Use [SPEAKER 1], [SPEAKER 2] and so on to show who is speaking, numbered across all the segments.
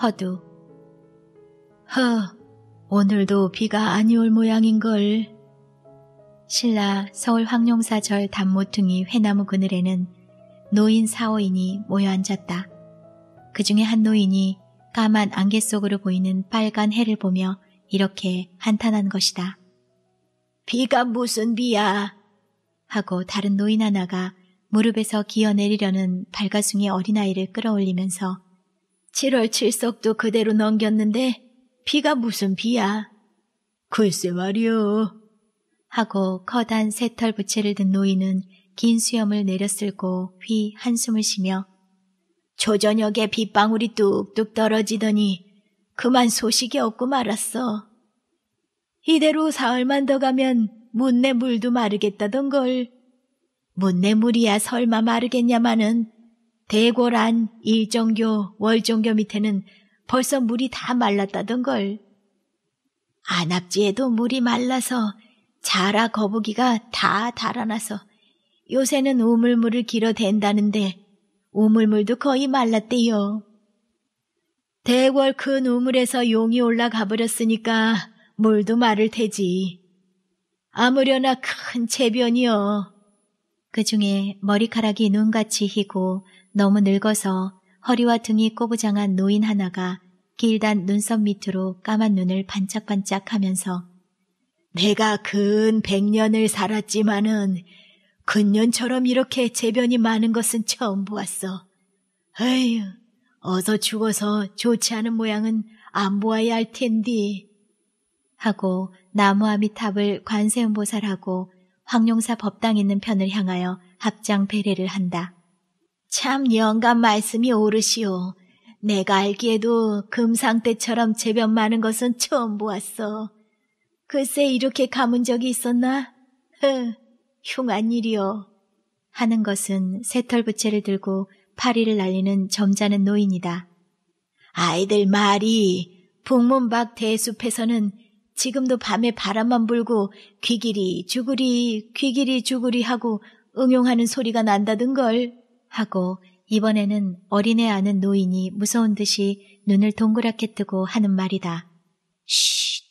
[SPEAKER 1] 허두. 허, 오늘도 비가 아니 올 모양인걸. 신라 서울 황룡사절 단모퉁이 회나무 그늘에는 노인 사오인이 모여 앉았다. 그 중에 한 노인이 까만 안개 속으로 보이는 빨간 해를 보며 이렇게 한탄한 것이다. 비가 무슨 비야? 하고 다른 노인 하나가 무릎에서 기어 내리려는 발가숭이 어린아이를 끌어올리면서 7월 칠석도 그대로 넘겼는데 비가 무슨 비야? 글쎄 말이오. 하고 커다란 새털 부채를 든 노인은 긴 수염을 내려쓸고 휘 한숨을 쉬며 초저녁에 빗방울이 뚝뚝 떨어지더니 그만 소식이 없고 말았어. 이대로 사흘만 더 가면 문내 물도 마르겠다던걸. 문내 물이야 설마 마르겠냐마는 대궐안 일정교 월정교 밑에는 벌써 물이 다 말랐다던 걸. 안압지에도 물이 말라서 자라 거북이가 다 달아나서 요새는 우물물을 길어댄다는데 우물물도 거의 말랐대요. 대궐 큰 우물에서 용이 올라가 버렸으니까 물도 마를 테지. 아무려나 큰 채변이여. 그 중에 머리카락이 눈같이 희고 너무 늙어서 허리와 등이 꼬부장한 노인 하나가 길단 눈썹 밑으로 까만 눈을 반짝반짝 하면서 내가 근 백년을 살았지만은 근년처럼 이렇게 재변이 많은 것은 처음 보았어. 에휴, 어서 죽어서 좋지 않은 모양은 안 보아야 할 텐디. 하고 나무아미 탑을 관세음보살하고 황룡사 법당 있는 편을 향하여 합장 배례를 한다. 참 영감 말씀이 옳으시오. 내가 알기에도 금상 때처럼 재변 많은 것은 처음 보았어. 글쎄 이렇게 가문 적이 있었나? 흐, 흉한 일이요. 하는 것은 새털 부채를 들고 파리를 날리는 점잖은 노인이다. 아이들 말이 북문 밖 대숲에서는 지금도 밤에 바람만 불고 귀길이 죽으리 귀길이 죽으리 하고 응용하는 소리가 난다던걸 하고 이번에는 어린애 아는 노인이 무서운 듯이 눈을 동그랗게 뜨고 하는 말이다. 쉿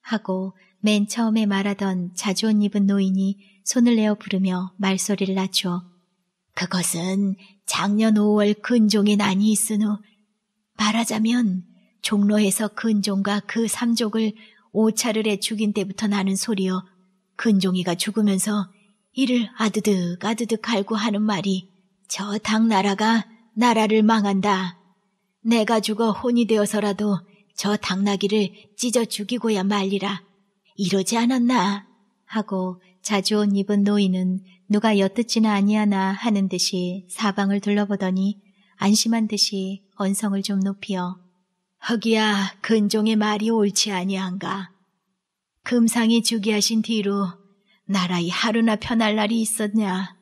[SPEAKER 1] 하고 맨 처음에 말하던 자주 옷 입은 노인이 손을 내어 부르며 말소리를 낮춰 그것은 작년 5월 근종의 난이 있은 후 말하자면 종로에서 근종과 그 삼족을 오차를 해 죽인 때부터 나는 소리여 근종이가 죽으면서 이를 아드득 아드득 갈고 하는 말이 저 당나라가 나라를 망한다. 내가 죽어 혼이 되어서라도 저 당나귀를 찢어 죽이고야 말리라. 이러지 않았나? 하고 자주 옷 입은 노인은 누가 엿듣지나 아니하나 하는 듯이 사방을 둘러보더니 안심한 듯이 언성을 좀 높이어 허기야 근종의 말이 옳지 아니한가. 금상이 주기하신 뒤로 나라이 하루나 편할 날이 있었냐.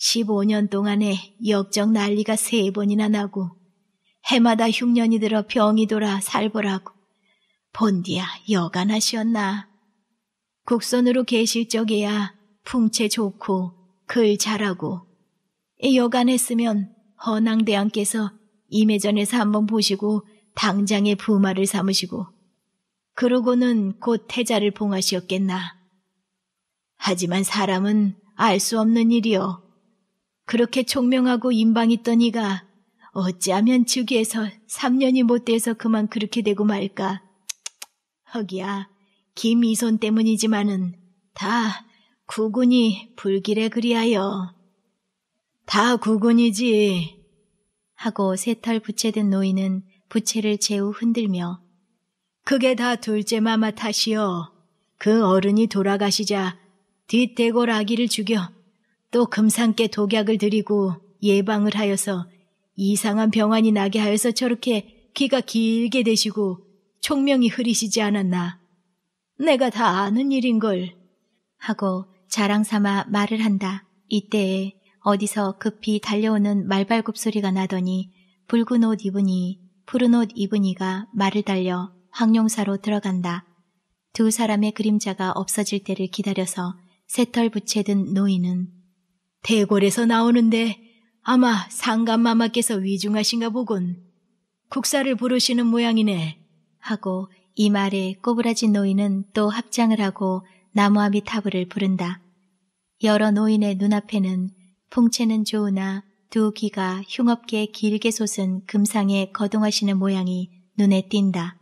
[SPEAKER 1] 15년 동안에 역적 난리가 세 번이나 나고 해마다 흉년이 들어 병이 돌아 살벌하고 본디야 여간하시었나. 국선으로 계실 적에야 풍채 좋고 글 잘하고 여간했으면 허낭대왕께서 임해전에서 한번 보시고 당장의 부마를 삼으시고 그러고는 곧 태자를 봉하시었겠나. 하지만 사람은 알 수 없는 일이요. 그렇게 총명하고 인방 있던 이가 어찌하면 즉위해서 3년이 못 돼서 그만 그렇게 되고 말까. 허기야, 김이손 때문이지만은 다 구군이 불길에 그리하여. 다 구군이지. 하고 새털 부채든 노인은 부채를 제우 흔들며 그게 다 둘째 마마 탓이여. 그 어른이 돌아가시자 뒷대골 아기를 죽여 또 금상께 독약을 드리고 예방을 하여서 이상한 병환이 나게 하여서 저렇게 귀가 길게 되시고 총명이 흐리시지 않았나. 내가 다 아는 일인걸. 하고 자랑 삼아 말을 한다. 이때에 어디서 급히 달려오는 말발굽 소리가 나더니 붉은 옷 입으니 푸른 옷 입으니가 말을 달려 황룡사로 들어간다. 두 사람의 그림자가 없어질 때를 기다려서 새털 부채든 노인은 대궐에서 나오는데 아마 상감마마께서 위중하신가 보군. 국사를 부르시는 모양이네. 하고 이 말에 꼬부라진 노인은 또 합장을 하고 나무아미타불을 부른다. 여러 노인의 눈앞에는 풍채는 좋으나 두 귀가 흉업게 길게 솟은 금상의 거동하시는 모양이 눈에 띈다.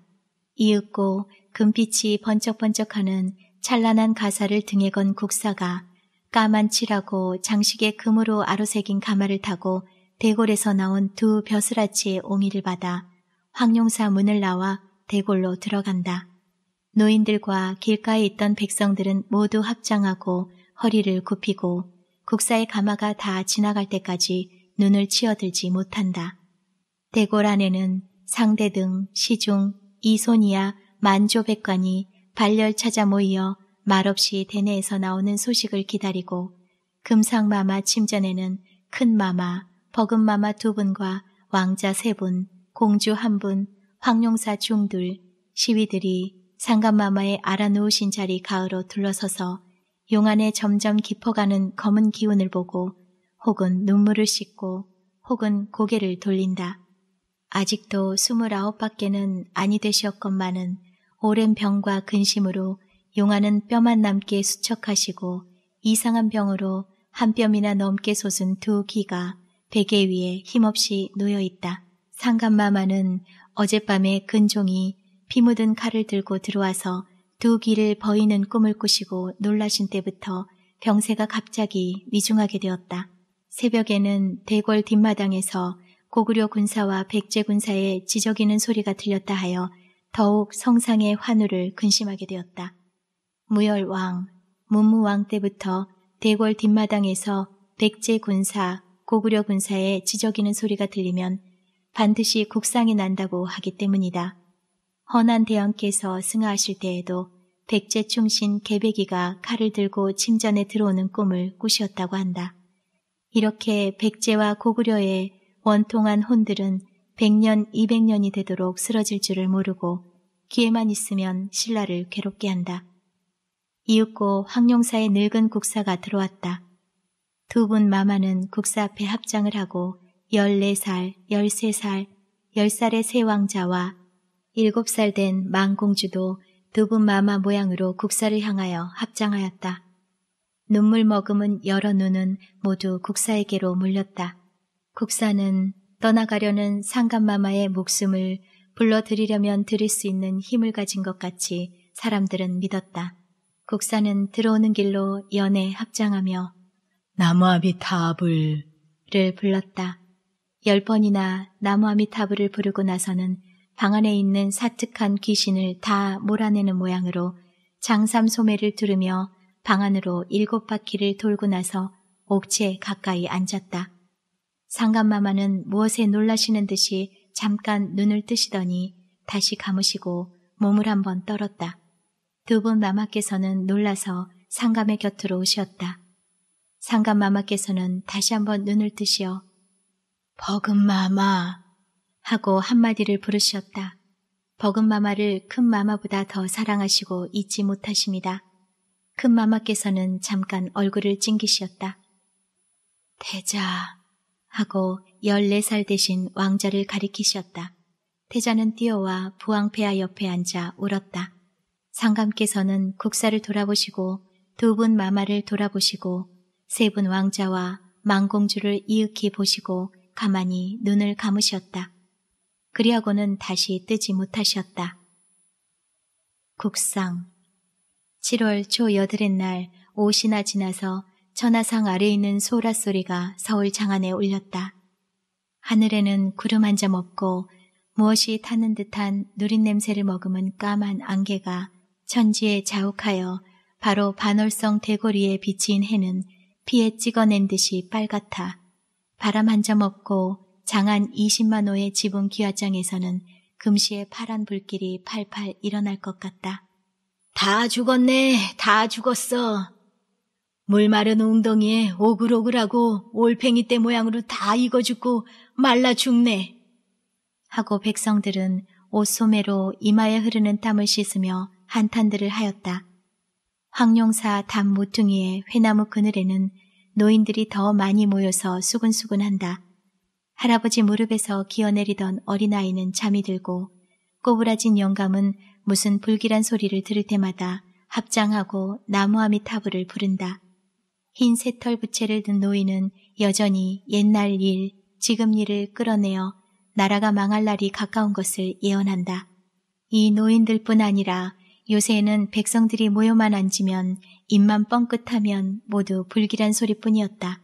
[SPEAKER 1] 이윽고 금빛이 번쩍번쩍하는 찬란한 가사를 등에 건 국사가 까만 칠하고 장식에 금으로 아로새긴 가마를 타고 대골에서 나온 두 벼슬아치의 옹이를 받아 황룡사 문을 나와 대골로 들어간다. 노인들과 길가에 있던 백성들은 모두 합장하고 허리를 굽히고 국사의 가마가 다 지나갈 때까지 눈을 치어들지 못한다. 대골 안에는 상대 등 시중, 이손이야 만조백관이 발열 찾아 모이어 말없이 대내에서 나오는 소식을 기다리고 금상마마 침전에는 큰마마, 버금마마 두 분과 왕자 세 분, 공주 한 분, 황룡사 중둘, 시위들이 상감마마의 알아놓으신 자리 가으로 둘러서서 용안에 점점 깊어가는 검은 기운을 보고 혹은 눈물을 씻고 혹은 고개를 돌린다. 아직도 스물아홉 밖에는 아니 되시었건만은 오랜 병과 근심으로 용안은 뼈만 남게 수척하시고 이상한 병으로 한 뼘이나 넘게 솟은 두 귀가 베개 위에 힘없이 놓여 있다. 상감마마는 어젯밤에 근종이 피 묻은 칼을 들고 들어와서 두 귀를 버이는 꿈을 꾸시고 놀라신 때부터 병세가 갑자기 위중하게 되었다. 새벽에는 대궐 뒷마당에서 고구려 군사와 백제 군사의 지저귀는 소리가 들렸다 하여 더욱 성상의 환우를 근심하게 되었다. 무열왕, 문무왕 때부터 대궐 뒷마당에서 백제 군사, 고구려 군사의 지저귀는 소리가 들리면 반드시 국상이 난다고 하기 때문이다. 헌한 대왕께서 승하하실 때에도 백제 충신 개배기가 칼을 들고 침전에 들어오는 꿈을 꾸셨다고 한다. 이렇게 백제와 고구려의 원통한 혼들은 100년, 200년이 되도록 쓰러질 줄을 모르고 기회만 있으면 신라를 괴롭게 한다. 이윽고 황룡사의 늙은 국사가 들어왔다. 두 분 마마는 국사 앞에 합장을 하고 14살, 13살, 10살의 새 왕자와 7살 된 망공주도 두 분 마마 모양으로 국사를 향하여 합장하였다. 눈물 머금은 여러 눈은 모두 국사에게로 몰렸다. 국사는 떠나가려는 상감마마의 목숨을 불러들이려면 들일 수 있는 힘을 가진 것 같이 사람들은 믿었다. 국사는 들어오는 길로 연애 합장하며 나무아미타불을 불렀다. 열 번이나 나무아미타불을 부르고 나서는 방 안에 있는 사특한 귀신을 다 몰아내는 모양으로 장삼 소매를 두르며 방 안으로 일곱 바퀴를 돌고 나서 옥체에 가까이 앉았다. 상감마마는 무엇에 놀라시는 듯이 잠깐 눈을 뜨시더니 다시 감으시고 몸을 한번 떨었다. 두 분 마마께서는 놀라서 상감의 곁으로 오셨다. 상감 마마께서는 다시 한번 눈을 뜨시어 버금 마마 하고 한마디를 부르셨다. 버금 마마를 큰 마마보다 더 사랑하시고 잊지 못하십니다. 큰 마마께서는 잠깐 얼굴을 찡기시었다. 태자 하고 14살 대신 왕자를 가리키셨다. 태자는 뛰어와 부왕 폐하 옆에 앉아 울었다. 상감께서는 국사를 돌아보시고 두 분 마마를 돌아보시고 세 분 왕자와 망공주를 이윽히 보시고 가만히 눈을 감으셨다. 그리하고는 다시 뜨지 못하셨다. 국상 7월 초 여드렛 날 옷이나 지나서 천하상 아래에 있는 소라 소리가 서울 장안에 울렸다. 하늘에는 구름 한 점 없고 무엇이 타는 듯한 누린 냄새를 머금은 까만 안개가 천지에 자욱하여 바로 반월성 대고리에 비친 해는 피에 찍어낸 듯이 빨갛다. 바람 한 점 없고 장안 20만 호의 지붕 기와장에서는 금시의 파란 불길이 팔팔 일어날 것 같다. 다 죽었네, 다 죽었어. 물 마른 웅덩이에 오글오글하고 올팽이 때 모양으로 다 익어 죽고 말라 죽네. 하고 백성들은 옷소매로 이마에 흐르는 땀을 씻으며 한탄들을 하였다. 황룡사 담 모퉁이의 회나무 그늘에는 노인들이 더 많이 모여서 수근수근한다. 할아버지 무릎에서 기어내리던 어린아이는 잠이 들고 꼬부라진 영감은 무슨 불길한 소리를 들을 때마다 합장하고 나무아미타불을 부른다. 흰 새털 부채를 든 노인은 여전히 옛날 일, 지금 일을 끌어내어 나라가 망할 날이 가까운 것을 예언한다. 이 노인들뿐 아니라 요새는 백성들이 모여만 앉으면 입만 뻥끗하면 모두 불길한 소리뿐이었다.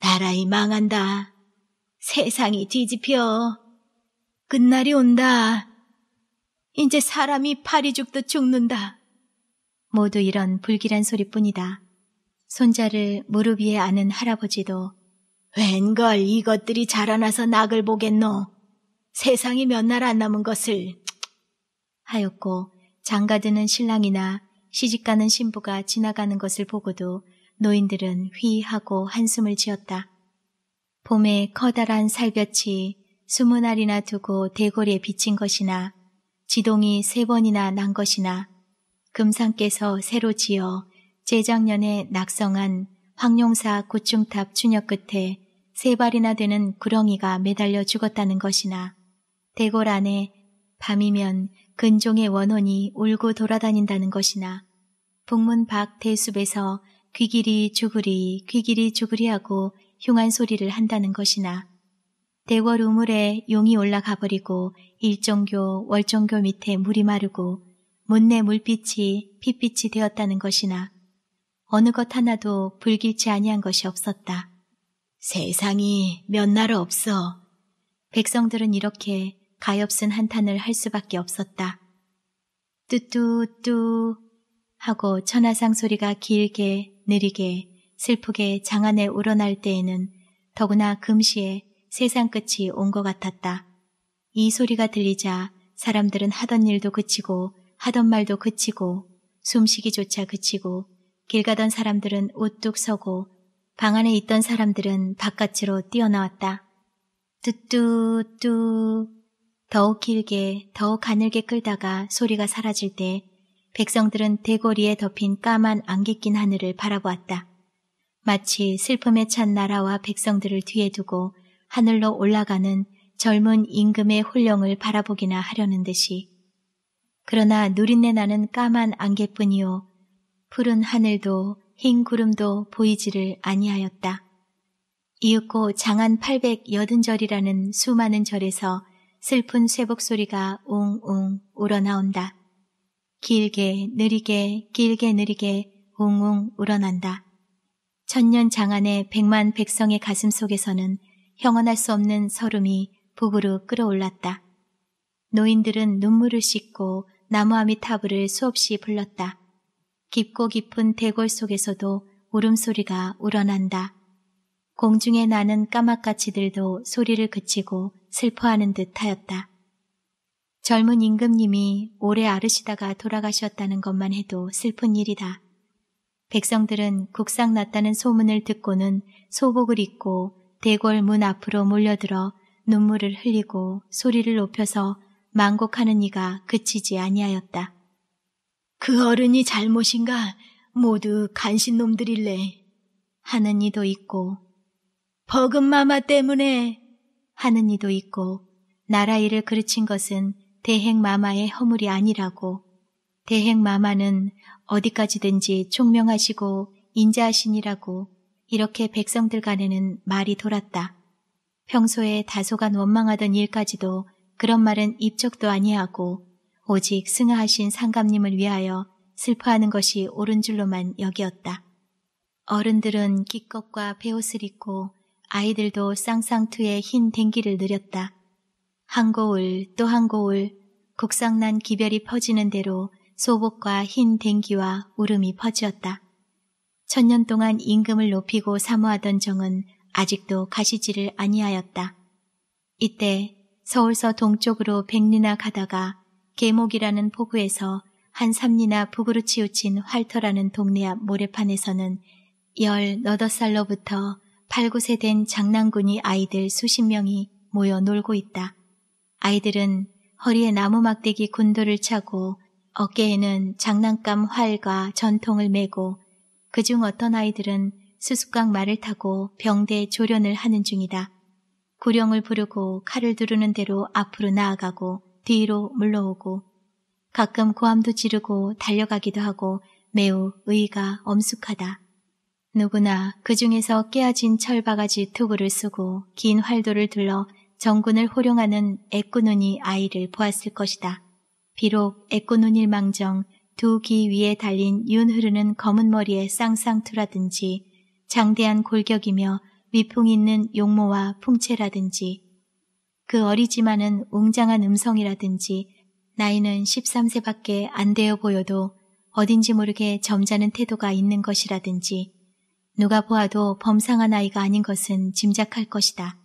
[SPEAKER 1] 나라이 망한다. 세상이 뒤집혀. 끝날이 온다. 이제 사람이 파리 죽듯 죽는다. 모두 이런 불길한 소리뿐이다. 손자를 무릎 위에 안은 할아버지도 웬걸 이것들이 자라나서 낙을 보겠노. 세상이 몇 날 안 남은 것을 하였고 장가드는 신랑이나 시집가는 신부가 지나가는 것을 보고도 노인들은 휘 하고 한숨을 지었다. 봄에 커다란 살볕이 스무 날이나 두고 대궐에 비친 것이나 지동이 세 번이나 난 것이나 금상께서 새로 지어 재작년에 낙성한 황룡사 구충탑 추녀 끝에 세 발이나 되는 구렁이가 매달려 죽었다는 것이나 대궐 안에 밤이면 근종의 원혼이 울고 돌아다닌다는 것이나 북문 밖 대숲에서 귀길이 죽으리 귀길이 죽으리 하고 흉한 소리를 한다는 것이나 대궐 우물에 용이 올라가 버리고 일종교 월종교 밑에 물이 마르고 문내 물빛이 핏빛이 되었다는 것이나 어느 것 하나도 불길치 아니한 것이 없었다. 세상이 몇 날 없어. 백성들은 이렇게 가엾은 한탄을 할 수밖에 없었다. 뚜뚜뚜 하고 천하상 소리가 길게 느리게 슬프게 장안에 우러날 때에는 더구나 금시에 세상 끝이 온 것 같았다. 이 소리가 들리자 사람들은 하던 일도 그치고 하던 말도 그치고 숨쉬기조차 그치고 길 가던 사람들은 우뚝 서고 방 안에 있던 사람들은 바깥으로 뛰어나왔다. 뚜뚜뚜 더욱 길게 더욱 가늘게 끌다가 소리가 사라질 때 백성들은 대고리에 덮인 까만 안개 낀 하늘을 바라보았다. 마치 슬픔에 찬 나라와 백성들을 뒤에 두고 하늘로 올라가는 젊은 임금의 홀령을 바라보기나 하려는 듯이. 그러나 누린내 나는 까만 안개뿐이요. 푸른 하늘도 흰 구름도 보이지를 아니하였다. 이윽고 장안 880절이라는 수많은 절에서 슬픈 쇠복 소리가 웅웅 우러나온다. 길게 느리게 길게 느리게 웅웅 우러난다. 천년 장안의 백만 백성의 가슴 속에서는 형언할 수 없는 설움이 북으로 끌어올랐다. 노인들은 눈물을 씻고 나무아미 타브를 수없이 불렀다. 깊고 깊은 대골 속에서도 울음소리가 우러난다. 공중에 나는 까마까치들도 소리를 그치고 슬퍼하는 듯 하였다. 젊은 임금님이 오래 아르시다가 돌아가셨다는 것만 해도 슬픈 일이다. 백성들은 국상 났다는 소문을 듣고는 소복을 입고 대궐 문 앞으로 몰려들어 눈물을 흘리고 소리를 높여서 만곡하는 이가 그치지 아니하였다. 그 어른이 잘못인가 모두 간신놈들일래 하는 이도 있고 버금마마 때문에 하는 이도 있고 나라 일을 그르친 것은 대행마마의 허물이 아니라고 대행마마는 어디까지든지 총명하시고 인자하시니라고 이렇게 백성들 간에는 말이 돌았다. 평소에 다소간 원망하던 일까지도 그런 말은 입적도 아니하고 오직 승하하신 상감님을 위하여 슬퍼하는 것이 옳은 줄로만 여기었다. 어른들은 기껏과 베옷을 입고 아이들도 쌍쌍투에 흰 댕기를 느렸다. 한 고을 또한 고을 국상난 기별이 퍼지는 대로 소복과 흰 댕기와 울음이 퍼지었다. 천년 동안 임금을 높이고 사모하던 정은 아직도 가시지를 아니하였다. 이때 서울서 동쪽으로 백리나 가다가 계목이라는 포구에서 한 삼리나 북으로 치우친 활터라는 동네 앞 모래판에서는 열 너덟 살로부터 팔구세 된 장난꾼이 아이들 수십 명이 모여 놀고 있다. 아이들은 허리에 나무 막대기 군도를 차고 어깨에는 장난감 활과 전통을 메고 그중 어떤 아이들은 수수깡 말을 타고 병대 조련을 하는 중이다. 구령을 부르고 칼을 두르는 대로 앞으로 나아가고 뒤로 물러오고 가끔 고함도 지르고 달려가기도 하고 매우 의가 엄숙하다. 누구나 그 중에서 깨어진 철바가지 투구를 쓰고 긴 활도를 들러 정군을 호령하는 애꾸눈이 아이를 보았을 것이다. 비록 애꾸눈일망정 두 귀 위에 달린 윤 흐르는 검은 머리에 쌍쌍투라든지 장대한 골격이며 위풍 있는 용모와 풍채라든지 그 어리지만은 웅장한 음성이라든지 나이는 13세밖에 안 되어 보여도 어딘지 모르게 점잖은 태도가 있는 것이라든지 누가 보아도 범상한 아이가 아닌 것은 짐작할 것이다.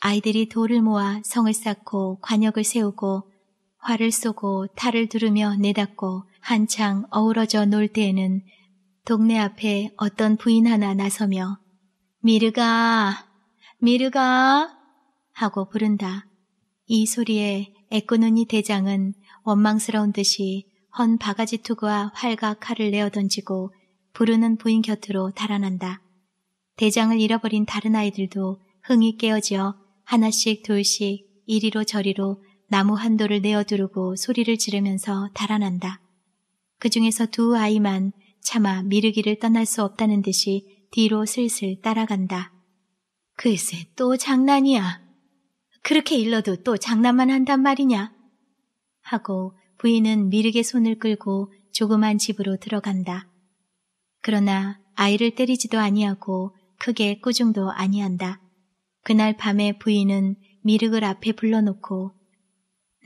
[SPEAKER 1] 아이들이 돌을 모아 성을 쌓고 관역을 세우고 활을 쏘고 탈을 두르며 내닫고 한창 어우러져 놀 때에는 동네 앞에 어떤 부인 하나 나서며 미르가 미르가 하고 부른다. 이 소리에 애꾸눈이 대장은 원망스러운 듯이 헌 바가지 투구와 활과 칼을 내어 던지고 부르는 부인 곁으로 달아난다. 대장을 잃어버린 다른 아이들도 흥이 깨어지어 하나씩 둘씩 이리로 저리로 나무 한 돌을 내어두르고 소리를 지르면서 달아난다. 그 중에서 두 아이만 차마 미르기를 떠날 수 없다는 듯이 뒤로 슬슬 따라간다. 글쎄 또 장난이야. 그렇게 일러도 또 장난만 한단 말이냐? 하고 부인은 미르게 손을 끌고 조그만 집으로 들어간다. 그러나 아이를 때리지도 아니하고 크게 꾸중도 아니한다. 그날 밤에 부인은 미륵을 앞에 불러놓고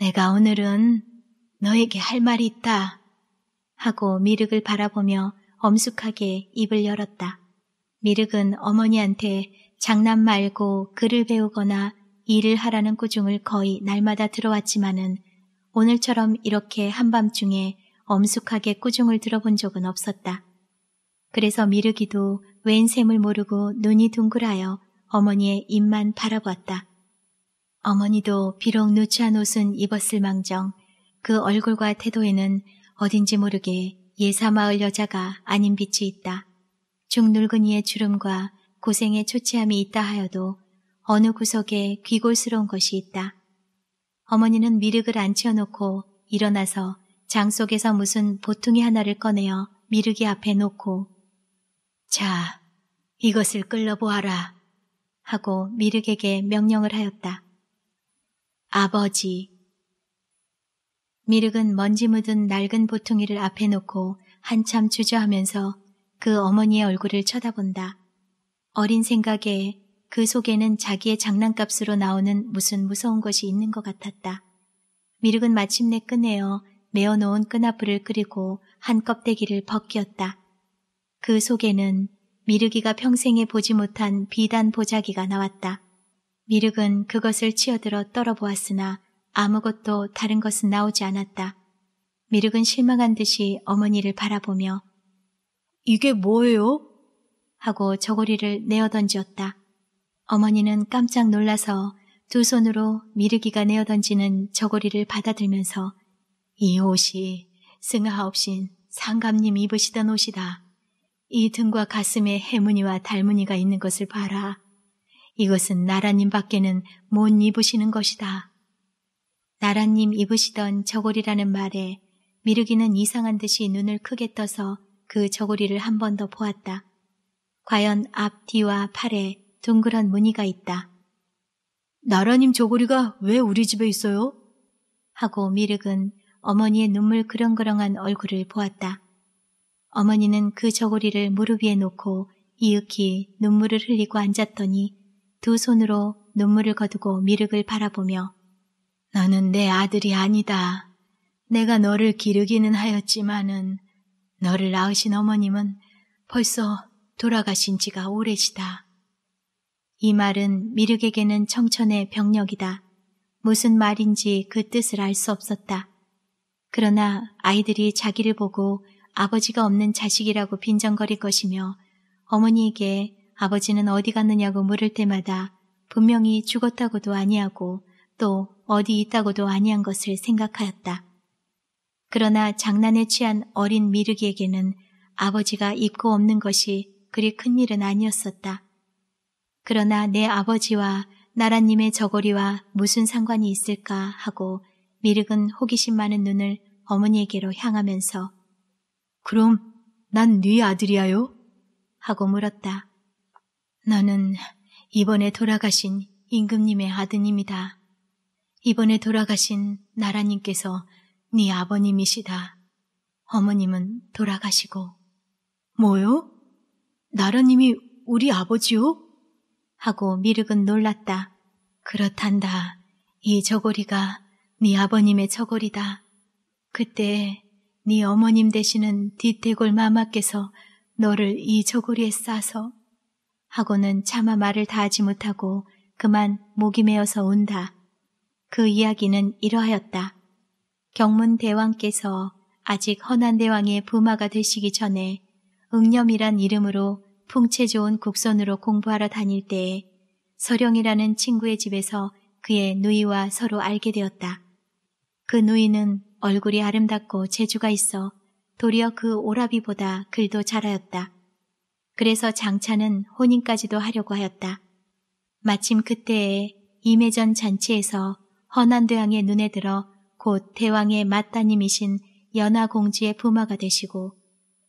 [SPEAKER 1] 내가 오늘은 너에게 할 말이 있다 하고 미륵을 바라보며 엄숙하게 입을 열었다. 미륵은 어머니한테 장난 말고 글을 배우거나 일을 하라는 꾸중을 거의 날마다 들어왔지만은 오늘처럼 이렇게 한밤중에 엄숙하게 꾸중을 들어본 적은 없었다. 그래서 미르기도 웬 셈을 모르고 눈이 둥글하여 어머니의 입만 바라보았다. 어머니도 비록 누추한 옷은 입었을 망정 그 얼굴과 태도에는 어딘지 모르게 예사마을 여자가 아닌 빛이 있다. 중늙은이의 주름과 고생의 초췌함이 있다 하여도 어느 구석에 귀골스러운 것이 있다. 어머니는 미륵을 앉혀놓고 일어나서 장 속에서 무슨 보퉁이 하나를 꺼내어 미륵이 앞에 놓고 자, 이것을 끌러보아라. 하고 미륵에게 명령을 하였다. 아버지. 미륵은 먼지 묻은 낡은 보퉁이를 앞에 놓고 한참 주저하면서 그 어머니의 얼굴을 쳐다본다. 어린 생각에 그 속에는 자기의 장난값으로 나오는 무슨 무서운 것이 있는 것 같았다. 미륵은 마침내 꺼내어 메어놓은 끈아풀을 끓이고 한 껍데기를 벗기었다. 그 속에는 미르기가 평생에 보지 못한 비단 보자기가 나왔다. 미륵은 그것을 치어들어 떨어보았으나 아무것도 다른 것은 나오지 않았다. 미륵은 실망한 듯이 어머니를 바라보며 이게 뭐예요? 하고 저고리를 내어 던지었다. 어머니는 깜짝 놀라서 두 손으로 미르기가 내어 던지는 저고리를 받아들면서 이 옷이 승하옵신 상감님 입으시던 옷이다. 이 등과 가슴에 해무늬와 달무늬가 있는 것을 봐라. 이것은 나라님 밖에는 못 입으시는 것이다. 나라님 입으시던 저고리라는 말에 미르기는 이상한 듯이 눈을 크게 떠서 그 저고리를 한 번 더 보았다. 과연 앞, 뒤와 팔에 둥그런 무늬가 있다. 나라님 저고리가 왜 우리 집에 있어요? 하고 미륵은 어머니의 눈물 그렁그렁한 얼굴을 보았다. 어머니는 그 저고리를 무릎 위에 놓고 이윽히 눈물을 흘리고 앉았더니 두 손으로 눈물을 거두고 미륵을 바라보며 너는 내 아들이 아니다. 내가 너를 기르기는 하였지만은 너를 낳으신 어머님은 벌써 돌아가신 지가 오래시다. 이 말은 미륵에게는 청천의 병력이다. 무슨 말인지 그 뜻을 알 수 없었다. 그러나 아이들이 자기를 보고 아버지가 없는 자식이라고 빈정거릴 것이며 어머니에게 아버지는 어디 갔느냐고 물을 때마다 분명히 죽었다고도 아니하고 또 어디 있다고도 아니한 것을 생각하였다. 그러나 장난에 취한 어린 미르기에게는 아버지가 있고 없는 것이 그리 큰 일은 아니었었다. 그러나 내 아버지와 나라님의 저고리와 무슨 상관이 있을까 하고 미륵은 호기심 많은 눈을 어머니에게로 향하면서 그럼 난 네 아들이야요? 하고 물었다. 너는 이번에 돌아가신 임금님의 아드님이다. 이번에 돌아가신 나라님께서 네 아버님이시다. 어머님은 돌아가시고. 뭐요? 나라님이 우리 아버지요? 하고 미륵은 놀랐다. 그렇단다. 이 저고리가 네 아버님의 저고리다. 그때 네 어머님 되시는 뒤태골 마마께서 너를 이 저고리에 싸서 하고는 차마 말을 다 하지 못하고 그만 목이 메어서 운다. 그 이야기는 이러하였다. 경문 대왕께서 아직 허난 대왕의 부마가 되시기 전에 응념이란 이름으로 풍채 좋은 국선으로 공부하러 다닐 때에 서령이라는 친구의 집에서 그의 누이와 서로 알게 되었다. 그 누이는 얼굴이 아름답고 재주가 있어 도리어 그 오라비보다 글도 잘하였다. 그래서 장차는 혼인까지도 하려고 하였다. 마침 그때에 임해전 잔치에서 허난대왕의 눈에 들어 곧 대왕의 맞따님이신 연하공주의 부마가 되시고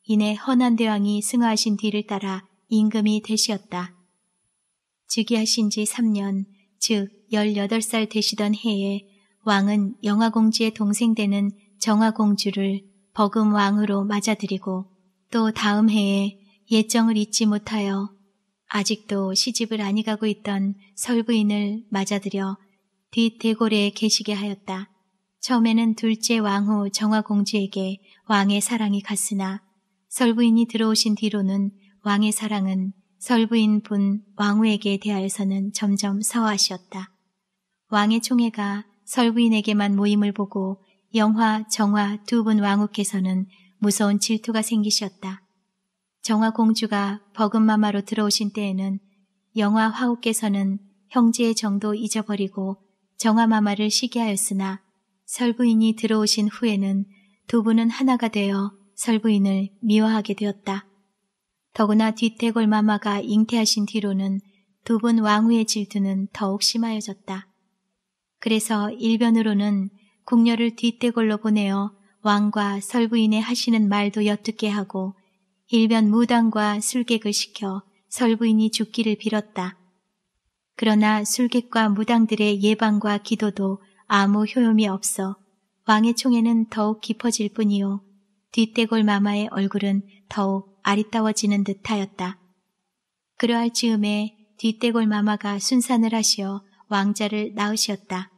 [SPEAKER 1] 이내 허난대왕이 승하하신 뒤를 따라 임금이 되시었다. 즉위하신 지 3년, 즉 18살 되시던 해에 왕은 영화공주의 동생 되는 정화공주를 버금 왕으로 맞아들이고 또 다음 해에 예정을 잊지 못하여 아직도 시집을 아니 가고 있던 설부인을 맞아들여 뒷대골에 계시게 하였다. 처음에는 둘째 왕후 정화공주에게 왕의 사랑이 갔으나 설부인이 들어오신 뒤로는 왕의 사랑은 설부인 분 왕후에게 대하여서는 점점 서하시었다. 왕의 총애가 설부인에게만 모임을 보고 영화, 정화 두 분 왕후께서는 무서운 질투가 생기셨다. 정화 공주가 버금마마로 들어오신 때에는 영화 화후께서는 형제의 정도 잊어버리고 정화 마마를 시기하였으나 설부인이 들어오신 후에는 두 분은 하나가 되어 설부인을 미워하게 되었다. 더구나 뒤태골 마마가 잉태하신 뒤로는 두 분 왕후의 질투는 더욱 심하여졌다. 그래서 일변으로는 궁녀를 뒷대골로 보내어 왕과 설부인의 하시는 말도 엿듣게 하고 일변 무당과 술객을 시켜 설부인이 죽기를 빌었다. 그러나 술객과 무당들의 예방과 기도도 아무 효용이 없어 왕의 총에는 더욱 깊어질 뿐이요. 뒷대골 마마의 얼굴은 더욱 아리따워지는 듯하였다. 그러할 즈음에 뒷대골 마마가 순산을 하시어 왕자를 낳으시었다.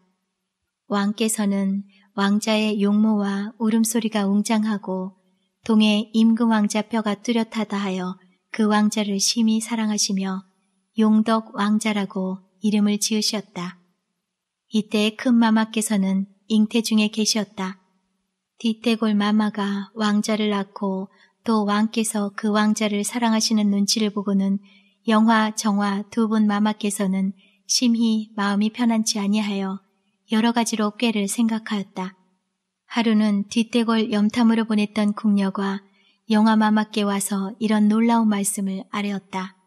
[SPEAKER 1] 왕께서는 왕자의 용모와 울음소리가 웅장하고 동해 임금 왕자 뼈가 뚜렷하다 하여 그 왕자를 심히 사랑하시며 용덕 왕자라고 이름을 지으셨다. 이때 큰 마마께서는 잉태 중에 계셨다. 디테골 마마가 왕자를 낳고 또 왕께서 그 왕자를 사랑하시는 눈치를 보고는 영화, 정화 두 분 마마께서는 심히 마음이 편안치 아니하여 여러 가지로 꾀를 생각하였다. 하루는 뒷대골 염탐으로 보냈던 궁녀가 영화 마마께 와서 이런 놀라운 말씀을 아뢰었다.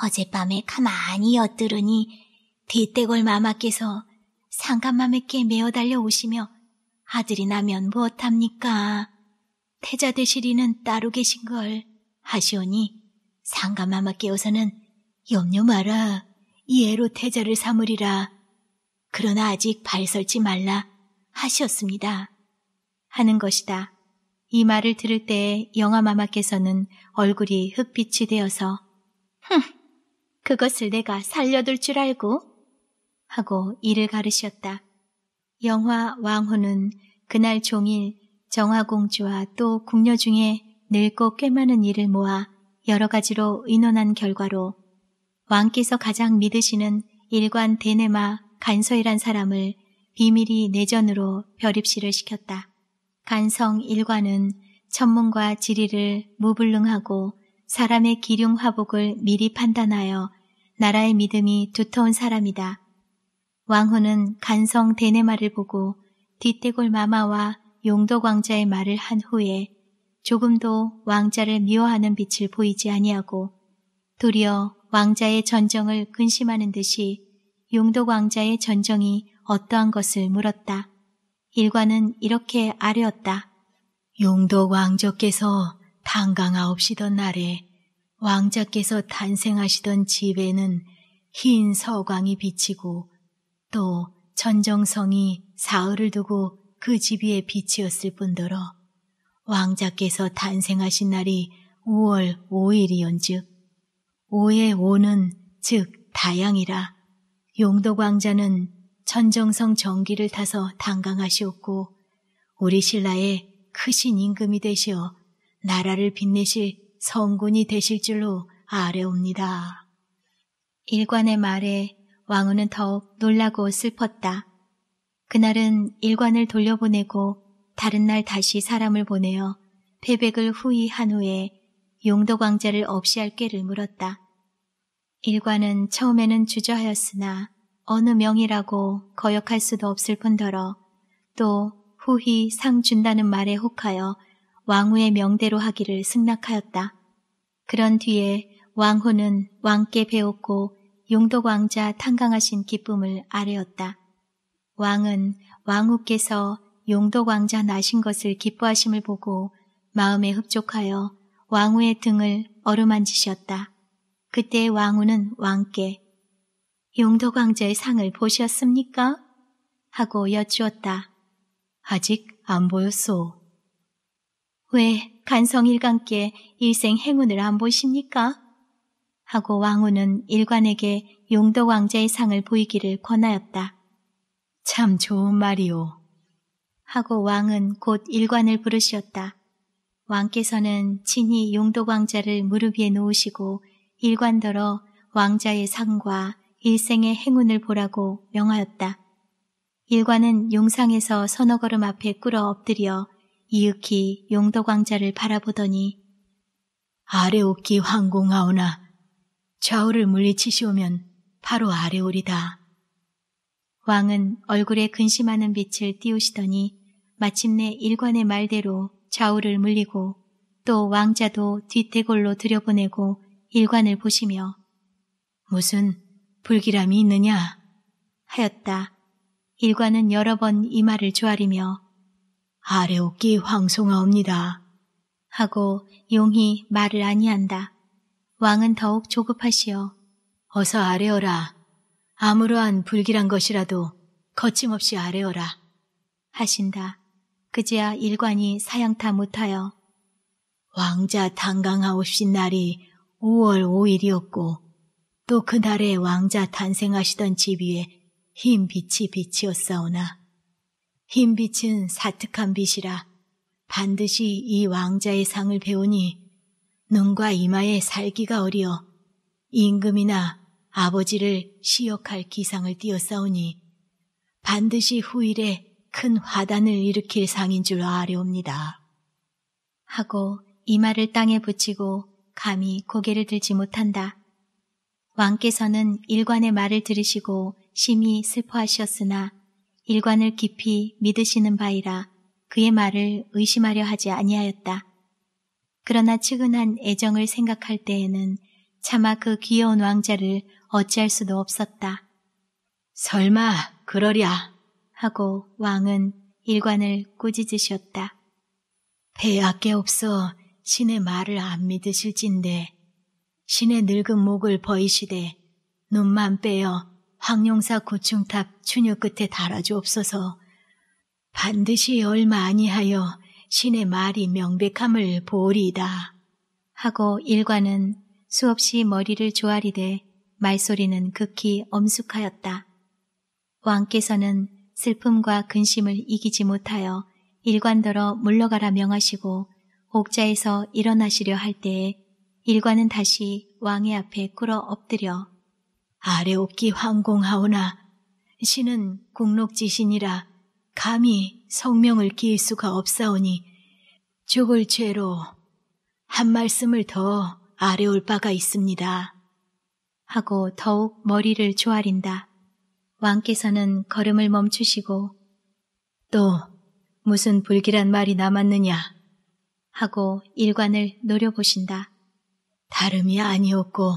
[SPEAKER 2] 어젯밤에 가만히 엿들으니 뒷대골 마마께서 상감마마께 메어 달려오시며 아들이 나면 무엇합니까? 태자 되시리는 따로 계신걸 하시오니 상감마마께서는 염려 마라 이해로 태자를 삼으리라 그러나 아직 발 설지 말라 하셨습니다. 하는 것이다. 이 말을 들을 때에 영화마마께서는 얼굴이 흑빛이 되어서 흠, 그것을 내가 살려둘 줄 알고 하고 이를 가르셨다. 영화 왕후는 그날 종일 정화공주와 또 궁녀 중에 늙고 꽤 많은 일을 모아 여러 가지로 의논한 결과로 왕께서 가장 믿으시는 일관 데네마 간서이란 사람을 비밀이 내전으로 별입시를 시켰다. 간성 일관은 천문과 지리를 무불능하고 사람의 기륭 화복을 미리 판단하여 나라의 믿음이 두터운 사람이다. 왕후는 간성 대네마를 보고 뒷대골 마마와 용도 왕자의 말을 한 후에 조금도 왕자를 미워하는 빛을 보이지 아니하고 도리어 왕자의 전정을 근심하는 듯이 용독 왕자의 전정이 어떠한 것을 물었다. 일관은 이렇게 아뢰었다.
[SPEAKER 1] 용독 왕조께서 탄강하옵시던 날에 왕자께서 탄생하시던 집에는 흰 서광이 비치고 또 전정성이 사흘을 두고 그 집 위에 빛이었을 뿐더러 왕자께서 탄생하신 날이 5월 5일이온즉 5의 5는 즉 다양이라 용독 왕자는 천정성 정기를 타서 당강하시었고 우리 신라의 크신 임금이 되시어 나라를 빛내실 성군이 되실 줄로 아뢰옵니다.
[SPEAKER 2] 일관의 말에 왕후는 더욱 놀라고 슬펐다. 그날은 일관을 돌려보내고 다른 날 다시 사람을 보내어 패백을 후히 한 후에 용도 왕자를 없이 할 꾀를 물었다. 일관은 처음에는 주저하였으나 어느 명이라고 거역할 수도 없을 뿐더러 또 후히 상 준다는 말에 혹하여 왕후의 명대로 하기를 승낙하였다. 그런 뒤에 왕후는 왕께 배웠고 용독 왕자 탄강하신 기쁨을 아뢰었다. 왕은 왕후께서 용독 왕자 나신 것을 기뻐하심을 보고 마음에 흡족하여 왕후의 등을 어루만지셨다. 그때 왕후는 왕께 용독 왕자의 상을 보셨습니까? 하고 여쭈었다.
[SPEAKER 1] 아직 안 보였소.
[SPEAKER 2] 왜 간성일관께 일생 행운을 안 보십니까? 하고 왕후는 일관에게 용덕 왕자의 상을 보이기를 권하였다.
[SPEAKER 1] 참 좋은 말이오.
[SPEAKER 2] 하고 왕은 곧 일관을 부르시었다. 왕께서는 친히 용덕 왕자를 무릎 위에 놓으시고 일관더러 왕자의 상과 일생의 행운을 보라고 명하였다. 일관은 용상에서 서너 걸음 앞에 꿇어 엎드려 이윽히 용덕 왕자를 바라보더니
[SPEAKER 1] 아래옵기 황공하오나 좌우를 물리치시오면 바로 아래오리다.
[SPEAKER 2] 왕은 얼굴에 근심하는 빛을 띄우시더니 마침내 일관의 말대로 좌우를 물리고 또 왕자도 뒷대골로 들여보내고 일관을 보시며
[SPEAKER 1] 무슨 불길함이 있느냐
[SPEAKER 2] 하였다. 일관은 여러 번이 말을 조아리며
[SPEAKER 1] 아래옵기 황송하옵니다
[SPEAKER 2] 하고 용히 말을 아니한다. 왕은 더욱 조급하시어
[SPEAKER 1] 어서 아래어라. 아무러한 불길한 것이라도 거침없이 아래어라.
[SPEAKER 2] 하신다. 그제야 일관이 사양타 못하여
[SPEAKER 1] 왕자 당강하옵신 날이 5월 5일이었고 또 그날에 왕자 탄생하시던 집 위에 흰 빛이 빛이었사오나 흰 빛은 사특한 빛이라 반드시 이 왕자의 상을 배우니 눈과 이마에 살기가 어려 임금이나 아버지를 시역할 기상을 띄어싸우니 반드시 후일에 큰 화단을 일으킬 상인 줄 아려옵니다.
[SPEAKER 2] 하고 이마를 땅에 붙이고 감히 고개를 들지 못한다. 왕께서는 일관의 말을 들으시고 심히 슬퍼하셨으나 일관을 깊이 믿으시는 바이라 그의 말을 의심하려 하지 아니하였다. 그러나 측은한 애정을 생각할 때에는 차마 그 귀여운 왕자를 어찌할 수도 없었다.
[SPEAKER 1] 설마 그러랴
[SPEAKER 2] 하고 왕은 일관을 꾸짖으셨다.
[SPEAKER 1] 배악게 없어 신의 말을 안 믿으실진데 신의 늙은 목을 버이시되 눈만 빼어 황룡사 고충탑 추녀 끝에 달아주옵소서 반드시 얼마 아니하여 신의 말이 명백함을 보리이다.
[SPEAKER 2] 하고 일관은 수없이 머리를 조아리되 말소리는 극히 엄숙하였다. 왕께서는 슬픔과 근심을 이기지 못하여 일관더러 물러가라 명하시고 옥자에서 일어나시려 할 때에 일관은 다시 왕의 앞에 꿇어 엎드려
[SPEAKER 1] 아래옵기 황공하오나 신은 국록지신이라 감히 성명을 기일 수가 없사오니 죽을 죄로 한 말씀을 더 아래 올 바가 있습니다.
[SPEAKER 2] 하고 더욱 머리를 조아린다. 왕께서는 걸음을 멈추시고
[SPEAKER 1] 또 무슨 불길한 말이 남았느냐
[SPEAKER 2] 하고 일관을 노려보신다.
[SPEAKER 1] 다름이 아니었고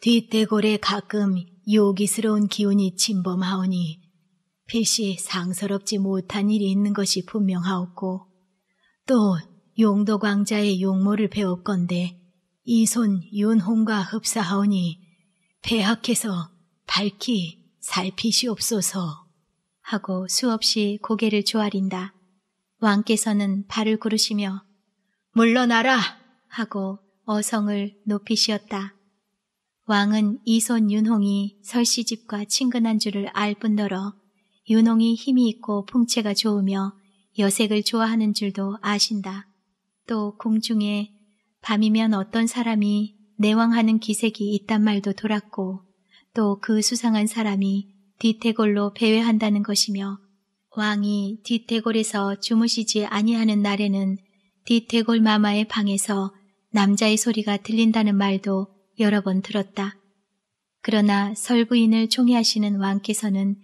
[SPEAKER 1] 뒷대골에 가끔 요기스러운 기운이 침범하오니 필시 상서롭지 못한 일이 있는 것이 분명하옵고 또 용도 광자의 용모를 배웠건데 이손 윤홍과 흡사하오니 폐학해서 밝히 살피시옵소서
[SPEAKER 2] 하고 수없이 고개를 조아린다. 왕께서는 발을 구르시며
[SPEAKER 1] 물러나라
[SPEAKER 2] 하고 어성을 높이 쉬었다. 왕은 이손 윤홍이 설시집과 친근한 줄을 알 뿐더러 윤홍이 힘이 있고 풍채가 좋으며 여색을 좋아하는 줄도 아신다. 또 궁중에 밤이면 어떤 사람이 내왕하는 기색이 있단 말도 돌았고 또 그 수상한 사람이 뒤태골로 배회한다는 것이며 왕이 뒤태골에서 주무시지 아니하는 날에는 뒤태골 마마의 방에서 남자의 소리가 들린다는 말도 여러 번 들었다. 그러나 설부인을 총애하시는 왕께서는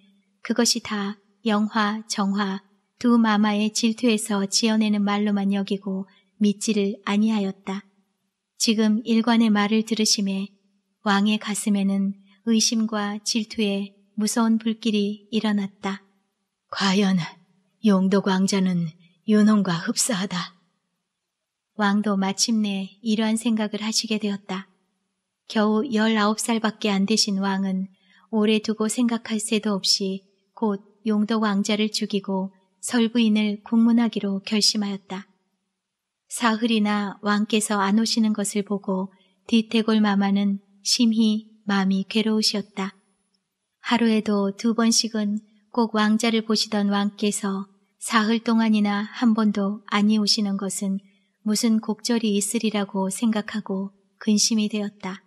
[SPEAKER 2] 그것이 다 영화, 정화, 두 마마의 질투에서 지어내는 말로만 여기고 믿지를 아니하였다. 지금 일관의 말을 들으심에 왕의 가슴에는 의심과 질투에 무서운 불길이 일어났다.
[SPEAKER 1] 과연 용도 광자는 윤홍과 흡사하다.
[SPEAKER 2] 왕도 마침내 이러한 생각을 하시게 되었다. 겨우 19살밖에 안 되신 왕은 오래 두고 생각할 새도 없이 곧 용도 왕자를 죽이고 설부인을 국문하기로 결심하였다. 사흘이나 왕께서 안 오시는 것을 보고 디테골 마마는 심히 마음이 괴로우시었다. 하루에도 두 번씩은 꼭 왕자를 보시던 왕께서 사흘 동안이나 한 번도 아니 오시는 것은 무슨 곡절이 있으리라고 생각하고 근심이 되었다.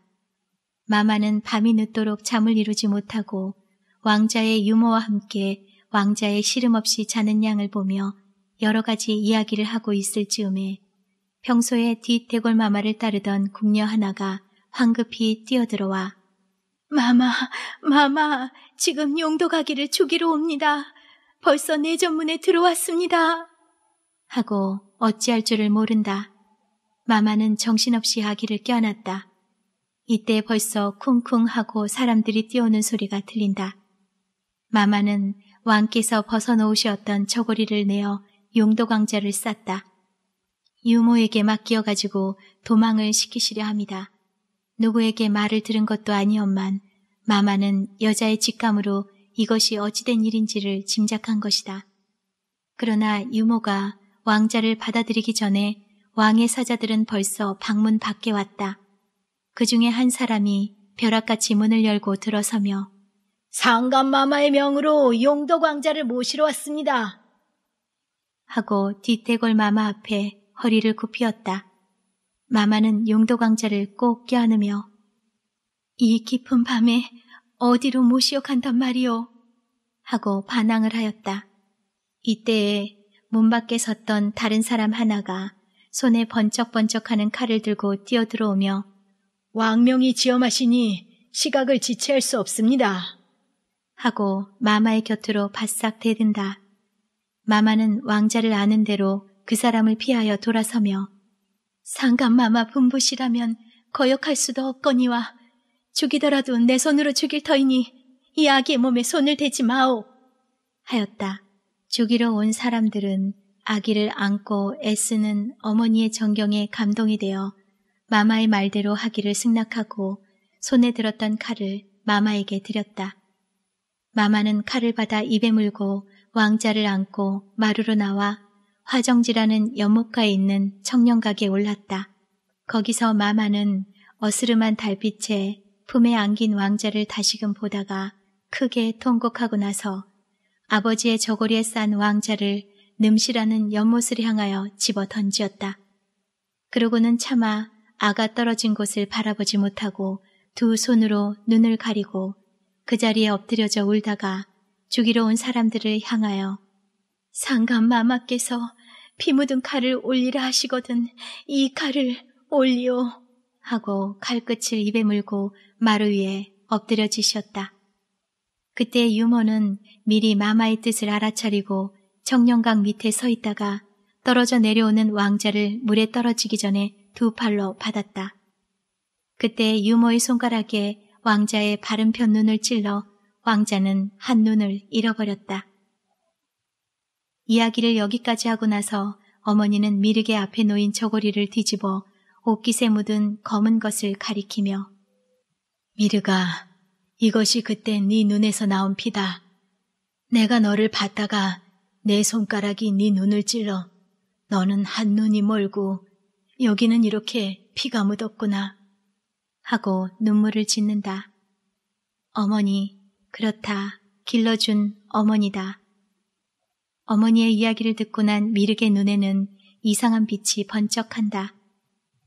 [SPEAKER 2] 마마는 밤이 늦도록 잠을 이루지 못하고 왕자의 유머와 함께 왕자의 시름 없이 자는 양을 보며 여러 가지 이야기를 하고 있을 즈음에 평소에 뒷대골 마마를 따르던 궁녀 하나가 황급히 뛰어들어와
[SPEAKER 1] 마마, 마마, 지금 용도 가기를 주기로 옵니다. 벌써 내 전문에 들어왔습니다.
[SPEAKER 2] 하고 어찌할 줄을 모른다. 마마는 정신없이 아기를 껴안았다. 이때 벌써 쿵쿵 하고 사람들이 뛰어오는 소리가 들린다. 마마는 왕께서 벗어놓으셨던 저고리를 내어 용도광자를 쌌다. 유모에게 맡기어가지고 도망을 시키시려 합니다. 누구에게 말을 들은 것도 아니었만 마마는 여자의 직감으로 이것이 어찌된 일인지를 짐작한 것이다. 그러나 유모가 왕자를 받아들이기 전에 왕의 사자들은 벌써 방문 밖에 왔다. 그 중에 한 사람이 벼락같이 문을 열고 들어서며
[SPEAKER 1] 상감마마의 명으로 용도 광자를 모시러 왔습니다.
[SPEAKER 2] 하고 뒤태골 마마 앞에 허리를 굽히었다. 마마는 용도 광자를 꼭 껴안으며 이 깊은 밤에 어디로 모시어 간단 말이오? 하고 반항을 하였다. 이때에 문 밖에 섰던 다른 사람 하나가 손에 번쩍번쩍하는 칼을 들고 뛰어들어오며
[SPEAKER 1] 왕명이 지엄하시니 시각을 지체할 수 없습니다.
[SPEAKER 2] 하고 마마의 곁으로 바싹 대든다. 마마는 왕자를 아는 대로 그 사람을 피하여 돌아서며 상감마마 분부시라면 거역할 수도 없거니와 죽이더라도 내 손으로 죽일 터이니 이 아기의 몸에 손을 대지 마오 하였다. 죽이러 온 사람들은 아기를 안고 애쓰는 어머니의 정경에 감동이 되어 마마의 말대로 하기를 승낙하고 손에 들었던 칼을 마마에게 드렸다. 마마는 칼을 받아 입에 물고 왕자를 안고 마루로 나와 화정지라는 연못가에 있는 청년각에 올랐다. 거기서 마마는 어스름한 달빛에 품에 안긴 왕자를 다시금 보다가 크게 통곡하고 나서 아버지의 저고리에 싼 왕자를 늠실하는 연못을 향하여 집어 던지었다. 그러고는 차마 아가 떨어진 곳을 바라보지 못하고 두 손으로 눈을 가리고 그 자리에 엎드려져 울다가 죽이러 온 사람들을 향하여 상감 마마께서 피 묻은 칼을 올리라 하시거든 이 칼을 올리오 하고 칼끝을 입에 물고 마루 위에 엎드려 지셨다. 그때 유모는 미리 마마의 뜻을 알아차리고 청년강 밑에 서 있다가 떨어져 내려오는 왕자를 물에 떨어지기 전에 두 팔로 받았다. 그때 유모의 손가락에 왕자의 바른편 눈을 찔러 왕자는 한눈을 잃어버렸다. 이야기를 여기까지 하고 나서 어머니는 미르게 앞에 놓인 저고리를 뒤집어 옷깃에 묻은 검은 것을 가리키며
[SPEAKER 1] 미르가 이것이 그때 네 눈에서 나온 피다. 내가 너를 봤다가 내 손가락이 네 눈을 찔러 너는 한 눈이 멀고 여기는 이렇게 피가 묻었구나
[SPEAKER 2] 하고 눈물을 짓는다. 어머니, 그렇다. 길러준 어머니다. 어머니의 이야기를 듣고 난 미륵의 눈에는 이상한 빛이 번쩍한다.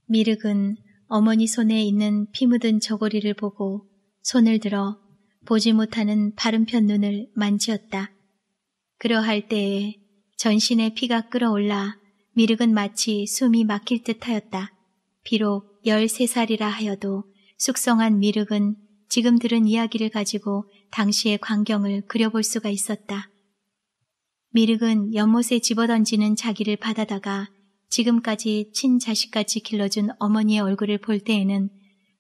[SPEAKER 2] 미륵은 어머니 손에 있는 피 묻은 저고리를 보고 손을 들어 보지 못하는 바른편 눈을 만지었다. 그러할 때에 전신에 피가 끓어올라 미륵은 마치 숨이 막힐 듯 하였다. 비록 13살이라 하여도 숙성한 미륵은 지금 들은 이야기를 가지고 당시의 광경을 그려볼 수가 있었다. 미륵은 연못에 집어던지는 자기를 받아다가 지금까지 친자식같이 길러준 어머니의 얼굴을 볼 때에는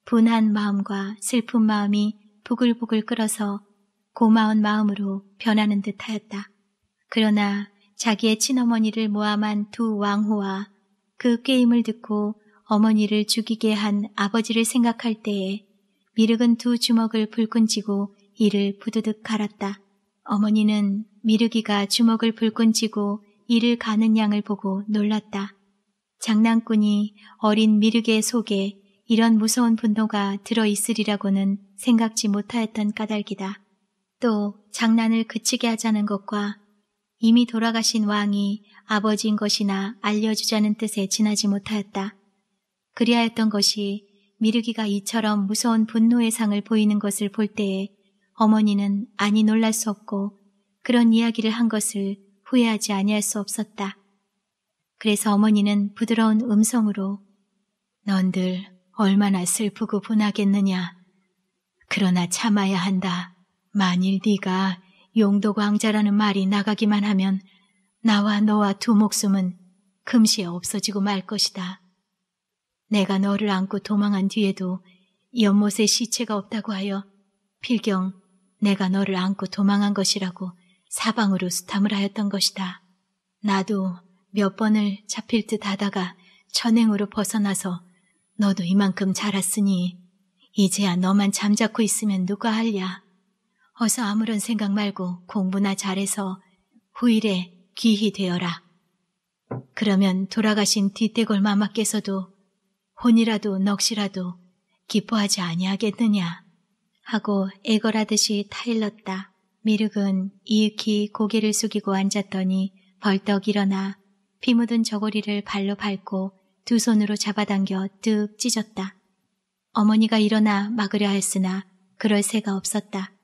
[SPEAKER 2] 분한 마음과 슬픈 마음이 부글부글 끓어서 고마운 마음으로 변하는 듯 하였다. 그러나 자기의 친어머니를 모함한 두 왕후와 그 게임을 듣고 어머니를 죽이게 한 아버지를 생각할 때에 미륵은 두 주먹을 불끈 쥐고 이를 부두득 갈았다. 어머니는 미르기가 주먹을 불끈 쥐고 이를 가는 양을 보고 놀랐다. 장난꾼이 어린 미르기의 속에 이런 무서운 분노가 들어있으리라고는 생각지 못하였던 까닭이다. 또 장난을 그치게 하자는 것과 이미 돌아가신 왕이 아버지인 것이나 알려주자는 뜻에 지나지 못하였다. 그리하였던 것이 미르기가 이처럼 무서운 분노의 상을 보이는 것을 볼 때에 어머니는 아니 놀랄 수 없고 그런 이야기를 한 것을 후회하지 아니할 수 없었다. 그래서 어머니는 부드러운 음성으로 넌들 얼마나 슬프고 분하겠느냐. 그러나 참아야 한다. 만일 네가 용도 광자라는 말이 나가기만 하면 나와 너와 두 목숨은 금시에 없어지고 말 것이다. 내가 너를 안고 도망한 뒤에도 연못에 시체가 없다고 하여 필경 내가 너를 안고 도망한 것이라고 사방으로 수탐을 하였던 것이다. 나도 몇 번을 잡힐 듯 하다가 천행으로 벗어나서 너도 이만큼 자랐으니 이제야 너만 잠자코 있으면 누가 할랴. 어서 아무런 생각 말고 공부나 잘해서 후일에 귀히 되어라. 그러면 돌아가신 뒷대골 마마께서도 혼이라도 넋이라도 기뻐하지 아니하겠느냐. 하고 애걸하듯이 타일렀다. 미륵은 이윽히 고개를 숙이고 앉았더니 벌떡 일어나 피 묻은 저고리를 발로 밟고 두 손으로 잡아당겨 뜩 찢었다. 어머니가 일어나 막으려 했으나 그럴 새가 없었다.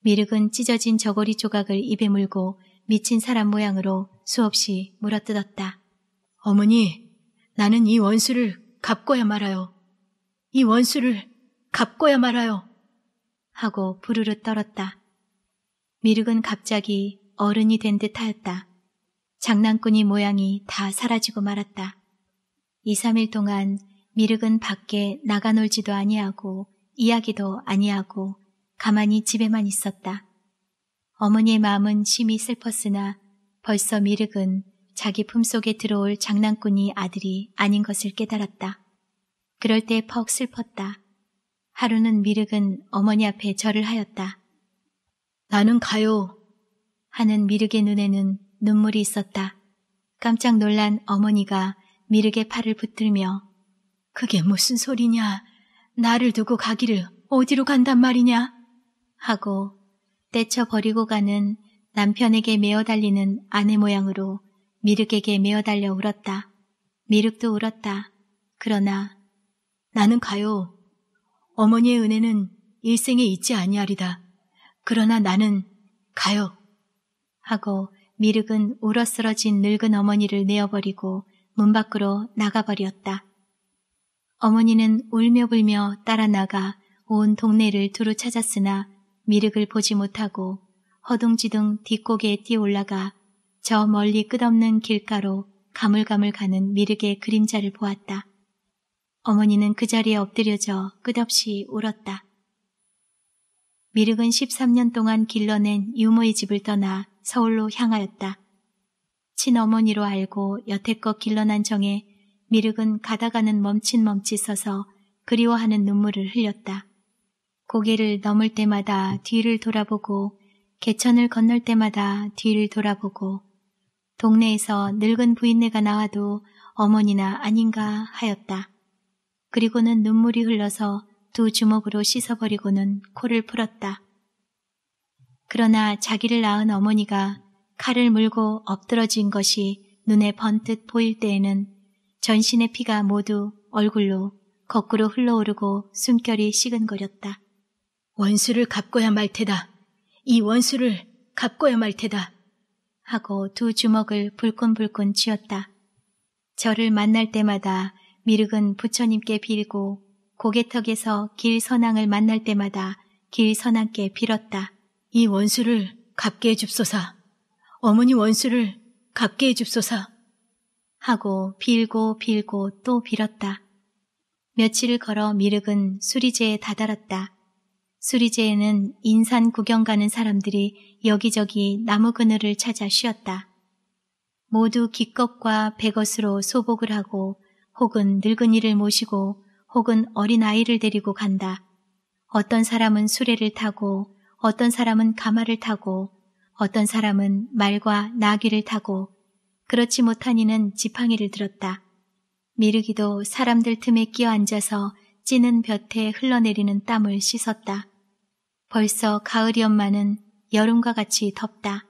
[SPEAKER 2] 미륵은 찢어진 저고리 조각을 입에 물고 미친 사람 모양으로 수없이 물어뜯었다. 어머니, 나는 이 원수를 갚고야 말아요. 이 원수를 갚고야 말아요. 하고 부르르 떨었다. 미륵은 갑자기 어른이 된 듯 하였다. 장난꾼이 모양이 다 사라지고 말았다. 2, 3일 동안 미륵은 밖에 나가 놀지도 아니하고 이야기도 아니하고 가만히 집에만 있었다. 어머니의 마음은 심히 슬펐으나 벌써 미륵은 자기 품속에 들어올 장난꾼이 아들이 아닌 것을 깨달았다. 그럴 때 퍽 슬펐다. 하루는 미륵은 어머니 앞에 절을 하였다. 나는 가요. 하는 미륵의 눈에는 눈물이 있었다. 깜짝 놀란 어머니가 미륵의 팔을 붙들며 그게 무슨 소리냐? 나를 두고 가기를 어디로 간단 말이냐? 하고 떼쳐 버리고 가는 남편에게 메어 달리는 아내 모양으로 미륵에게 메어 달려 울었다. 미륵도 울었다. 그러나 나는 가요. 어머니의 은혜는 일생에 잊지 아니하리다. 그러나 나는 가요. 하고 미륵은 울어 쓰러진 늙은 어머니를 내어버리고 문 밖으로 나가버렸다. 어머니는 울며 불며 따라 나가 온 동네를 두루 찾았으나 미륵을 보지 못하고 허둥지둥 뒷고개에 뛰어올라가 저 멀리 끝없는 길가로 가물가물 가는 미륵의 그림자를 보았다. 어머니는 그 자리에 엎드려져 끝없이 울었다. 미륵은 13년 동안 길러낸 유모의 집을 떠나 서울로 향하였다. 친어머니로 알고 여태껏 길러난 정에 미륵은 가다가는 멈칫멈칫 서서 그리워하는 눈물을 흘렸다. 고개를 넘을 때마다 뒤를 돌아보고 개천을 건널 때마다 뒤를 돌아보고 동네에서 늙은 부인네가 나와도 어머니나 아닌가 하였다. 그리고는 눈물이 흘러서 두 주먹으로 씻어버리고는 코를 풀었다. 그러나 자기를 낳은 어머니가 칼을 물고 엎드러진 것이 눈에 번뜩 보일 때에는 전신의 피가 모두 얼굴로 거꾸로 흘러오르고 숨결이 시근거렸다.
[SPEAKER 1] 원수를 갚고야 말 테다. 이 원수를 갚고야 말 테다.
[SPEAKER 2] 하고 두 주먹을 불끈불끈 쥐었다. 저를 만날 때마다 미륵은 부처님께 빌고 고개턱에서 길 선왕을 만날 때마다 길 선왕께 빌었다.
[SPEAKER 1] 이 원수를 갚게 해줍소사. 어머니 원수를 갚게 해줍소사.
[SPEAKER 2] 하고 빌고 빌고 또 빌었다. 며칠을 걸어 미륵은 수리제에 다다랐다. 수리제에는 인산 구경 가는 사람들이 여기저기 나무 그늘을 찾아 쉬었다. 모두 기껏과 백것으로 소복을 하고 혹은 늙은이를 모시고 혹은 어린아이를 데리고 간다. 어떤 사람은 수레를 타고 어떤 사람은 가마를 타고 어떤 사람은 말과 나귀를 타고 그렇지 못한 이는 지팡이를 들었다. 미르기도 사람들 틈에 끼어 앉아서 찌는 볕에 흘러내리는 땀을 씻었다. 벌써 가을이 엄마는 여름과 같이 덥다.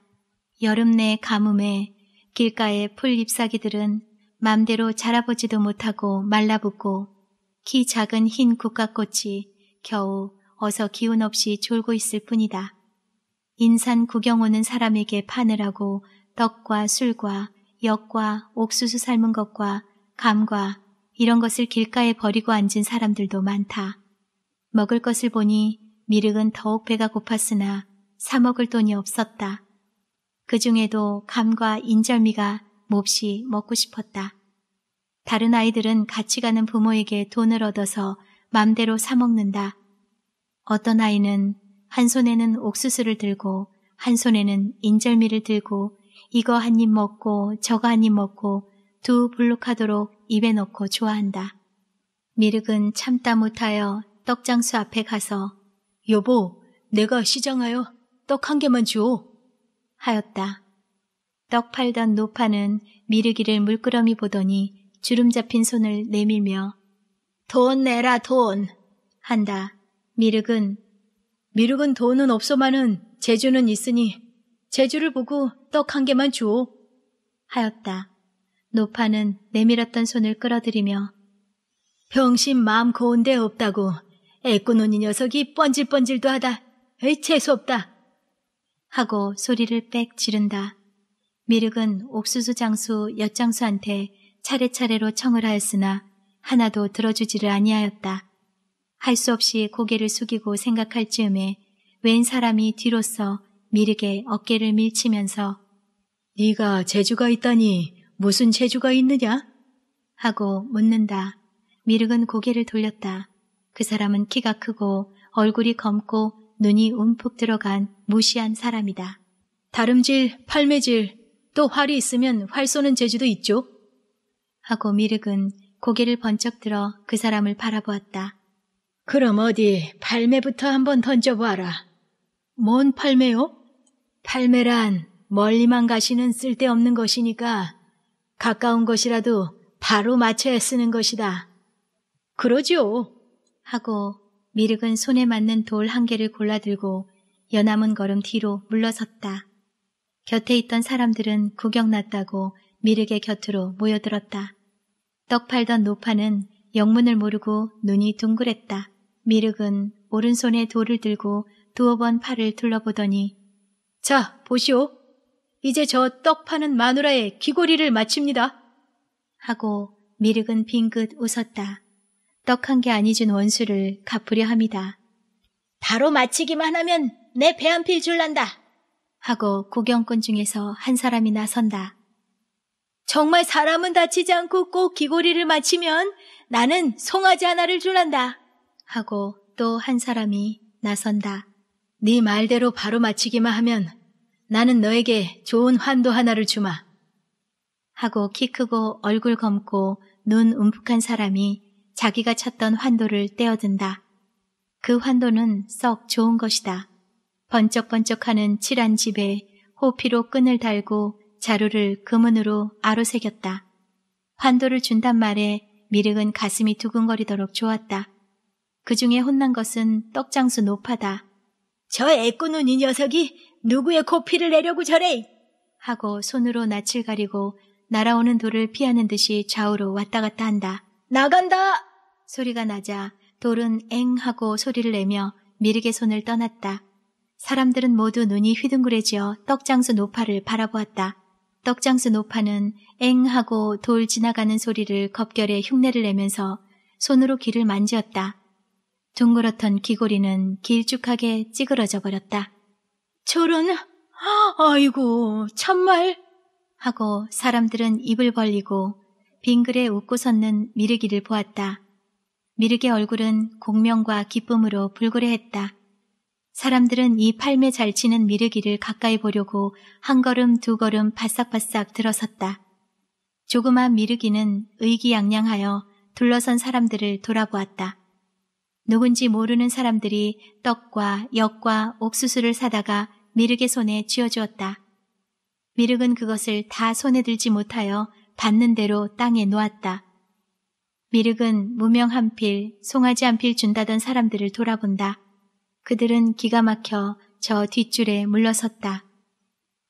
[SPEAKER 2] 여름 내 가뭄에 길가의 풀 잎사귀들은 맘대로 자라보지도 못하고 말라붙고 키 작은 흰 국화꽃이 겨우 어서 기운 없이 졸고 있을 뿐이다. 인산 구경 오는 사람에게 파느라고 떡과 술과 엿과 옥수수 삶은 것과 감과 이런 것을 길가에 버리고 앉은 사람들도 많다. 먹을 것을 보니 미륵은 더욱 배가 고팠으나 사 먹을 돈이 없었다. 그 중에도 감과 인절미가 몹시 먹고 싶었다. 다른 아이들은 같이 가는 부모에게 돈을 얻어서 맘대로 사 먹는다. 어떤 아이는 한 손에는 옥수수를 들고 한 손에는 인절미를 들고 이거 한 입 먹고 저거 한 입 먹고 두 블록하도록 입에 넣고 좋아한다. 미륵은 참다 못하여 떡장수 앞에 가서
[SPEAKER 1] 여보, 내가 시장하여 떡 한 개만 줘.
[SPEAKER 2] 하였다. 떡 팔던 노파는 미르기를 물끄러미 보더니 주름 잡힌 손을 내밀며
[SPEAKER 1] 돈 내라 돈
[SPEAKER 2] 한다. 미륵은
[SPEAKER 1] 미륵은 돈은 없어마는 재주는 있으니 재주를 보고 떡 한 개만 줘.
[SPEAKER 2] 하였다. 노파는 내밀었던 손을 끌어들이며
[SPEAKER 1] 병신 마음 고운 데 없다고 애꾸는 이 녀석이 뻔질뻔질도 하다. 에이 재수없다.
[SPEAKER 2] 하고 소리를 빽 지른다. 미륵은 옥수수 장수 엿장수한테 차례차례로 청을 하였으나 하나도 들어주지를 아니하였다. 할 수 없이 고개를 숙이고 생각할 즈음에 웬 사람이 뒤로서 미륵의 어깨를 밀치면서
[SPEAKER 1] 네가 재주가 있다니 무슨 재주가 있느냐?
[SPEAKER 2] 하고 묻는다. 미륵은 고개를 돌렸다. 그 사람은 키가 크고 얼굴이 검고 눈이 움푹 들어간 무시한 사람이다.
[SPEAKER 1] 다름질, 팔매질, 또 활이 있으면 활 쏘는 재주도 있죠?
[SPEAKER 2] 하고 미륵은 고개를 번쩍 들어 그 사람을 바라보았다.
[SPEAKER 1] 그럼 어디 팔매부터 한번 던져봐라. 뭔 팔매요? 팔매란 멀리만 가시는 쓸데없는 것이니까 가까운 것이라도 바로 맞춰야 쓰는 것이다. 그러지요.
[SPEAKER 2] 하고 미륵은 손에 맞는 돌 한 개를 골라들고 여남은 걸음 뒤로 물러섰다. 곁에 있던 사람들은 구경 났다고 미륵의 곁으로 모여들었다. 떡 팔던 노파는 영문을 모르고 눈이 둥그랬다. 미륵은 오른손에 돌을 들고 두어 번 팔을 둘러보더니
[SPEAKER 1] 자, 보시오. 이제 저 떡 파는 마누라의 귀고리를 마칩니다.
[SPEAKER 2] 하고 미륵은 빙긋 웃었다. 떡 한 개 아니 준 원수를 갚으려 합니다.
[SPEAKER 1] 바로 마치기만 하면 내 배 한 필 줄란다.
[SPEAKER 2] 하고 구경꾼 중에서 한 사람이 나선다.
[SPEAKER 1] 정말 사람은 다치지 않고 꼭 귀고리를 마치면 나는 송아지 하나를 줄란다.
[SPEAKER 2] 하고 또 한 사람이 나선다.
[SPEAKER 1] 네 말대로 바로 마치기만 하면 나는 너에게 좋은 환도 하나를 주마.
[SPEAKER 2] 하고 키 크고 얼굴 검고 눈 움푹한 사람이 자기가 찾던 환도를 떼어든다. 그 환도는 썩 좋은 것이다. 번쩍번쩍하는 칠한 집에 호피로 끈을 달고 자루를 금은으로 아로 새겼다. 환도를 준단 말에 미륵은 가슴이 두근거리도록 좋았다. 그 중에 혼난 것은 떡장수 노파다.
[SPEAKER 1] 저 애꾸는 이 녀석이 누구의 코피를 내려고 저래!
[SPEAKER 2] 하고 손으로 낯을 가리고 날아오는 돌을 피하는 듯이 좌우로 왔다 갔다 한다.
[SPEAKER 1] 나간다!
[SPEAKER 2] 소리가 나자 돌은 엥 하고 소리를 내며 미륵의 손을 떠났다. 사람들은 모두 눈이 휘둥그레지어 떡장수 노파를 바라보았다. 떡장수 노파는 엥 하고 돌 지나가는 소리를 겁결에 흉내를 내면서 손으로 귀를 만지었다. 둥그렇던 귀고리는 길쭉하게 찌그러져 버렸다.
[SPEAKER 1] 저런, 아이고, 참말.
[SPEAKER 2] 하고 사람들은 입을 벌리고 빙글에 웃고 섰는 미르기를 보았다. 미르의 얼굴은 공명과 기쁨으로 불그레했다. 사람들은 이 팔매 잘 치는 미르기를 가까이 보려고 한 걸음 두 걸음 바싹바싹 들어섰다. 조그만 미르기는 의기양양하여 둘러선 사람들을 돌아보았다. 누군지 모르는 사람들이 떡과 엿과 옥수수를 사다가 미륵의 손에 쥐어주었다. 미륵은 그것을 다 손에 들지 못하여 받는 대로 땅에 놓았다. 미륵은 무명 한 필, 송아지 한 필 준다던 사람들을 돌아본다. 그들은 기가 막혀 저 뒷줄에 물러섰다.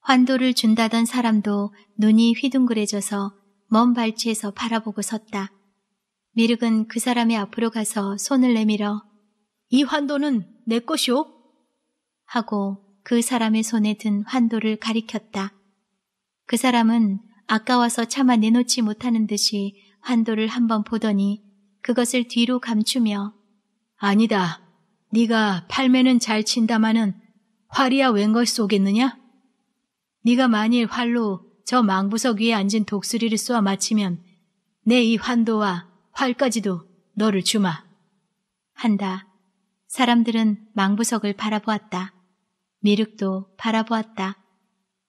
[SPEAKER 2] 환도를 준다던 사람도 눈이 휘둥그레져서 먼 발치에서 바라보고 섰다. 미륵은 그 사람의 앞으로 가서 손을 내밀어
[SPEAKER 1] 이 환도는 내 것이오?
[SPEAKER 2] 하고 그 사람의 손에 든 환도를 가리켰다. 그 사람은 아까워서 차마 내놓지 못하는 듯이 환도를 한번 보더니 그것을 뒤로 감추며
[SPEAKER 1] 아니다. 네가 팔매는 잘 친다마는 활이야 웬걸 쏘겠느냐? 네가 만일 활로 저 망부석 위에 앉은 독수리를 쏘아 마치면 내 이 환도와 활까지도 너를 주마.
[SPEAKER 2] 한다. 사람들은 망부석을 바라보았다. 미륵도 바라보았다.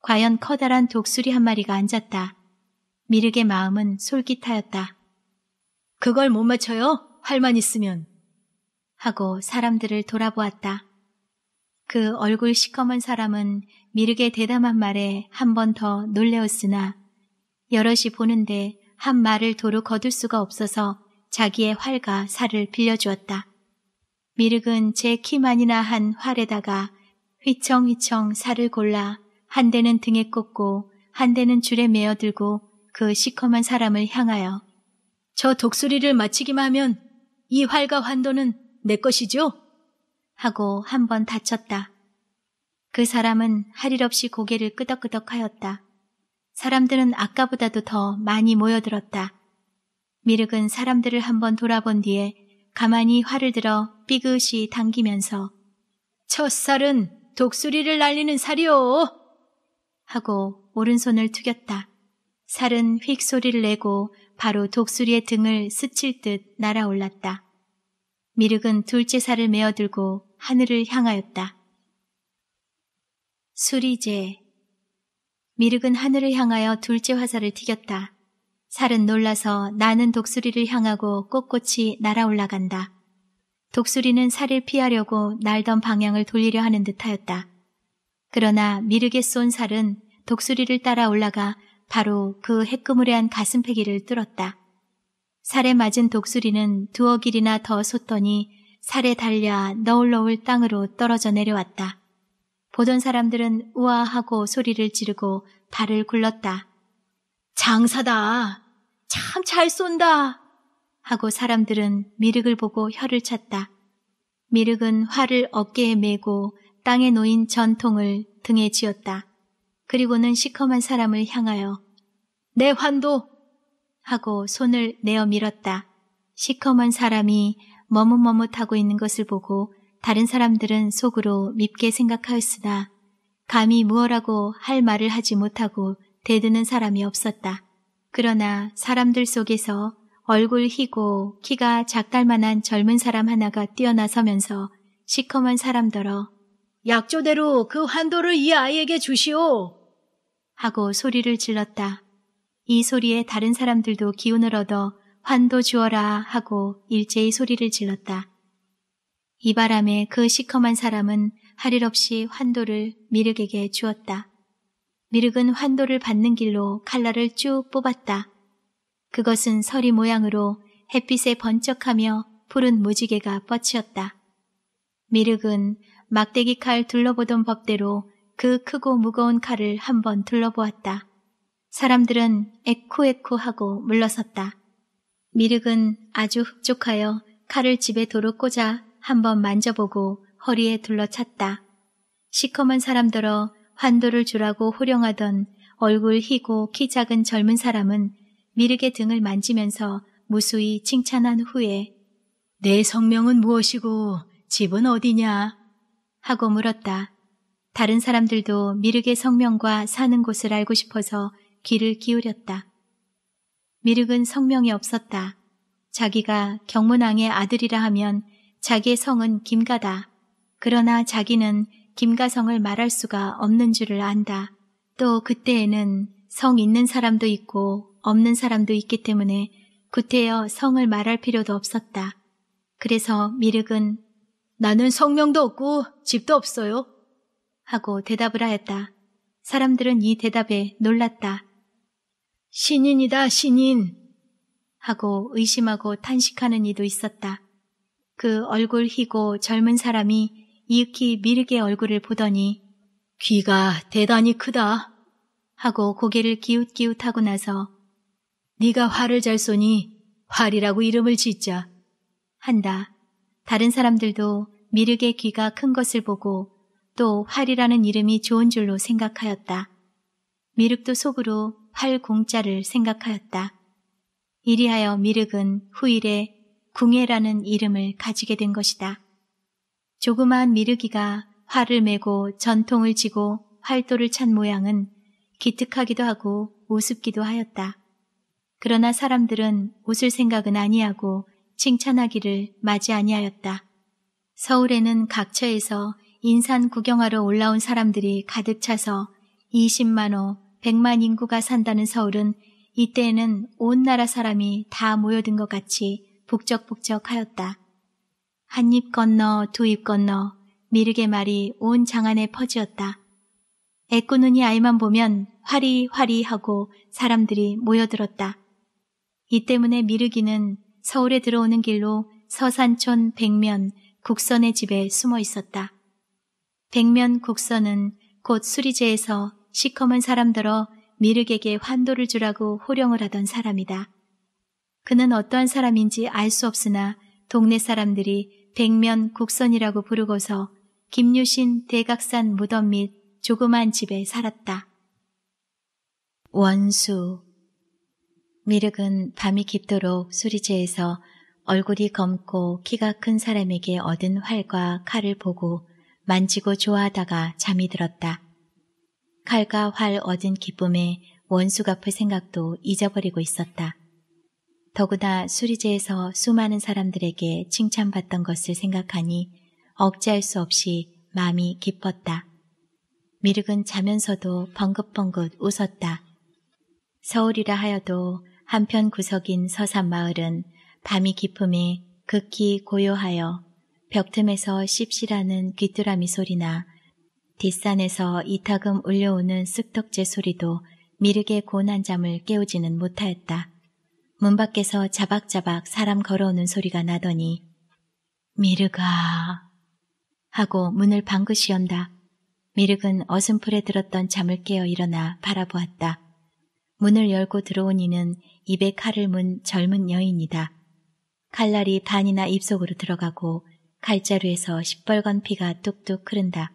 [SPEAKER 2] 과연 커다란 독수리 한 마리가 앉았다. 미륵의 마음은 솔깃하였다.
[SPEAKER 1] 그걸 못 맞춰요? 활만 있으면.
[SPEAKER 2] 하고 사람들을 돌아보았다. 그 얼굴 시커먼 사람은 미륵의 대담한 말에 한 번 더 놀래었으나 여럿이 보는데 한 말을 도로 거둘 수가 없어서 자기의 활과 살을 빌려주었다. 미륵은 제 키만이나 한 활에다가 휘청휘청 살을 골라 한 대는 등에 꽂고 한 대는 줄에 메어들고 그 시커먼 사람을 향하여
[SPEAKER 1] 저 독수리를 마치기만 하면 이 활과 환도는 내 것이죠?
[SPEAKER 2] 하고 한 번 다쳤다. 그 사람은 할 일 없이 고개를 끄덕끄덕 하였다. 사람들은 아까보다도 더 많이 모여들었다. 미륵은 사람들을 한번 돌아본 뒤에 가만히 활을 들어 삐그시 당기면서
[SPEAKER 1] 첫 살은 독수리를 날리는 살이오!
[SPEAKER 2] 하고 오른손을 튀겼다. 살은 휙 소리를 내고 바로 독수리의 등을 스칠 듯 날아올랐다. 미륵은 둘째 살을 메어들고 하늘을 향하였다. 수리제 미륵은 하늘을 향하여 둘째 화살을 튀겼다. 살은 놀라서 나는 독수리를 향하고 꼿꼿이 날아올라간다. 독수리는 살을 피하려고 날던 방향을 돌리려 하는 듯하였다. 그러나 미르게 쏜 살은 독수리를 따라 올라가 바로 그 해끄무레한 가슴패기를 뚫었다. 살에 맞은 독수리는 두어 길이나 더 솟더니 살에 달려 너울너울 땅으로 떨어져 내려왔다. 보던 사람들은 우아하고 소리를 지르고 발을 굴렀다.
[SPEAKER 1] 장사다. 참 잘 쏜다.
[SPEAKER 2] 하고 사람들은 미륵을 보고 혀를 찼다. 미륵은 활을 어깨에 메고 땅에 놓인 전통을 등에 지었다. 그리고는 시커먼 사람을 향하여 내 환도 하고 손을 내어 밀었다. 시커먼 사람이 머뭇머뭇하고 있는 것을 보고 다른 사람들은 속으로 밉게 생각하였으나 감히 무엇라고 할 말을 하지 못하고 대드는 사람이 없었다. 그러나 사람들 속에서 얼굴 희고 키가 작달만한 젊은 사람 하나가 뛰어나서면서 시커먼 사람더러
[SPEAKER 1] 약조대로 그 환도를 이 아이에게 주시오.
[SPEAKER 2] 하고 소리를 질렀다. 이 소리에 다른 사람들도 기운을 얻어 환도 주어라 하고 일제히 소리를 질렀다. 이 바람에 그 시커먼 사람은 할 일 없이 환도를 미륵에게 주었다. 미륵은 환도를 받는 길로 칼날을 쭉 뽑았다. 그것은 서리 모양으로 햇빛에 번쩍하며 푸른 무지개가 뻗치었다. 미륵은 막대기 칼 둘러보던 법대로 그 크고 무거운 칼을 한번 둘러보았다. 사람들은 에쿠에쿠 하고 물러섰다. 미륵은 아주 흡족하여 칼을 집에 도로 꽂아 한번 만져보고 허리에 둘러찼다. 시커먼 사람들어 환도를 주라고 호령하던 얼굴 희고 키 작은 젊은 사람은 미륵의 등을 만지면서 무수히 칭찬한 후에
[SPEAKER 1] 내 성명은 무엇이고 집은 어디냐?
[SPEAKER 2] 하고 물었다. 다른 사람들도 미륵의 성명과 사는 곳을 알고 싶어서 귀를 기울였다. 미륵은 성명이 없었다. 자기가 경문왕의 아들이라 하면 자기의 성은 김가다. 그러나 자기는 김가성을 말할 수가 없는 줄을 안다. 또 그때에는 성 있는 사람도 있고 없는 사람도 있기 때문에 구태여 성을 말할 필요도 없었다. 그래서 미륵은
[SPEAKER 1] 나는 성명도 없고 집도 없어요.
[SPEAKER 2] 하고 대답을 하였다. 사람들은 이 대답에 놀랐다.
[SPEAKER 1] 신인이다, 신인.
[SPEAKER 2] 하고 의심하고 탄식하는 이도 있었다. 그 얼굴 희고 젊은 사람이 이윽히 미륵의 얼굴을 보더니
[SPEAKER 1] 귀가 대단히 크다.
[SPEAKER 2] 하고 고개를 기웃기웃하고 나서
[SPEAKER 1] 네가 활을 잘 쏘니 활이라고 이름을 짓자.
[SPEAKER 2] 한다. 다른 사람들도 미륵의 귀가 큰 것을 보고 또 활이라는 이름이 좋은 줄로 생각하였다. 미륵도 속으로 활 공자를 생각하였다. 이리하여 미륵은 후일에 궁예라는 이름을 가지게 된 것이다. 조그마한 미륵이가 활을 메고 전통을 지고 활도를 찬 모양은 기특하기도 하고 우습기도 하였다. 그러나 사람들은 웃을 생각은 아니하고 칭찬하기를 맞이 아니하였다. 서울에는 각처에서 인산 구경하러 올라온 사람들이 가득 차서 20만호, 100만 인구가 산다는 서울은 이때에는 온 나라 사람이 다 모여든 것 같이 북적북적하였다. 한 입 건너 두 입 건너 미륵의 말이 온 장안에 퍼지었다. 애꾸눈이 아이만 보면 화리화리 하고 사람들이 모여들었다. 이 때문에 미르기는 서울에 들어오는 길로 서산촌 백면 국선의 집에 숨어 있었다. 백면 국선은 곧 수리제에서 시커먼 사람들어 미륵에게 환도를 주라고 호령을 하던 사람이다. 그는 어떠한 사람인지 알 수 없으나 동네 사람들이 백면 국선이라고 부르고서 김유신 대각산 무덤 및 조그만 집에 살았다. 원수 미륵은 밤이 깊도록 수리제에서 얼굴이 검고 키가 큰 사람에게 얻은 활과 칼을 보고 만지고 좋아하다가 잠이 들었다. 칼과 활 얻은 기쁨에 원수 갚을 생각도 잊어버리고 있었다. 더구나 수리제에서 수많은 사람들에게 칭찬받던 것을 생각하니 억제할 수 없이 마음이 기뻤다. 미륵은 자면서도 벙긋벙긋 웃었다. 서울이라 하여도 한편 구석인 서산마을은 밤이 깊음에 극히 고요하여 벽틈에서 씹시라는 귀뚜라미 소리나 뒷산에서 이타금 울려오는 쓱덕제 소리도 미르게 고난 잠을 깨우지는 못하였다. 문 밖에서 자박자박 사람 걸어오는 소리가 나더니 미르가 하고 문을 방긋이 연다. 미륵은 어슴풀에 들었던 잠을 깨어 일어나 바라보았다. 문을 열고 들어온 이는 입에 칼을 문 젊은 여인이다. 칼날이 반이나 입속으로 들어가고 칼자루에서 시뻘건 피가 뚝뚝 흐른다.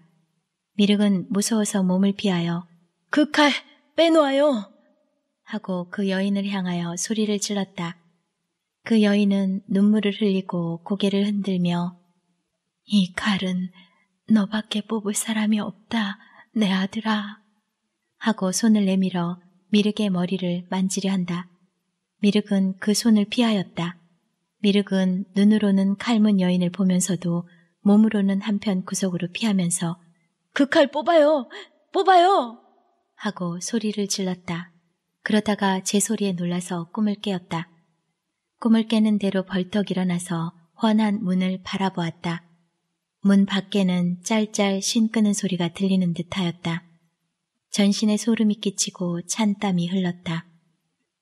[SPEAKER 2] 미륵은 무서워서 몸을 피하여
[SPEAKER 1] 그 칼 빼놓아요.
[SPEAKER 2] 하고 그 여인을 향하여 소리를 질렀다. 그 여인은 눈물을 흘리고 고개를 흔들며 이 칼은 너밖에 뽑을 사람이 없다, 내 아들아. 하고 손을 내밀어 미륵의 머리를 만지려 한다. 미륵은 그 손을 피하였다. 미륵은 눈으로는 칼문 여인을 보면서도 몸으로는 한편 구석으로 피하면서
[SPEAKER 1] 그 칼 뽑아요! 뽑아요!
[SPEAKER 2] 하고 소리를 질렀다. 그러다가 제 소리에 놀라서 꿈을 깨었다. 꿈을 깨는 대로 벌떡 일어나서 환한 문을 바라보았다. 문 밖에는 짤짤 신 끄는 소리가 들리는 듯하였다. 전신에 소름이 끼치고 찬땀이 흘렀다.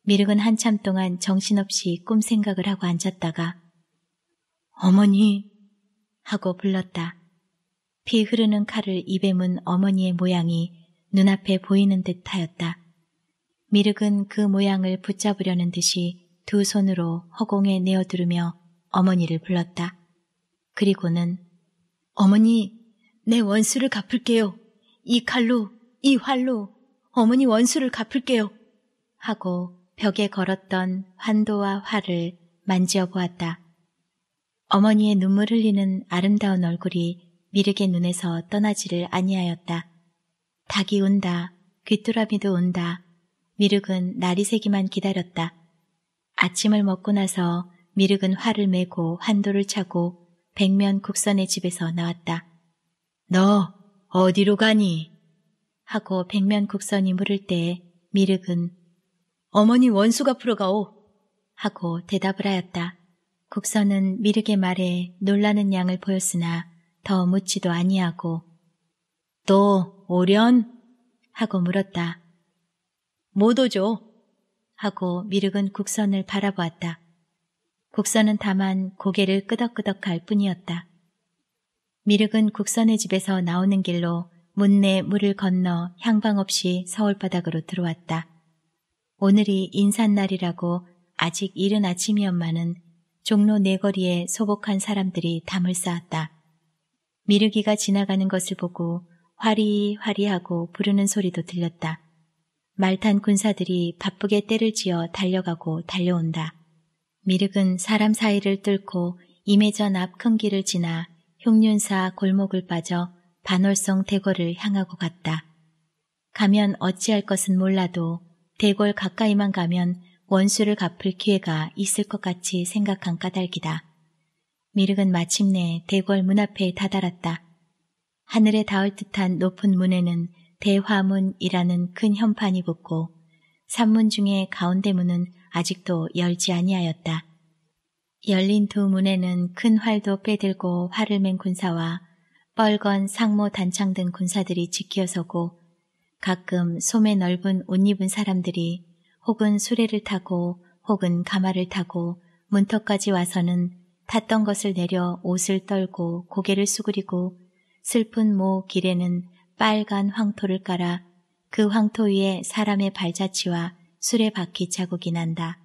[SPEAKER 2] 미륵은 한참 동안 정신없이 꿈 생각을 하고 앉았다가 어머니 하고 불렀다. 피 흐르는 칼을 입에 문 어머니의 모양이 눈앞에 보이는 듯 하였다. 미륵은 그 모양을 붙잡으려는 듯이 두 손으로 허공에 내어두르며 어머니를 불렀다. 그리고는 어머니, 내 원수를 갚을게요. 이 칼로, 이 활로 어머니 원수를 갚을게요. 하고 벽에 걸었던 환도와 활을 만지어 보았다. 어머니의 눈물 흘리는 아름다운 얼굴이 미륵의 눈에서 떠나지를 아니하였다. 닭이 온다. 귀뚜라미도 온다. 미륵은 날이 새기만 기다렸다. 아침을 먹고 나서 미륵은 활을 메고 환도를 차고 백면 국선의 집에서 나왔다. 너 어디로 가니? 하고 백면 국선이 물을 때 미륵은 어머니 원수 갚으러 가오. 하고 대답을 하였다. 국선은 미륵의 말에 놀라는 양을 보였으나 더 묻지도 아니하고 또 오련? 하고 물었다. 못 오죠? 하고 미륵은 국선을 바라보았다. 국선은 다만 고개를 끄덕끄덕 할 뿐이었다. 미륵은 국선의 집에서 나오는 길로 문내 물을 건너 향방 없이 서울 바닥으로 들어왔다. 오늘이 인산날이라고 아직 이른 아침이었마는 종로 네거리에 소복한 사람들이 담을 쌓았다. 미르기가 지나가는 것을 보고 화리화리하고 부르는 소리도 들렸다. 말탄 군사들이 바쁘게 때를 지어 달려가고 달려온다. 미륵은 사람 사이를 뚫고 임해전 앞 큰 길을 지나 흉륜사 골목을 빠져 반월성 대궐을 향하고 갔다. 가면 어찌할 것은 몰라도 대궐 가까이만 가면 원수를 갚을 기회가 있을 것 같이 생각한 까닭이다. 미륵은 마침내 대궐 문 앞에 다다랐다. 하늘에 닿을 듯한 높은 문에는 대화문이라는 큰 현판이 붙고 산문 중에 가운데 문은 아직도 열지 아니하였다. 열린 두 문에는 큰 활도 빼들고 활을 맨 군사와 뻘건 상모 단창 등 군사들이 지키어 서고 가끔 소매 넓은 옷 입은 사람들이 혹은 수레를 타고 혹은 가마를 타고 문턱까지 와서는 탔던 것을 내려 옷을 떨고 고개를 수그리고 슬픈 모 길에는 빨간 황토를 깔아 그 황토 위에 사람의 발자취와 수레바퀴 자국이 난다.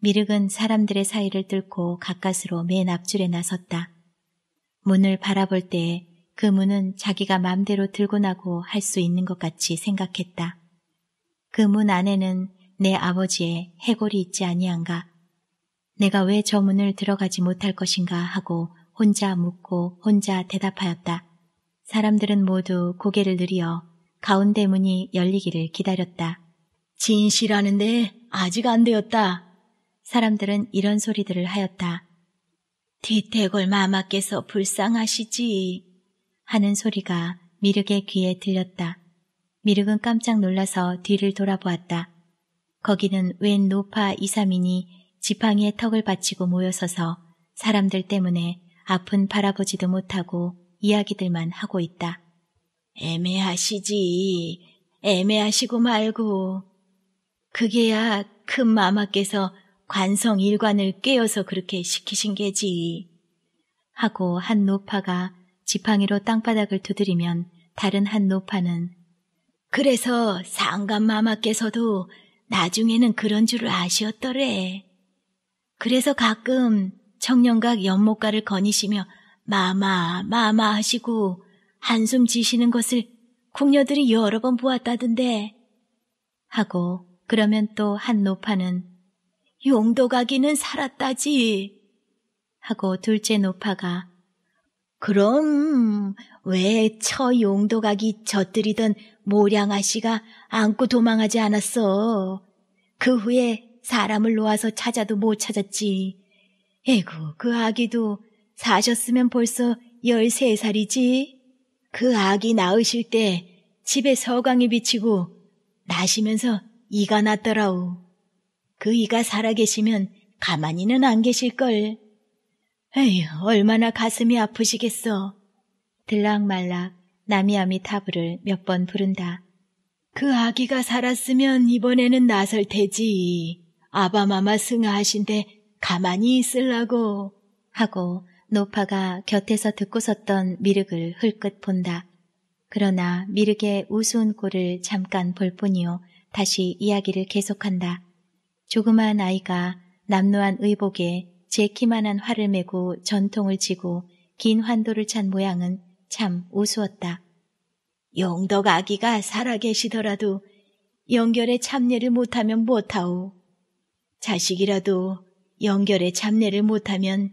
[SPEAKER 2] 미륵은 사람들의 사이를 뚫고 가까스로 맨 앞줄에 나섰다. 문을 바라볼 때에 그 문은 자기가 마음대로 들고 나고 할 수 있는 것 같이 생각했다. 그 문 안에는 내 아버지의 해골이 있지 아니한가. 내가 왜 저 문을 들어가지 못할 것인가 하고 혼자 묻고 혼자 대답하였다. 사람들은 모두 고개를 느리어 가운데 문이 열리기를 기다렸다. 진실하는데 아직 안 되었다. 사람들은 이런 소리들을 하였다. 뒤태골 마마께서 불쌍하시지. 하는 소리가 미륵의 귀에 들렸다. 미륵은 깜짝 놀라서 뒤를 돌아보았다. 거기는 웬 노파 이사민이 지팡이에 턱을 받치고 모여서서 사람들 때문에 앞은 바라보지도 못하고 이야기들만 하고 있다. 애매하시지. 애매하시고 말고. 그게야 큰 마마께서 관성 일관을 깨어서 그렇게 시키신 게지. 하고 한 노파가 지팡이로 땅바닥을 두드리면 다른 한 노파는 그래서 상감 마마께서도 나중에는 그런 줄을 아시었더래. 그래서 가끔 청년각 연못가를 거니시며 마마 마마 하시고 한숨 지시는 것을 궁녀들이 여러 번 보았다던데. 하고 그러면 또 한 노파는 용도가기는 살았다지. 하고 둘째 노파가 그럼 왜 처 용도가기 젖들이던 모량 아씨가 안고 도망하지 않았어? 그 후에 사람을 놓아서 찾아도 못 찾았지. 에구, 그 아기도 사셨으면 벌써 13살이지?
[SPEAKER 1] 그 아기 낳으실 때 집에 서광이 비치고 나시면서 이가 났더라우. 그 이가 살아계시면 가만히는 안 계실걸. 에휴, 얼마나 가슴이 아프시겠어.
[SPEAKER 2] 들락말락 나미아미타불을 몇번 부른다.
[SPEAKER 1] 그 아기가 살았으면 이번에는 나설 테지. 아바마마 승하하신데 가만히 있을라고.
[SPEAKER 2] 하고 노파가 곁에서 듣고 섰던 미륵을 흘끗 본다. 그러나 미륵의 우스운 꼴을 잠깐 볼 뿐이요. 다시 이야기를 계속한다. 조그마한 아이가 남노한 의복에 제 키만한 활을 메고 전통을 지고 긴 환도를 찬 모양은 참 우스웠다.
[SPEAKER 1] 용덕 아기가 살아계시더라도 연결에 참례를 못하면 못하오. 자식이라도 연결에 참례를 못하면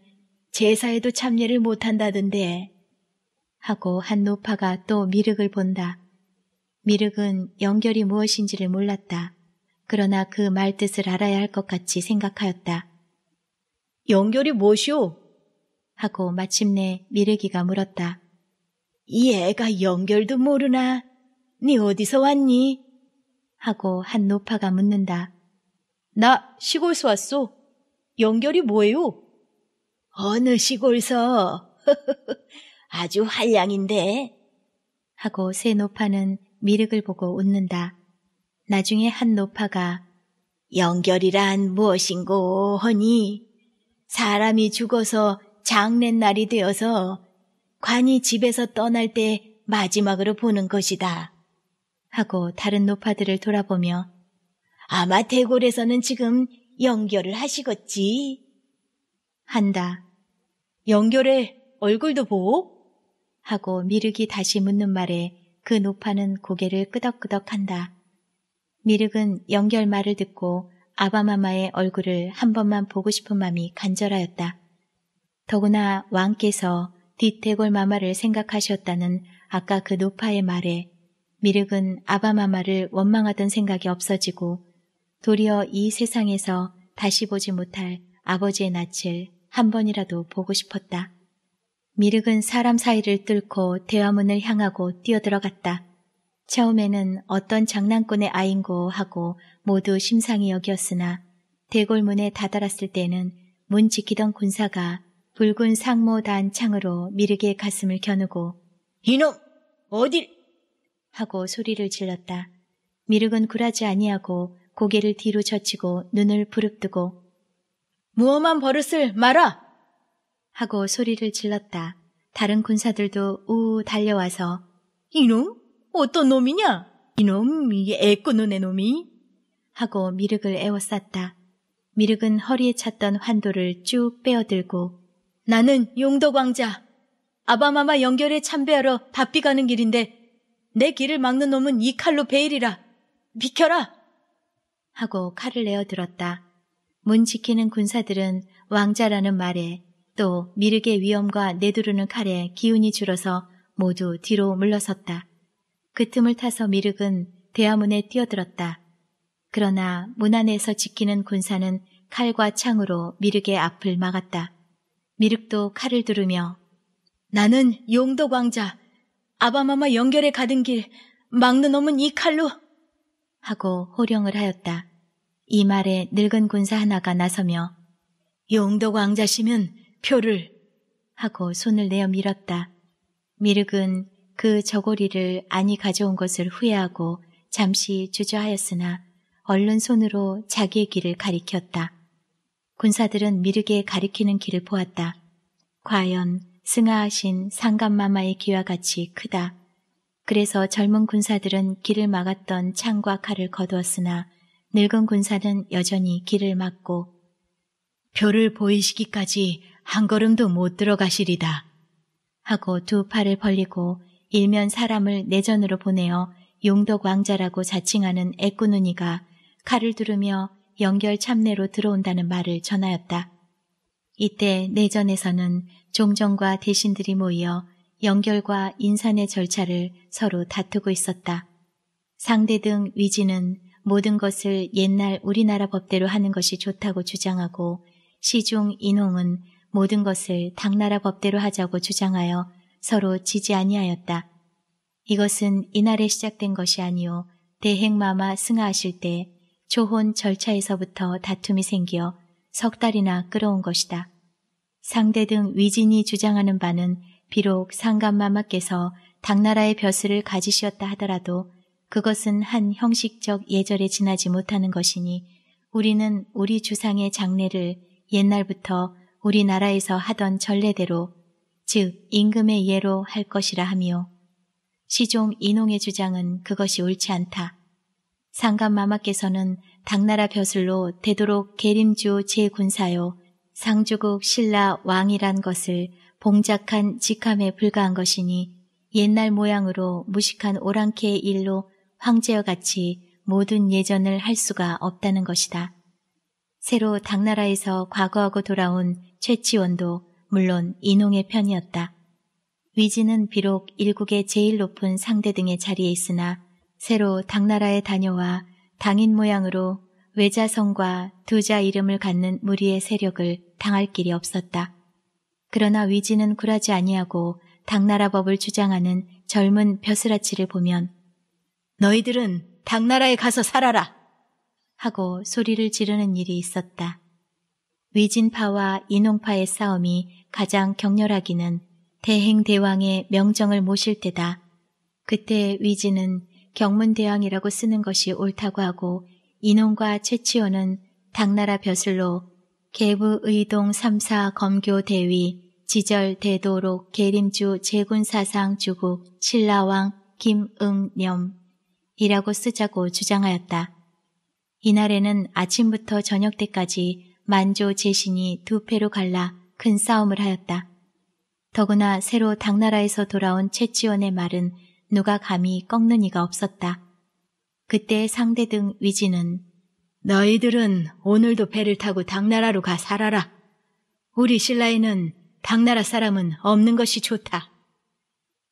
[SPEAKER 1] 제사에도 참례를 못한다던데.
[SPEAKER 2] 하고 한 노파가 또 미륵을 본다. 미륵은 연결이 무엇인지를 몰랐다. 그러나 그 말뜻을 알아야 할 것 같이 생각하였다.
[SPEAKER 1] 연결이 무엇이오?
[SPEAKER 2] 하고 마침내 미르기가 물었다.
[SPEAKER 1] 이 애가 연결도 모르나? 네 어디서 왔니?
[SPEAKER 2] 하고 한 노파가 묻는다.
[SPEAKER 1] 나 시골서 왔소. 연결이 뭐예요? 어느 시골서? 아주 한량인데.
[SPEAKER 2] 하고 새 노파는 미륵을 보고 웃는다. 나중에 한 노파가
[SPEAKER 1] 연결이란 무엇인고 허니 사람이 죽어서 장례날이 되어서 관이 집에서 떠날 때 마지막으로 보는 것이다.
[SPEAKER 2] 하고 다른 노파들을 돌아보며
[SPEAKER 1] 아마 대골에서는 지금 연결을 하시겠지.
[SPEAKER 2] 한다.
[SPEAKER 1] 연결의 얼굴도 보고?
[SPEAKER 2] 하고 미륵이 다시 묻는 말에 그 노파는 고개를 끄덕끄덕 한다. 미륵은 연결 말을 듣고 아바마마의 얼굴을 한 번만 보고 싶은 마음이 간절하였다. 더구나 왕께서 뒷대골 마마를 생각하셨다는 아까 그 노파의 말에 미륵은 아바마마를 원망하던 생각이 없어지고 도리어 이 세상에서 다시 보지 못할 아버지의 낯을 한 번이라도 보고 싶었다. 미륵은 사람 사이를 뚫고 대화문을 향하고 뛰어들어갔다. 처음에는 어떤 장난꾼의 아인고 하고 모두 심상이 여기었으나 대골문에 다다랐을 때는 문 지키던 군사가 붉은 상모단 창으로 미르게 가슴을 겨누고
[SPEAKER 1] 이놈 어딜
[SPEAKER 2] 하고 소리를 질렀다. 미륵은 굴하지 아니하고 고개를 뒤로 젖히고 눈을 부릅뜨고
[SPEAKER 1] 무엄한 버릇을 말아
[SPEAKER 2] 하고 소리를 질렀다. 다른 군사들도 우 달려와서
[SPEAKER 1] 이놈 어떤 놈이냐? 이놈, 이 애꾸눈의 놈이?
[SPEAKER 2] 하고 미륵을 애워쌌다. 미륵은 허리에 찼던 환도를 쭉 빼어들고
[SPEAKER 1] 나는 용덕왕자. 아바마마 연결에 참배하러 바삐 가는 길인데 내 길을 막는 놈은 이 칼로 베일이라. 비켜라!
[SPEAKER 2] 하고 칼을 내어 들었다. 문 지키는 군사들은 왕자라는 말에 또 미륵의 위험과 내두르는 칼에 기운이 줄어서 모두 뒤로 물러섰다. 그 틈을 타서 미륵은 대화문에 뛰어들었다. 그러나 문 안에서 지키는 군사는 칼과 창으로 미륵의 앞을 막았다. 미륵도 칼을 두르며
[SPEAKER 1] 나는 용도 왕자 아바마마 연결에 가던 길 막는 놈은 이 칼로
[SPEAKER 2] 하고 호령을 하였다. 이 말에 늙은 군사 하나가 나서며
[SPEAKER 1] 용도 왕자시면 표를
[SPEAKER 2] 하고 손을 내어 밀었다. 미륵은 그 저고리를 안이 가져온 것을 후회하고 잠시 주저하였으나 얼른 손으로 자기의 길을 가리켰다. 군사들은 미르게 가리키는 길을 보았다. 과연 승하하신 상감마마의 귀와 같이 크다. 그래서 젊은 군사들은 길을 막았던 창과 칼을 거두었으나 늙은 군사는 여전히 길을 막고
[SPEAKER 1] 표를 보이시기까지 한 걸음도 못 들어가시리다.
[SPEAKER 2] 하고 두 팔을 벌리고 일면 사람을 내전으로 보내어 용덕 왕자라고 자칭하는 애꾸눈이가 칼을 두르며 연결 참내로 들어온다는 말을 전하였다. 이때 내전에서는 종정과 대신들이 모여 연결과 인산의 절차를 서로 다투고 있었다. 상대 등 위지는 모든 것을 옛날 우리나라 법대로 하는 것이 좋다고 주장하고 시중 인홍은 모든 것을 당나라 법대로 하자고 주장하여 서로 지지 아니하였다. 이것은 이날에 시작된 것이 아니오 대행마마 승하하실 때 초혼 절차에서부터 다툼이 생겨 석 달이나 끌어온 것이다. 상대 등 위진이 주장하는 바는 비록 상감마마께서 당나라의 벼슬을 가지시었다 하더라도 그것은 한 형식적 예절에 지나지 못하는 것이니 우리는 우리 주상의 장례를 옛날부터 우리나라에서 하던 전례대로 즉 임금의 예로 할 것이라 하며 시종 인홍의 주장은 그것이 옳지 않다. 상감마마께서는 당나라 벼슬로 되도록 계림주 제군사요 상주국 신라 왕이란 것을 봉작한 직함에 불과한 것이니 옛날 모양으로 무식한 오랑캐의 일로 황제와 같이 모든 예전을 할 수가 없다는 것이다. 새로 당나라에서 과거하고 돌아온 최치원도 물론 인홍의 편이었다. 위지는 비록 일국의 제일 높은 상대 등의 자리에 있으나 새로 당나라에 다녀와 당인 모양으로 외자성과 두자 이름을 갖는 무리의 세력을 당할 길이 없었다. 그러나 위지는 굴하지 아니하고 당나라 법을 주장하는 젊은 벼슬아치를 보면 너희들은 당나라에 가서 살아라! 하고 소리를 지르는 일이 있었다. 위진파와 인홍파의 싸움이 가장 격렬하기는 대행대왕의 명정을 모실 때다. 그때 위진은 경문대왕이라고 쓰는 것이 옳다고 하고 인홍과 최치호는 당나라 벼슬로 개부의동 3사 검교대위 지절 대도록 계림주 제군사상 주국 신라왕 김응념이라고 쓰자고 주장하였다. 이날에는 아침부터 저녁 때까지 만조 제신이 두 패로 갈라 큰 싸움을 하였다. 더구나 새로 당나라에서 돌아온 최치원의 말은 누가 감히 꺾는 이가 없었다. 그때 상대 등 위지는 너희들은 오늘도 배를 타고 당나라로 가 살아라. 우리 신라에는 당나라 사람은 없는 것이 좋다.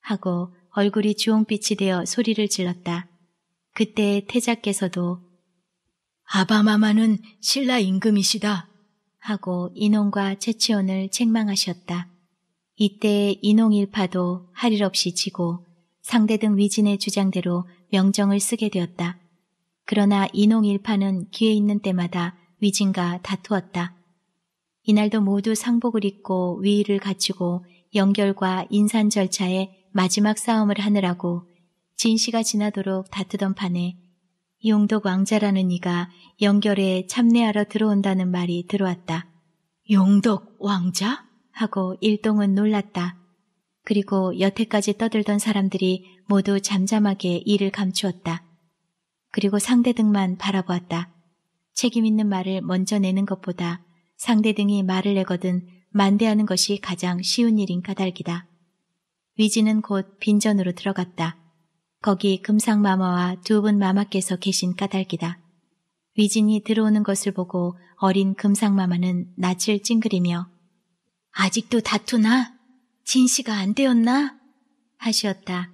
[SPEAKER 2] 하고 얼굴이 주홍빛이 되어 소리를 질렀다. 그때 태자께서도 아바마마는 신라 임금이시다. 하고 인홍과 채치원을 책망하셨다. 이때 인홍일파도 할 일 없이 지고 상대 등 위진의 주장대로 명정을 쓰게 되었다. 그러나 인홍일파는 기회 있는 때마다 위진과 다투었다. 이날도 모두 상복을 입고 위의를 갖추고 연결과 인산 절차에 마지막 싸움을 하느라고 진시가 지나도록 다투던 판에 용독 왕자라는 이가 연결에 참내하러 들어온다는 말이 들어왔다. 용독 왕자? 하고 일동은 놀랐다. 그리고 여태까지 떠들던 사람들이 모두 잠잠하게 이를 감추었다. 그리고 상대 등만 바라보았다. 책임 있는 말을 먼저 내는 것보다 상대 등이 말을 내거든 만대하는 것이 가장 쉬운 일인 까닭이다. 위지는 곧 빈전으로 들어갔다. 거기 금상마마와 두 분 마마께서 계신 까닭이다. 위진이 들어오는 것을 보고 어린 금상마마는 낯을 찡그리며 아직도 다투나? 진시가 안 되었나? 하시었다.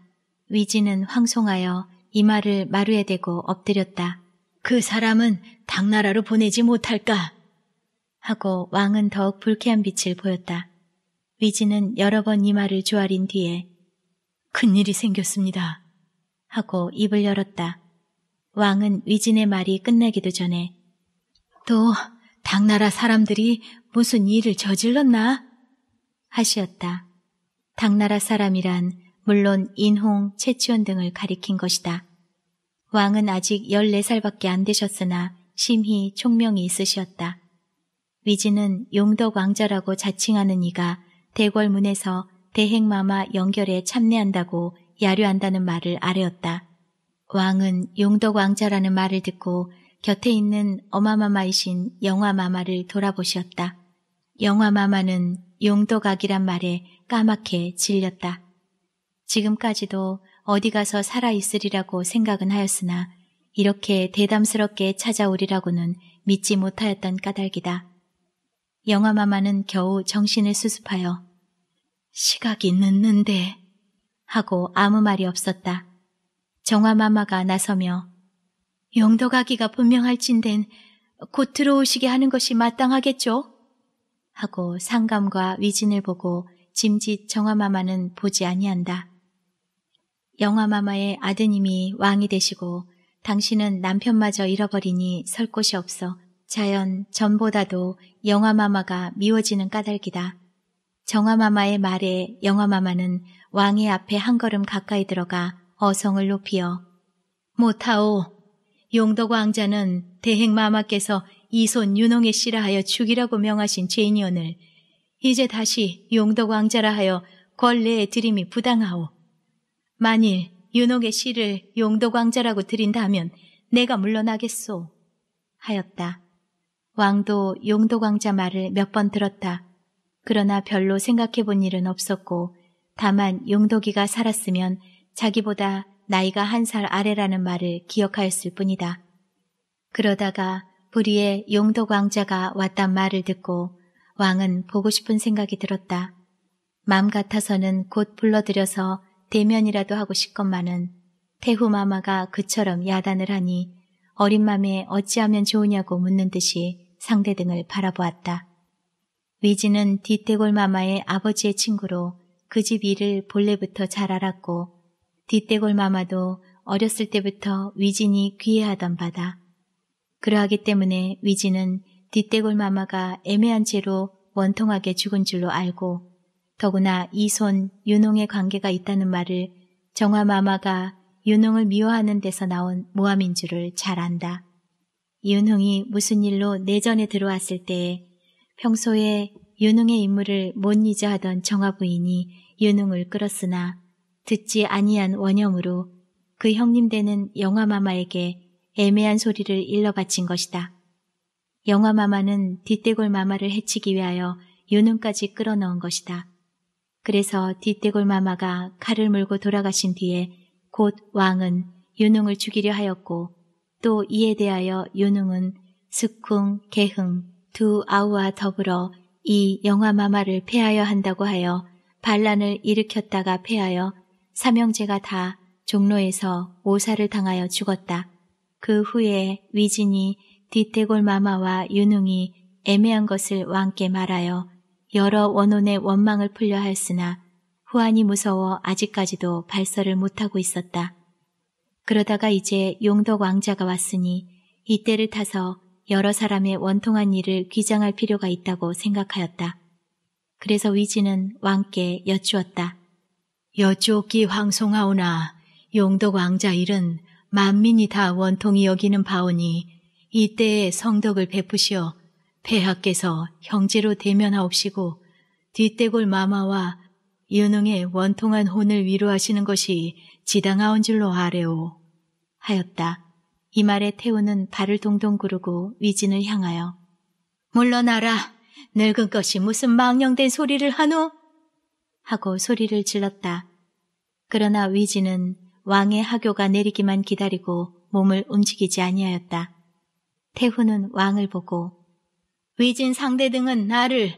[SPEAKER 2] 위진은 황송하여 이마를 마루에 대고 엎드렸다. 그 사람은 당나라로 보내지 못할까? 하고 왕은 더욱 불쾌한 빛을 보였다. 위진은 여러 번 이마를 조아린 뒤에 큰일이 생겼습니다. 하고 입을 열었다. 왕은 위진의 말이 끝나기도 전에 또 당나라 사람들이 무슨 일을 저질렀나? 하시었다. 당나라 사람이란 물론 인홍, 채치원 등을 가리킨 것이다. 왕은 아직 14살밖에 안 되셨으나 심히 총명이 있으시었다. 위지는 용덕 왕자라고 자칭하는 이가 대궐문에서 대행마마 연결에 참내한다고 야류한다는 말을 아뢰었다. 왕은 용덕 왕자라는 말을 듣고 곁에 있는 어마마마이신 영화마마를 돌아보셨다. 영화마마는 용덕악이란 말에 까맣게 질렸다. 지금까지도 어디 가서 살아있으리라고 생각은 하였으나 이렇게 대담스럽게 찾아오리라고는 믿지 못하였던 까닭이다. 영화마마는 겨우 정신을 수습하여 시각이 늦는데 하고 아무 말이 없었다. 정화마마가 나서며 용도가기가 분명할진된 곧 들어오시게 하는 것이 마땅하겠죠? 하고 상감과 위진을 보고 짐짓 정화마마는 보지 아니한다. 영화마마의 아드님이 왕이 되시고 당신은 남편마저 잃어버리니 설 곳이 없어 자연 전보다도 영화마마가 미워지는 까닭이다. 정화마마의 말에 영화마마는 왕의 앞에 한 걸음 가까이 들어가 어성을 높이어 못하오. 용덕 왕자는 대행마마께서 이손 윤홍의 씨라 하여 죽이라고 명하신 죄인이오늘 이제 다시 용덕 왕자라 하여 권례에 드림이 부당하오. 만일 윤옥의 씨를 용덕 왕자라고 드린다면 내가 물러나겠소. 하였다. 왕도 용덕 왕자 말을 몇 번 들었다. 그러나 별로 생각해 본 일은 없었고 다만 용덕이가 살았으면 자기보다 나이가 한 살 아래라는 말을 기억하였을 뿐이다. 그러다가 불의의 용덕 왕자가 왔단 말을 듣고 왕은 보고 싶은 생각이 들었다. 맘 같아서는 곧 불러들여서 대면이라도 하고 싶건만은 태후마마가 그처럼 야단을 하니 어린 맘에 어찌하면 좋으냐고 묻는 듯이 상대 등을 바라보았다. 위지는 뒷대골 마마의 아버지의 친구로 그 집 일을 본래부터 잘 알았고 뒷대골 마마도 어렸을 때부터 위진이 귀해하던 바다. 그러하기 때문에 위진은 뒷대골 마마가 애매한 채로 원통하게 죽은 줄로 알고 더구나 이손 윤홍의 관계가 있다는 말을 정화 마마가 윤홍을 미워하는 데서 나온 모함인 줄을 잘 안다. 윤홍이 무슨 일로 내전에 들어왔을 때에 평소에 윤흥의 인물을 못 잊어 하던 정화 부인이 윤흥을 끌었으나 듣지 아니한 원형으로 그 형님 되는 영화마마에게 애매한 소리를 일러 바친 것이다. 영화마마는 뒷대골 마마를 해치기 위하여 윤흥까지 끌어넣은 것이다. 그래서 뒷대골 마마가 칼을 물고 돌아가신 뒤에 곧 왕은 윤흥을 죽이려 하였고 또 이에 대하여 윤흥은 스쿵, 개흥 두 아우와 더불어 이 영화마마를 폐하여 한다고 하여 반란을 일으켰다가 폐하여 삼형제가 다 종로에서 오사를 당하여 죽었다. 그 후에 위진이 뒷대골 마마와 윤웅이 애매한 것을 왕께 말하여 여러 원혼의 원망을 풀려 하였으나 후안이 무서워 아직까지도 발설을 못하고 있었다. 그러다가 이제 용덕 왕자가 왔으니 이때를 타서 여러 사람의 원통한 일을 귀장할 필요가 있다고 생각하였다. 그래서 위지는 왕께 여쭈었다. 여쭈기 황송하오나 용덕 왕자 일은 만민이 다 원통이 여기는 바오니 이때에 성덕을 베푸시어 폐하께서 형제로 대면하옵시고 뒷대골 마마와 윤흥의 원통한 혼을 위로하시는 것이 지당하온 줄로 아래오 하였다. 이 말에 태우는 발을 동동 구르고 위진을 향하여 물러나라 늙은 것이 무슨 망령된 소리를 하노? 하고 소리를 질렀다. 그러나 위지는 왕의 하교가 내리기만 기다리고 몸을 움직이지 아니하였다. 태후는 왕을 보고 위진 상대 등은 나를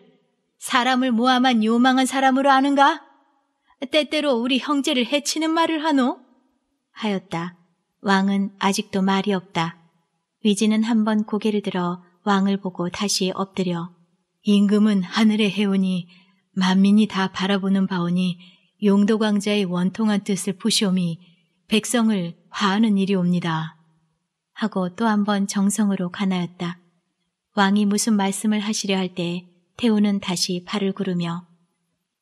[SPEAKER 2] 사람을 모함한 요망한 사람으로 아는가? 때때로 우리 형제를 해치는 말을 하노? 하였다. 왕은 아직도 말이 없다. 위지는 한번 고개를 들어 왕을 보고 다시 엎드려 임금은 하늘의 해오니 만민이 다 바라보는 바오니 용도광자의 원통한 뜻을 푸시오미 백성을 화하는 일이 옵니다. 하고 또 한 번 정성으로 가나였다. 왕이 무슨 말씀을 하시려 할 때 태우는 다시 팔을 구르며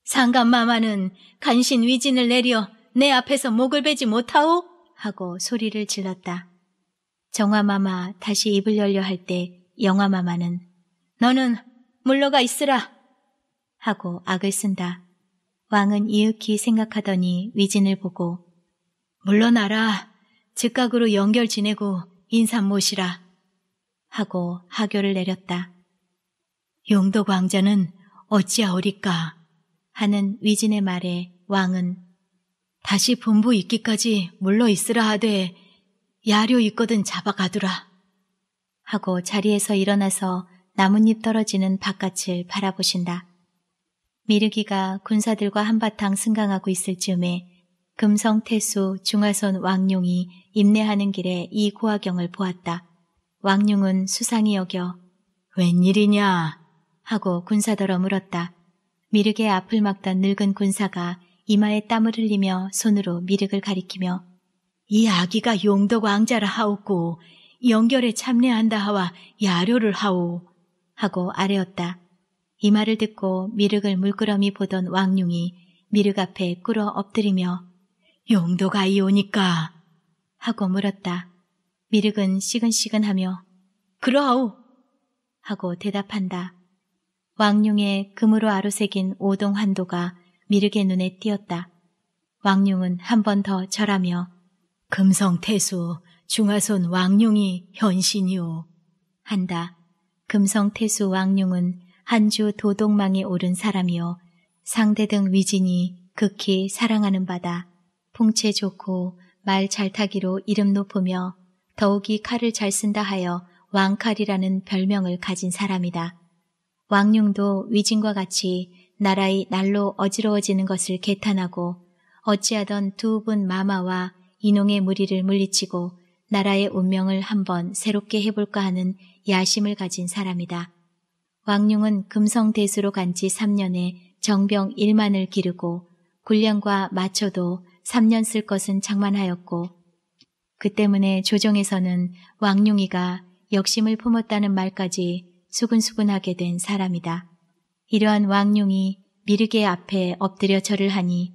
[SPEAKER 2] 상감마마는 간신 위진을 내려 내 앞에서 목을 베지 못하오? 하고 소리를 질렀다. 정화마마 다시 입을 열려 할 때 영화마마는 너는 물러가 있으라 하고 악을 쓴다. 왕은 이윽히 생각하더니 위진을 보고 물러나라 즉각으로 연결 지내고 인삼 모시라 하고 하교를 내렸다. 용도 광자는 어찌하오리까 하는 위진의 말에 왕은 다시 본부 있기까지 물러 있으라 하되 야료 있거든 잡아가두라 하고 자리에서 일어나서 나뭇잎 떨어지는 바깥을 바라보신다. 미르기가 군사들과 한바탕 승강하고 있을 즈음에 금성태수 중화선 왕룡이 임내하는 길에 이 고화경을 보았다. 왕룡은 수상히 여겨 웬일이냐 하고 군사더러 물었다. 미르게 앞을 막던 늙은 군사가 이마에 땀을 흘리며 손으로 미륵을 가리키며
[SPEAKER 1] 이 아기가 용덕 왕자라 하옵고 연결에 참례한다 하와 야료를 하오
[SPEAKER 2] 하고 아뢰었다. 이 말을 듣고 미륵을 물끄러미 보던 왕룡이 미륵 앞에 꿇어 엎드리며
[SPEAKER 1] 용도가 이오니까
[SPEAKER 2] 하고 물었다. 미륵은 시근시근하며
[SPEAKER 1] 그러하오
[SPEAKER 2] 하고 대답한다. 왕룡의 금으로 아로새긴 오동 환도가 미륵의 눈에 띄었다. 왕룡은 한 번 더 절하며
[SPEAKER 1] 금성태수 중화손 왕룡이 현신이오
[SPEAKER 2] 한다. 금성태수 왕룡은 한주 도동망에 오른 사람이요 상대 등 위진이 극히 사랑하는 바다 풍채 좋고 말 잘 타기로 이름 높으며 더욱이 칼을 잘 쓴다 하여 왕칼이라는 별명을 가진 사람이다. 왕룡도 위진과 같이 나라의 날로 어지러워지는 것을 개탄하고 어찌하던 두 분 마마와 인홍의 무리를 물리치고 나라의 운명을 한번 새롭게 해볼까 하는 야심을 가진 사람이다. 왕룡은 금성대수로 간 지 3년에 정병 1만을 기르고 군량과 마초도 3년 쓸 것은 장만하였고 그 때문에 조정에서는 왕룡이가 역심을 품었다는 말까지 수근수근하게 된 사람이다. 이러한 왕룡이 미르게 앞에 엎드려 절을 하니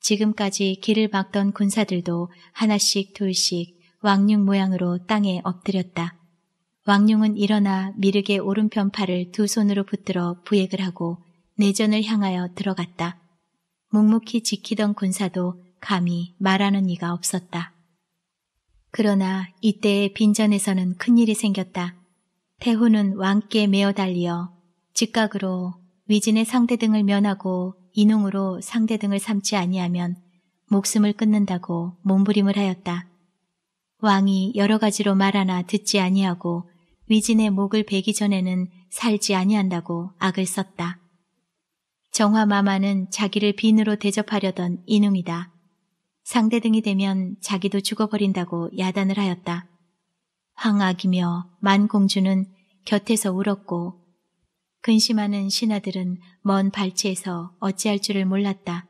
[SPEAKER 2] 지금까지 길을 막던 군사들도 하나씩 둘씩 왕룡 모양으로 땅에 엎드렸다. 왕룡은 일어나 미르게 오른편 팔을 두 손으로 붙들어 부액을 하고 내전을 향하여 들어갔다. 묵묵히 지키던 군사도 감히 말하는 이가 없었다. 그러나 이때의 빈전에서는 큰일이 생겼다. 태후는 왕께 메어 달리어 즉각으로 위진의 상대 등을 면하고 인홍으로 상대 등을 삼지 아니하면 목숨을 끊는다고 몸부림을 하였다. 왕이 여러 가지로 말하나 듣지 아니하고 위진의 목을 베기 전에는 살지 아니한다고 악을 썼다. 정화 마마는 자기를 빈으로 대접하려던 인웅이다. 상대 등이 되면 자기도 죽어버린다고 야단을 하였다. 황악이며 만공주는 곁에서 울었고 근심하는 신하들은 먼 발치에서 어찌할 줄을 몰랐다.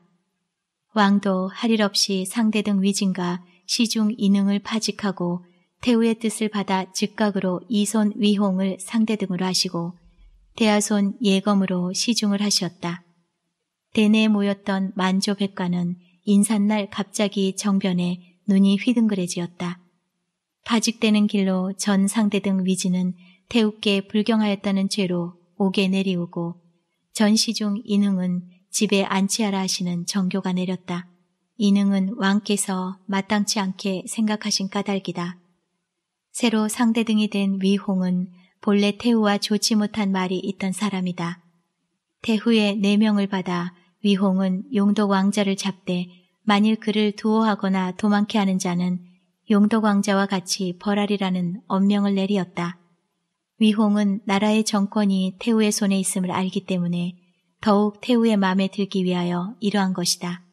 [SPEAKER 2] 왕도 할 일 없이 상대 등 위진과 시중 인응을 파직하고 태우의 뜻을 받아 즉각으로 이손 위홍을 상대 등으로 하시고 대하손 예검으로 시중을 하셨다. 대내에 모였던 만조 백관은 인산날 갑자기 정변에 눈이 휘둥그레지었다. 파직되는 길로 전 상대 등 위지는 태우께 불경하였다는 죄로 옥에 내리우고 전시중 인응은 집에 안치하라 하시는 정교가 내렸다. 인응은 왕께서 마땅치 않게 생각하신 까닭이다. 새로 상대 등이 된 위홍은 본래 태후와 좋지 못한 말이 있던 사람이다. 태후의 내명을 받아 위홍은 용덕 왕자를 잡되 만일 그를 두어하거나 도망케 하는 자는 용덕 왕자와 같이 벌하리라는 엄명을 내리었다. 위홍은 나라의 정권이 태후의 손에 있음을 알기 때문에 더욱 태후의 마음에 들기 위하여 이러한 것이다.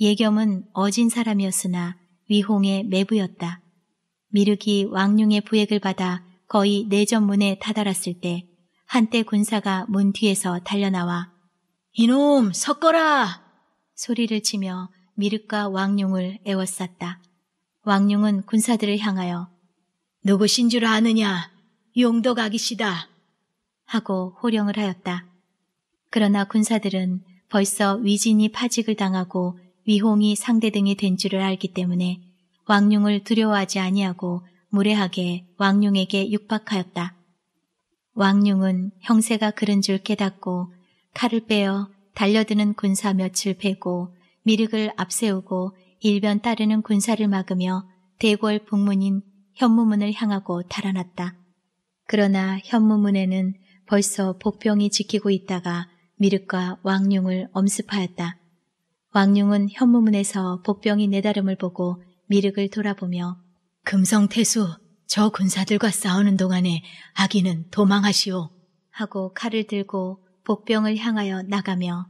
[SPEAKER 2] 예겸은 어진 사람이었으나 위홍의 매부였다. 미륵이 왕룡의 부액을 받아 거의 내전문에 다다랐을 때 한때 군사가 문 뒤에서 달려나와
[SPEAKER 1] 이놈 섞어라
[SPEAKER 2] 소리를 치며 미륵과 왕룡을 애워쌌다. 왕룡은 군사들을 향하여
[SPEAKER 1] 누구신 줄 아느냐 용덕 아기시다
[SPEAKER 2] 하고 호령을 하였다. 그러나 군사들은 벌써 위진이 파직을 당하고 위홍이 상대 등이 된 줄을 알기 때문에 왕룡을 두려워하지 아니하고 무례하게 왕룡에게 육박하였다. 왕룡은 형세가 그른 줄 깨닫고 칼을 빼어 달려드는 군사 몇을 베고 미륵을 앞세우고 일변 따르는 군사를 막으며 대궐 북문인 현무문을 향하고 달아났다. 그러나 현무문에는 벌써 복병이 지키고 있다가 미륵과 왕룡을 엄습하였다. 왕룡은 현무문에서 복병이 내다름을 보고 미륵을 돌아보며
[SPEAKER 1] 금성태수 저 군사들과 싸우는 동안에 아기는 도망하시오
[SPEAKER 2] 하고 칼을 들고 복병을 향하여 나가며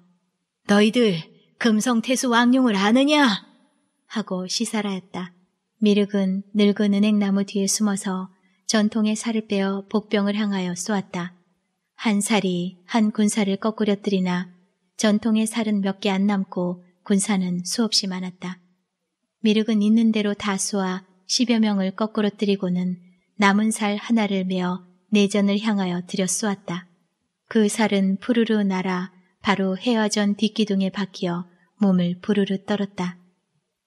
[SPEAKER 1] 너희들 금성태수 왕룡을 아느냐
[SPEAKER 2] 하고 시살하였다. 미륵은 늙은 은행나무 뒤에 숨어서 전통의 살을 빼어 복병을 향하여 쏘았다. 한 살이 한 군사를 거꾸려뜨리나 전통의 살은 몇 개 안 남고 군사는 수없이 많았다. 미륵은 있는 대로 다 쏘아 십여 명을 거꾸로 뜨리고는 남은 살 하나를 메어 내전을 향하여 들여 쏘았다. 그 살은 푸르르 날아 바로 해화전 뒷기둥에 박히어 몸을 부르르 떨었다.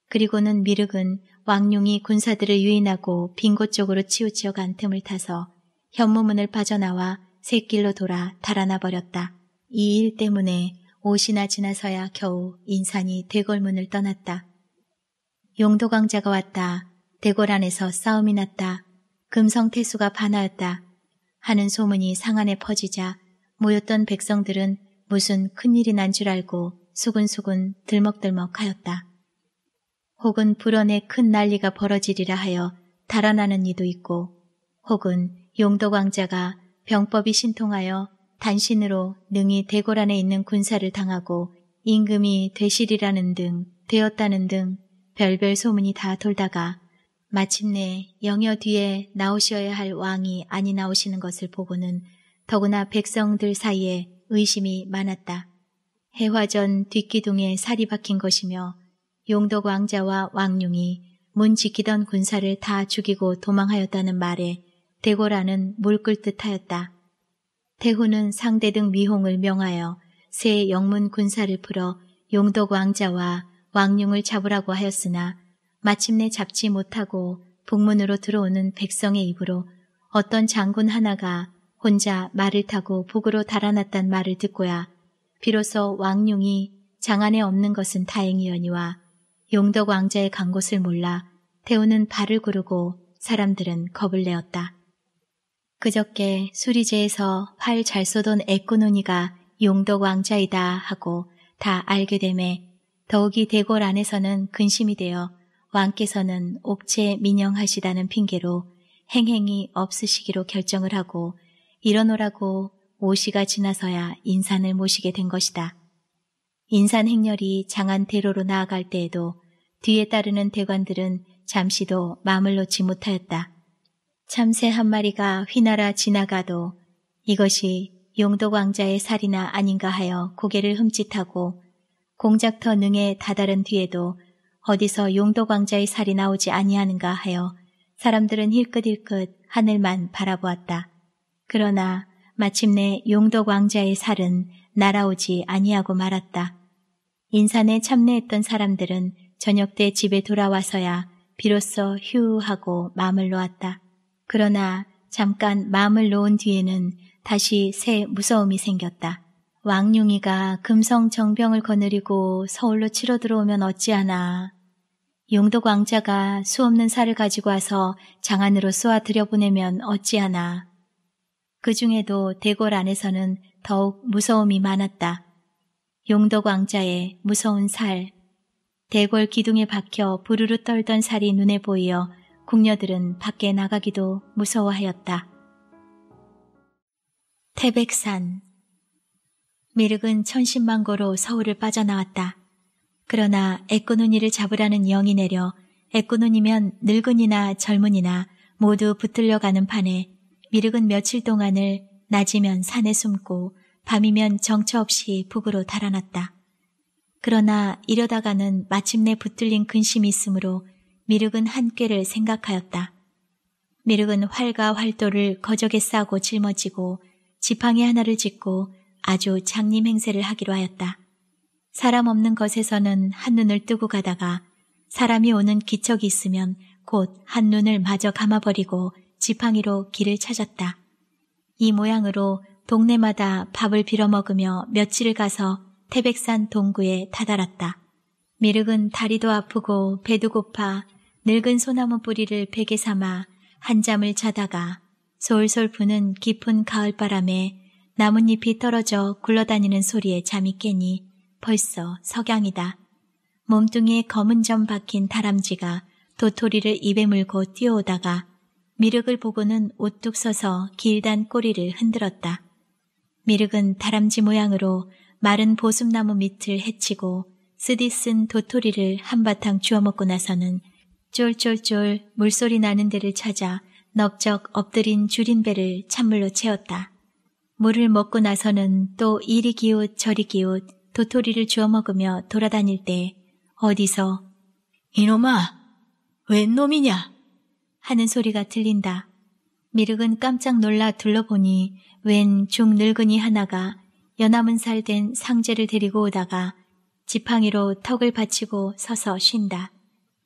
[SPEAKER 2] 그리고는 미륵은 왕룡이 군사들을 유인하고 빈 곳 쪽으로 치우치어 간 틈을 타서 현무문을 빠져나와 샛길로 돌아 달아나 버렸다. 이 일 때문에 옷이나 지나서야 겨우 인산이 대궐문을 떠났다. 용도광자가 왔다. 대궐 안에서 싸움이 났다. 금성태수가 반하였다. 하는 소문이 상안에 퍼지자 모였던 백성들은 무슨 큰일이 난 줄 알고 수근수근 들먹들먹하였다. 혹은 불원에 큰 난리가 벌어지리라 하여 달아나는 이도 있고 혹은 용도광자가 병법이 신통하여 단신으로 능히 대궐 안에 있는 군사를 당하고 임금이 되시리라는 등 되었다는 등 별별 소문이 다 돌다가 마침내 영여 뒤에 나오셔야 할 왕이 아니 나오시는 것을 보고는 더구나 백성들 사이에 의심이 많았다. 해화전 뒷기둥에 살이 박힌 것이며 용덕 왕자와 왕룡이 문 지키던 군사를 다 죽이고 도망하였다는 말에 대고라는 물끓 듯하였다. 태후는 상대 등 미홍을 명하여 새 영문 군사를 풀어 용덕 왕자와 왕룡을 잡으라고 하였으나 마침내 잡지 못하고 북문으로 들어오는 백성의 입으로 어떤 장군 하나가 혼자 말을 타고 북으로 달아났단 말을 듣고야 비로소 왕룡이 장안에 없는 것은 다행이여니와 용덕 왕자의 간 곳을 몰라 태우는 발을 구르고 사람들은 겁을 내었다. 그저께 수리제에서 활 잘 쏘던 애꾸눈이가 용덕 왕자이다 하고 다 알게 되매 더욱이 대궐 안에서는 근심이 되어 왕께서는 옥체 민영하시다는 핑계로 행행이 없으시기로 결정을 하고 일어노라고 오시가 지나서야 인산을 모시게 된 것이다. 인산 행렬이 장안 대로로 나아갈 때에도 뒤에 따르는 대관들은 잠시도 마음을 놓지 못하였다. 참새 한 마리가 휘날아 지나가도 이것이 용도 왕자의 살이나 아닌가 하여 고개를 흠칫하고 공작터 능에 다다른 뒤에도 어디서 용도 왕자의 살이 나오지 아니하는가 하여 사람들은 힐끗힐끗 하늘만 바라보았다. 그러나 마침내 용덕 왕자의 살은 날아오지 아니하고 말았다. 인산에 참내했던 사람들은 저녁 때 집에 돌아와서야 비로소 휴하고 마음을 놓았다. 그러나 잠깐 마음을 놓은 뒤에는 다시 새 무서움이 생겼다. 왕룡이가 금성 정병을 거느리고 서울로 치러 들어오면 어찌하나. 용덕 왕자가 수없는 살을 가지고 와서 장안으로 쏘아 들여보내면 어찌하나. 그 중에도 대궐 안에서는 더욱 무서움이 많았다. 용덕 왕자의 무서운 살. 대궐 기둥에 박혀 부르르 떨던 살이 눈에 보이어 궁녀들은 밖에 나가기도 무서워하였다. 태백산 미륵은 천신만고로 서울을 빠져나왔다. 그러나 애꾸눈이를 잡으라는 영이 내려 애꾸눈이면 늙은이나 젊은이나 모두 붙들려가는 판에 미륵은 며칠 동안을 낮이면 산에 숨고 밤이면 정처 없이 북으로 달아났다. 그러나 이러다가는 마침내 붙들린 근심이 있으므로 미륵은 한 꾀를 생각하였다. 미륵은 활과 활도를 거적에 싸고 짊어지고 지팡이 하나를 짓고 아주 장림 행세를 하기로 하였다. 사람 없는 것에서는 한눈을 뜨고 가다가 사람이 오는 기척이 있으면 곧 한눈을 마저 감아버리고 지팡이로 길을 찾았다. 이 모양으로 동네마다 밥을 빌어 먹으며 며칠을 가서 태백산 동구에 다다랐다. 미륵은 다리도 아프고 배도 고파 늙은 소나무 뿌리를 베개 삼아 한잠을 자다가 솔솔 부는 깊은 가을바람에 나뭇잎이 떨어져 굴러다니는 소리에 잠이 깨니 벌써 석양이다. 몸뚱이에 검은 점 박힌 다람쥐가 도토리를 입에 물고 뛰어오다가 미륵을 보고는 우뚝 서서 길단 꼬리를 흔들었다. 미륵은 다람쥐 모양으로 마른 보습나무 밑을 헤치고 쓰디 쓴 도토리를 한바탕 주워먹고 나서는 쫄쫄쫄 물소리 나는 데를 찾아 넙적 엎드린 줄인 배를 찬물로 채웠다. 물을 먹고 나서는 또 이리 기웃 저리 기웃 도토리를 주워 먹으며 돌아다닐 때 어디서
[SPEAKER 1] 이놈아, 웬 놈이냐?
[SPEAKER 2] 하는 소리가 들린다. 미륵은 깜짝 놀라 둘러보니 웬 중늙은이 하나가 연암은 살 된 상제를 데리고 오다가 지팡이로 턱을 받치고 서서 쉰다.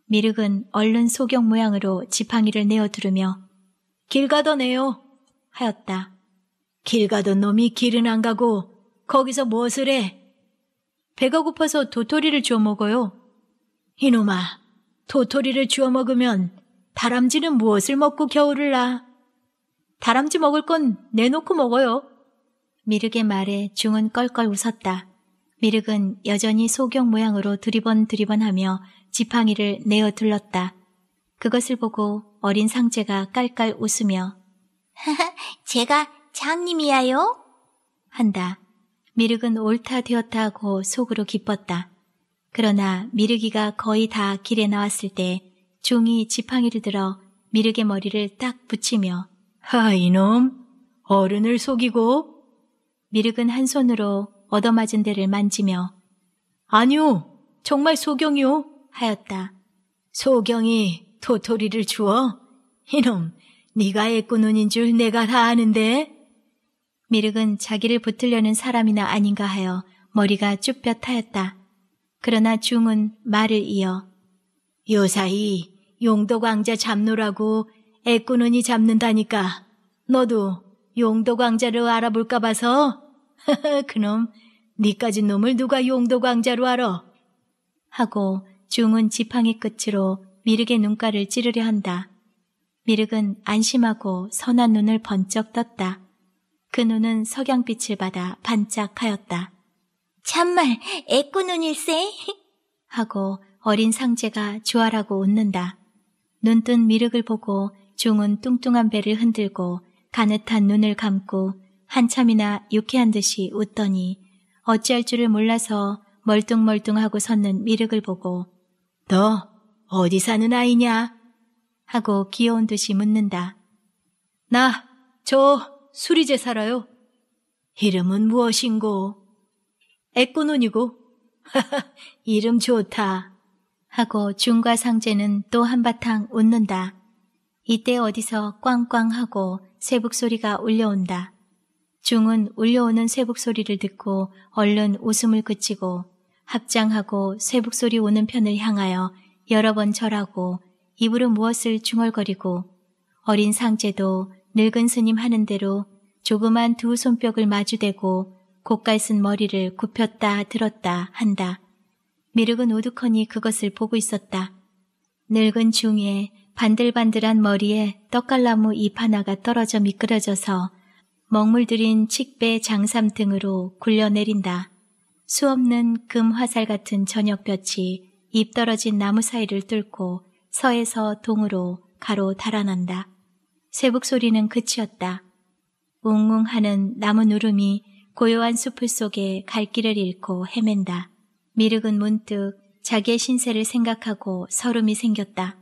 [SPEAKER 2] 미륵은 얼른 소경 모양으로 지팡이를 내어 두르며
[SPEAKER 1] 길 가더네요
[SPEAKER 2] 하였다.
[SPEAKER 1] 길 가던 놈이 길은 안 가고 거기서 무엇을 해? 배가 고파서 도토리를 주워 먹어요. 이놈아, 도토리를 주워 먹으면 다람쥐는 무엇을 먹고 겨울을 나? 다람쥐 먹을 건 내놓고 먹어요.
[SPEAKER 2] 미륵의 말에 중은 껄껄 웃었다. 미륵은 여전히 소경 모양으로 두리번 두리번 하며 지팡이를 내어 둘렀다. 그것을 보고 어린 상제가 깔깔 웃으며
[SPEAKER 1] 제가 장님이야요?
[SPEAKER 2] 한다. 미륵은 옳다 되었다 하고 속으로 기뻤다. 그러나 미륵이가 거의 다 길에 나왔을 때 종이 지팡이를 들어 미륵의 머리를 딱 붙이며
[SPEAKER 1] 하 이놈 어른을 속이고
[SPEAKER 2] 미륵은 한 손으로 얻어맞은 데를 만지며
[SPEAKER 1] 아니요 정말 소경이요
[SPEAKER 2] 하였다.
[SPEAKER 1] 소경이 도토리를 주어 이놈 네가 애꾸눈인 줄 내가 다 아는데
[SPEAKER 2] 미륵은 자기를 붙으려는 사람이나 아닌가 하여 머리가 쭈뼛하였다. 그러나 중은 말을 이어
[SPEAKER 1] 요사이 용도광자 잡노라고 애꾸눈이 잡는다니까 너도 용도 광자를 알아볼까 봐서 그놈 니까지 놈을 누가 용도 광자로 알아
[SPEAKER 2] 하고 중은 지팡이 끝으로 미륵의 눈가를 찌르려 한다. 미륵은 안심하고 선한 눈을 번쩍 떴다. 그 눈은 석양빛을 받아 반짝하였다.
[SPEAKER 1] 참말 애꾸눈일세
[SPEAKER 2] 하고 어린 상제가 주아라고 웃는다. 눈뜬 미륵을 보고 중은 뚱뚱한 배를 흔들고 가느탄 눈을 감고 한참이나 유쾌한 듯이 웃더니 어찌할 줄을 몰라서 멀뚱멀뚱하고 섰는 미륵을 보고
[SPEAKER 1] 너 어디 사는 아이냐?
[SPEAKER 2] 하고 귀여운 듯이 묻는다.
[SPEAKER 1] 나, 저 수리제 살아요. 이름은 무엇인고? 애꾸눈이고. 이름 좋다.
[SPEAKER 2] 하고 중과 상제는 또 한바탕 웃는다. 이때 어디서 꽝꽝하고 쇠북 소리가 울려온다. 중은 울려오는 쇠북 소리를 듣고 얼른 웃음을 그치고 합장하고 쇠북 소리 오는 편을 향하여 여러 번 절하고 입으로 무엇을 중얼거리고 어린 상제도 늙은 스님 하는 대로 조그만 두 손뼉을 마주대고 고깔 쓴 머리를 굽혔다 들었다 한다. 미륵은 오두커니 그것을 보고 있었다. 늙은 중에 반들반들한 머리에 떡갈나무 잎 하나가 떨어져 미끄러져서 먹물들인 칡배 장삼 등으로 굴려내린다. 수없는 금 화살 같은 저녁볕이 잎 떨어진 나무 사이를 뚫고 서에서 동으로 가로 달아난다. 쇠북 소리는 그치었다. 웅웅 하는 나무 누름이 고요한 숲을 속에 갈 길을 잃고 헤맨다. 미륵은 문득 자기의 신세를 생각하고 서름이 생겼다.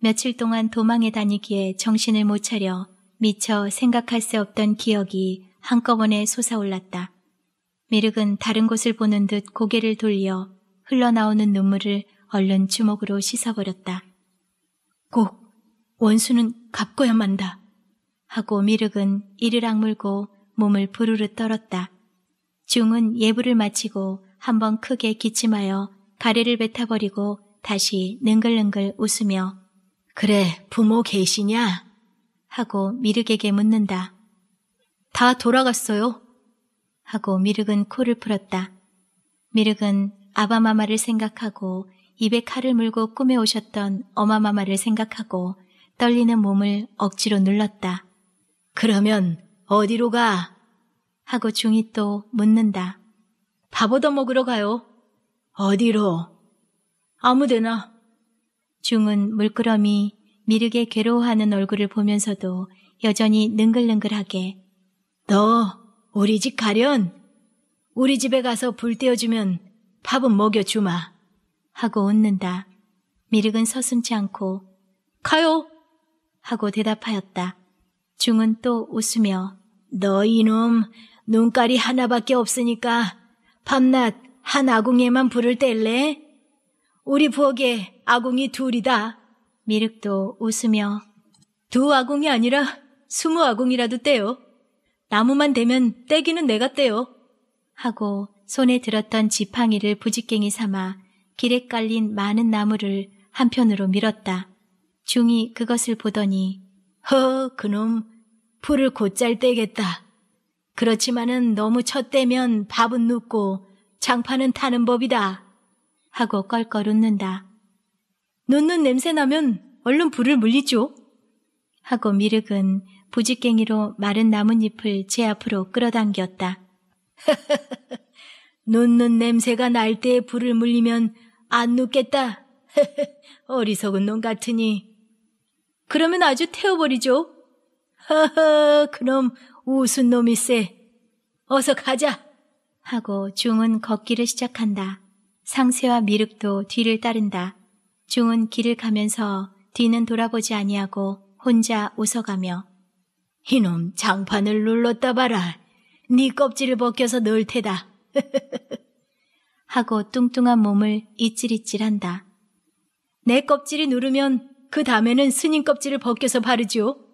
[SPEAKER 2] 며칠 동안 도망에 다니기에 정신을 못 차려 미처 생각할 새 없던 기억이 한꺼번에 솟아올랐다. 미륵은 다른 곳을 보는 듯 고개를 돌려 흘러나오는 눈물을 얼른 주먹으로 씻어버렸다.
[SPEAKER 1] 꼭 원수는 갚고야 만다.
[SPEAKER 2] 하고 미륵은 이를 악물고 몸을 부르르 떨었다. 중은 예불을 마치고 한번 크게 기침하여 가래를 뱉어버리고 다시 능글능글 웃으며
[SPEAKER 1] 그래 부모 계시냐?
[SPEAKER 2] 하고 미륵에게 묻는다.
[SPEAKER 1] 다 돌아갔어요.
[SPEAKER 2] 하고 미륵은 코를 풀었다. 미륵은 아바마마를 생각하고 입에 칼을 물고 꿈에 오셨던 어마마마를 생각하고 떨리는 몸을 억지로 눌렀다.
[SPEAKER 1] 그러면 어디로 가?
[SPEAKER 2] 하고 중이 또 묻는다.
[SPEAKER 1] 밥 얻어 먹으러 가요. 어디로? 아무데나.
[SPEAKER 2] 중은 물끄러미 미르게 괴로워하는 얼굴을 보면서도 여전히 능글능글하게
[SPEAKER 1] 너 우리 집 가련? 우리 집에 가서 불 떼어주면 밥은 먹여주마.
[SPEAKER 2] 하고 웃는다. 미륵은 서슴지 않고
[SPEAKER 1] 가요.
[SPEAKER 2] 하고 대답하였다. 중은 또 웃으며
[SPEAKER 1] 너 이놈 눈깔이 하나밖에 없으니까 밤낮 한 아궁이에만 불을 뗄래? 우리 부엌에 아궁이 둘이다.
[SPEAKER 2] 미륵도 웃으며
[SPEAKER 1] 두 아궁이 아니라 스무 아궁이라도 떼요. 나무만 되면 떼기는 내가 떼요.
[SPEAKER 2] 하고 손에 들었던 지팡이를 부직갱이 삼아 길에 깔린 많은 나무를 한편으로 밀었다. 중이 그것을 보더니
[SPEAKER 1] 허 그놈 풀을 곧잘 떼겠다. 그렇지만은 너무 쳤대면 밥은 눕고 장판은 타는 법이다.
[SPEAKER 2] 하고 껄껄 웃는다.
[SPEAKER 1] 눕는 냄새 나면 얼른 불을 물리죠.
[SPEAKER 2] 하고 미륵은 부직갱이로 마른 나뭇잎을 제 앞으로 끌어당겼다.
[SPEAKER 1] 눕는 냄새가 날때 불을 물리면 안 눕겠다. 어리석은 놈 같으니. 그러면 아주 태워버리죠. 허허, 그놈 우스운 놈이세. 어서 가자.
[SPEAKER 2] 하고 중은 걷기를 시작한다. 상세와 미륵도 뒤를 따른다. 중은 길을 가면서 뒤는 돌아보지 아니하고 혼자 웃어가며
[SPEAKER 1] 이놈 장판을 눌렀다 봐라. 네 껍질을 벗겨서 넣을 테다.
[SPEAKER 2] 하고 뚱뚱한 몸을 이찔이찔한다.
[SPEAKER 1] 내 껍질이 누르면 그 다음에는 스님 껍질을 벗겨서 바르죠.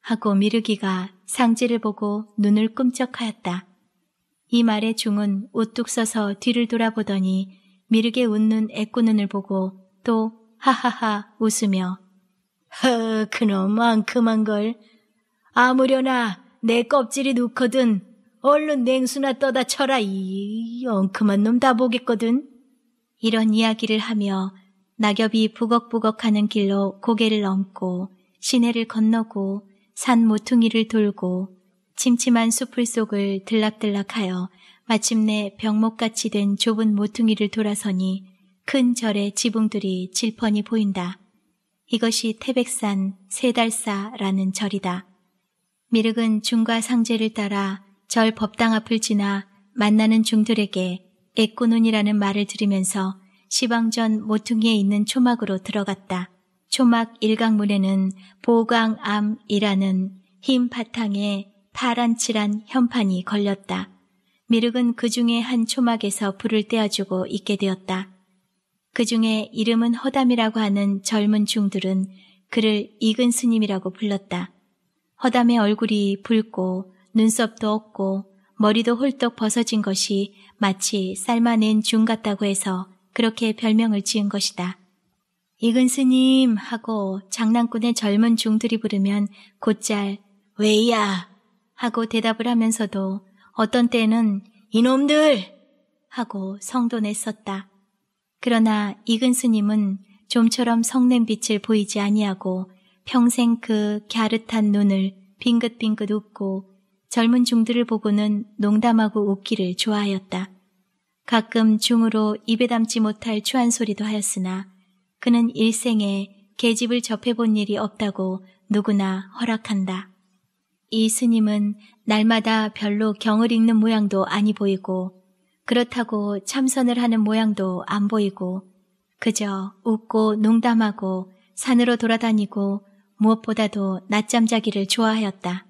[SPEAKER 2] 하고 미르기가 상지를 보고 눈을 꿈쩍하였다. 이 말에 중은 우뚝 서서 뒤를 돌아보더니 미르게 웃는 애꾸눈을 보고 또 하하하 웃으며
[SPEAKER 1] 허 그놈 앙큼한 걸. 아무려나 내 껍질이 누거든 얼른 냉수나 떠다 쳐라. 이 엉큼한 놈 다 보겠거든.
[SPEAKER 2] 이런 이야기를 하며 낙엽이 부걱부걱하는 길로 고개를 얹고 시내를 건너고 산 모퉁이를 돌고 침침한 수풀 속을 들락들락하여 마침내 병목같이 된 좁은 모퉁이를 돌아서니 큰 절의 지붕들이 질펀이 보인다. 이것이 태백산 세달사라는 절이다. 미륵은 중과 상제를 따라 절 법당 앞을 지나 만나는 중들에게 애꾸눈이라는 말을 들으면서 시방전 모퉁이에 있는 초막으로 들어갔다. 초막 일강문에는 보강암이라는 흰 바탕에 파란 칠한 현판이 걸렸다. 미륵은 그 중에 한 초막에서 불을 떼어주고 있게 되었다. 그 중에 이름은 허담이라고 하는 젊은 중들은 그를 익은 스님이라고 불렀다. 허담의 얼굴이 붉고 눈썹도 없고 머리도 홀떡 벗어진 것이 마치 삶아낸 중 같다고 해서 그렇게 별명을 지은 것이다. 이근 스님 하고 장난꾼의 젊은 중들이 부르면 곧잘 왜야 하고 대답을 하면서도 어떤 때는 이놈들 하고 성도 냈었다. 그러나 이근 스님은 좀처럼 성낸 빛을 보이지 아니하고 평생 그 갸릇한 눈을 빙긋빙긋 웃고 젊은 중들을 보고는 농담하고 웃기를 좋아하였다. 가끔 중으로 입에 담지 못할 추한 소리도 하였으나 그는 일생에 계집을 접해본 일이 없다고 누구나 허락한다. 이 스님은 날마다 별로 경을 읽는 모양도 아니 보이고 그렇다고 참선을 하는 모양도 안 보이고 그저 웃고 농담하고 산으로 돌아다니고 무엇보다도 낮잠 자기를 좋아하였다.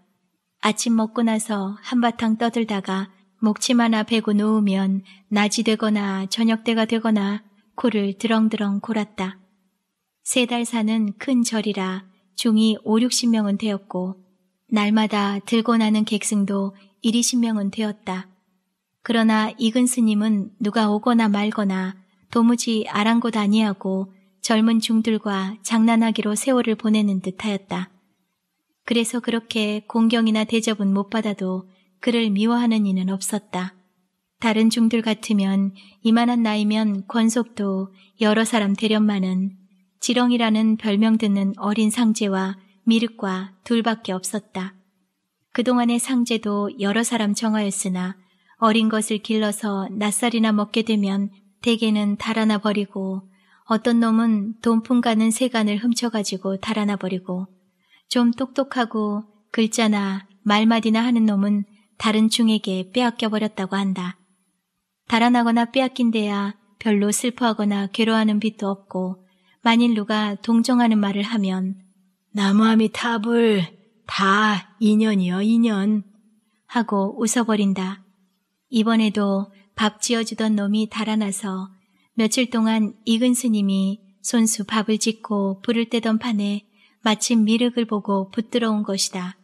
[SPEAKER 2] 아침 먹고 나서 한바탕 떠들다가 목침 하나 베고 누우면 낮이 되거나 저녁 때가 되거나 코를 드렁드렁 골았다. 세 달 사는 큰 절이라 중이 5, 60명은 되었고 날마다 들고 나는 객승도 1, 20명은 되었다. 그러나 이근 스님은 누가 오거나 말거나 도무지 아랑곳 아니하고 젊은 중들과 장난하기로 세월을 보내는 듯하였다. 그래서 그렇게 공경이나 대접은 못 받아도 그를 미워하는 이는 없었다. 다른 중들 같으면 이만한 나이면 권속도 여러 사람 대련만은 지렁이라는 별명 듣는 어린 상제와 미륵과 둘밖에 없었다. 그동안의 상제도 여러 사람 정하였으나 어린 것을 길러서 낯살이나 먹게 되면 대개는 달아나 버리고 어떤 놈은 돈풍 가는 세간을 훔쳐가지고 달아나 버리고 좀 똑똑하고 글자나 말마디나 하는 놈은 다른 중에게 빼앗겨 버렸다고 한다. 달아나거나 빼앗긴 데야 별로 슬퍼하거나 괴로워하는 빛도 없고 만일 누가 동정하는 말을 하면 나무아미 탑을 다 인연이여 인연 하고 웃어버린다. 이번에도 밥 지어주던 놈이 달아나서 며칠 동안 익은 스님이 손수 밥을 짓고 불을 때던 판에 마침 미륵을 보고 붙들어 온 것이다.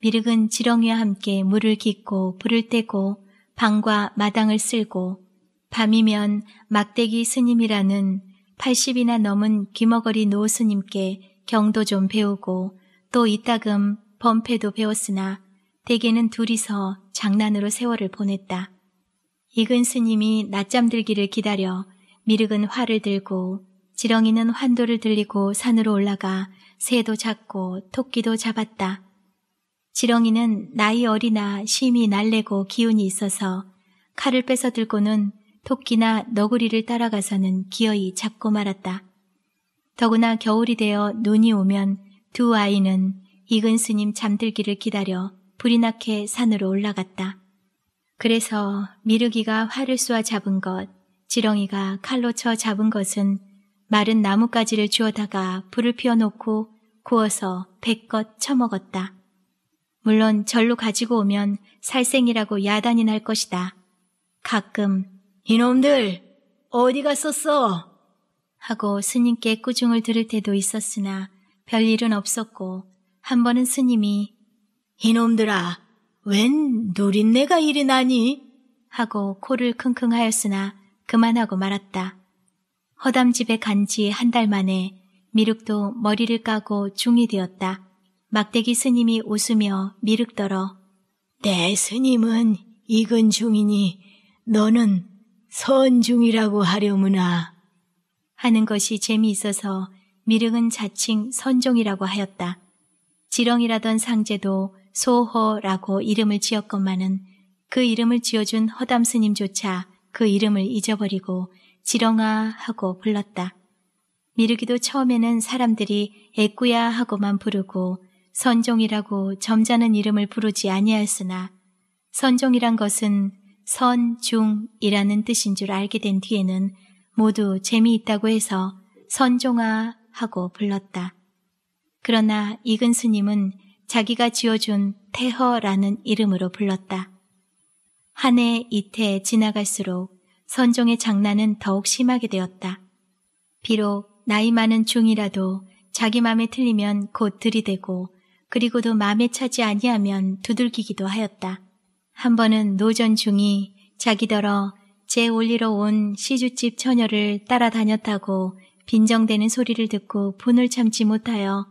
[SPEAKER 2] 미륵은 지렁이와 함께 물을 긷고 불을 때고 방과 마당을 쓸고 밤이면 막대기 스님이라는 80이나 넘은 귀머거리 노 스님께 경도 좀 배우고 또 이따금 범패도 배웠으나 대개는 둘이서 장난으로 세월을 보냈다. 익은 스님이 낮잠 들기를 기다려 미륵은 활을 들고 지렁이는 환도를 들리고 산으로 올라가 새도 잡고 토끼도 잡았다. 지렁이는 나이 어리나 심히 날래고 기운이 있어서 칼을 뺏어 들고는 토끼나 너구리를 따라가서는 기어이 잡고 말았다. 더구나 겨울이 되어 눈이 오면 두 아이는 익은 스님 잠들기를 기다려 나게 산으로 올라갔다. 그래서 미르기가 활을 쏘아 잡은 것, 지렁이가 칼로 쳐 잡은 것은 마른 나뭇가지를 주워다가 불을 피워놓고 구워서 배껏 처먹었다. 물론 절로 가지고 오면 살생이라고 야단이 날 것이다. 가끔
[SPEAKER 1] 이놈들 어디 갔었어?
[SPEAKER 2] 하고 스님께 꾸중을 들을 때도 있었으나 별일은 없었고 한 번은 스님이
[SPEAKER 1] 이놈들아 웬 누린내가 이리 나니?
[SPEAKER 2] 하고 코를 킁킁하였으나 그만하고 말았다. 허담집에 간 지 한 달 만에 미륵도 머리를 까고 중이 되었다. 막대기 스님이 웃으며 미륵더러
[SPEAKER 1] 내 스님은 익은 중이니 너는 선중이라고 하려무나
[SPEAKER 2] 하는 것이 재미있어서 미륵은 자칭 선종이라고 하였다. 지렁이라던 상제도 소호라고 이름을 지었건만은 그 이름을 지어준 허담 스님조차 그 이름을 잊어버리고 지렁아 하고 불렀다. 미르기도 처음에는 사람들이 애꾸야 하고만 부르고 선종이라고 점잖은 이름을 부르지 아니하였으나 선종이란 것은 선 중이라는 뜻인 줄 알게 된 뒤에는 모두 재미있다고 해서 선종아 하고 불렀다. 그러나 이근 스님은 자기가 지어준 태허라는 이름으로 불렀다. 한 해 이태 지나갈수록 선종의 장난은 더욱 심하게 되었다. 비록 나이 많은 중이라도 자기 맘에 틀리면 곧 들이대고 그리고도 마음에 차지 아니하면 두들기기도 하였다. 한 번은 노전 중이 자기더러 제 올리러 온 시주집 처녀를 따라다녔다고 빈정대는 소리를 듣고 분을 참지 못하여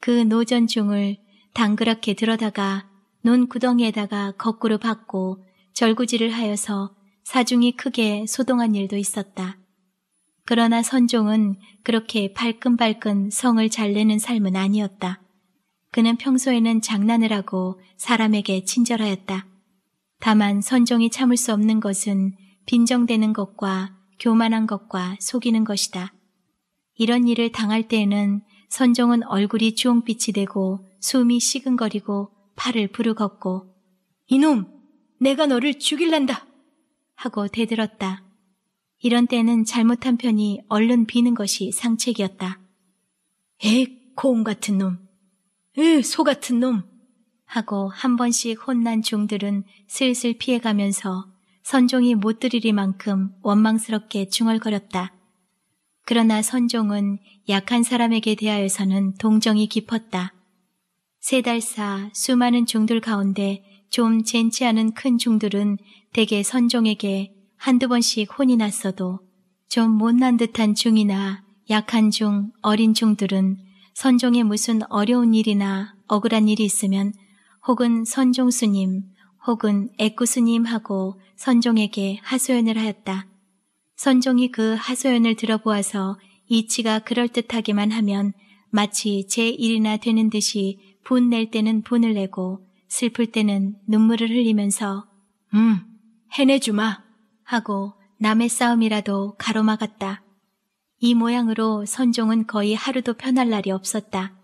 [SPEAKER 2] 그 노전 중을 당그랗게 들어다가 논 구덩이에다가 거꾸로 받고 절구질을 하여서 사중이 크게 소동한 일도 있었다. 그러나 선종은 그렇게 발끈발끈 성을 잘 내는 삶은 아니었다. 그는 평소에는 장난을 하고 사람에게 친절하였다. 다만 선종이 참을 수 없는 것은 빈정대는 것과 교만한 것과 속이는 것이다. 이런 일을 당할 때에는 선종은 얼굴이 주홍빛이 되고 숨이 시근거리고 팔을 부르걷고 이놈! 내가 너를 죽일란다! 하고 대들었다. 이런 때는 잘못한 편이 얼른 비는 것이 상책이었다.
[SPEAKER 1] 에, 고음 같은 놈. 에, 소 같은 놈.
[SPEAKER 2] 하고 한 번씩 혼난 중들은 슬슬 피해가면서 선종이 못 들이리 만큼 원망스럽게 중얼거렸다. 그러나 선종은 약한 사람에게 대하여서는 동정이 깊었다. 세 달 사 수많은 중들 가운데 좀 젠치 않은 큰 중들은 대개 선종에게 한두 번씩 혼이 났어도 좀 못난 듯한 중이나 약한 중, 어린 중들은 선종에 무슨 어려운 일이나 억울한 일이 있으면 혹은 선종스님 혹은 애구스님하고 선종에게 하소연을 하였다. 선종이 그 하소연을 들어보아서 이치가 그럴듯하기만 하면 마치 제 일이나 되는 듯이 분낼 때는 분을 내고 슬플 때는 눈물을 흘리면서
[SPEAKER 1] 음 해내주마
[SPEAKER 2] 하고 남의 싸움이라도 가로막았다. 이 모양으로 선종은 거의 하루도 편할 날이 없었다.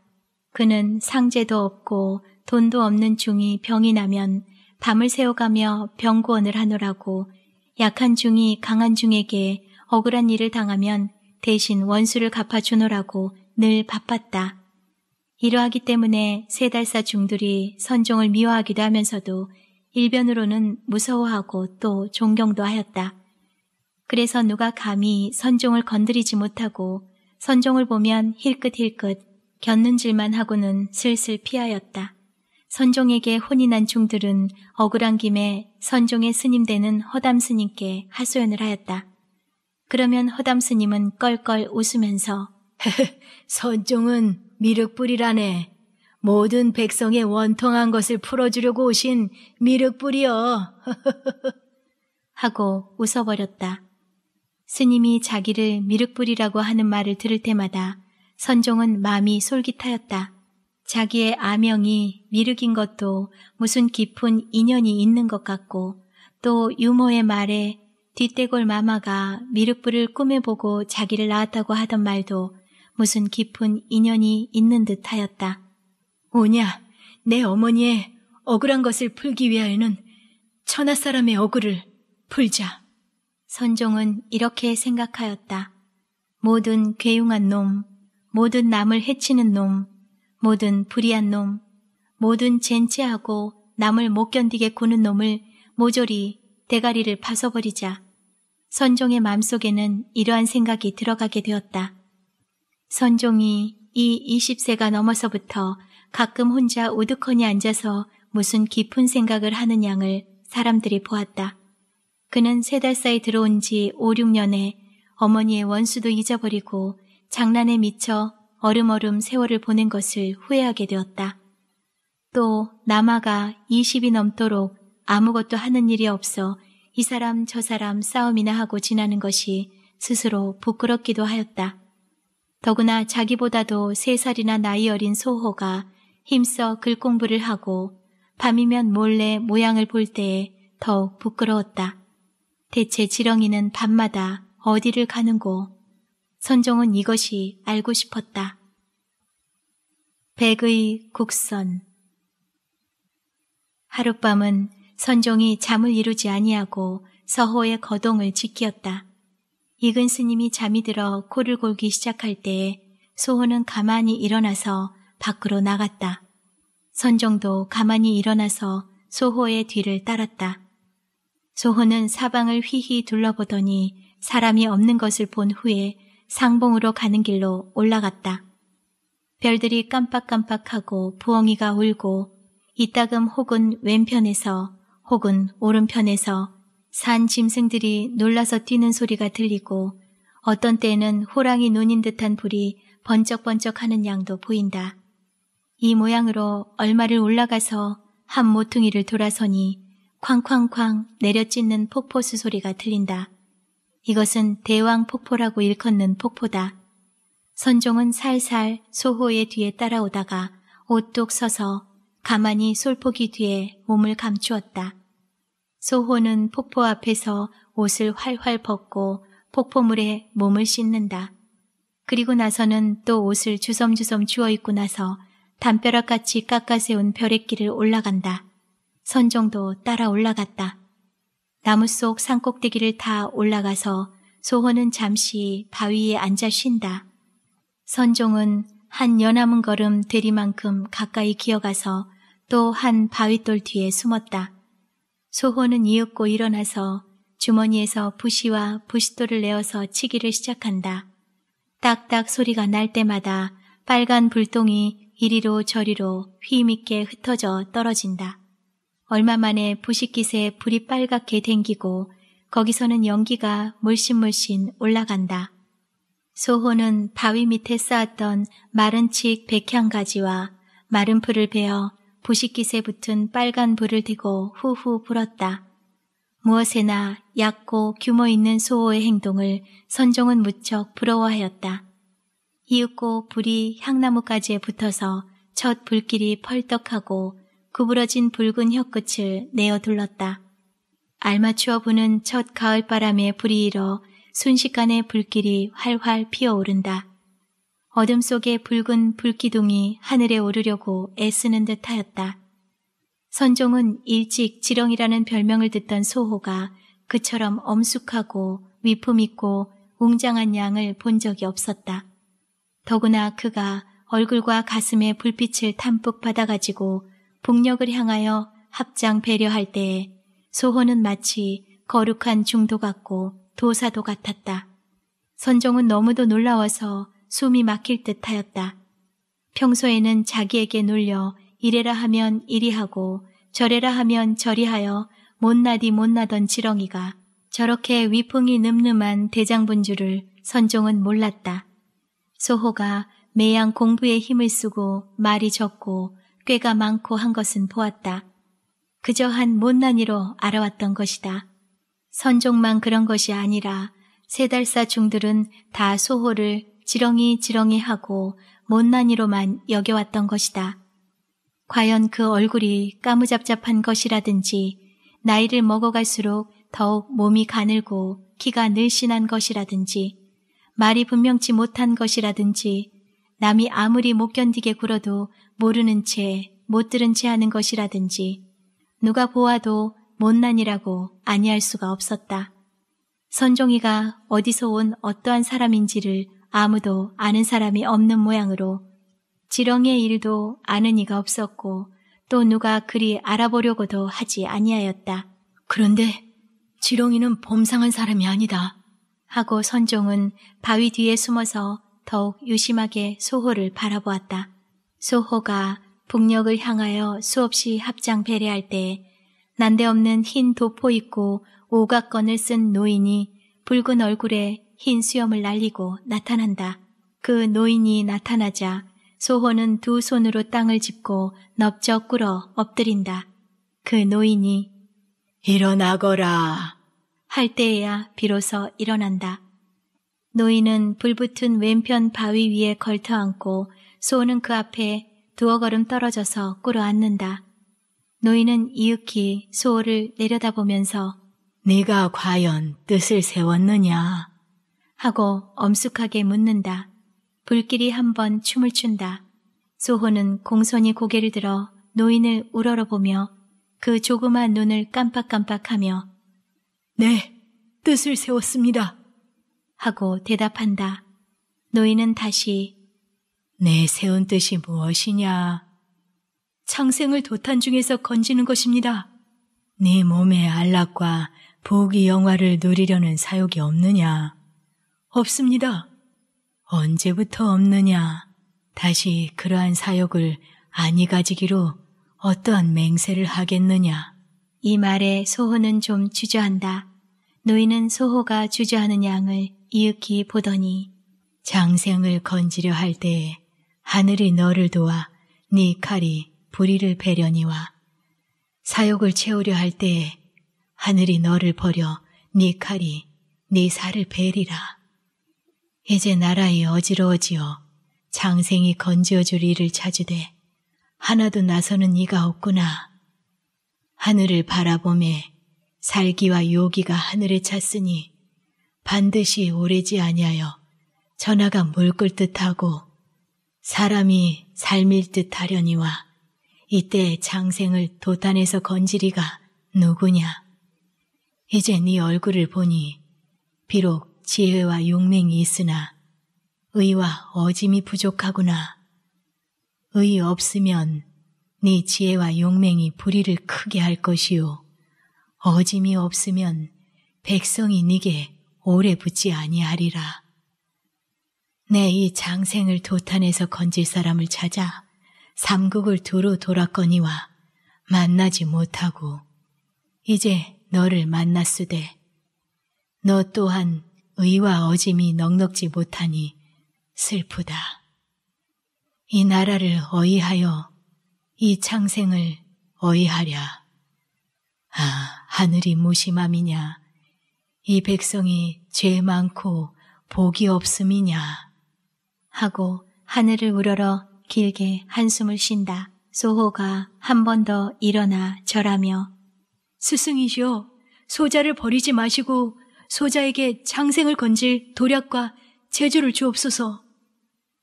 [SPEAKER 2] 그는 상제도 없고 돈도 없는 중이 병이 나면 밤을 새워가며 병구원을 하노라고 약한 중이 강한 중에게 억울한 일을 당하면 대신 원수를 갚아주노라고 늘 바빴다. 이러하기 때문에 세 달사 중들이 선종을 미워하기도 하면서도 일변으로는 무서워하고 또 존경도 하였다. 그래서 누가 감히 선종을 건드리지 못하고 선종을 보면 힐끗힐끗 곁눈질만 하고는 슬슬 피하였다. 선종에게 혼이 난 중들은 억울한 김에 선종의 스님 되는 허담 스님께 하소연을 하였다. 그러면 허담 스님은 껄껄 웃으면서
[SPEAKER 1] 선종은 미륵불이라네. 모든 백성의 원통한 것을 풀어주려고 오신 미륵불이여.
[SPEAKER 2] 하고 웃어버렸다. 스님이 자기를 미륵불이라고 하는 말을 들을 때마다 선종은 마음이 솔깃하였다. 자기의 아명이 미륵인 것도 무슨 깊은 인연이 있는 것 같고 또 유모의 말에 뒷대골 마마가 미륵불을 꿈에 보고 자기를 낳았다고 하던 말도 무슨 깊은 인연이 있는 듯 하였다.
[SPEAKER 1] 오냐, 내 어머니의 억울한 것을 풀기 위하여는 천하 사람의 억울을 풀자.
[SPEAKER 2] 선종은 이렇게 생각하였다. 모든 괴용한 놈, 모든 남을 해치는 놈, 모든 불의한 놈, 모든 젠체하고 남을 못 견디게 구는 놈을 모조리 대가리를 파서버리자. 선종의 마음속에는 이러한 생각이 들어가게 되었다. 선종이 이 20세가 넘어서부터 가끔 혼자 우두커니 앉아서 무슨 깊은 생각을 하는 양을 사람들이 보았다. 그는 세 달 사이 들어온 지 5, 6년에 어머니의 원수도 잊어버리고 장난에 미쳐 얼음얼음 세월을 보낸 것을 후회하게 되었다. 또 남아가 20이 넘도록 아무것도 하는 일이 없어 이 사람 저 사람 싸움이나 하고 지나는 것이 스스로 부끄럽기도 하였다. 더구나 자기보다도 세 살이나 나이 어린 소호가 힘써 글 공부를 하고 밤이면 몰래 모양을 볼 때에 더욱 부끄러웠다. 대체 지렁이는 밤마다 어디를 가는고 선종은 이것이 알고 싶었다. 백의 국선 하룻밤은 선종이 잠을 이루지 아니하고 서호의 거동을 지키었다. 이근 스님이 잠이 들어 코를 골기 시작할 때에 소호는 가만히 일어나서 밖으로 나갔다. 선종도 가만히 일어나서 소호의 뒤를 따랐다. 소호는 사방을 휘휘 둘러보더니 사람이 없는 것을 본 후에 상봉으로 가는 길로 올라갔다. 별들이 깜빡깜빡하고 부엉이가 울고 이따금 혹은 왼편에서 혹은 오른편에서 산 짐승들이 놀라서 뛰는 소리가 들리고 어떤 때에는 호랑이 눈인 듯한 불이 번쩍번쩍 하는 양도 보인다. 이 모양으로 얼마를 올라가서 한 모퉁이를 돌아서니 쾅쾅쾅 내려찢는 폭포수 소리가 들린다. 이것은 대왕 폭포라고 일컫는 폭포다. 선종은 살살 소호의 뒤에 따라오다가 오뚝 서서 가만히 솔포기 뒤에 몸을 감추었다. 소호는 폭포 앞에서 옷을 활활 벗고 폭포물에 몸을 씻는다. 그리고 나서는 또 옷을 주섬주섬 주워 입고 나서 담벼락같이 깎아세운 벼랫길을 올라간다. 선종도 따라 올라갔다. 나무 속 산꼭대기를 다 올라가서 소호는 잠시 바위에 앉아 쉰다. 선종은 한 연암은 걸음 대리만큼 가까이 기어가서 또 한 바위돌 뒤에 숨었다. 소호는 이윽고 일어나서 주머니에서 부시와 부시돌을 내어서 치기를 시작한다. 딱딱 소리가 날 때마다 빨간 불똥이 이리로 저리로 휘있게 흩어져 떨어진다. 얼마 만에 부식깃에 불이 빨갛게 댕기고 거기서는 연기가 물씬물씬 올라간다. 소호는 바위 밑에 쌓았던 마른 칡 백향가지와 마른 풀을 베어 부식깃에 붙은 빨간 불을 대고 후후 불었다. 무엇에나 얕고 규모 있는 소호의 행동을 선종은 무척 부러워하였다. 이윽고 불이 향나무가지에 붙어서 첫 불길이 펄떡하고 구부러진 붉은 혀끝을 내어 둘렀다. 알맞추어 부는 첫 가을바람에 불이 일어 순식간에 불길이 활활 피어오른다. 어둠 속에 붉은 불기둥이 하늘에 오르려고 애쓰는 듯 하였다. 선종은 일찍 지렁이라는 별명을 듣던 소호가 그처럼 엄숙하고 위품 있고 웅장한 양을 본 적이 없었다. 더구나 그가 얼굴과 가슴에 불빛을 담뿍 받아가지고 북녘을 향하여 합장 배려할 때에 소호는 마치 거룩한 중도 같고 도사도 같았다. 선종은 너무도 놀라워서 숨이 막힐 듯 하였다. 평소에는 자기에게 놀려 이래라 하면 이리 하고 저래라 하면 저리 하여 못나디 못나던 지렁이가 저렇게 위풍이 늠름한 대장분주를 선종은 몰랐다. 소호가 매양 공부에 힘을 쓰고 말이 적고 꾀가 많고 한 것은 보았다. 그저 한 못난이로 알아왔던 것이다. 선종만 그런 것이 아니라 세 달사 중들은 다 소호를 지렁이 지렁이 하고 못난이로만 여겨왔던 것이다. 과연 그 얼굴이 까무잡잡한 것이라든지 나이를 먹어갈수록 더욱 몸이 가늘고 키가 늘씬한 것이라든지 말이 분명치 못한 것이라든지 남이 아무리 못 견디게 굴어도 모르는 채 못 들은 채 하는 것이라든지 누가 보아도 못난이라고 아니할 수가 없었다. 선종이가 어디서 온 어떠한 사람인지를 아무도 아는 사람이 없는 모양으로 지렁이의 일도 아는 이가 없었고 또 누가 그리 알아보려고도 하지 아니하였다.
[SPEAKER 1] 그런데 지렁이는 범상한 사람이 아니다.
[SPEAKER 2] 하고 선종은 바위 뒤에 숨어서 더욱 유심하게 소호를 바라보았다. 소호가 북녘을 향하여 수없이 합장 배례할 때 난데없는 흰 도포 입고 오각건을 쓴 노인이 붉은 얼굴에 흰 수염을 날리고 나타난다. 그 노인이 나타나자 소호는 두 손으로 땅을 짚고 넙적 꿇어 엎드린다. 그 노인이
[SPEAKER 1] 일어나거라
[SPEAKER 2] 할 때에야 비로소 일어난다. 노인은 불붙은 왼편 바위 위에 걸터앉고 소는 그 앞에 두어 걸음 떨어져서 꿇어 앉는다. 노인은 이윽히 소를 내려다보면서
[SPEAKER 1] 네가 과연 뜻을 세웠느냐?
[SPEAKER 2] 하고 엄숙하게 묻는다. 불길이 한번 춤을 춘다. 소호는 공손히 고개를 들어 노인을 우러러보며 그 조그만 눈을 깜빡깜빡하며
[SPEAKER 1] 네, 뜻을 세웠습니다.
[SPEAKER 2] 하고 대답한다. 노인은 다시
[SPEAKER 1] 내 세운 뜻이 무엇이냐? 창생을 도탄 중에서 건지는 것입니다. 네 몸의 안락과 복이 영화를 누리려는 사욕이 없느냐? 없습니다. 언제부터 없느냐? 다시 그러한 사욕을 아니 가지기로 어떠한 맹세를 하겠느냐?
[SPEAKER 2] 이 말에 소호는 좀 주저한다. 노인은 소호가 주저하는 양을 이윽히 보더니
[SPEAKER 1] 장생을 건지려 할 때에 하늘이 너를 도와 네 칼이 불의를 배려니와 사욕을 채우려 할 때에 하늘이 너를 버려 네 칼이 네 살을 베리라. 이제 나라에 어지러워지어 장생이 건지어줄 일을 찾으되 하나도 나서는 이가 없구나. 하늘을 바라보매 살기와 요기가 하늘에 찼으니 반드시 오래지 아니하여 전하가 물끌 듯하고 사람이 삶일 듯하려니와 이때 장생을 도탄에서 건지리가 누구냐? 이제 네 얼굴을 보니 비록 지혜와 용맹이 있으나 의와 어짐이 부족하구나. 의 없으면 네 지혜와 용맹이 불의를 크게 할 것이요. 어짐이 없으면 백성이 네게 오래 붙지 아니하리라. 내 이 장생을 도탄에서 건질 사람을 찾아 삼국을 두루 돌았거니와 만나지 못하고 이제 너를 만났으되 너 또한 의와 어짐이 넉넉지 못하니 슬프다. 이 나라를 어이하여 이 창생을 어이하랴. 아, 하늘이 무심함이냐. 이 백성이 죄 많고 복이 없음이냐. 하고 하늘을 우러러 길게 한숨을 쉰다. 소호가 한 번 더 일어나 절하며 스승이시여 소자를 버리지 마시고 소자에게 장생을 건질 도략과 재주를 주옵소서.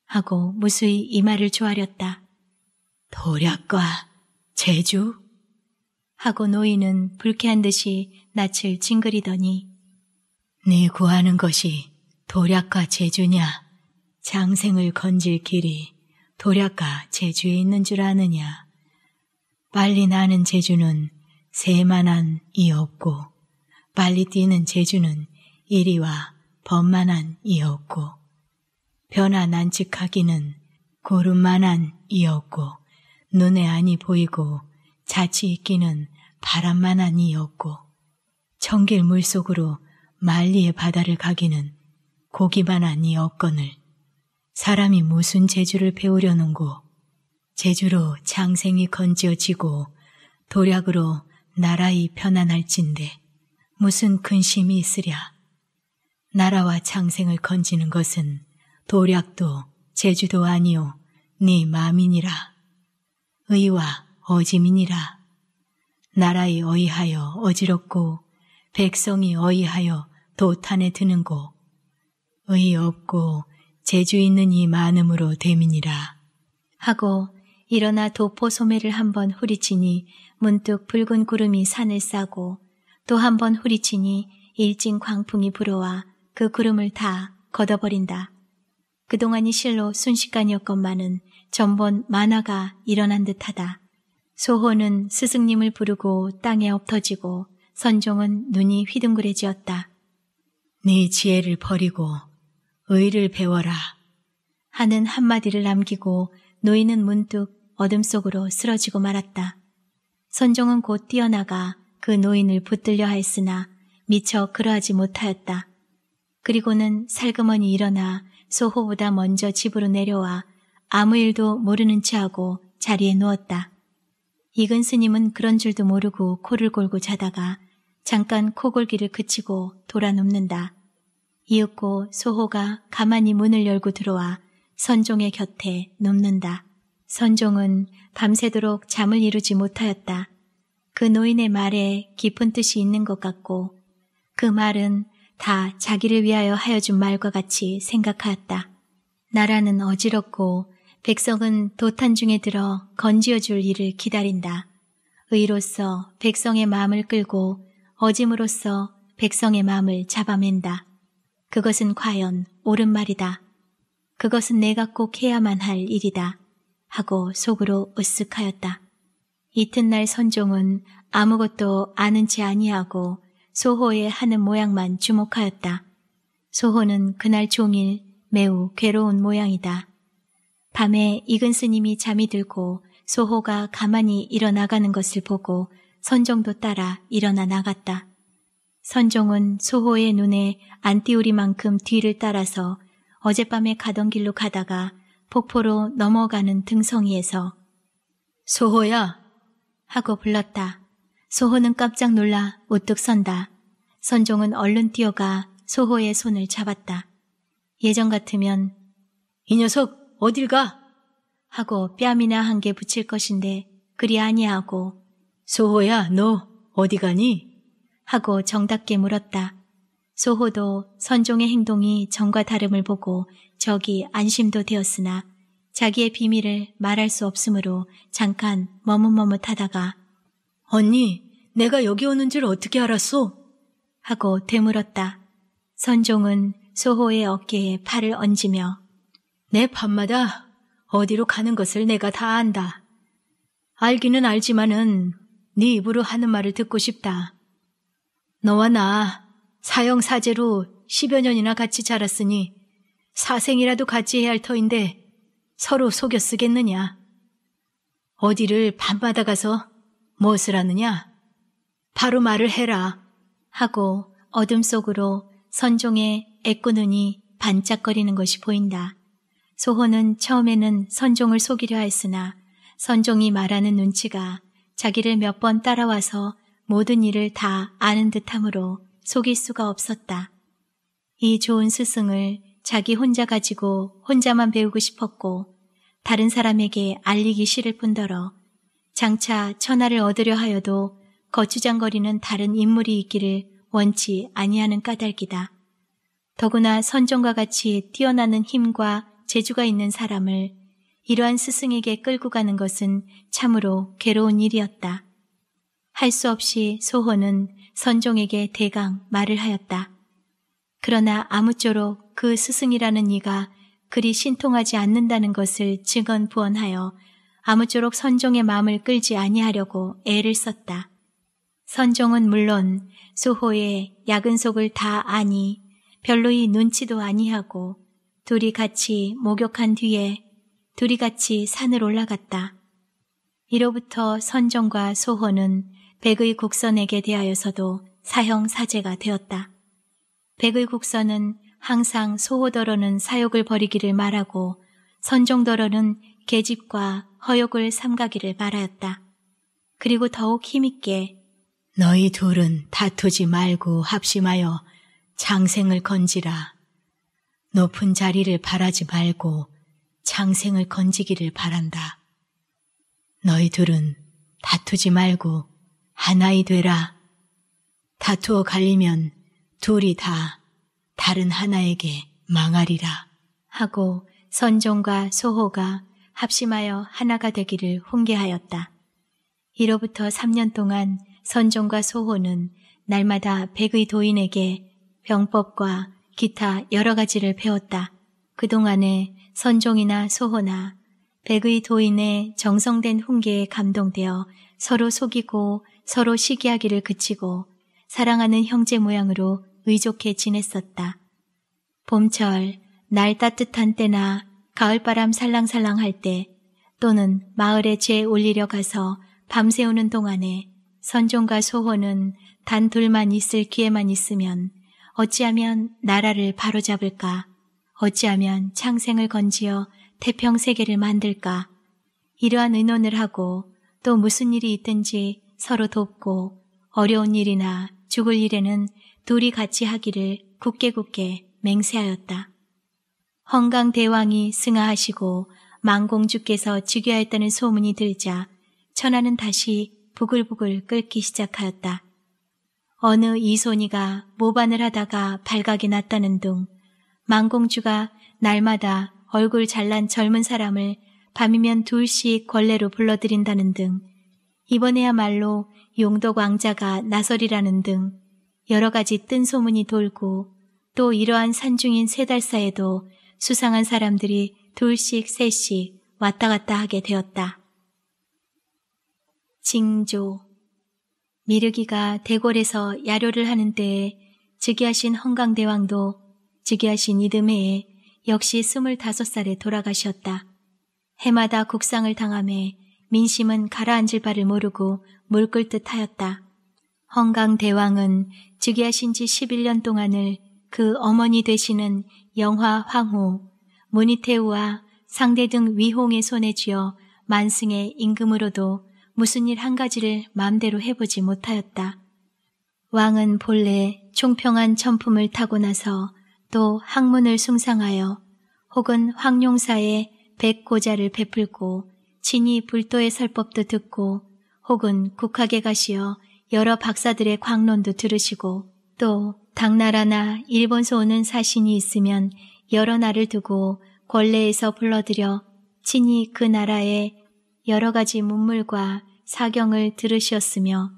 [SPEAKER 2] 하고 무수히 이 말을 조아렸다.
[SPEAKER 1] 도략과 재주?
[SPEAKER 2] 하고 노인은 불쾌한 듯이 낯을 찡그리더니
[SPEAKER 1] 네 구하는 것이 도략과 재주냐? 장생을 건질 길이 도략과 재주에 있는 줄 아느냐?
[SPEAKER 3] 빨리 나는 제주는 새만한 이 없고 빨리 뛰는 제주는 이리와 번만한 이 없고 변화 난직하기는 구름만한 이 없고 눈에 안이 보이고 자치 있기는 바람만한 이 없고 청길 물속으로 만리의 바다를 가기는 고기만한 이 없거늘 사람이 무슨 재주를 배우려는고 재주로 장생이 건지어지고 도략으로 나라이 편안할진데 무슨 근심이 있으랴. 나라와 장생을 건지는 것은 도략도 재주도 아니오 네 마음이니라. 의와 어짐이니라. 나라의 어이하여 어지럽고 백성이 어이하여 도탄에 드는고 의 없고 재주 있는 이 많음으로 됨이니라.
[SPEAKER 2] 하고 일어나 도포 소매를 한번 후리치니 문득 붉은 구름이 산을 싸고 또 한 번 후리치니 일진 광풍이 불어와 그 구름을 다 걷어버린다. 그동안이 실로 순식간이었건만은 전번 만화가 일어난 듯하다. 소호는 스승님을 부르고 땅에 엎터지고 선종은 눈이 휘둥그레지었다.
[SPEAKER 3] 네 지혜를 버리고 의를 배워라.
[SPEAKER 2] 하는 한마디를 남기고 노인은 문득 어둠 속으로 쓰러지고 말았다. 선종은 곧 뛰어나가 그 노인을 붙들려 하였으나 미처 그러하지 못하였다. 그리고는 살그머니 일어나 소호보다 먼저 집으로 내려와 아무 일도 모르는 체하고 자리에 누웠다. 이근 스님은 그런 줄도 모르고 코를 골고 자다가 잠깐 코골기를 그치고 돌아 눕는다. 이윽고 소호가 가만히 문을 열고 들어와 선종의 곁에 눕는다. 선종은 밤새도록 잠을 이루지 못하였다. 그 노인의 말에 깊은 뜻이 있는 것 같고 그 말은 다 자기를 위하여 하여준 말과 같이 생각하였다. 나라는 어지럽고 백성은 도탄 중에 들어 건지어 줄 일을 기다린다. 의로서 백성의 마음을 끌고 어짐으로써 백성의 마음을 잡아맨다. 그것은 과연 옳은 말이다. 그것은 내가 꼭 해야만 할 일이다. 하고 속으로 으쓱하였다. 이튿날 선종은 아무것도 아는 체 아니하고 소호의 하는 모양만 주목하였다. 소호는 그날 종일 매우 괴로운 모양이다. 밤에 익은 스님이 잠이 들고 소호가 가만히 일어나가는 것을 보고 선종도 따라 일어나 나갔다. 선종은 소호의 눈에 안 띄우리만큼 뒤를 따라서 어젯밤에 가던 길로 가다가 폭포로 넘어가는 등성이에서 소호야 하고 불렀다. 소호는 깜짝 놀라 우뚝 선다. 선종은 얼른 뛰어가 소호의 손을 잡았다. 예전 같으면 이 녀석 어딜 가? 하고 뺨이나 한 개 붙일 것인데 그리 아니하고 소호야 너 어디 가니? 하고 정답게 물었다. 소호도 선종의 행동이 전과 다름을 보고 적이 안심도 되었으나 자기의 비밀을 말할 수 없으므로 잠깐 머뭇머뭇하다가 언니 내가 여기 오는 줄 어떻게 알았소? 하고 되물었다. 선종은 소호의 어깨에 팔을 얹으며 내 밤마다 어디로 가는 것을 내가 다 안다. 알기는 알지만은 네 입으로 하는 말을 듣고 싶다. 너와 나 사형사제로 10여 년이나 같이 자랐으니 사생이라도 같이 해야 할 터인데 서로 속여 쓰겠느냐? 어디를 밤마다 가서 무엇을 하느냐? 바로 말을 해라. 하고 어둠 속으로 선종의 애꾸 눈이 반짝거리는 것이 보인다. 소호는 처음에는 선종을 속이려 했으나 선종이 말하는 눈치가 자기를 몇 번 따라와서 모든 일을 다 아는 듯하므로 속일 수가 없었다. 이 좋은 스승을 자기 혼자 가지고 혼자만 배우고 싶었고 다른 사람에게 알리기 싫을 뿐더러 장차 천하를 얻으려 하여도 거추장거리는 다른 인물이 있기를 원치 아니하는 까닭이다. 더구나 선종과 같이 뛰어나는 힘과 재주가 있는 사람을 이러한 스승에게 끌고 가는 것은 참으로 괴로운 일이었다. 할 수 없이 소호는 선종에게 대강 말을 하였다. 그러나 아무쪼록 그 스승이라는 이가 그리 신통하지 않는다는 것을 증언 부언하여 아무쪼록 선종의 마음을 끌지 아니하려고 애를 썼다. 선종은 물론 수호의 야근 속을 다 아니 별로이 눈치도 아니하고 둘이 같이 목욕한 뒤에 둘이 같이 산을 올라갔다. 이로부터 선종과 소호는 백의 국선에게 대하여서도 사형 사제가 되었다. 백의 국선은 항상 소호더러는 사욕을 버리기를 말하고 선종더러는 계집과 허욕을 삼가기를 말하였다. 그리고 더욱 힘있게
[SPEAKER 3] 너희 둘은 다투지 말고 합심하여 장생을 건지라. 높은 자리를 바라지 말고 장생을 건지기를 바란다. 너희 둘은 다투지 말고 하나이 되라. 다투어 갈리면 둘이 다 다른 하나에게 망하리라.
[SPEAKER 2] 하고 선종과 소호가 합심하여 하나가 되기를 훈계하였다. 이로부터 3년 동안 선종과 소호는 날마다 백의 도인에게 병법과 기타 여러 가지를 배웠다. 그동안에 선종이나 소호나 백의 도인의 정성된 훈계에 감동되어 서로 속이고 서로 시기하기를 그치고 사랑하는 형제 모양으로 의족해 지냈었다. 봄철, 날 따뜻한 때나 가을바람 살랑살랑 할 때 또는 마을에 죄 올리려 가서 밤새우는 동안에 선종과 소호는 단 둘만 있을 기회만 있으면 어찌하면 나라를 바로잡을까? 어찌하면 창생을 건지어 태평 세계를 만들까? 이러한 의논을 하고 또 무슨 일이 있든지 서로 돕고 어려운 일이나 죽을 일에는 둘이 같이 하기를 굳게 굳게 맹세하였다. 헌강대왕이 승하하시고 망공주께서 즉위하였다는 소문이 들자 천하는 다시 부글부글 끓기 시작하였다. 어느 이손이가 모반을 하다가 발각이 났다는 둥 망공주가 날마다 얼굴 잘난 젊은 사람을 밤이면 둘씩 걸레로 불러들인다는 등 이번에야말로 용덕 왕자가 나설이라는 등 여러 가지 뜬 소문이 돌고 또 이러한 산중인 세달 사이에도 수상한 사람들이 둘씩 셋씩 왔다 갔다 하게 되었다. 징조 미르기가 대궐에서 야료를 하는 때에 즉위하신 헌강대왕도 즉위하신 이듬해에 역시 스물다섯 살에 돌아가셨다. 해마다 국상을 당함에 민심은 가라앉을 바를 모르고 물끓 듯 하였다. 헌강대왕은 즉위하신 지 11년 동안을 그 어머니 되시는 영화 황후, 모니테우와 상대 등 위홍의 손에 쥐어 만승의 임금으로도 무슨 일 한 가지를 마음대로 해보지 못하였다. 왕은 본래 총평한 천품을 타고 나서 또 학문을 숭상하여 혹은 황룡사의 백고자를 베풀고 친히 불도의 설법도 듣고 혹은 국학에 가시어 여러 박사들의 광론도 들으시고 또 당나라나 일본서 오는 사신이 있으면 여러 날을 두고 권례에서 불러들여 친히 그 나라의 여러 가지 문물과 사경을 들으셨으며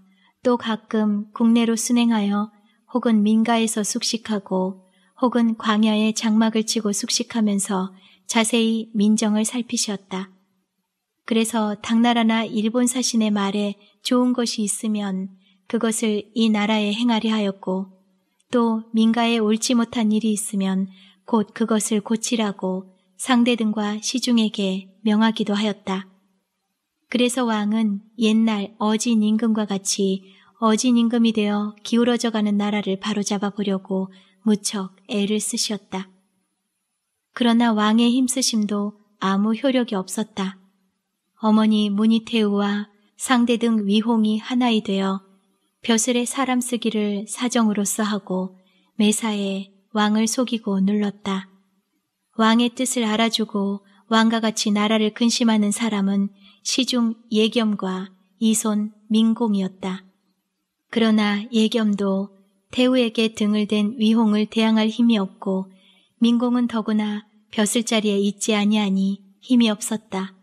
[SPEAKER 2] 또 가끔 국내로 순행하여 혹은 민가에서 숙식하고 혹은 광야에 장막을 치고 숙식하면서 자세히 민정을 살피셨다. 그래서 당나라나 일본 사신의 말에 좋은 것이 있으면 그것을 이 나라에 행하려 하였고 또 민가에 옳지 못한 일이 있으면 곧 그것을 고치라고 상대 등과 시중에게 명하기도 하였다. 그래서 왕은 옛날 어진 임금과 같이 어진 임금이 되어 기울어져 가는 나라를 바로잡아 보려고 무척 애를 쓰셨다. 그러나 왕의 힘쓰심도 아무 효력이 없었다. 어머니 무니테우와 상대 등 위홍이 하나이 되어 벼슬에 사람 쓰기를 사정으로서 하고 매사에 왕을 속이고 눌렀다. 왕의 뜻을 알아주고 왕과 같이 나라를 근심하는 사람은 시중 예겸과 이손 민공이었다. 그러나 예겸도 태우에게 등을 댄 위홍을 대항할 힘이 없고 민공은 더구나 벼슬 자리에 있지 아니하니 힘이 없었다.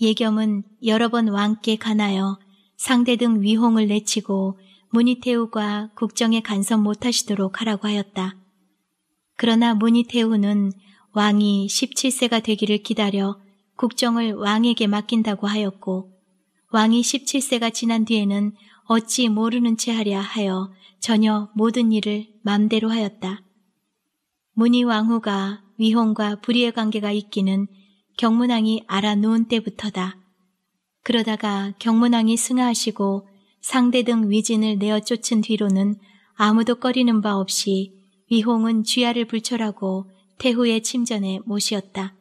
[SPEAKER 2] 예겸은 여러 번 왕께 가나여 상대 등 위홍을 내치고 무니테우가 국정에 간섭 못하시도록 하라고 하였다. 그러나 무니테우는 왕이 17세가 되기를 기다려 국정을 왕에게 맡긴다고 하였고 왕이 17세가 지난 뒤에는 어찌 모르는 채 하랴 하여 전혀 모든 일을 맘대로 하였다. 문희 왕후가 위홍과 불의의 관계가 있기는 경문왕이 알아놓은 때부터다. 그러다가 경문왕이 승하하시고 상대 등 위진을 내어 쫓은 뒤로는 아무도 꺼리는 바 없이 위홍은 쥐하를 불철하고 태후의 침전에 모시었다.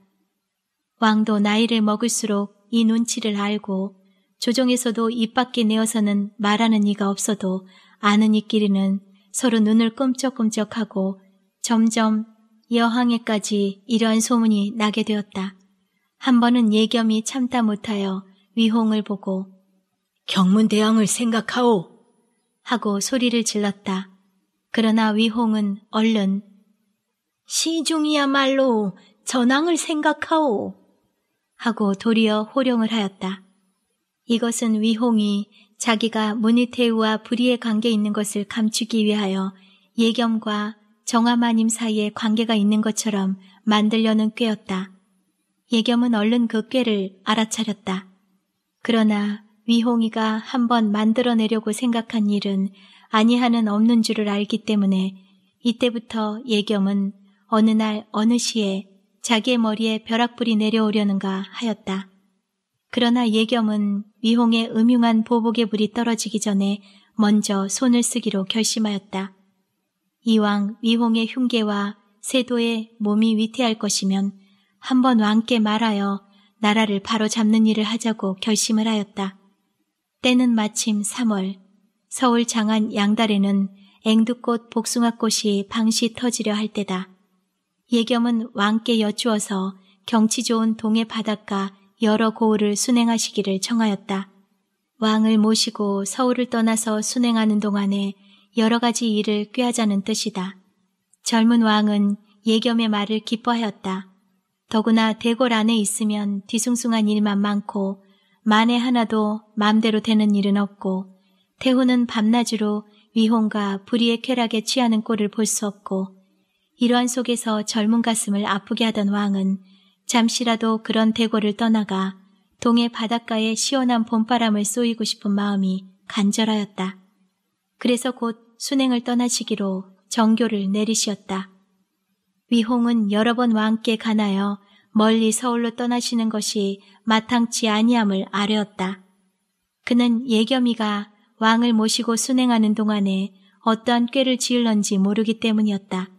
[SPEAKER 2] 왕도 나이를 먹을수록 이 눈치를 알고 조정에서도 입 밖에 내어서는 말하는 이가 없어도 아는 이끼리는 서로 눈을 끔쩍끔쩍하고 점점 여항에까지 이러한 소문이 나게 되었다. 한 번은 예겸이 참다 못하여 위홍을 보고
[SPEAKER 3] 경문대왕을 생각하오
[SPEAKER 2] 하고 소리를 질렀다. 그러나 위홍은 얼른
[SPEAKER 1] 시중이야말로 전왕을 생각하오
[SPEAKER 2] 하고 도리어 호령을 하였다. 이것은 위홍이 자기가 문희태우와 불의의 관계 있는 것을 감추기 위하여 예겸과 정화마님 사이에 관계가 있는 것처럼 만들려는 꾀였다. 예겸은 얼른 그 꾀를 알아차렸다. 그러나 위홍이가 한번 만들어내려고 생각한 일은 아니하는 없는 줄을 알기 때문에 이때부터 예겸은 어느 날 어느 시에 자기의 머리에 벼락불이 내려오려는가 하였다. 그러나 예겸은 위홍의 음흉한 보복의 불이 떨어지기 전에 먼저 손을 쓰기로 결심하였다. 이왕 위홍의 흉계와 세도의 몸이 위태할 것이면 한번 왕께 말하여 나라를 바로 잡는 일을 하자고 결심을 하였다. 때는 마침 3월 서울 장안 양달에는 앵두꽃 복숭아꽃이 방시 터지려 할 때다. 예겸은 왕께 여쭈어서 경치 좋은 동해 바닷가 여러 고을을 순행하시기를 청하였다. 왕을 모시고 서울을 떠나서 순행하는 동안에 여러 가지 일을 꾀하자는 뜻이다. 젊은 왕은 예겸의 말을 기뻐하였다. 더구나 대궐 안에 있으면 뒤숭숭한 일만 많고 만에 하나도 마음대로 되는 일은 없고 태후는 밤낮으로 위홍과 불의의 쾌락에 취하는 꼴을 볼 수 없고 이러한 속에서 젊은 가슴을 아프게 하던 왕은 잠시라도 그런 대궐을 떠나가 동해 바닷가에 시원한 봄바람을 쏘이고 싶은 마음이 간절하였다. 그래서 곧 순행을 떠나시기로 정교를 내리시었다. 위홍은 여러 번 왕께 가나여 멀리 서울로 떠나시는 것이 마땅치 아니함을 아뢰었다. 그는 예겸이가 왕을 모시고 순행하는 동안에 어떠한 꾀를 지을런지 모르기 때문이었다.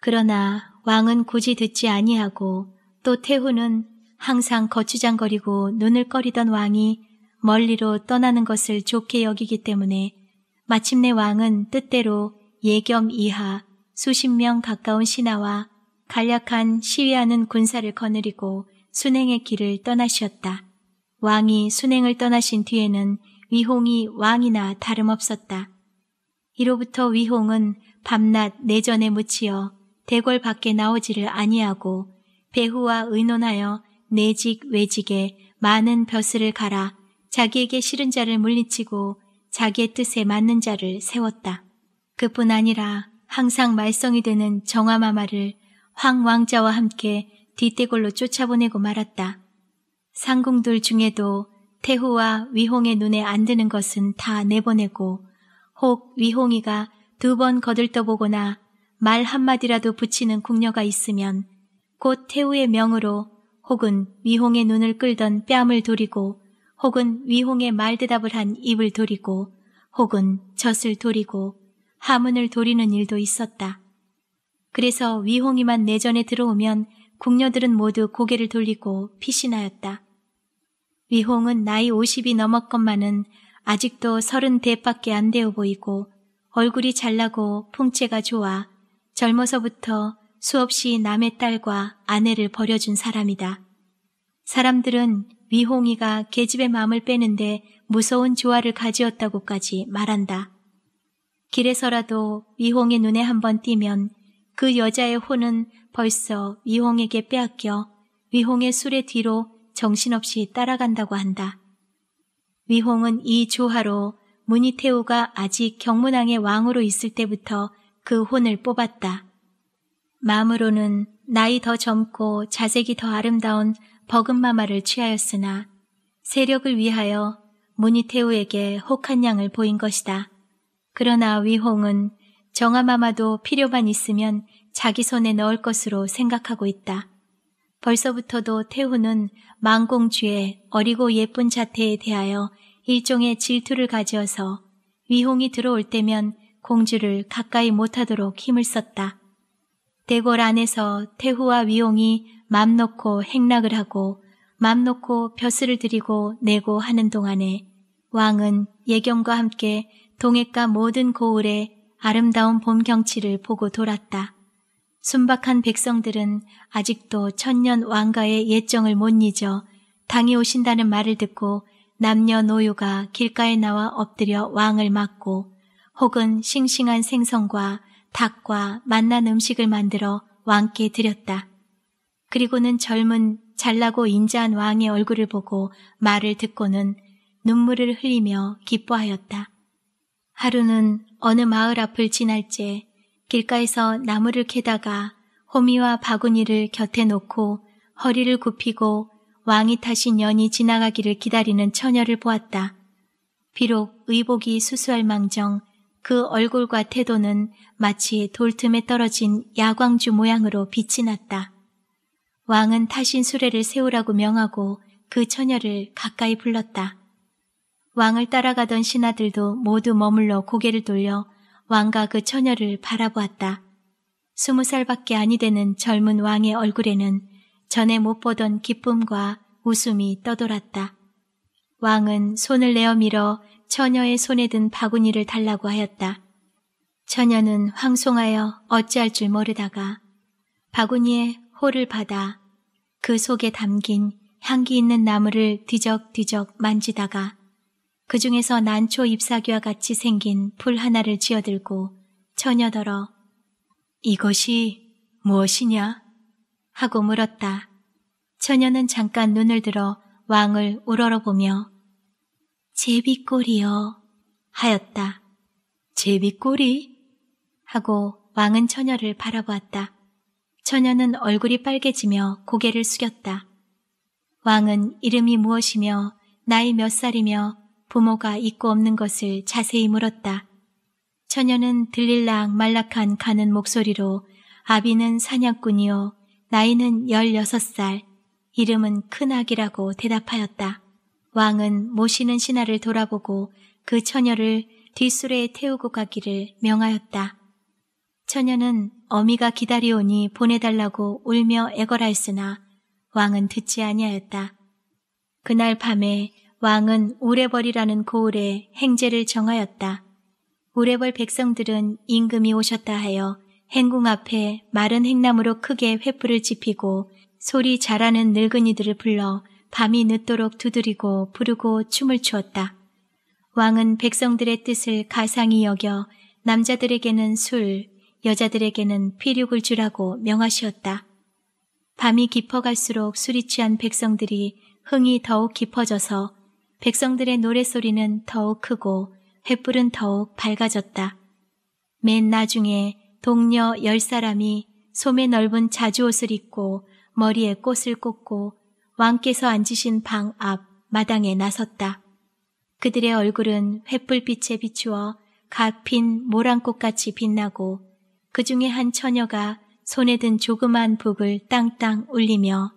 [SPEAKER 2] 그러나 왕은 굳이 듣지 아니하고 또 태후는 항상 거추장거리고 눈을 꺼리던 왕이 멀리로 떠나는 것을 좋게 여기기 때문에 마침내 왕은 뜻대로 예겸 이하 수십 명 가까운 신하와 간략한 시위하는 군사를 거느리고 순행의 길을 떠나셨다. 왕이 순행을 떠나신 뒤에는 위홍이 왕이나 다름없었다. 이로부터 위홍은 밤낮 내전에 묻히어 대궐 밖에 나오지를 아니하고 배후와 의논하여 내직 외직에 많은 벼슬을 갈아 자기에게 싫은 자를 물리치고 자기의 뜻에 맞는 자를 세웠다. 그뿐 아니라 항상 말썽이 되는 정화마마를 황 왕자와 함께 뒷대골로 쫓아보내고 말았다. 상궁들 중에도 태후와 위홍의 눈에 안 드는 것은 다 내보내고 혹 위홍이가 두 번 거들떠보거나 말 한마디라도 붙이는 궁녀가 있으면 곧 태우의 명으로 혹은 위홍의 눈을 끌던 뺨을 도리고 혹은 위홍의 말대답을 한 입을 도리고 혹은 젖을 도리고 하문을 도리는 일도 있었다. 그래서 위홍이만 내전에 들어오면 궁녀들은 모두 고개를 돌리고 피신하였다. 위홍은 나이 50이 넘었건만은 아직도 서른 대밖에 안 되어 보이고 얼굴이 잘나고 풍채가 좋아 젊어서부터 수없이 남의 딸과 아내를 버려준 사람이다. 사람들은 위홍이가 계집의 마음을 빼는데 무서운 조화를 가지었다고까지 말한다. 길에서라도 위홍의 눈에 한번 띄면 그 여자의 혼은 벌써 위홍에게 빼앗겨 위홍의 술의 뒤로 정신없이 따라간다고 한다. 위홍은 이 조화로 문희태우가 아직 경문왕의 왕으로 있을 때부터 그 혼을 뽑았다. 마음으로는 나이 더 젊고 자색이 더 아름다운 버금마마를 취하였으나 세력을 위하여 무니테우에게 혹한 양을 보인 것이다. 그러나 위홍은 정아마마도 필요만 있으면 자기 손에 넣을 것으로 생각하고 있다. 벌써부터도 태후는 망공주의 어리고 예쁜 자태에 대하여 일종의 질투를 가지어서 위홍이 들어올 때면 공주를 가까이 못하도록 힘을 썼다. 대궐 안에서 태후와 위홍이 맘 놓고 행락을 하고 맘 놓고 벼슬을 들이고 내고 하는 동안에 왕은 예경과 함께 동해가 모든 고을의 아름다운 봄 경치를 보고 돌았다. 순박한 백성들은 아직도 천년 왕가의 예정을 못 잊어 당이 오신다는 말을 듣고 남녀노유가 길가에 나와 엎드려 왕을 맞고 혹은 싱싱한 생선과 닭과 맛난 음식을 만들어 왕께 드렸다. 그리고는 젊은 잘나고 인자한 왕의 얼굴을 보고 말을 듣고는 눈물을 흘리며 기뻐하였다. 하루는 어느 마을 앞을 지날 때 길가에서 나무를 캐다가 호미와 바구니를 곁에 놓고 허리를 굽히고 왕이 타신 연이 지나가기를 기다리는 처녀를 보았다. 비록 의복이 수수할 망정 그 얼굴과 태도는 마치 돌틈에 떨어진 야광주 모양으로 빛이 났다. 왕은 타신 수레를 세우라고 명하고 그 처녀를 가까이 불렀다. 왕을 따라가던 신하들도 모두 머물러 고개를 돌려 왕과 그 처녀를 바라보았다. 스무 살밖에 아니 되는 젊은 왕의 얼굴에는 전에 못 보던 기쁨과 웃음이 떠돌았다. 왕은 손을 내어 밀어 처녀의 손에 든 바구니를 달라고 하였다. 처녀는 황송하여 어찌할 줄 모르다가 바구니에 홀을 받아 그 속에 담긴 향기 있는 나무를 뒤적뒤적 만지다가 그 중에서 난초 잎사귀와 같이 생긴 풀 하나를 쥐어들고 처녀더러 이것이 무엇이냐? 하고 물었다. 처녀는 잠깐 눈을 들어 왕을 우러러보며 제비꼬리요 하였다. 제비꼬리? 하고 왕은 처녀를 바라보았다. 처녀는 얼굴이 빨개지며 고개를 숙였다. 왕은 이름이 무엇이며 나이 몇 살이며 부모가 있고 없는 것을 자세히 물었다. 처녀는 들릴락 말락한 가는 목소리로 아비는 사냥꾼이요 나이는 열여섯 살 이름은 큰아기라고 대답하였다. 왕은 모시는 신하를 돌아보고 그 처녀를 뒷수레에 태우고 가기를 명하였다. 처녀는 어미가 기다리오니 보내달라고 울며 애걸하였으나 왕은 듣지 아니하였다. 그날 밤에 왕은 우레벌이라는 고을에 행제를 정하였다. 우레벌 백성들은 임금이 오셨다 하여 행궁 앞에 마른 행나무로 크게 횃불을 지피고 소리 잘하는 늙은이들을 불러 밤이 늦도록 두드리고 부르고 춤을 추었다. 왕은 백성들의 뜻을 가상히 여겨 남자들에게는 술, 여자들에게는 피륙을 주라고 명하시었다. 밤이 깊어갈수록 술이 취한 백성들이 흥이 더욱 깊어져서 백성들의 노랫소리는 더욱 크고 횃불은 더욱 밝아졌다. 맨 나중에 동료 열 사람이 소매 넓은 자주옷을 입고 머리에 꽃을 꽂고 왕께서 앉으신 방 앞 마당에 나섰다. 그들의 얼굴은 횃불빛에 비추어 갓 핀 모란꽃같이 빛나고 그 중에 한 처녀가 손에 든 조그만 북을 땅땅 울리며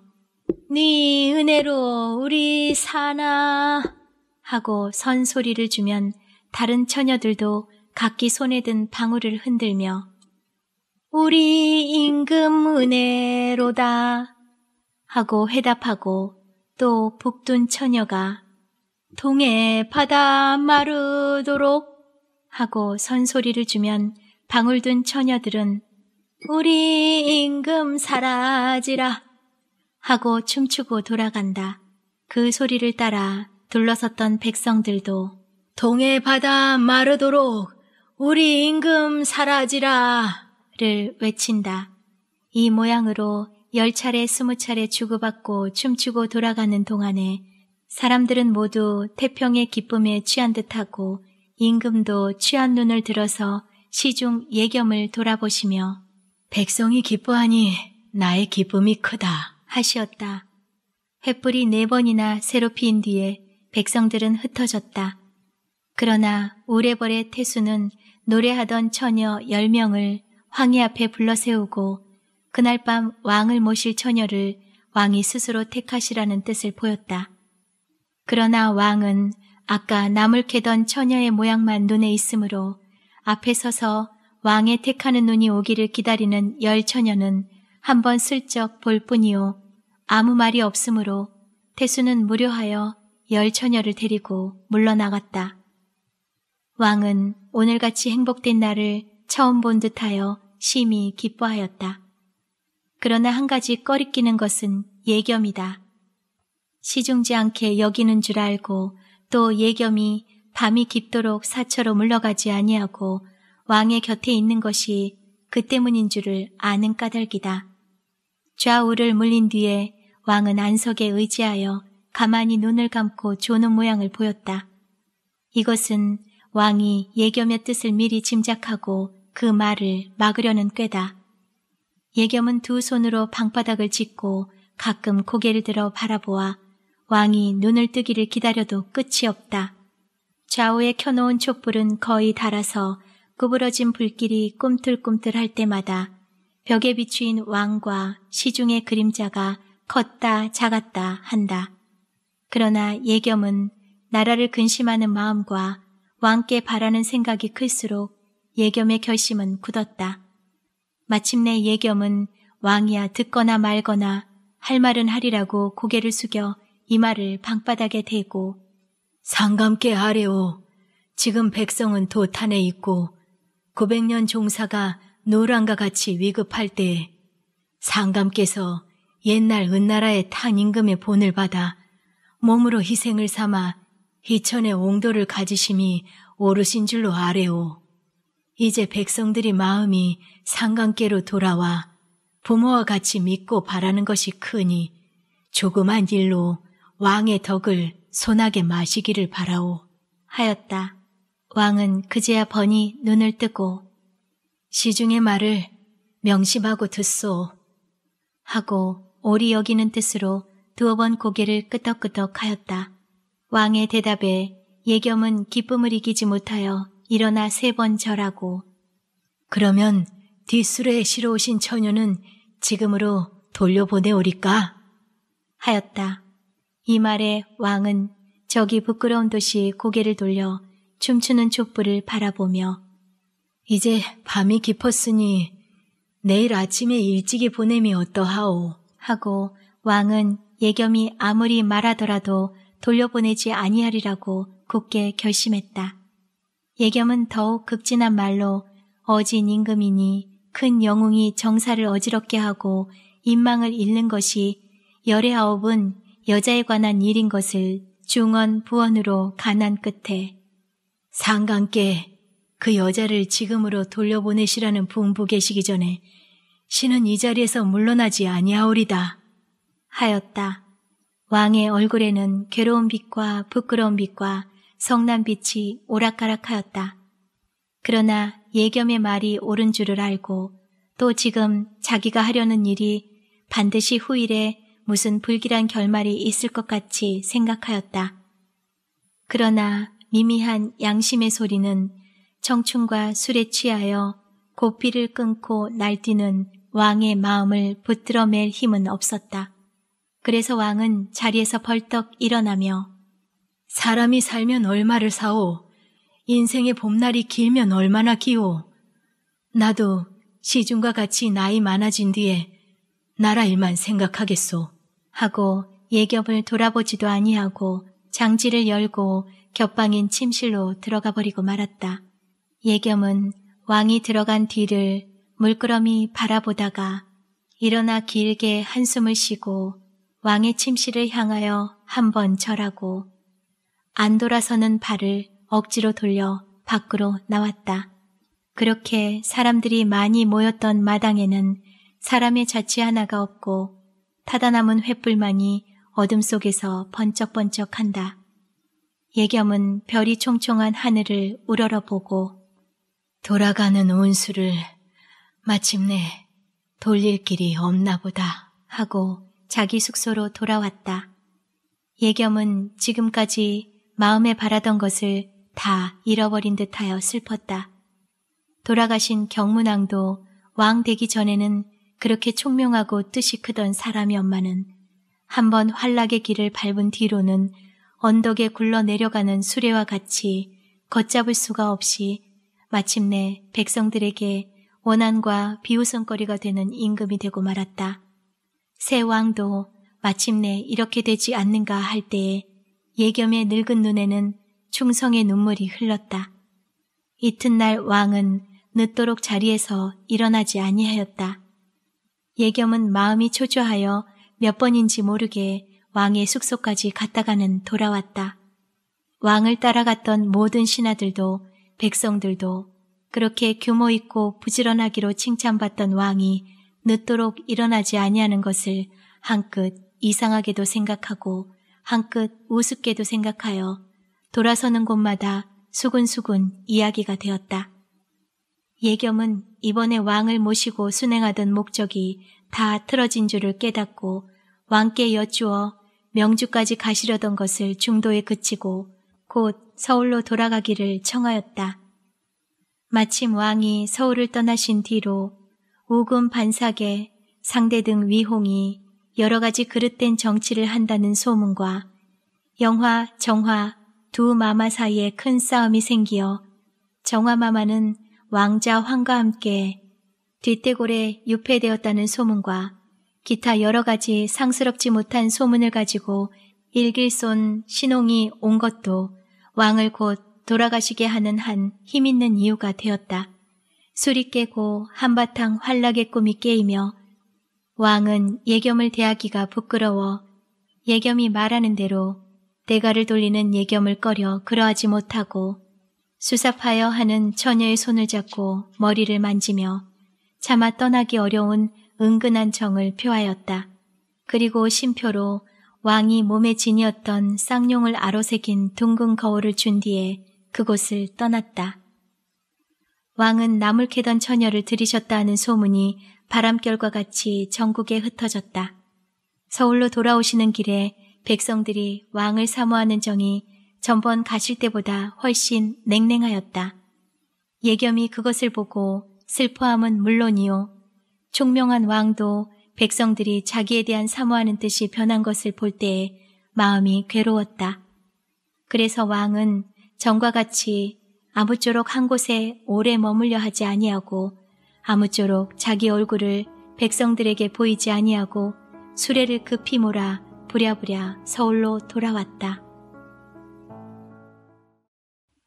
[SPEAKER 2] 네 은혜로 우리 사나 하고 선 소리를 주면 다른 처녀들도 각기 손에 든 방울을 흔들며 우리 임금 은혜로다 하고 회답하고 또 북둔 처녀가 동해 바다 마르도록 하고 선소리를 주면 방울 든 처녀들은 우리 임금 사라지라 하고 춤추고 돌아간다. 그 소리를 따라 둘러섰던 백성들도 동해 바다 마르도록 우리 임금 사라지라를 외친다. 이 모양으로 열 차례 스무 차례 주고받고 춤추고 돌아가는 동안에 사람들은 모두 태평의 기쁨에 취한 듯하고 임금도 취한 눈을 들어서 시중 예겸을 돌아보시며
[SPEAKER 3] 백성이 기뻐하니 나의 기쁨이 크다.
[SPEAKER 2] 하시었다. 횃불이 네 번이나 새로 피인 뒤에 백성들은 흩어졌다. 그러나 오래벌의 태수는 노래하던 처녀 열명을 황희 앞에 불러 세우고 그날 밤 왕을 모실 처녀를 왕이 스스로 택하시라는 뜻을 보였다. 그러나 왕은 아까 나물 캐던 처녀의 모양만 눈에 있으므로 앞에 서서 왕의 택하는 눈이 오기를 기다리는 열 처녀는 한번 슬쩍 볼 뿐이요. 아무 말이 없으므로 태수는 무료하여 열 처녀를 데리고 물러나갔다. 왕은 오늘같이 행복된 날을 처음 본 듯하여 심히 기뻐하였다. 그러나 한 가지 꺼리끼는 것은 예겸이다. 시중지 않게 여기는 줄 알고 또 예겸이 밤이 깊도록 사처로 물러가지 아니하고 왕의 곁에 있는 것이 그 때문인 줄을 아는 까닭이다. 좌우를 물린 뒤에 왕은 안석에 의지하여 가만히 눈을 감고 조는 모양을 보였다. 이것은 왕이 예겸의 뜻을 미리 짐작하고 그 말을 막으려는 꾀다. 예겸은 두 손으로 방바닥을 짚고 가끔 고개를 들어 바라보아 왕이 눈을 뜨기를 기다려도 끝이 없다. 좌우에 켜놓은 촛불은 거의 닳아서 구부러진 불길이 꿈틀꿈틀 할 때마다 벽에 비추인 왕과 시중의 그림자가 컸다 작았다 한다. 그러나 예겸은 나라를 근심하는 마음과 왕께 바라는 생각이 클수록 예겸의 결심은 굳었다. 마침내 예겸은 왕이야 듣거나 말거나 할 말은 하리라고 고개를 숙여 이마를 방바닥에 대고
[SPEAKER 3] 상감께 하래오. 지금 백성은 도탄에 있고 900년 종사가 노란과 같이 위급할 때 상감께서 옛날 은나라의 탕 임금의 본을 받아 몸으로 희생을 삼아 희천의 옹도를 가지심이 오르신 줄로 아래오. 이제 백성들이 마음이 상관께로 돌아와 부모와 같이 믿고 바라는 것이 크니 조그만 일로 왕의 덕을 손하게 마시기를 바라오.
[SPEAKER 2] 하였다. 왕은 그제야 번이 눈을 뜨고
[SPEAKER 3] 시중의 말을 명심하고 듣소.
[SPEAKER 2] 하고 오리 여기는 뜻으로 두어 번 고개를 끄덕끄덕 하였다. 왕의 대답에 예겸은 기쁨을 이기지 못하여 일어나 세 번 절하고
[SPEAKER 3] 그러면 뒷술에 실어 오신 처녀는 지금으로 돌려보내오리까?
[SPEAKER 2] 하였다. 이 말에 왕은 저기 부끄러운 듯이 고개를 돌려 춤추는 촛불을 바라보며
[SPEAKER 3] 이제 밤이 깊었으니 내일 아침에 일찍이 보냄이 어떠하오?
[SPEAKER 2] 하고 왕은 예겸이 아무리 말하더라도 돌려보내지 아니하리라고 굳게 결심했다. 예겸은 더욱 극진한 말로 어진 임금이니 큰 영웅이 정사를 어지럽게 하고 인망을 잃는 것이 열의 아홉은 여자에 관한 일인 것을 중원 부원으로 간한 끝에
[SPEAKER 3] 상관께 그 여자를 지금으로 돌려보내시라는 분부 계시기 전에 신은 이 자리에서 물러나지 아니하오리다.
[SPEAKER 2] 하였다. 왕의 얼굴에는 괴로운 빛과 부끄러운 빛과 성난 빛이 오락가락하였다. 그러나 예겸의 말이 옳은 줄을 알고 또 지금 자기가 하려는 일이 반드시 후일에 무슨 불길한 결말이 있을 것 같이 생각하였다. 그러나 미미한 양심의 소리는 청춘과 술에 취하여 고피를 끊고 날뛰는 왕의 마음을 붙들어 맬 힘은 없었다. 그래서 왕은 자리에서 벌떡 일어나며
[SPEAKER 3] 사람이 살면 얼마를 사오? 인생의 봄날이 길면 얼마나 기오? 나도 시중과 같이 나이 많아진 뒤에 나라 일만 생각하겠소.
[SPEAKER 2] 하고 예겹을 돌아보지도 아니하고 장지를 열고 겹방인 침실로 들어가 버리고 말았다. 예겸은 왕이 들어간 뒤를 물끄러미 바라보다가 일어나 길게 한숨을 쉬고 왕의 침실을 향하여 한 번 절하고 안 돌아서는 발을 억지로 돌려 밖으로 나왔다. 그렇게 사람들이 많이 모였던 마당에는 사람의 자취 하나가 없고 타다 남은 횃불만이 어둠 속에서 번쩍번쩍한다. 예겸은 별이 총총한 하늘을 우러러보고
[SPEAKER 3] 돌아가는 운수를 마침내 돌릴 길이 없나 보다
[SPEAKER 2] 하고 자기 숙소로 돌아왔다. 예겸은 지금까지 마음에 바라던 것을 다 잃어버린 듯하여 슬펐다. 돌아가신 경문왕도 왕 되기 전에는 그렇게 총명하고 뜻이 크던 사람이었마는 한 번 환락의 길을 밟은 뒤로는 언덕에 굴러 내려가는 수레와 같이 걷잡을 수가 없이 마침내 백성들에게 원한과 비웃음거리가 되는 임금이 되고 말았다. 새 왕도 마침내 이렇게 되지 않는가 할 때에 예겸의 늙은 눈에는 충성의 눈물이 흘렀다. 이튿날 왕은 늦도록 자리에서 일어나지 아니하였다. 예겸은 마음이 초조하여 몇 번인지 모르게 왕의 숙소까지 갔다가는 돌아왔다. 왕을 따라갔던 모든 신하들도 백성들도 그렇게 규모 있고 부지런하기로 칭찬받던 왕이 늦도록 일어나지 아니하는 것을 한끗 이상하게도 생각하고 한끗 우습게도 생각하여 돌아서는 곳마다 수근수근 이야기가 되었다. 예겸은 이번에 왕을 모시고 순행하던 목적이 다 틀어진 줄을 깨닫고 왕께 여쭈어 명주까지 가시려던 것을 중도에 그치고 곧 서울로 돌아가기를 청하였다. 마침 왕이 서울을 떠나신 뒤로 우금 반삭에 상대 등 위홍이 여러 가지 그릇된 정치를 한다는 소문과 영화, 정화 두 마마 사이에 큰 싸움이 생기어 정화 마마는 왕자 황과 함께 뒷대골에 유폐되었다는 소문과 기타 여러 가지 상스럽지 못한 소문을 가지고 일길손 신홍이 온 것도 왕을 곧 돌아가시게 하는 한 힘있는 이유가 되었다. 술이 깨고 한바탕 환락의 꿈이 깨이며 왕은 예겸을 대하기가 부끄러워 예겸이 말하는 대로 대가를 돌리는 예겸을 꺼려 그러하지 못하고 수삽하여 하는 처녀의 손을 잡고 머리를 만지며 차마 떠나기 어려운 은근한 정을 표하였다. 그리고 심표로 왕이 몸에 지니었던 쌍용을 아로새긴 둥근 거울을 준 뒤에 그곳을 떠났다. 왕은 나물 캐던 처녀를 들이셨다 하는 소문이 바람결과 같이 전국에 흩어졌다. 서울로 돌아오시는 길에 백성들이 왕을 사모하는 정이 전번 가실 때보다 훨씬 냉랭하였다. 예겸이 그것을 보고 슬퍼함은 물론이요. 총명한 왕도 백성들이 자기에 대한 사모하는 뜻이 변한 것을 볼 때에 마음이 괴로웠다. 그래서 왕은 전과 같이 아무쪼록 한 곳에 오래 머물려 하지 아니하고 아무쪼록 자기 얼굴을 백성들에게 보이지 아니하고 수레를 급히 몰아 부랴부랴 서울로 돌아왔다.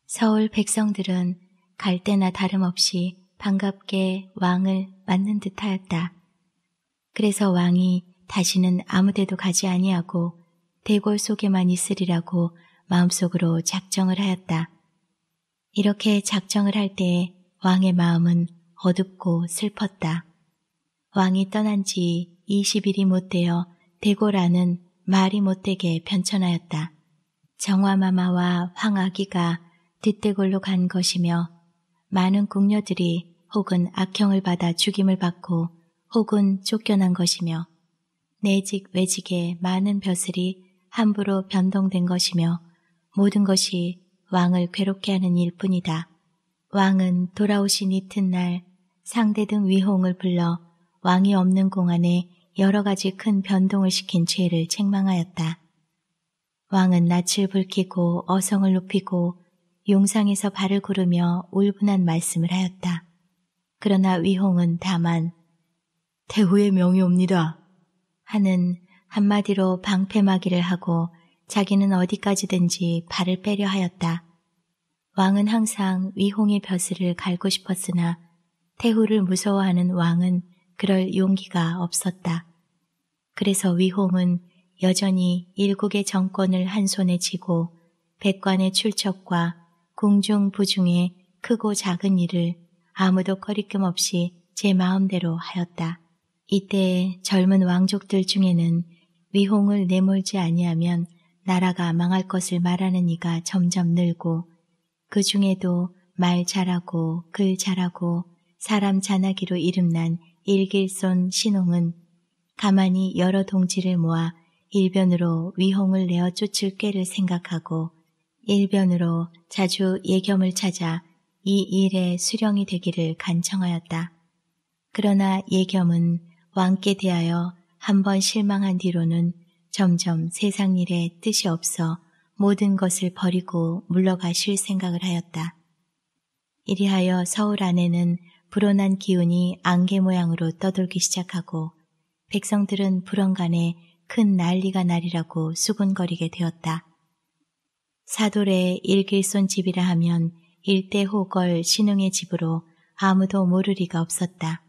[SPEAKER 2] 서울 백성들은 갈 때나 다름없이 반갑게 왕을 맞는 듯 하였다. 그래서 왕이 다시는 아무데도 가지 아니하고 대궐 속에만 있으리라고 마음속으로 작정을 하였다. 이렇게 작정을 할 때에 왕의 마음은 어둡고 슬펐다. 왕이 떠난 지 20일이 못 되어 대궐안은 말이 못되게 변천하였다. 정화마마와 황아기가 뒷대골로 간 것이며 많은 궁녀들이 혹은 악형을 받아 죽임을 받고 혹은 쫓겨난 것이며 내직 외직에 많은 벼슬이 함부로 변동된 것이며 모든 것이 왕을 괴롭게 하는 일뿐이다. 왕은 돌아오신 이튿날 상대 등 위홍을 불러 왕이 없는 공안에 여러 가지 큰 변동을 시킨 죄를 책망하였다. 왕은 낯을 붉히고 어성을 높이고 용상에서 발을 구르며 울분한 말씀을 하였다. 그러나 위홍은 다만 대후의 명이 옵니다 하는 한마디로 방패막이를 하고 자기는 어디까지든지 발을 빼려 하였다. 왕은 항상 위홍의 벼슬을 갈고 싶었으나 태후를 무서워하는 왕은 그럴 용기가 없었다. 그래서 위홍은 여전히 일국의 정권을 한 손에 쥐고 백관의 출척과 궁중 부중의 크고 작은 일을 아무도 거리낌 없이 제 마음대로 하였다. 이때 젊은 왕족들 중에는 위홍을 내몰지 아니하면 나라가 망할 것을 말하는 이가 점점 늘고 그 중에도 말 잘하고 글 잘하고 사람 잔하기로 이름난 일길손 신홍은 가만히 여러 동지를 모아 일변으로 위홍을 내어 쫓을 꾀를 생각하고 일변으로 자주 예겸을 찾아 이 일에 수령이 되기를 간청하였다. 그러나 예겸은 왕께 대하여 한번 실망한 뒤로는 점점 세상 일에 뜻이 없어 모든 것을 버리고 물러가실 생각을 하였다. 이리하여 서울 안에는 불어난 기운이 안개 모양으로 떠돌기 시작하고 백성들은 불언간에 큰 난리가 나리라고 수군거리게 되었다. 사돌의 일길손 집이라 하면 일대 호걸 신웅의 집으로 아무도 모르리가 없었다.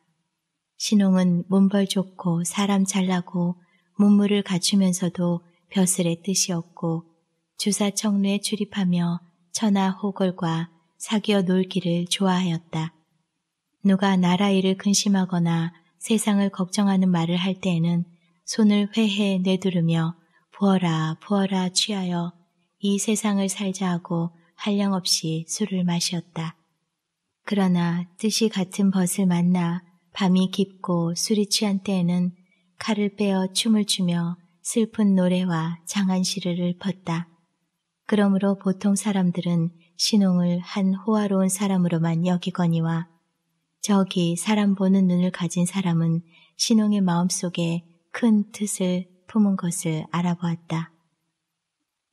[SPEAKER 2] 신웅은 문벌 좋고 사람 잘나고 문물을 갖추면서도 벼슬의 뜻이 없고 주사청루에 출입하며 천하 호걸과 사귀어 놀기를 좋아하였다. 누가 나라 일을 근심하거나 세상을 걱정하는 말을 할 때에는 손을 회해 내두르며 부어라 부어라 취하여 이 세상을 살자 하고 한량없이 술을 마셨다. 그러나 뜻이 같은 벗을 만나 밤이 깊고 술이 취한 때에는 칼을 빼어 춤을 추며 슬픈 노래와 장한 시를 읊었다. 그러므로 보통 사람들은 신홍을 한 호화로운 사람으로만 여기거니와 저기 사람 보는 눈을 가진 사람은 신홍의 마음속에 큰 뜻을 품은 것을 알아보았다.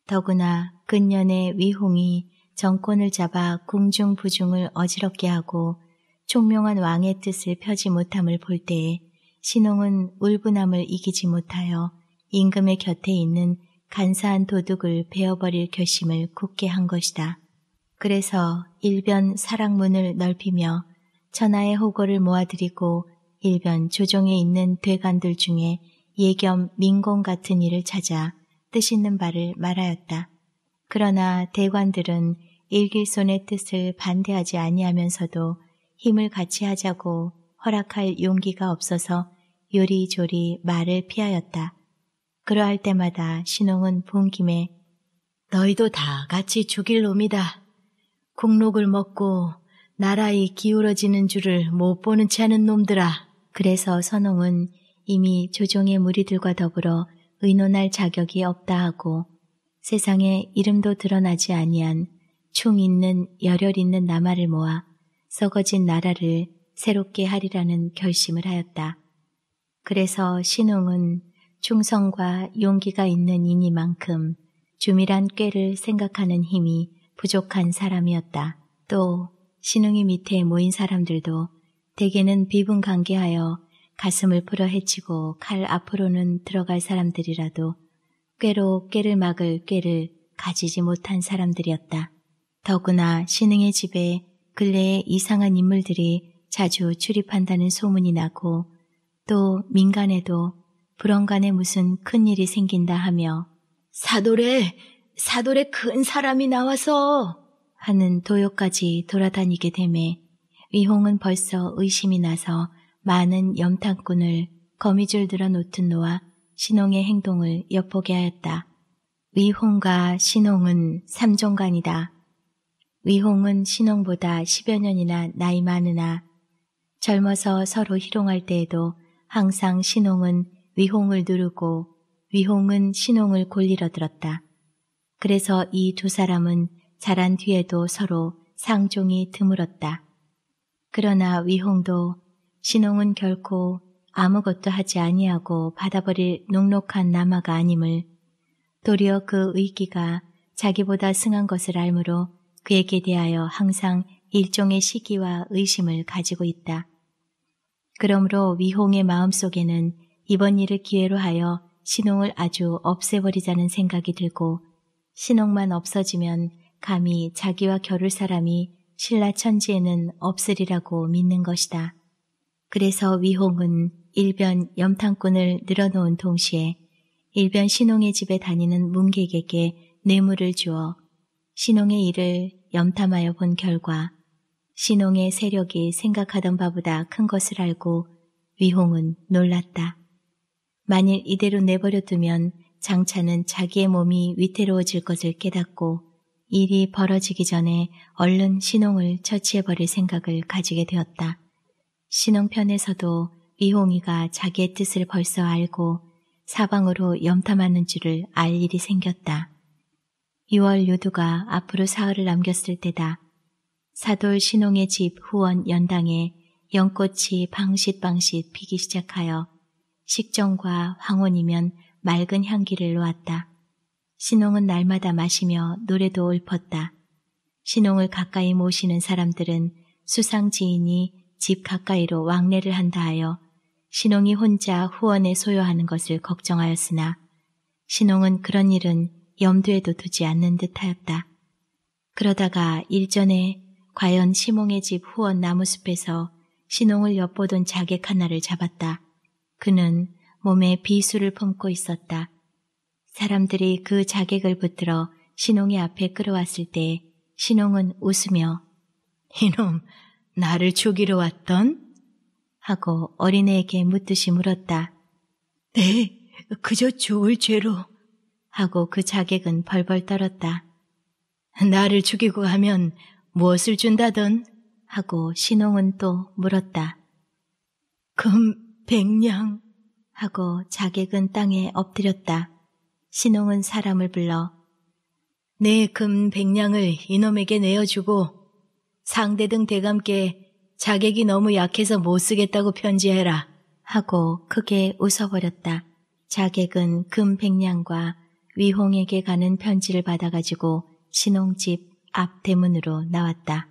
[SPEAKER 2] 더구나 근년에 위홍이 정권을 잡아 궁중부중을 어지럽게 하고 총명한 왕의 뜻을 펴지 못함을 볼 때에 신홍은 울분함을 이기지 못하여 임금의 곁에 있는 간사한 도둑을 베어버릴 결심을 굳게 한 것이다. 그래서 일변 사랑문을 넓히며 천하의 호거를 모아들이고 일변 조정에 있는 대관들 중에 예겸 민공 같은 일을 찾아 뜻 있는 바를 말하였다. 그러나 대관들은 일길손의 뜻을 반대하지 아니하면서도 힘을 같이 하자고 허락할 용기가 없어서 요리조리 말을 피하였다. 그러할 때마다 신홍은 본 김에
[SPEAKER 3] 너희도 다 같이 죽일 놈이다. 국록을 먹고 나라이 기울어지는 줄을 못 보는 채 하는 놈들아.
[SPEAKER 2] 그래서 선홍은 이미 조종의 무리들과 더불어 의논할 자격이 없다 하고 세상에 이름도 드러나지 아니한 충 있는 열혈 있는 나마를 모아 썩어진 나라를 새롭게 하리라는 결심을 하였다. 그래서 신웅은 충성과 용기가 있는 이니만큼 주밀한 꾀를 생각하는 힘이 부족한 사람이었다. 또 신웅이 밑에 모인 사람들도 대개는 비분관계하여 가슴을 풀어 헤치고 칼 앞으로는 들어갈 사람들이라도 꾀로 꾀를 막을 꾀를 가지지 못한 사람들이었다. 더구나 신흥의 집에 근래에 이상한 인물들이 자주 출입한다는 소문이 나고 또 민간에도 불언간에 무슨 큰 일이 생긴다 하며
[SPEAKER 3] 사돌에 사돌에 큰 사람이 나와서
[SPEAKER 2] 하는 도요까지 돌아다니게 되매 위홍은 벌써 의심이 나서 많은 염탐꾼을 거미줄 들어 놓든 놓아 신홍의 행동을 엿보게 하였다. 위홍과 신홍은 삼종간이다. 위홍은 신홍보다 10여 년이나 나이 많으나 젊어서 서로 희롱할 때에도 항상 신홍은 위홍을 누르고 위홍은 신홍을 골리러 들었다. 그래서 이 두 사람은 자란 뒤에도 서로 상종이 드물었다. 그러나 위홍도 신홍은 결코 아무것도 하지 아니하고 받아버릴 녹록한 남아가 아님을 도리어 그 의기가 자기보다 승한 것을 알므로 그에게 대하여 항상 일종의 시기와 의심을 가지고 있다. 그러므로 위홍의 마음속에는 이번 일을 기회로 하여 신홍을 아주 없애버리자는 생각이 들고 신홍만 없어지면 감히 자기와 겨룰 사람이 신라 천지에는 없으리라고 믿는 것이다. 그래서 위홍은 일변 염탐꾼을 늘어놓은 동시에 일변 신홍의 집에 다니는 문객에게 뇌물을 주어 신홍의 일을 염탐하여 본 결과 신홍의 세력이 생각하던 바보다 큰 것을 알고 위홍은 놀랐다. 만일 이대로 내버려 두면 장차는 자기의 몸이 위태로워질 것을 깨닫고 일이 벌어지기 전에 얼른 신홍을 처치해버릴 생각을 가지게 되었다. 신홍 편에서도 위홍이가 자기의 뜻을 벌써 알고 사방으로 염탐하는 줄을 알 일이 생겼다. 6월 유두가 앞으로 사흘을 남겼을 때다. 사돌 신홍의 집 후원 연당에 연꽃이 방싯방싯 피기 시작하여 식정과 황혼이면 맑은 향기를 놓았다. 신홍은 날마다 마시며 노래도 읊었다. 신홍을 가까이 모시는 사람들은 수상 지인이 집 가까이로 왕래를 한다 하여 신홍이 혼자 후원에 소요하는 것을 걱정하였으나 신홍은 그런 일은 염두에도 두지 않는 듯하였다. 그러다가 일전에 과연 시몽의 집 후원 나무숲에서 신홍을 엿보던 자객 하나를 잡았다. 그는 몸에 비수를 품고 있었다. 사람들이 그 자객을 붙들어 신홍의 앞에 끌어왔을 때 신홍은 웃으며
[SPEAKER 3] 이놈 나를 죽이러 왔던?
[SPEAKER 2] 하고 어린애에게 묻듯이 물었다.
[SPEAKER 3] 네, 그저 죽을 죄로.
[SPEAKER 2] 하고 그 자객은 벌벌 떨었다.
[SPEAKER 3] 나를 죽이고 가면 무엇을 준다던?
[SPEAKER 2] 하고 신홍은 또 물었다.
[SPEAKER 3] 금 백냥
[SPEAKER 2] 하고 자객은 땅에 엎드렸다. 신홍은 사람을 불러
[SPEAKER 3] 내 금 백냥을 이놈에게 내어주고 상대 등 대감께 자객이 너무 약해서 못 쓰겠다고 편지해라.
[SPEAKER 2] 하고 크게 웃어버렸다. 자객은 금 백냥과 위홍에게 가는 편지를 받아가지고 신홍집 앞 대문으로 나왔다.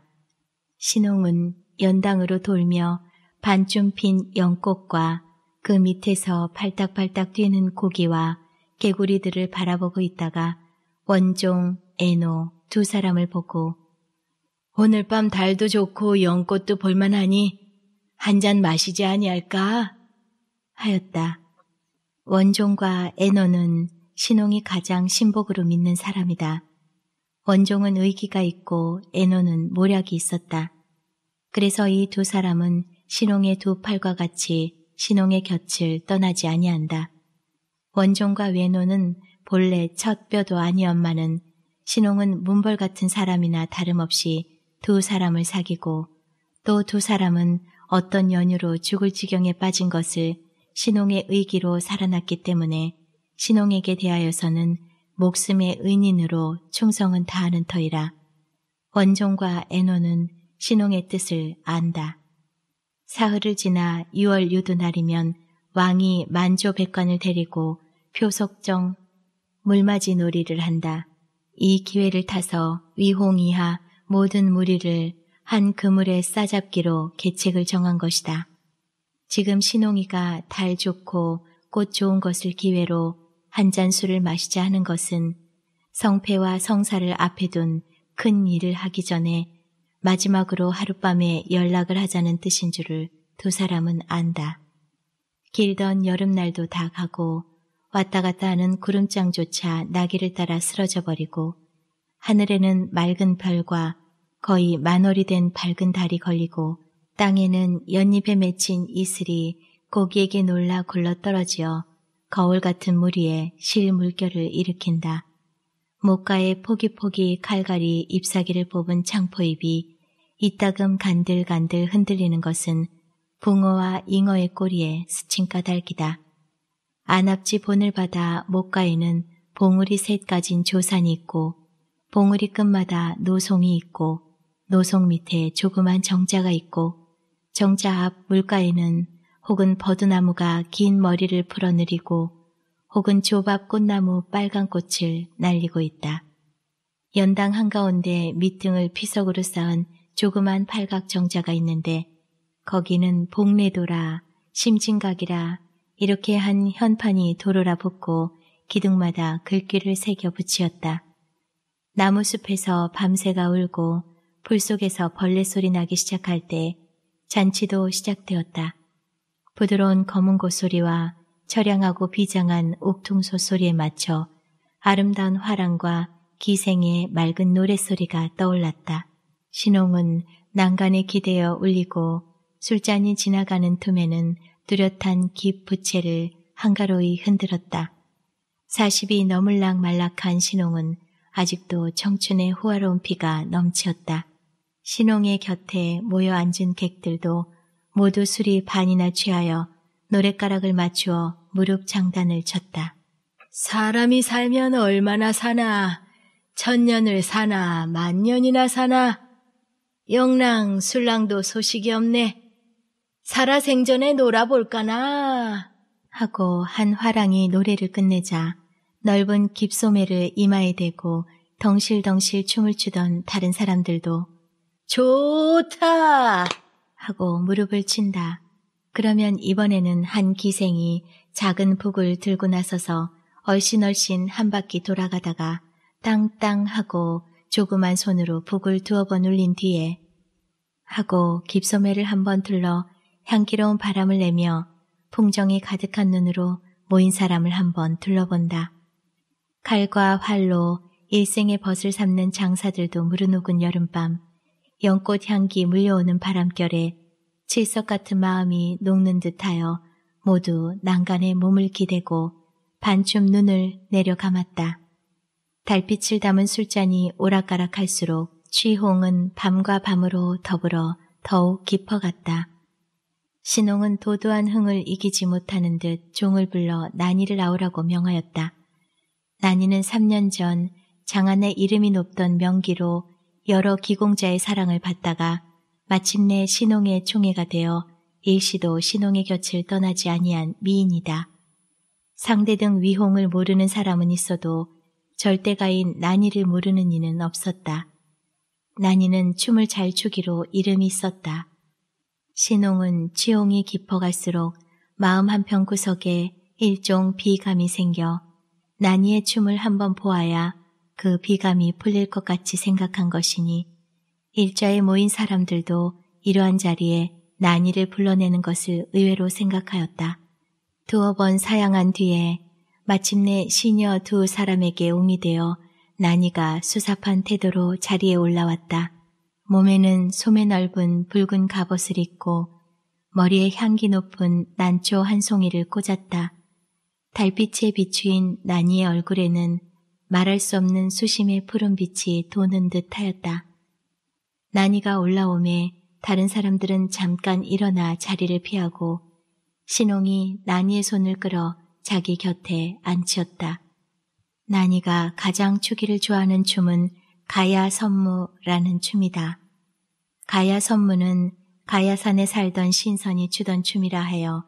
[SPEAKER 2] 신홍은 연당으로 돌며 반쯤 핀 연꽃과 그 밑에서 팔딱팔딱 뛰는 고기와 개구리들을 바라보고 있다가 원종, 애노 두 사람을 보고
[SPEAKER 3] 오늘 밤 달도 좋고 연꽃도 볼만하니 한 잔 마시지 아니할까?
[SPEAKER 2] 하였다. 원종과 애노는 신홍이 가장 신복으로 믿는 사람이다. 원종은 의기가 있고 애노는 모략이 있었다. 그래서 이 두 사람은 신홍의 두 팔과 같이 신홍의 곁을 떠나지 아니한다. 원종과 외노는 본래 첫 뼈도 아니었마는 신홍은 문벌 같은 사람이나 다름없이 두 사람을 사귀고 또 두 사람은 어떤 연유로 죽을 지경에 빠진 것을 신홍의 의기로 살아났기 때문에 신홍에게 대하여서는 목숨의 은인으로 충성은 다하는 터이라. 원종과 애노는 신홍의 뜻을 안다. 사흘을 지나 6월 유두날이면 왕이 만조 백관을 데리고 표석정 물맞이 놀이를 한다. 이 기회를 타서 위홍 이하 모든 무리를 한 그물에 싸잡기로 계책을 정한 것이다. 지금 신홍이가 달 좋고 꽃 좋은 것을 기회로 한 잔 술을 마시자 하는 것은 성패와 성사를 앞에 둔 큰 일을 하기 전에 마지막으로 하룻밤에 연락을 하자는 뜻인 줄을 두 사람은 안다. 길던 여름날도 다 가고 왔다 갔다 하는 구름장조차 나기를 따라 쓰러져 버리고 하늘에는 맑은 별과 거의 만월이 된 밝은 달이 걸리고 땅에는 연잎에 맺힌 이슬이 고기에게 놀라 굴러 떨어지어 거울 같은 물 위에 실 물결을 일으킨다. 목가에 포기포기 칼갈이 잎사귀를 뽑은 창포잎이 이따금 간들간들 흔들리는 것은 붕어와 잉어의 꼬리에 스친 까닭이다. 안압지 본을 받아 목가에는 봉우리 셋 가진 조산이 있고 봉우리 끝마다 노송이 있고 노송 밑에 조그만 정자가 있고 정자 앞 물가에는 혹은 버드나무가 긴 머리를 풀어내리고 혹은 조밥 꽃나무 빨간 꽃을 날리고 있다. 연당 한가운데 밑등을 피석으로 쌓은 조그만 팔각 정자가 있는데 거기는 복례도라 심진각이라 이렇게 한 현판이 도로라 붙고 기둥마다 글귀를 새겨 붙이었다. 나무숲에서 밤새가 울고 불 속에서 벌레 소리 나기 시작할 때 잔치도 시작되었다. 부드러운 검은 고소리와 처량하고 비장한 옥퉁소 소리에 맞춰 아름다운 화랑과 기생의 맑은 노랫소리가 떠올랐다. 신홍은 난간에 기대어 울리고 술잔이 지나가는 틈에는 뚜렷한 깊 부채를 한가로이 흔들었다. 40이 넘을락 말락한 신홍은 아직도 청춘의 호화로운 피가 넘치었다. 신홍의 곁에 모여 앉은 객들도 모두 술이 반이나 취하여 노랫가락을 맞추어 무릎 장단을 쳤다.
[SPEAKER 3] 사람이 살면 얼마나 사나, 천년을 사나, 만년이나 사나, 영랑, 술랑도 소식이 없네. 살아 생전에 놀아볼까나.
[SPEAKER 2] 하고 한 화랑이 노래를 끝내자 넓은 깁소매를 이마에 대고 덩실덩실 춤을 추던 다른 사람들도
[SPEAKER 3] 좋다!
[SPEAKER 2] 하고 무릎을 친다. 그러면 이번에는 한 기생이 작은 북을 들고 나서서 얼씬얼씬 한 바퀴 돌아가다가 땅땅 하고 조그만 손으로 북을 두어 번 울린 뒤에 하고 깁소매를 한번 둘러 향기로운 바람을 내며 풍정이 가득한 눈으로 모인 사람을 한 번 둘러본다. 칼과 활로 일생의 벗을 삼는 장사들도 무르녹은 여름밤, 연꽃 향기 물려오는 바람결에 칠석 같은 마음이 녹는 듯하여 모두 난간에 몸을 기대고 반쯤 눈을 내려 감았다. 달빛을 담은 술잔이 오락가락할수록 취홍은 밤과 밤으로 더불어 더욱 깊어갔다. 신홍은 도도한 흥을 이기지 못하는 듯 종을 불러 난이를 나오라고 명하였다. 난이는 3년 전 장안의 이름이 높던 명기로 여러 기공자의 사랑을 받다가 마침내 신홍의 총애가 되어 일시도 신홍의 곁을 떠나지 아니한 미인이다. 상대 등 위홍을 모르는 사람은 있어도 절대가인 난이를 모르는 이는 없었다. 난이는 춤을 잘 추기로 이름이 있었다. 신홍은 취홍이 깊어갈수록 마음 한편 구석에 일종 비감이 생겨 난이의 춤을 한번 보아야 그 비감이 풀릴 것 같이 생각한 것이니 일자에 모인 사람들도 이러한 자리에 난이를 불러내는 것을 의외로 생각하였다. 두어 번 사양한 뒤에 마침내 시녀 두 사람에게 옹이 되어 난이가 수사판 태도로 자리에 올라왔다. 몸에는 소매 넓은 붉은 갑옷을 입고 머리에 향기 높은 난초 한 송이를 꽂았다. 달빛에 비추인 난이의 얼굴에는 말할 수 없는 수심의 푸른 빛이 도는 듯 하였다. 난이가 올라오매 다른 사람들은 잠깐 일어나 자리를 피하고 신홍이 난이의 손을 끌어 자기 곁에 앉혔다. 난이가 가장 추기를 좋아하는 춤은 가야 선무라는 춤이다. 가야 선무는 가야산에 살던 신선이 추던 춤이라 하여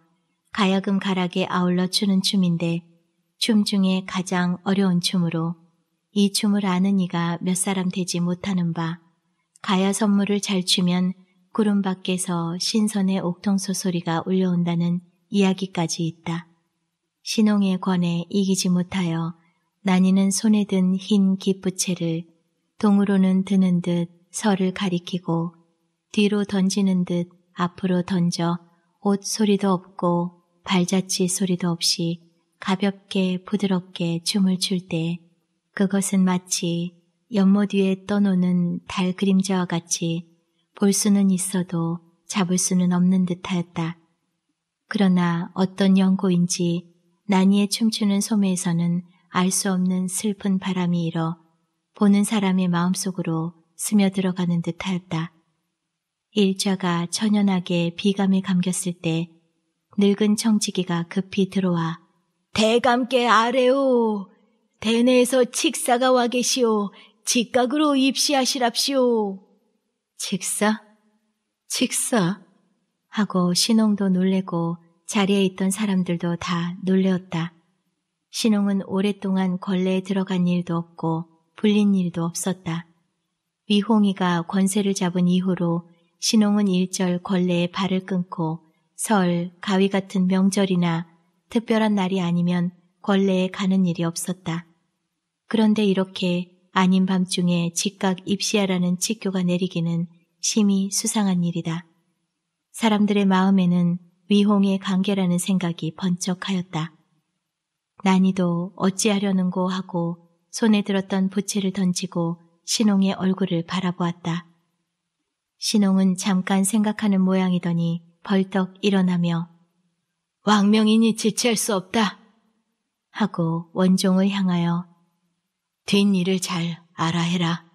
[SPEAKER 2] 가야금 가락에 아울러 추는 춤인데 춤 중에 가장 어려운 춤으로 이 춤을 아는 이가 몇 사람 되지 못하는 바 가야 선무를 잘 추면 구름 밖에서 신선의 옥통소 소리가 울려온다는 이야기까지 있다. 신홍의 권에 이기지 못하여 난이는 손에 든흰 깃부채를 동으로는 드는 듯 설을 가리키고 뒤로 던지는 듯 앞으로 던져 옷 소리도 없고 발자취 소리도 없이 가볍게 부드럽게 춤을 출 때 그것은 마치 연못 위에 떠노는 달 그림자와 같이 볼 수는 있어도 잡을 수는 없는 듯하였다. 그러나 어떤 연고인지 난이에 춤추는 소매에서는 알 수 없는 슬픈 바람이 일어 보는 사람의 마음속으로 스며들어가는 듯하였다. 일자가 천연하게 비감에 감겼을 때 늙은 청지기가 급히 들어와
[SPEAKER 3] 대감께 아래오 대내에서 칙사가 와 계시오 직각으로 입시하시랍시오
[SPEAKER 2] 칙사? 칙사? 하고 신홍도 놀래고 자리에 있던 사람들도 다 놀래었다. 신홍은 오랫동안 걸레에 들어간 일도 없고 불린 일도 없었다. 위홍이가 권세를 잡은 이후로 신홍은 일절 걸레에 발을 끊고 설, 가위 같은 명절이나 특별한 날이 아니면 걸레에 가는 일이 없었다. 그런데 이렇게 아닌 밤중에 즉각 입시하라는 직교가 내리기는 심히 수상한 일이다. 사람들의 마음에는 위홍의 관계라는 생각이 번쩍하였다. 난이도 어찌하려는고 하고 손에 들었던 부채를 던지고 신홍의 얼굴을 바라보았다. 신홍은 잠깐 생각하는 모양이더니 벌떡 일어나며
[SPEAKER 3] 왕명인이 지체할 수 없다
[SPEAKER 2] 하고 원종을 향하여
[SPEAKER 3] 뒷일을 잘 알아해라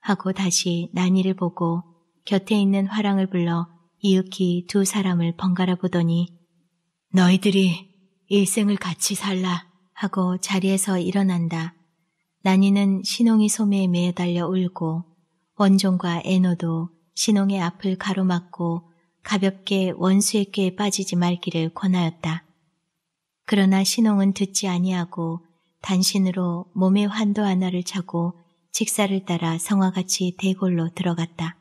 [SPEAKER 2] 하고 다시 난이를 보고 곁에 있는 화랑을 불러 이윽히 두 사람을 번갈아 보더니
[SPEAKER 3] 너희들이 일생을 같이 살라.
[SPEAKER 2] 하고 자리에서 일어난다. 난이는 신홍이 소매에 매달려 울고 원종과 애노도 신홍의 앞을 가로막고 가볍게 원수의 꾀에 빠지지 말기를 권하였다. 그러나 신홍은 듣지 아니하고 단신으로 몸에 환도 하나를 차고 직사를 따라 성화같이 대골로 들어갔다.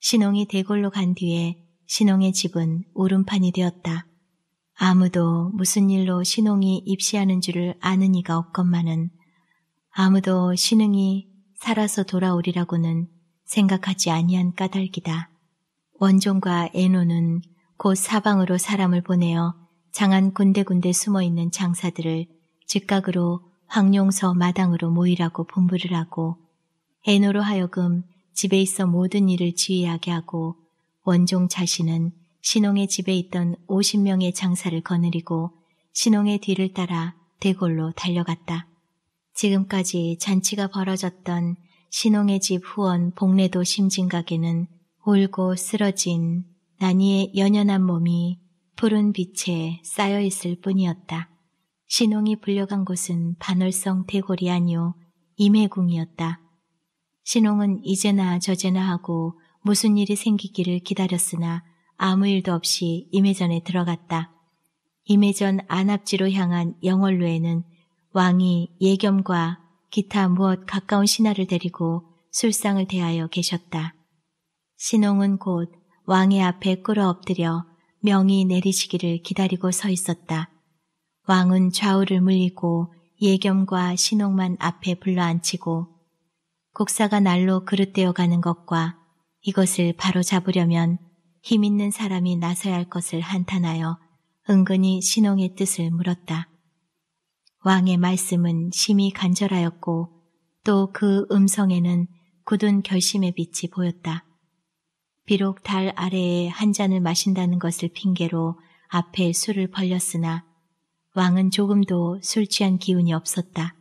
[SPEAKER 2] 신홍이 대골로 간 뒤에 신홍의 집은 오름판이 되었다. 아무도 무슨 일로 신홍이 입시하는 줄을 아는 이가 없건만은 아무도 신흥이 살아서 돌아오리라고는 생각하지 아니한 까닭이다. 원종과 애노는 곧 사방으로 사람을 보내어 장안 군데군데 숨어 있는 장사들을 즉각으로 황룡서 마당으로 모이라고 분부를 하고 애노로 하여금 집에 있어 모든 일을 지휘하게 하고 원종 자신은 신홍의 집에 있던 50명의 장사를 거느리고 신홍의 뒤를 따라 대골로 달려갔다. 지금까지 잔치가 벌어졌던 신홍의 집 후원 복례도 심진각에는 울고 쓰러진 나니의 연연한 몸이 푸른 빛에 쌓여 있을 뿐이었다. 신홍이 불려간 곳은 반월성 대골이 아니오 임해궁이었다. 신홍은 이제나 저제나 하고 무슨 일이 생기기를 기다렸으나 아무 일도 없이 임해전에 들어갔다. 임해전 안압지로 향한 영월로에는 왕이 예겸과 기타 무엇 가까운 신하를 데리고 술상을 대하여 계셨다. 신홍은 곧 왕의 앞에 꿇어 엎드려 명이 내리시기를 기다리고 서 있었다. 왕은 좌우를 물리고 예겸과 신홍만 앞에 불러앉히고 국사가 날로 그릇되어 가는 것과 이것을 바로 잡으려면 힘 있는 사람이 나서야 할 것을 한탄하여 은근히 신홍의 뜻을 물었다. 왕의 말씀은 심히 간절하였고 또 그 음성에는 굳은 결심의 빛이 보였다. 비록 달 아래에 한 잔을 마신다는 것을 핑계로 앞에 술을 벌렸으나 왕은 조금도 술 취한 기운이 없었다.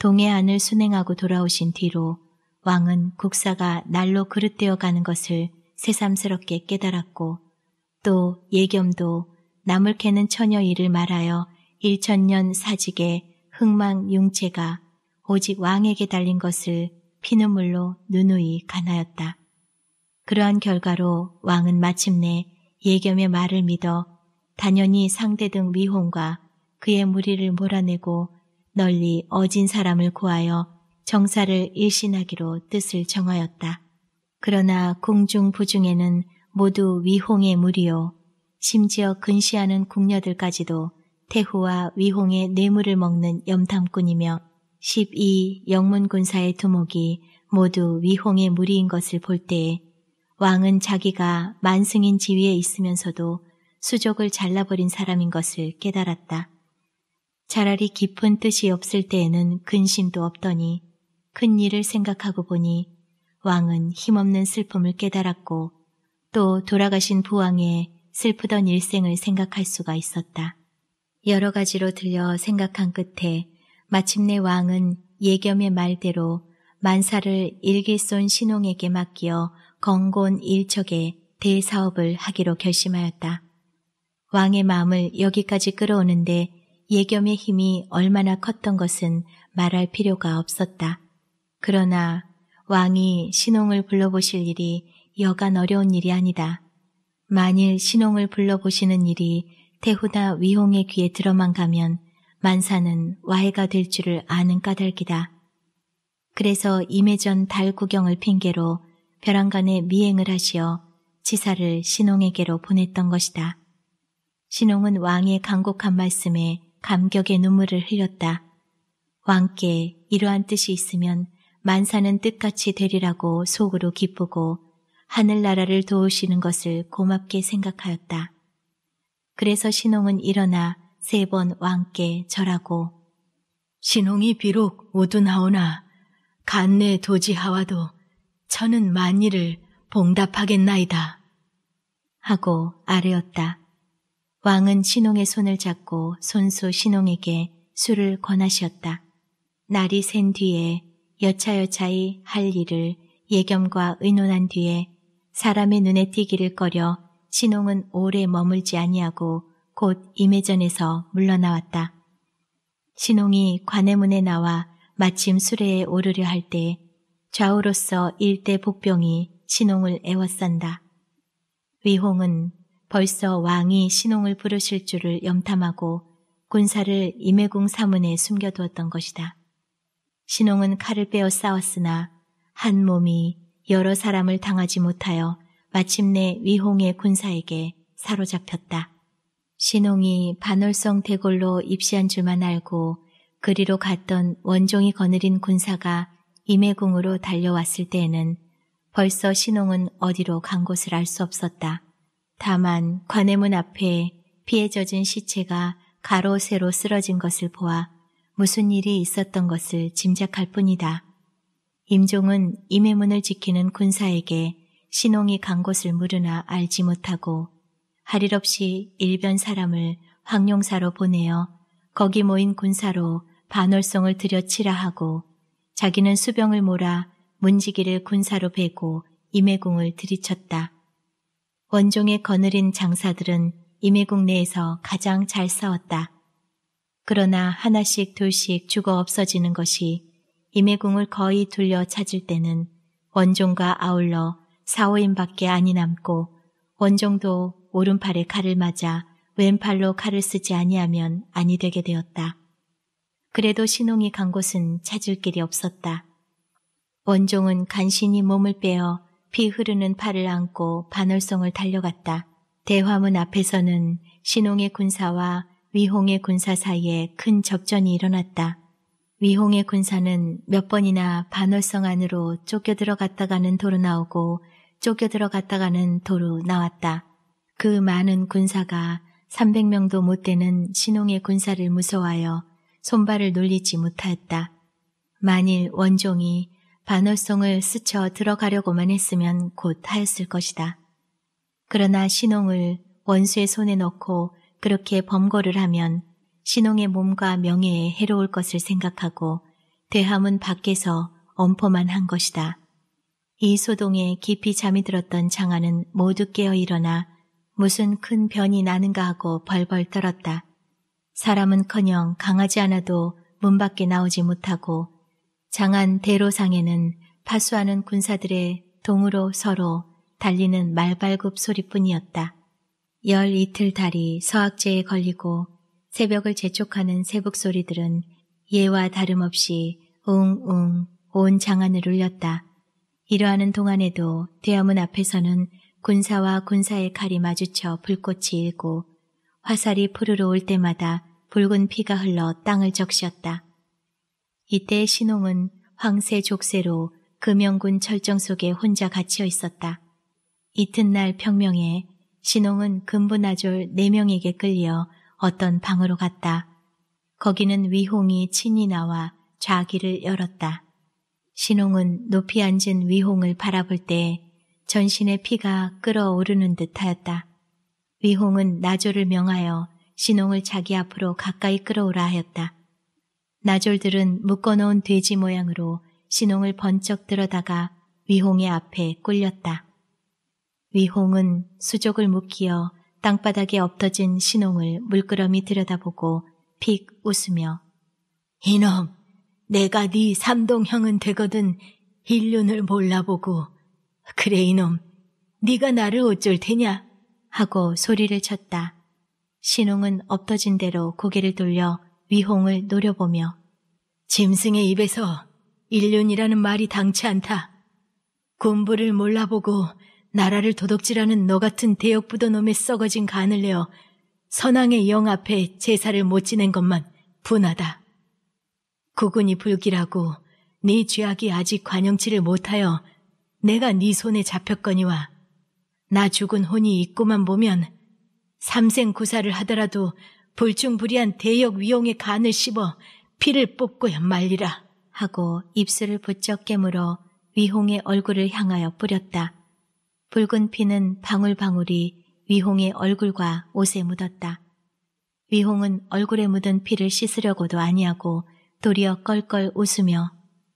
[SPEAKER 2] 동해안을 순행하고 돌아오신 뒤로 왕은 국사가 날로 그릇되어 가는 것을 새삼스럽게 깨달았고 또 예겸도 나물 캐는 처녀 일을 말하여 일천년 사직의 흥망 융체가 오직 왕에게 달린 것을 피눈물로 누누이 간하였다. 그러한 결과로 왕은 마침내 예겸의 말을 믿어 단연히 상대 등 위홍과 그의 무리를 몰아내고 널리 어진 사람을 구하여 정사를 일신하기로 뜻을 정하였다. 그러나 궁중 부중에는 모두 위홍의 무리요. 심지어 근시하는 궁녀들까지도 태후와 위홍의 뇌물을 먹는 염탐꾼이며 12 영문군사의 두목이 모두 위홍의 무리인 것을 볼 때에 왕은 자기가 만승인 지위에 있으면서도 수족을 잘라버린 사람인 것을 깨달았다. 차라리 깊은 뜻이 없을 때에는 근심도 없더니 큰 일을 생각하고 보니 왕은 힘없는 슬픔을 깨달았고 또 돌아가신 부왕의 슬프던 일생을 생각할 수가 있었다. 여러 가지로 들려 생각한 끝에 마침내 왕은 예겸의 말대로 만사를 일기쏜 신홍에게 맡기어 건곤 일척에 대사업을 하기로 결심하였다. 왕의 마음을 여기까지 끌어오는데 예겸의 힘이 얼마나 컸던 것은 말할 필요가 없었다. 그러나 왕이 신홍을 불러보실 일이 여간 어려운 일이 아니다. 만일 신홍을 불러보시는 일이 태후나 위홍의 귀에 들어만 가면 만사는 와해가 될 줄을 아는 까닭이다. 그래서 임해전 달 구경을 핑계로 벼랑간에 미행을 하시어 치사를 신홍에게로 보냈던 것이다. 신홍은 왕의 간곡한 말씀에 감격의 눈물을 흘렸다. 왕께 이러한 뜻이 있으면 만사는 뜻같이 되리라고 속으로 기쁘고 하늘나라를 도우시는 것을 고맙게 생각하였다. 그래서 신홍은 일어나 세 번 왕께 절하고
[SPEAKER 3] 신홍이 비록 우둔하오나 간내 도지하와도 저는 만일을 봉답하겠나이다.
[SPEAKER 2] 하고 아뢰었다. 왕은 신홍의 손을 잡고 손수 신홍에게 술을 권하시었다. 날이 샌 뒤에 여차여차히 할 일을 예겸과 의논한 뒤에 사람의 눈에 띄기를 꺼려 신홍은 오래 머물지 아니하고 곧 임해전에서 물러나왔다. 신홍이 관해문에 나와 마침 수레에 오르려 할 때 좌우로서 일대 복병이 신홍을 애워싼다. 위홍은 벌써 왕이 신홍을 부르실 줄을 염탐하고 군사를 임해궁 사문에 숨겨두었던 것이다. 신홍은 칼을 빼어 싸웠으나 한 몸이 여러 사람을 당하지 못하여 마침내 위홍의 군사에게 사로잡혔다. 신홍이 반월성 대골로 입시한 줄만 알고 그리로 갔던 원종이 거느린 군사가 임해궁으로 달려왔을 때에는 벌써 신홍은 어디로 간 곳을 알 수 없었다. 다만 관해문 앞에 피해 젖은 시체가 가로 세로 쓰러진 것을 보아 무슨 일이 있었던 것을 짐작할 뿐이다. 임종은 임해문을 지키는 군사에게 신홍이 간 곳을 물으나 알지 못하고 할일 없이 일변 사람을 황룡사로 보내어 거기 모인 군사로 반월성을 들여치라 하고 자기는 수병을 몰아 문지기를 군사로 베고 임해궁을 들이쳤다. 원종의 거느린 장사들은 임해궁 내에서 가장 잘 싸웠다. 그러나 하나씩 둘씩 죽어 없어지는 것이 임해궁을 거의 둘려 찾을 때는 원종과 아울러 사오인밖에 아니 남고 원종도 오른팔에 칼을 맞아 왼팔로 칼을 쓰지 아니하면 아니 되게 되었다. 그래도 신홍이 간 곳은 찾을 길이 없었다. 원종은 간신히 몸을 빼어 피 흐르는 팔을 안고 반월성을 달려갔다. 대화문 앞에서는 신홍의 군사와 위홍의 군사 사이에 큰 접전이 일어났다. 위홍의 군사는 몇 번이나 반월성 안으로 쫓겨 들어갔다가는 도로 나오고 쫓겨 들어갔다가는 도로 나왔다. 그 많은 군사가 300명도 못 되는 신홍의 군사를 무서워하여 손발을 놀리지 못하였다. 만일 원종이 반월성을 스쳐 들어가려고만 했으면 곧 하였을 것이다. 그러나 신홍을 원수의 손에 넣고 그렇게 범거를 하면 신홍의 몸과 명예에 해로울 것을 생각하고 대함은 밖에서 엄포만 한 것이다. 이 소동에 깊이 잠이 들었던 장하는 모두 깨어 일어나 무슨 큰 변이 나는가 하고 벌벌 떨었다. 사람은커녕 강하지 않아도 문 밖에 나오지 못하고 장한 대로상에는 파수하는 군사들의 동으로 서로 달리는 말발굽 소리뿐이었다. 열 이틀 달이 서학제에 걸리고 새벽을 재촉하는 새북 소리들은 예와 다름없이 웅웅 온 장안을 울렸다. 이러하는 동안에도 대화문 앞에서는 군사와 군사의 칼이 마주쳐 불꽃이 일고 화살이 푸르르 올 때마다 붉은 피가 흘러 땅을 적시었다. 이때 신홍은 황새 족쇄로 금영군 철정 속에 혼자 갇혀 있었다. 이튿날 평명에 신홍은 금분아졸 4명에게 끌려 어떤 방으로 갔다. 거기는 위홍이 친히 나와 좌기를 열었다. 신홍은 높이 앉은 위홍을 바라볼 때 전신의 피가 끓어오르는 듯 하였다. 위홍은 나졸을 명하여 신홍을 자기 앞으로 가까이 끌어오라 하였다. 나졸들은 묶어놓은 돼지 모양으로 신홍을 번쩍 들어다가 위홍의 앞에 꿀렸다. 위홍은 수족을 묶이어 땅바닥에 엎어진 신홍을 물끄러미 들여다보고 픽 웃으며
[SPEAKER 3] 이놈, 내가 네 삼동형은 되거든 일륜을 몰라보고 그래 이놈, 네가 나를 어쩔 테냐?
[SPEAKER 2] 하고 소리를 쳤다. 신홍은 엎어진 대로 고개를 돌려 위홍을 노려보며
[SPEAKER 3] 짐승의 입에서 일륜이라는 말이 당치 않다. 군부를 몰라보고 나라를 도둑질하는 너 같은 대역부도 놈의 썩어진 간을 내어 선왕의 영 앞에 제사를 못 지낸 것만 분하다. 구군이 불길하고 네 죄악이 아직 관영치를 못하여 내가 네 손에 잡혔거니와 나 죽은 혼이 있고만 보면 삼생 구사를 하더라도 불중불이한 대역 위용의 간을 씹어 피를 뽑고야 말리라
[SPEAKER 2] 하고 입술을 부쩍 깨물어 위홍의 얼굴을 향하여 뿌렸다. 붉은 피는 방울방울이 위홍의 얼굴과 옷에 묻었다. 위홍은 얼굴에 묻은 피를 씻으려고도 아니하고 도리어 껄껄 웃으며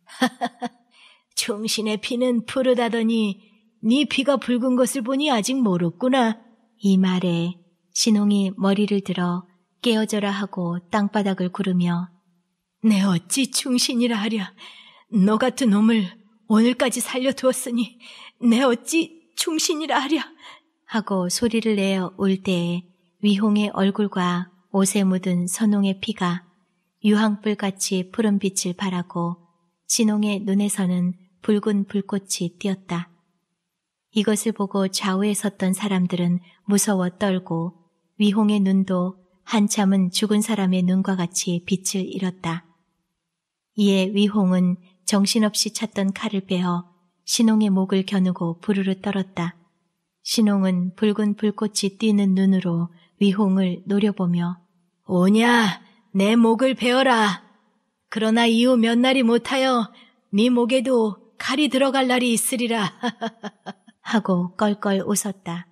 [SPEAKER 3] 충신의 피는 푸르다더니 네 피가 붉은 것을 보니 아직 모르구나.
[SPEAKER 2] 이 말에 신홍이 머리를 들어 깨어져라 하고 땅바닥을 구르며
[SPEAKER 3] 내 어찌 충신이라 하랴. 너 같은 놈을 오늘까지 살려두었으니 내 어찌 충신이라 하랴.
[SPEAKER 2] 하고 소리를 내어 울 때에 위홍의 얼굴과 옷에 묻은 선홍의 피가 유황불같이 푸른 빛을 발하고 신홍의 눈에서는 붉은 불꽃이 띄었다. 이것을 보고 좌우에 섰던 사람들은 무서워 떨고 위홍의 눈도 한참은 죽은 사람의 눈과 같이 빛을 잃었다. 이에 위홍은 정신없이 찾던 칼을 빼어 신홍의 목을 겨누고 부르르 떨었다. 신홍은 붉은 불꽃이 띄는 눈으로 위홍을 노려보며
[SPEAKER 3] 오냐 내 목을 베어라. 그러나 이후 몇 날이 못하여 네 목에도 칼이 들어갈 날이 있으리라.
[SPEAKER 2] 하고 껄껄 웃었다.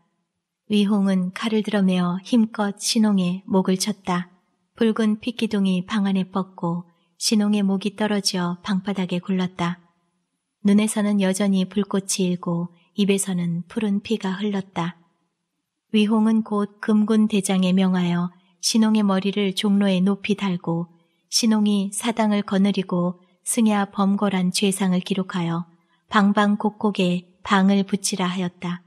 [SPEAKER 2] 위홍은 칼을 들어매어 힘껏 신홍의 목을 쳤다. 붉은 핏기둥이 방 안에 뻗고 신홍의 목이 떨어져 방바닥에 굴렀다. 눈에서는 여전히 불꽃이 일고 입에서는 푸른 피가 흘렀다. 위홍은 곧 금군 대장에 명하여 신홍의 머리를 종로에 높이 달고 신홍이 사당을 거느리고 승야 범거란 죄상을 기록하여 방방곡곡에 방을 붙이라 하였다.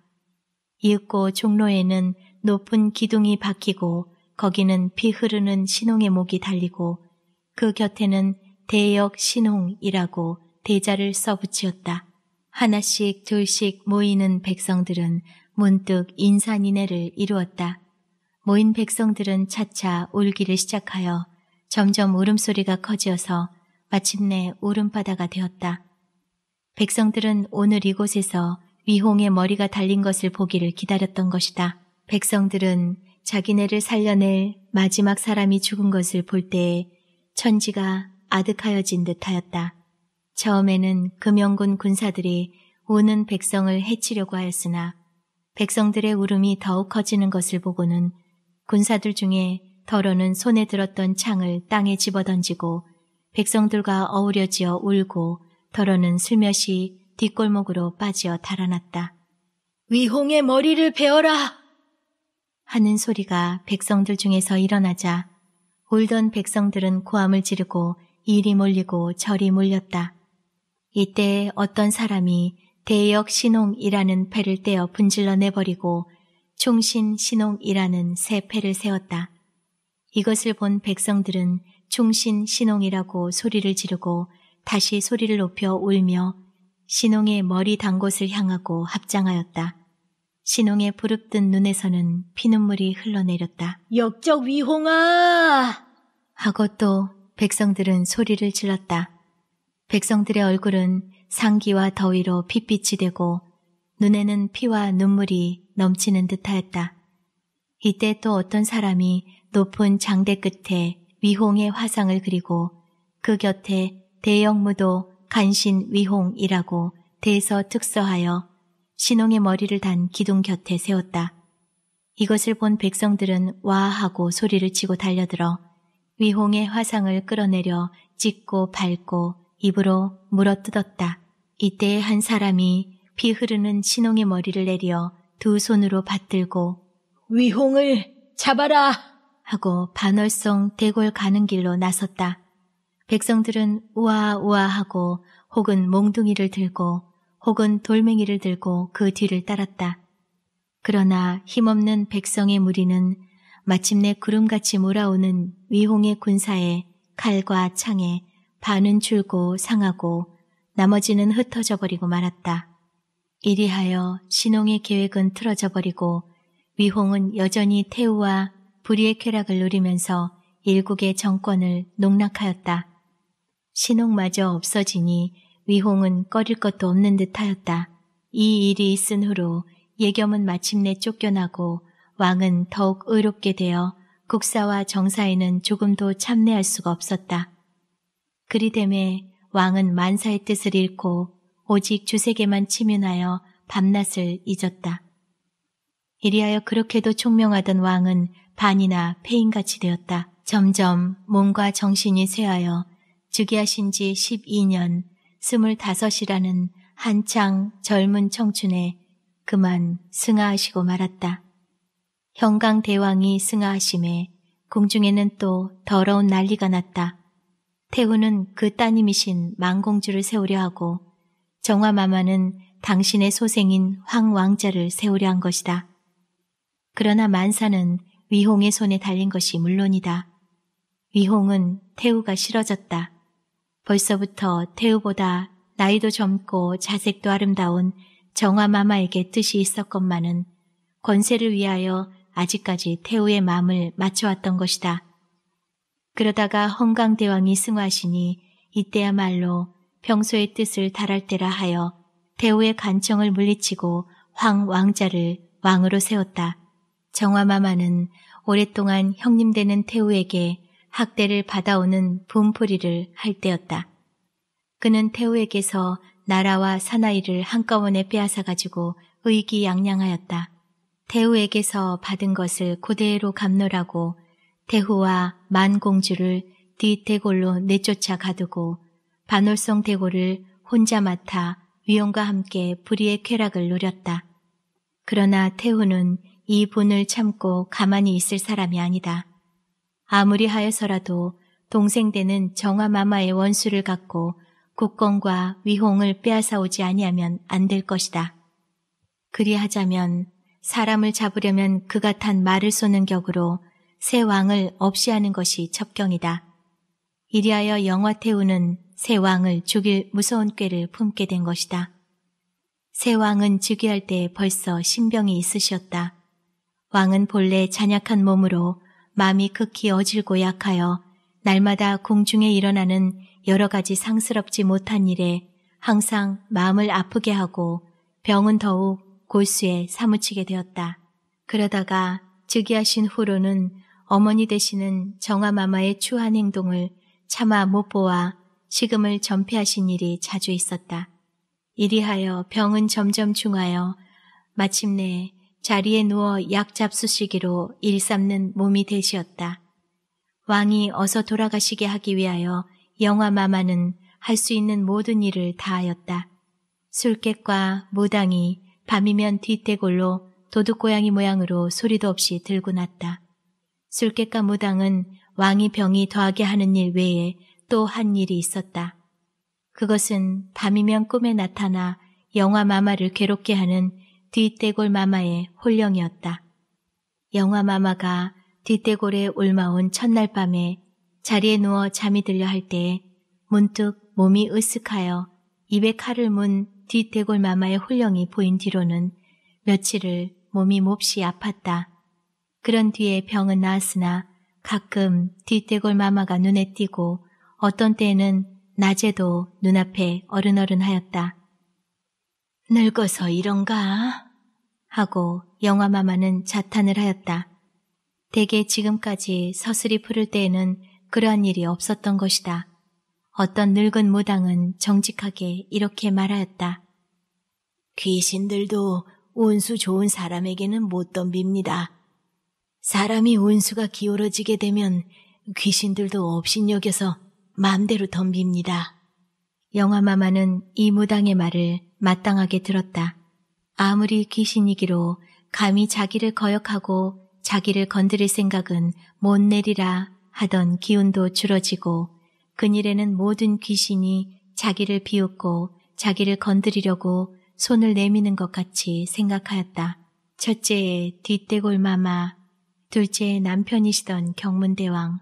[SPEAKER 2] 이윽고 종로에는 높은 기둥이 박히고 거기는 피 흐르는 신홍의 목이 달리고 그 곁에는 대역 신홍이라고 대자를 써붙이었다. 하나씩 둘씩 모이는 백성들은 문득 인산인해를 이루었다. 모인 백성들은 차차 울기를 시작하여 점점 울음소리가 커지어서 마침내 울음바다가 되었다. 백성들은 오늘 이곳에서 위홍의 머리가 달린 것을 보기를 기다렸던 것이다. 백성들은 자기네를 살려낼 마지막 사람이 죽은 것을 볼 때에 천지가 아득하여진 듯하였다. 처음에는 금영군 군사들이 오는 백성을 해치려고 하였으나 백성들의 울음이 더욱 커지는 것을 보고는 군사들 중에 더러는 손에 들었던 창을 땅에 집어던지고 백성들과 어우려지어 울고 더러는 슬며시 뒷골목으로 빠지어 달아났다.
[SPEAKER 3] 위홍의 머리를 베어라!
[SPEAKER 2] 하는 소리가 백성들 중에서 일어나자 울던 백성들은 고함을 지르고 이리 몰리고 저리 몰렸다. 이때 어떤 사람이 대역 신홍이라는 패를 떼어 분질러 내버리고 총신 신홍이라는 새 패를 세웠다. 이것을 본 백성들은 총신 신홍이라고 소리를 지르고 다시 소리를 높여 울며 신홍의 머리 단 곳을 향하고 합장하였다. 신홍의 부릅뜬 눈에서는 피눈물이 흘러내렸다.
[SPEAKER 3] 역적 위홍아!
[SPEAKER 2] 하고 또 백성들은 소리를 질렀다. 백성들의 얼굴은 상기와 더위로 핏빛이 되고 눈에는 피와 눈물이 넘치는 듯하였다. 이때 또 어떤 사람이 높은 장대 끝에 위홍의 화상을 그리고 그 곁에 대영무도 간신 위홍이라고 대서 특서하여 신홍의 머리를 단 기둥 곁에 세웠다. 이것을 본 백성들은 와 하고 소리를 치고 달려들어 위홍의 화상을 끌어내려 찢고 밟고 입으로 물어뜯었다. 이때 한 사람이 피 흐르는 신홍의 머리를 내려 두 손으로 받들고
[SPEAKER 3] 위홍을 잡아라!
[SPEAKER 2] 하고 반월성 대골 가는 길로 나섰다. 백성들은 우아우아 하고 혹은 몽둥이를 들고 혹은 돌멩이를 들고 그 뒤를 따랐다. 그러나 힘없는 백성의 무리는 마침내 구름같이 몰아오는 위홍의 군사에 칼과 창에 반은 줄고 상하고 나머지는 흩어져 버리고 말았다. 이리하여 신홍의 계획은 틀어져 버리고 위홍은 여전히 태우와 불의의 쾌락을 누리면서 일국의 정권을 농락하였다. 신홍마저 없어지니 위홍은 꺼릴 것도 없는 듯하였다. 이 일이 있은 후로 예겸은 마침내 쫓겨나고 왕은 더욱 의롭게 되어 국사와 정사에는 조금도 참내할 수가 없었다. 그리됨에 왕은 만사의 뜻을 잃고 오직 주색에만 치면하여 밤낮을 잊었다. 이리하여 그렇게도 총명하던 왕은 반이나 폐인같이 되었다. 점점 몸과 정신이 쇠하여 즉위하신 지 12년, 25이라는 한창 젊은 청춘에 그만 승하하시고 말았다. 형강 대왕이 승하하심에 궁중에는 또 더러운 난리가 났다. 태후는 그 따님이신 망공주를 세우려 하고 정화마마는 당신의 소생인 황왕자를 세우려 한 것이다. 그러나 만사는 위홍의 손에 달린 것이 물론이다. 위홍은 태우가 싫어졌다. 벌써부터 태우보다 나이도 젊고 자색도 아름다운 정화마마에게 뜻이 있었건만은 권세를 위하여 아직까지 태우의 마음을 맞춰왔던 것이다. 그러다가 헝강대왕이 승화하시니 이때야말로 평소의 뜻을 달할 때라 하여 태우의 간청을 물리치고 황 왕자를 왕으로 세웠다. 정화마마는 오랫동안 형님 되는 태우에게 학대를 받아오는 분풀이를 할 때였다. 그는 태우에게서 나라와 사나이를 한꺼번에 빼앗아가지고 의기양양하였다. 태우에게서 받은 것을 그대로 감노라고 태후와 만공주를 뒤대골로 내쫓아 가두고 반월성 대골을 혼자 맡아 위용과 함께 불의의 쾌락을 노렸다. 그러나 태후는 이 분을 참고 가만히 있을 사람이 아니다. 아무리 하여서라도 동생 되는 정화 마마의 원수를 갖고 국권과 위홍을 빼앗아 오지 아니하면 안 될 것이다. 그리하자면 사람을 잡으려면 그가 탄 말을 쏘는 격으로 새 왕을 없이 하는 것이 첩경이다. 이리하여 영화태우는 새 왕을 죽일 무서운 꾀를 품게 된 것이다. 새 왕은 즉위할 때 벌써 신병이 있으셨다. 왕은 본래 잔약한 몸으로 마음이 극히 어질고 약하여 날마다 공중에 일어나는 여러 가지 상스럽지 못한 일에 항상 마음을 아프게 하고 병은 더욱 골수에 사무치게 되었다. 그러다가 즉위하신 후로는 어머니 되시는 정아마마의 추한 행동을 차마 못 보아 식음을 전폐하신 일이 자주 있었다. 이리하여 병은 점점 중하여 마침내 자리에 누워 약 잡수시기로 일삼는 몸이 되시었다. 왕이 어서 돌아가시게 하기 위하여 영화 마마는 할 수 있는 모든 일을 다하였다. 술객과 무당이 밤이면 뒷대골로 도둑고양이 모양으로 소리도 없이 들고 났다. 술객과 무당은 왕이 병이 더하게 하는 일 외에 또 한 일이 있었다. 그것은 밤이면 꿈에 나타나 영화 마마를 괴롭게 하는 뒷대골 마마의 홀령이었다. 영화 마마가 뒷대골에 올마온 첫날 밤에 자리에 누워 잠이 들려 할 때에 문득 몸이 으쓱하여 입에 칼을 문 뒷대골 마마의 홀령이 보인 뒤로는 며칠을 몸이 몹시 아팠다. 그런 뒤에 병은 나았으나 가끔 뒷대골 마마가 눈에 띄고 어떤 때에는 낮에도 눈앞에 어른어른하였다. 늙어서 이런가? 하고 영화마마는 자탄을 하였다. 대개 지금까지 서슬이 푸를 때에는 그러한 일이 없었던 것이다. 어떤 늙은 무당은 정직하게 이렇게 말하였다.
[SPEAKER 1] 귀신들도 운수 좋은 사람에게는 못 덤빕니다. 사람이 운수가 기울어지게 되면 귀신들도 업신여겨서 마음대로 덤빕니다.
[SPEAKER 2] 영화마마는 이 무당의 말을 마땅하게 들었다. 아무리 귀신이기로 감히 자기를 거역하고 자기를 건드릴 생각은 못 내리라 하던 기운도 줄어지고 그일에는 모든 귀신이 자기를 비웃고 자기를 건드리려고 손을 내미는 것 같이 생각하였다. 첫째의 뒷대골 마마, 둘째의 남편이시던 경문대왕,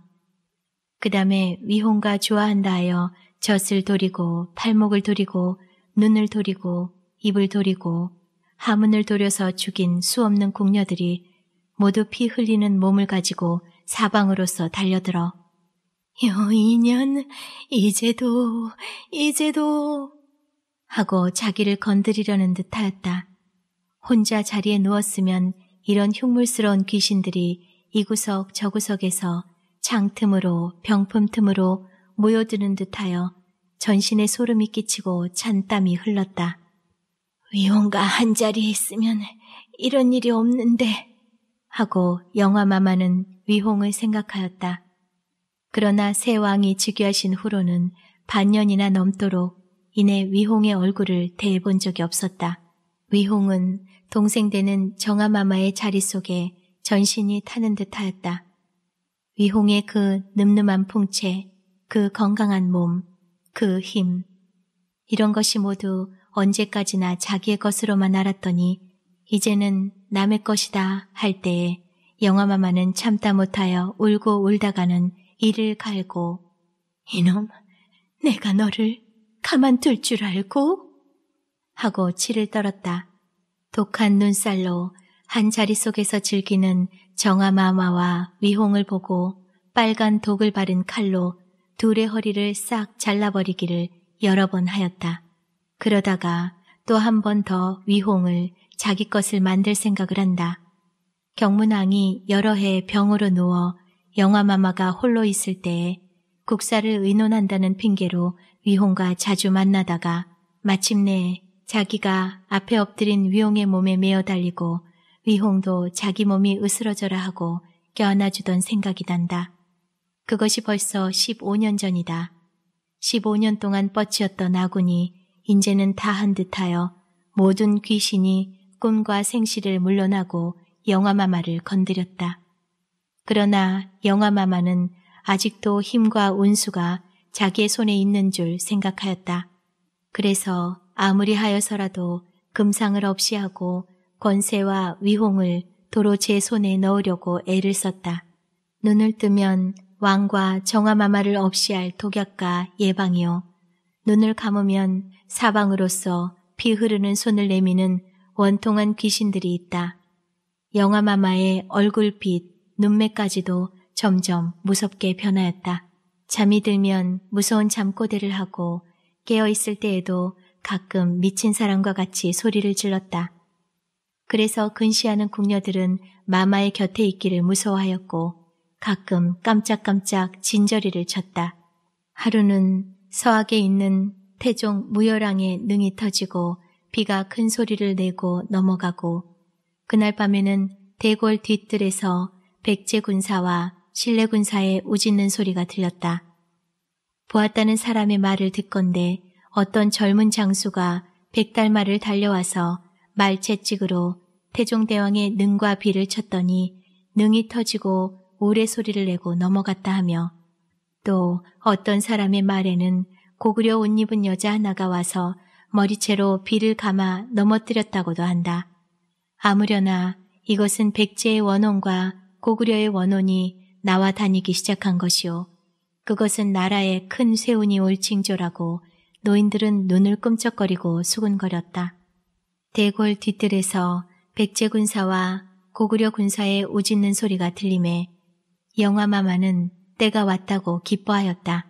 [SPEAKER 2] 그 다음에 위홍과 좋아한다 하여 젖을 도리고 팔목을 도리고 눈을 도리고 입을 도리고 하문을 도려서 죽인 수없는 궁녀들이 모두 피 흘리는 몸을 가지고 사방으로서 달려들어 여인년 이제도 이제도 하고 자기를 건드리려는 듯하였다. 혼자 자리에 누웠으면 이런 흉물스러운 귀신들이 이구석 저구석에서 창 틈으로 병품 틈으로 모여드는 듯하여 전신에 소름이 끼치고 찬땀이 흘렀다. 위원가 한 자리에 있으면 이런 일이 없는데 하고 영화마마는 위홍을 생각하였다. 그러나 새 왕이 즉위하신 후로는 반년이나 넘도록 이내 위홍의 얼굴을 대해본 적이 없었다. 위홍은 동생 되는 정아마마의 자리 속에 전신이 타는 듯하였다. 위홍의 그 늠름한 풍채, 그 건강한 몸, 그 힘, 이런 것이 모두 언제까지나 자기의 것으로만 알았더니 이제는 남의 것이다 할 때에 영화마마는 참다 못하여 울고 울다가는 이를 갈고
[SPEAKER 3] 이놈, 내가 너를 가만둘 줄 알고?
[SPEAKER 2] 하고 치를 떨었다. 독한 눈살로 한 자리 속에서 즐기는 정아마마와 위홍을 보고 빨간 독을 바른 칼로 둘의 허리를 싹 잘라버리기를 여러 번 하였다. 그러다가 또 한 번 더 위홍을 자기 것을 만들 생각을 한다. 경문왕이 여러 해 병으로 누워 영화마마가 홀로 있을 때에 국사를 의논한다는 핑계로 위홍과 자주 만나다가 마침내 자기가 앞에 엎드린 위홍의 몸에 메어 달리고 위홍도 자기 몸이 으스러져라 하고 껴안아주던 생각이 난다. 그것이 벌써 15년 전이다. 15년 동안 뻗치었던 아군이 인제는 다한 듯하여 모든 귀신이 꿈과 생시를 물러나고 영화마마를 건드렸다. 그러나 영화마마는 아직도 힘과 운수가 자기의 손에 있는 줄 생각하였다. 그래서 아무리 하여서라도 금상을 없이 하고 권세와 위홍을 도로 제 손에 넣으려고 애를 썼다. 눈을 뜨면 왕과 정화마마를 없이 할 독약과 예방이요. 눈을 감으면 사방으로서 피 흐르는 손을 내미는 원통한 귀신들이 있다. 영화마마의 얼굴빛, 눈매까지도 점점 무섭게 변하였다. 잠이 들면 무서운 잠꼬대를 하고 깨어있을 때에도 가끔 미친 사람과 같이 소리를 질렀다. 그래서 근시하는 궁녀들은 마마의 곁에 있기를 무서워하였고 가끔 깜짝깜짝 진저리를 쳤다. 하루는 서학에 있는 태종 무열왕의 능이 터지고 비가 큰 소리를 내고 넘어가고 그날 밤에는 대궐 뒷뜰에서 백제 군사와 신뢰 군사의 우짖는 소리가 들렸다. 보았다는 사람의 말을 듣건데 어떤 젊은 장수가 백달말을 달려와서 말채찍으로 태종대왕의 능과 비를 쳤더니 능이 터지고 오래 소리를 내고 넘어갔다 하며 또 어떤 사람의 말에는 고구려 옷 입은 여자 하나가 와서 머리채로 비를 감아 넘어뜨렸다고도 한다. 아무려나 이것은 백제의 원혼과 고구려의 원혼이 나와 다니기 시작한 것이요. 그것은 나라에 큰 세운이 올 징조라고 노인들은 눈을 끔쩍거리고 수군거렸다. 대골 뒤뜰에서 백제 군사와 고구려 군사의 우짖는 소리가 들림에 영화 마마는 때가 왔다고 기뻐하였다.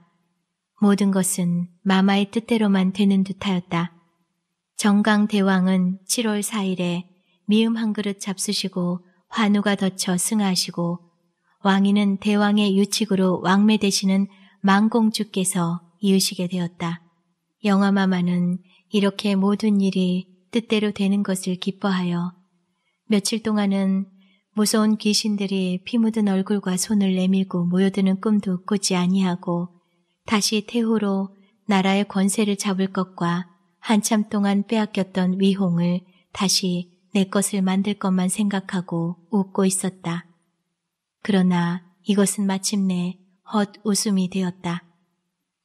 [SPEAKER 2] 모든 것은 마마의 뜻대로만 되는 듯하였다. 정강 대왕은 7월 4일에 미음 한 그릇 잡수시고 환우가 덧쳐 승하시고 왕위는 대왕의 유칙으로 왕매 되시는 망공주께서 이으시게 되었다. 영화마마는 이렇게 모든 일이 뜻대로 되는 것을 기뻐하여 며칠 동안은 무서운 귀신들이 피 묻은 얼굴과 손을 내밀고 모여드는 꿈도 꾸지 아니하고 다시 태후로 나라의 권세를 잡을 것과 한참 동안 빼앗겼던 위홍을 다시 내 것을 만들 것만 생각하고 웃고 있었다. 그러나 이것은 마침내 헛 웃음이 되었다.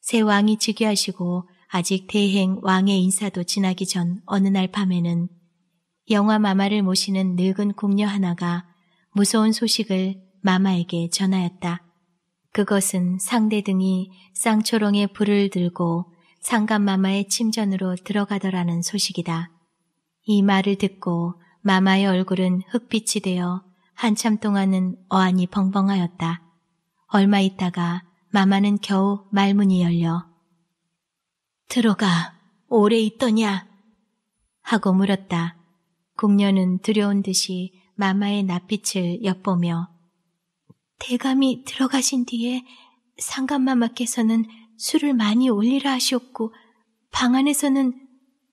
[SPEAKER 2] 새 왕이 즉위하시고 아직 대행 왕의 인사도 지나기 전 어느 날 밤에는 영화 마마를 모시는 늙은 궁녀 하나가 무서운 소식을 마마에게 전하였다. 그것은 상대 등이 쌍초롱에 불을 들고 상감마마의 침전으로 들어가더라는 소식이다. 이 말을 듣고 마마의 얼굴은 흑빛이 되어 한참 동안은 어안이 벙벙하였다. 얼마 있다가 마마는 겨우 말문이 열려
[SPEAKER 3] 들어가 오래 있더냐?
[SPEAKER 2] 하고 물었다. 궁녀는 두려운 듯이 마마의 낯빛을 엿보며
[SPEAKER 3] 대감이 들어가신 뒤에 상감마마께서는 술을 많이 올리라 하셨고 방 안에서는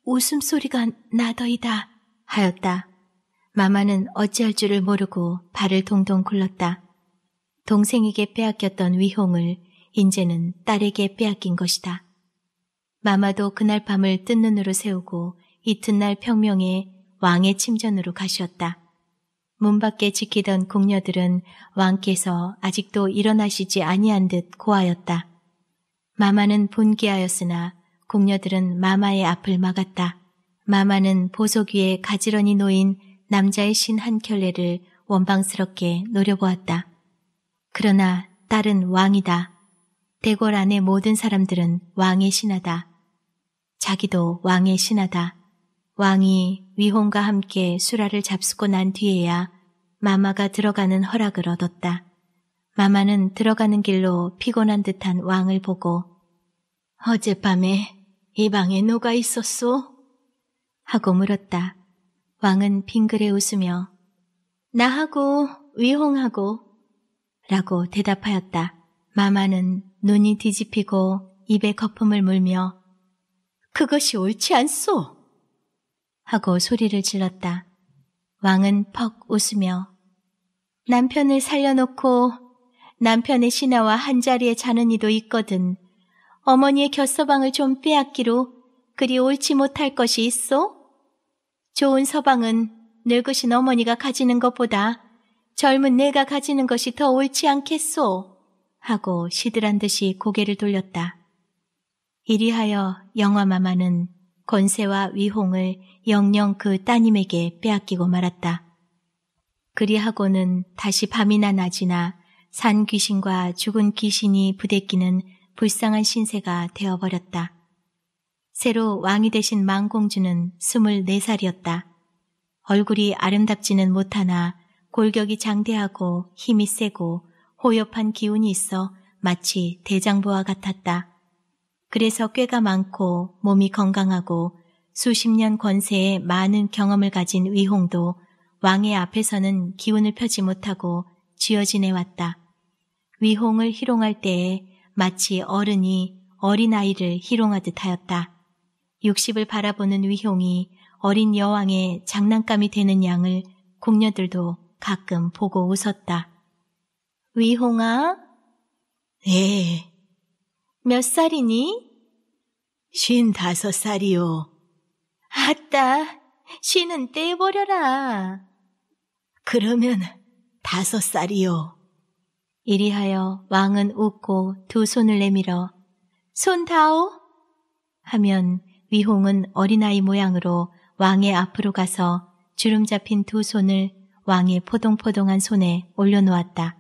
[SPEAKER 3] 웃음소리가 나더이다
[SPEAKER 2] 하였다. 마마는 어찌할 줄을 모르고 발을 동동 굴렀다. 동생에게 빼앗겼던 위홍을 인제는 딸에게 빼앗긴 것이다. 마마도 그날 밤을 뜬 눈으로 세우고 이튿날 평명에 왕의 침전으로 가셨다. 문 밖에 지키던 궁녀들은 왕께서 아직도 일어나시지 아니한 듯 고하였다. 마마는 분기하였으나 궁녀들은 마마의 앞을 막았다. 마마는 보석 위에 가지런히 놓인 남자의 신 한 켤레를 원방스럽게 노려보았다. 그러나 딸은 왕이다. 대궐 안의 모든 사람들은 왕의 신하다. 자기도 왕의 신하다. 왕이 위홍과 함께 수라를 잡수고 난 뒤에야 마마가 들어가는 허락을 얻었다. 마마는 들어가는 길로 피곤한 듯한 왕을 보고
[SPEAKER 3] 어젯밤에 이 방에 누가 있었소?
[SPEAKER 2] 하고 물었다. 왕은 빙그레 웃으며 나하고 위홍하고 라고 대답하였다. 마마는 눈이 뒤집히고 입에 거품을 물며
[SPEAKER 3] 그것이 옳지 않소.
[SPEAKER 2] 하고 소리를 질렀다. 왕은 퍽 웃으며 남편을 살려놓고 남편의 신하와 한자리에 자는 이도 있거든. 어머니의 곁서방을 좀 빼앗기로 그리 옳지 못할 것이 있어? 좋은 서방은 늙으신 어머니가 가지는 것보다 젊은 내가 가지는 것이 더 옳지 않겠소? 하고 시들한 듯이 고개를 돌렸다. 이리하여 영화마마는 권세와 위홍을 영영 그 따님에게 빼앗기고 말았다. 그리하고는 다시 밤이나 낮이나 산 귀신과 죽은 귀신이 부대끼는 불쌍한 신세가 되어버렸다. 새로 왕이 되신 망공주는 스물네 살이었다. 얼굴이 아름답지는 못하나 골격이 장대하고 힘이 세고 호엽한 기운이 있어 마치 대장부와 같았다. 그래서 꾀가 많고 몸이 건강하고 수십 년 권세에 많은 경험을 가진 위홍도 왕의 앞에서는 기운을 펴지 못하고 쥐어 지내왔다. 위홍을 희롱할 때에 마치 어른이 어린아이를 희롱하듯 하였다. 육십을 바라보는 위홍이 어린 여왕의 장난감이 되는 양을 궁녀들도 가끔 보고 웃었다. 위홍아?
[SPEAKER 3] 예.
[SPEAKER 2] 몇 살이니?
[SPEAKER 3] 쉰 다섯 살이요.
[SPEAKER 2] 아따, 쉬는 떼버려라.
[SPEAKER 3] 그러면 다섯 살이요.
[SPEAKER 2] 이리하여 왕은 웃고 두 손을 내밀어 손 다오 하면 위홍은 어린아이 모양으로 왕의 앞으로 가서 주름 잡힌 두 손을 왕의 포동포동한 손에 올려놓았다.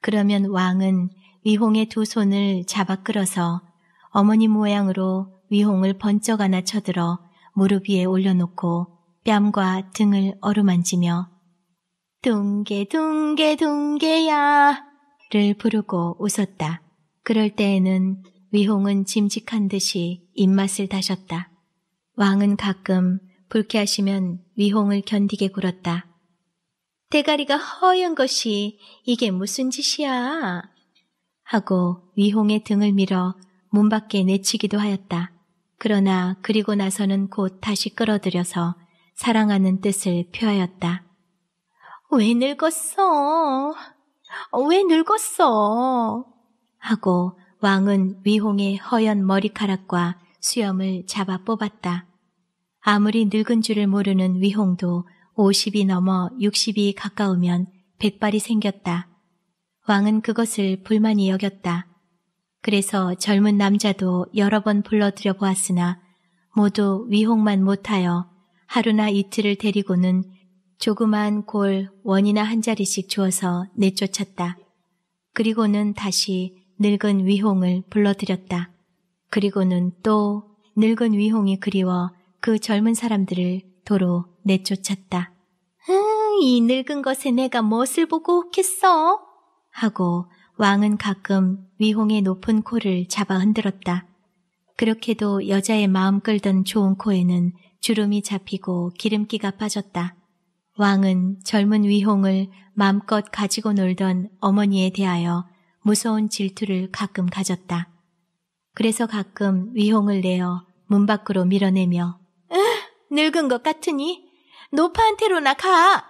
[SPEAKER 2] 그러면 왕은 위홍의 두 손을 잡아 끌어서 어머니 모양으로 위홍을 번쩍 안아 쳐들어 무릎 위에 올려놓고 뺨과 등을 어루만지며 둥개 둥개 둥개야 를 부르고 웃었다. 그럴 때에는 위홍은 짐직한 듯이 입맛을 다셨다. 왕은 가끔 불쾌하시면 위홍을 견디게 굴었다. 대가리가 허연 것이 이게 무슨 짓이야? 하고 위홍의 등을 밀어 문 밖에 내치기도 하였다. 그러나 그리고 나서는 곧 다시 끌어들여서 사랑하는 뜻을 표하였다. 왜 늙었어? 왜 늙었어? 하고 왕은 위홍의 허연 머리카락과 수염을 잡아 뽑았다. 아무리 늙은 줄을 모르는 위홍도 50이 넘어 60이 가까우면 백발이 생겼다. 왕은 그것을 불만이 여겼다. 그래서 젊은 남자도 여러 번 불러들여 보았으나 모두 위홍만 못하여 하루나 이틀을 데리고는 조그만 골 원이나 한 자리씩 주어서 내쫓았다. 그리고는 다시 늙은 위홍을 불러들였다. 그리고는 또 늙은 위홍이 그리워 그 젊은 사람들을 도로 내쫓았다. 음, 이 늙은 것에 내가 무엇을 보고 오겠어? 하고 왕은 가끔 위홍의 높은 코를 잡아 흔들었다. 그렇게도 여자의 마음 끌던 좋은 코에는 주름이 잡히고 기름기가 빠졌다. 왕은 젊은 위홍을 마음껏 가지고 놀던 어머니에 대하여 무서운 질투를 가끔 가졌다. 그래서 가끔 위홍을 내어 문 밖으로 밀어내며 늙은 것 같으니 노파한테로나 가!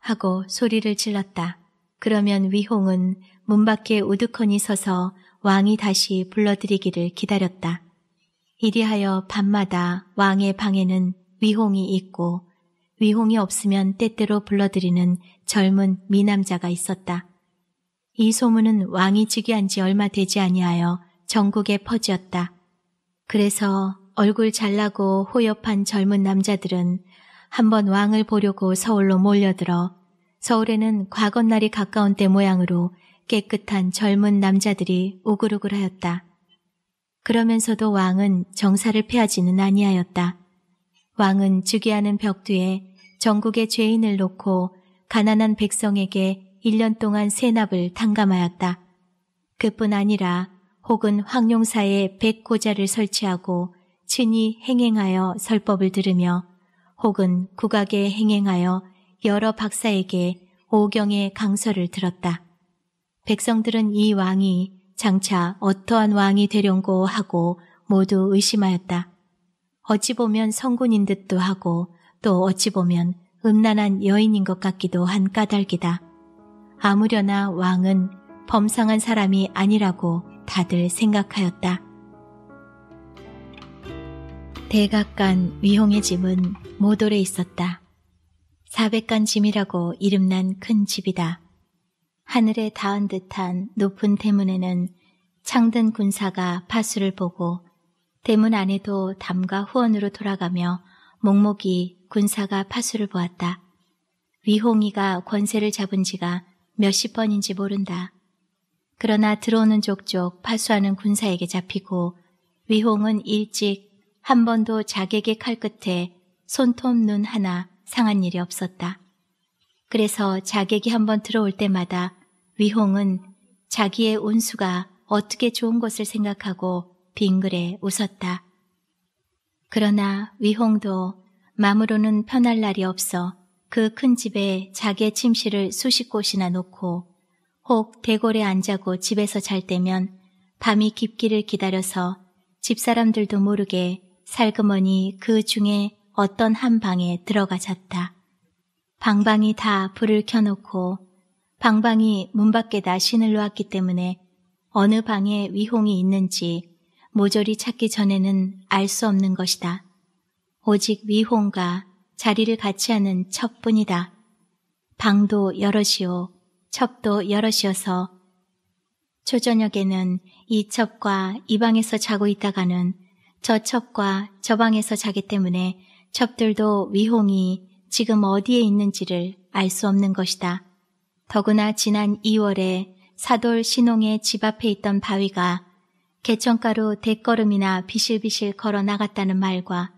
[SPEAKER 2] 하고 소리를 질렀다. 그러면 위홍은 문 밖에 우두커니 서서 왕이 다시 불러들이기를 기다렸다. 이리하여 밤마다 왕의 방에는 위홍이 있고 위홍이 없으면 때때로 불러들이는 젊은 미남자가 있었다. 이 소문은 왕이 즉위한 지 얼마 되지 아니하여 전국에 퍼지었다. 그래서 얼굴 잘나고 호엽한 젊은 남자들은 한번 왕을 보려고 서울로 몰려들어 서울에는 과거날이 가까운 때 모양으로 깨끗한 젊은 남자들이 우글우글하였다. 그러면서도 왕은 정사를 패하지는 아니하였다. 왕은 즉위하는 벽두에 전국의 죄인을 놓고 가난한 백성에게 1년 동안 세납을 탕감하였다. 그뿐 아니라 혹은 황룡사에 백고자를 설치하고 친히 행행하여 설법을 들으며 혹은 국악에 행행하여 여러 박사에게 오경의 강설을 들었다. 백성들은 이 왕이 장차 어떠한 왕이 되려고 하고 모두 의심하였다. 어찌 보면 성군인 듯도 하고 또 어찌 보면 음란한 여인인 것 같기도 한 까닭이다. 아무려나 왕은 범상한 사람이 아니라고 다들 생각하였다. 대각간 위홍의 집은 모돌에 있었다. 사백간 짐이라고 이름난 큰 집이다. 하늘에 닿은 듯한 높은 대문에는 창든 군사가 파수를 보고 대문 안에도 담과 후원으로 돌아가며 몽목이 군사가 파수를 보았다. 위홍이가 권세를 잡은 지가 몇십 번인지 모른다. 그러나 들어오는 족족 파수하는 군사에게 잡히고 위홍은 일찍 한 번도 자객의 칼끝에 손톱 눈 하나 상한 일이 없었다. 그래서 자객이 한 번 들어올 때마다 위홍은 자기의 온수가 어떻게 좋은 것을 생각하고 빙그레 웃었다. 그러나 위홍도 마음으로는 편할 날이 없어 그 큰 집에 자기의 침실을 수십 곳이나 놓고 혹 대궐에 앉아고 집에서 잘 때면 밤이 깊기를 기다려서 집사람들도 모르게 살그머니 그 중에 어떤 한 방에 들어가 잤다. 방방이 다 불을 켜놓고 방방이 문 밖에다 신을 놓았기 때문에 어느 방에 위홍이 있는지 모조리 찾기 전에는 알 수 없는 것이다. 오직 위홍과 자리를 같이 하는 첩뿐이다. 방도 여럿이요, 첩도 여럿이어서 초저녁에는 이 첩과 이 방에서 자고 있다가는 저 첩과 저 방에서 자기 때문에 첩들도 위홍이 지금 어디에 있는지를 알 수 없는 것이다. 더구나 지난 2월에 사돌 신홍의 집 앞에 있던 바위가 개천가로 대걸음이나 비실비실 걸어 나갔다는 말과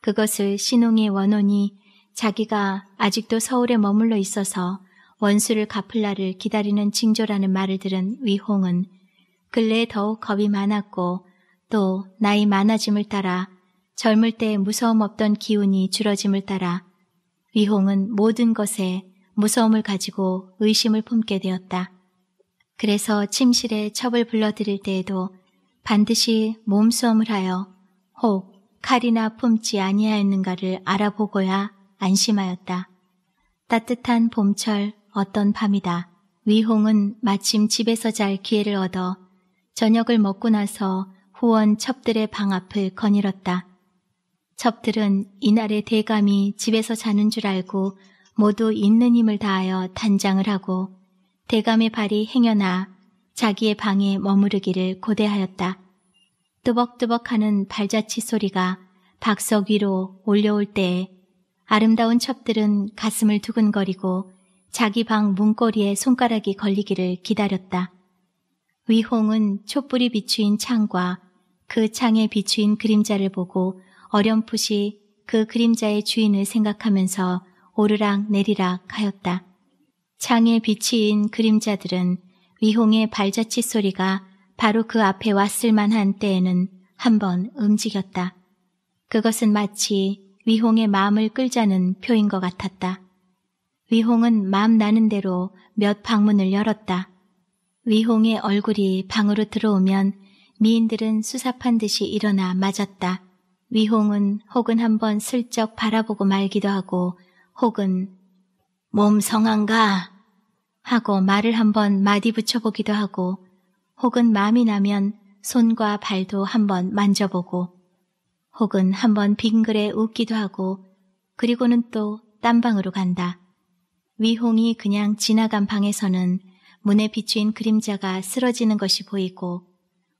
[SPEAKER 2] 그것을 신웅의 원혼이 자기가 아직도 서울에 머물러 있어서 원수를 갚을 날을 기다리는 징조라는 말을 들은 위홍은 근래에 더욱 겁이 많았고 또 나이 많아짐을 따라 젊을 때 무서움 없던 기운이 줄어짐을 따라 위홍은 모든 것에 무서움을 가지고 의심을 품게 되었다. 그래서 침실에 첩을 불러들일 때에도 반드시 몸싸움을 하여 혹 칼이나 품지 아니하였는가를 알아보고야 안심하였다. 따뜻한 봄철 어떤 밤이다. 위홍은 마침 집에서 잘 기회를 얻어 저녁을 먹고 나서 후원 첩들의 방 앞을 거닐었다. 첩들은 이날의 대감이 집에서 자는 줄 알고 모두 있는 힘을 다하여 단장을 하고 대감의 발이 행여나 자기의 방에 머무르기를 고대하였다. 뚜벅뚜벅하는 발자취 소리가 박석 위로 올려올 때에 아름다운 첩들은 가슴을 두근거리고 자기 방 문고리에 손가락이 걸리기를 기다렸다. 위홍은 촛불이 비추인 창과 그 창에 비추인 그림자를 보고 어렴풋이 그 그림자의 주인을 생각하면서 오르락 내리락 하였다. 창에 비치인 그림자들은 위홍의 발자취 소리가 바로 그 앞에 왔을 만한 때에는 한번 움직였다. 그것은 마치 위홍의 마음을 끌자는 표인 것 같았다. 위홍은 마음 나는 대로 몇 방문을 열었다. 위홍의 얼굴이 방으로 들어오면 미인들은 수사판 듯이 일어나 맞았다. 위홍은 혹은 한번 슬쩍 바라보고 말기도 하고 혹은 몸 성한가 하고 말을 한번 마디 붙여보기도 하고 혹은 마음이 나면 손과 발도 한번 만져보고 혹은 한번 빙그레 웃기도 하고 그리고는 또 딴 방으로 간다. 위홍이 그냥 지나간 방에서는 문에 비추인 그림자가 쓰러지는 것이 보이고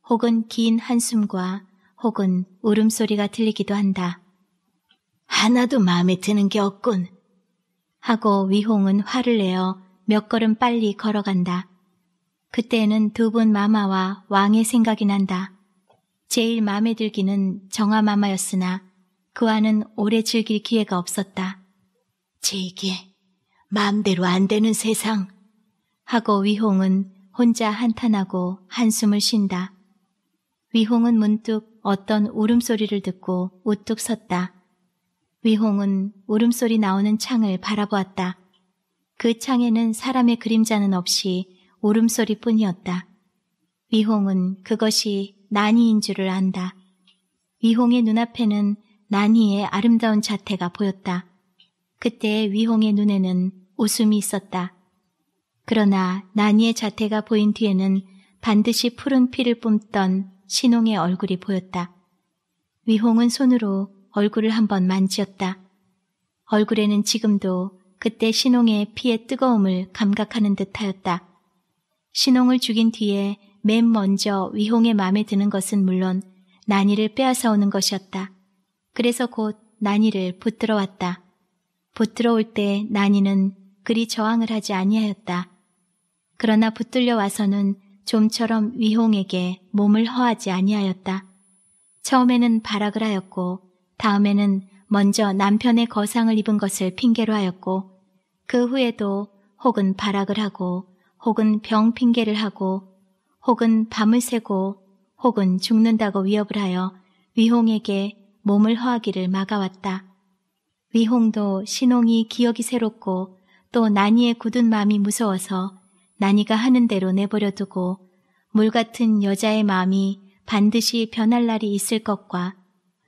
[SPEAKER 2] 혹은 긴 한숨과 혹은 울음소리가 들리기도 한다.
[SPEAKER 1] 하나도 마음에 드는 게 없군.
[SPEAKER 2] 하고 위홍은 화를 내어 몇 걸음 빨리 걸어간다. 그때는 두 분 마마와 왕의 생각이 난다. 제일 마음에 들기는 정아 마마였으나 그와는 오래 즐길 기회가 없었다.
[SPEAKER 1] 제게 마음대로 안 되는 세상.
[SPEAKER 2] 하고 위홍은 혼자 한탄하고 한숨을 쉰다. 위홍은 문득 어떤 울음소리를 듣고 우뚝 섰다. 위홍은 울음소리 나오는 창을 바라보았다. 그 창에는 사람의 그림자는 없이 울음소리 뿐이었다. 위홍은 그것이 나니인 줄을 안다. 위홍의 눈앞에는 나니의 아름다운 자태가 보였다. 그때 위홍의 눈에는 웃음이 있었다. 그러나 나니의 자태가 보인 뒤에는 반드시 푸른 피를 뿜던 신홍의 얼굴이 보였다. 위홍은 손으로 얼굴을 한번 만지었다. 얼굴에는 지금도 그때 신홍의 피의 뜨거움을 감각하는 듯하였다. 신홍을 죽인 뒤에 맨 먼저 위홍의 마음에 드는 것은 물론 난이를 빼앗아 오는 것이었다. 그래서 곧 난이를 붙들어 왔다. 붙들어 올 때 난이는 그리 저항을 하지 아니하였다. 그러나 붙들려 와서는 좀처럼 위홍에게 몸을 허하지 아니하였다. 처음에는 발악을 하였고 다음에는 먼저 남편의 거상을 입은 것을 핑계로 하였고 그 후에도 혹은 발악을 하고 혹은 병 핑계를 하고 혹은 밤을 새고 혹은 죽는다고 위협을 하여 위홍에게 몸을 허하기를 막아왔다. 위홍도 신홍이 기억이 새롭고 또 나니의 굳은 마음이 무서워서 나니가 하는 대로 내버려 두고 물 같은 여자의 마음이 반드시 변할 날이 있을 것과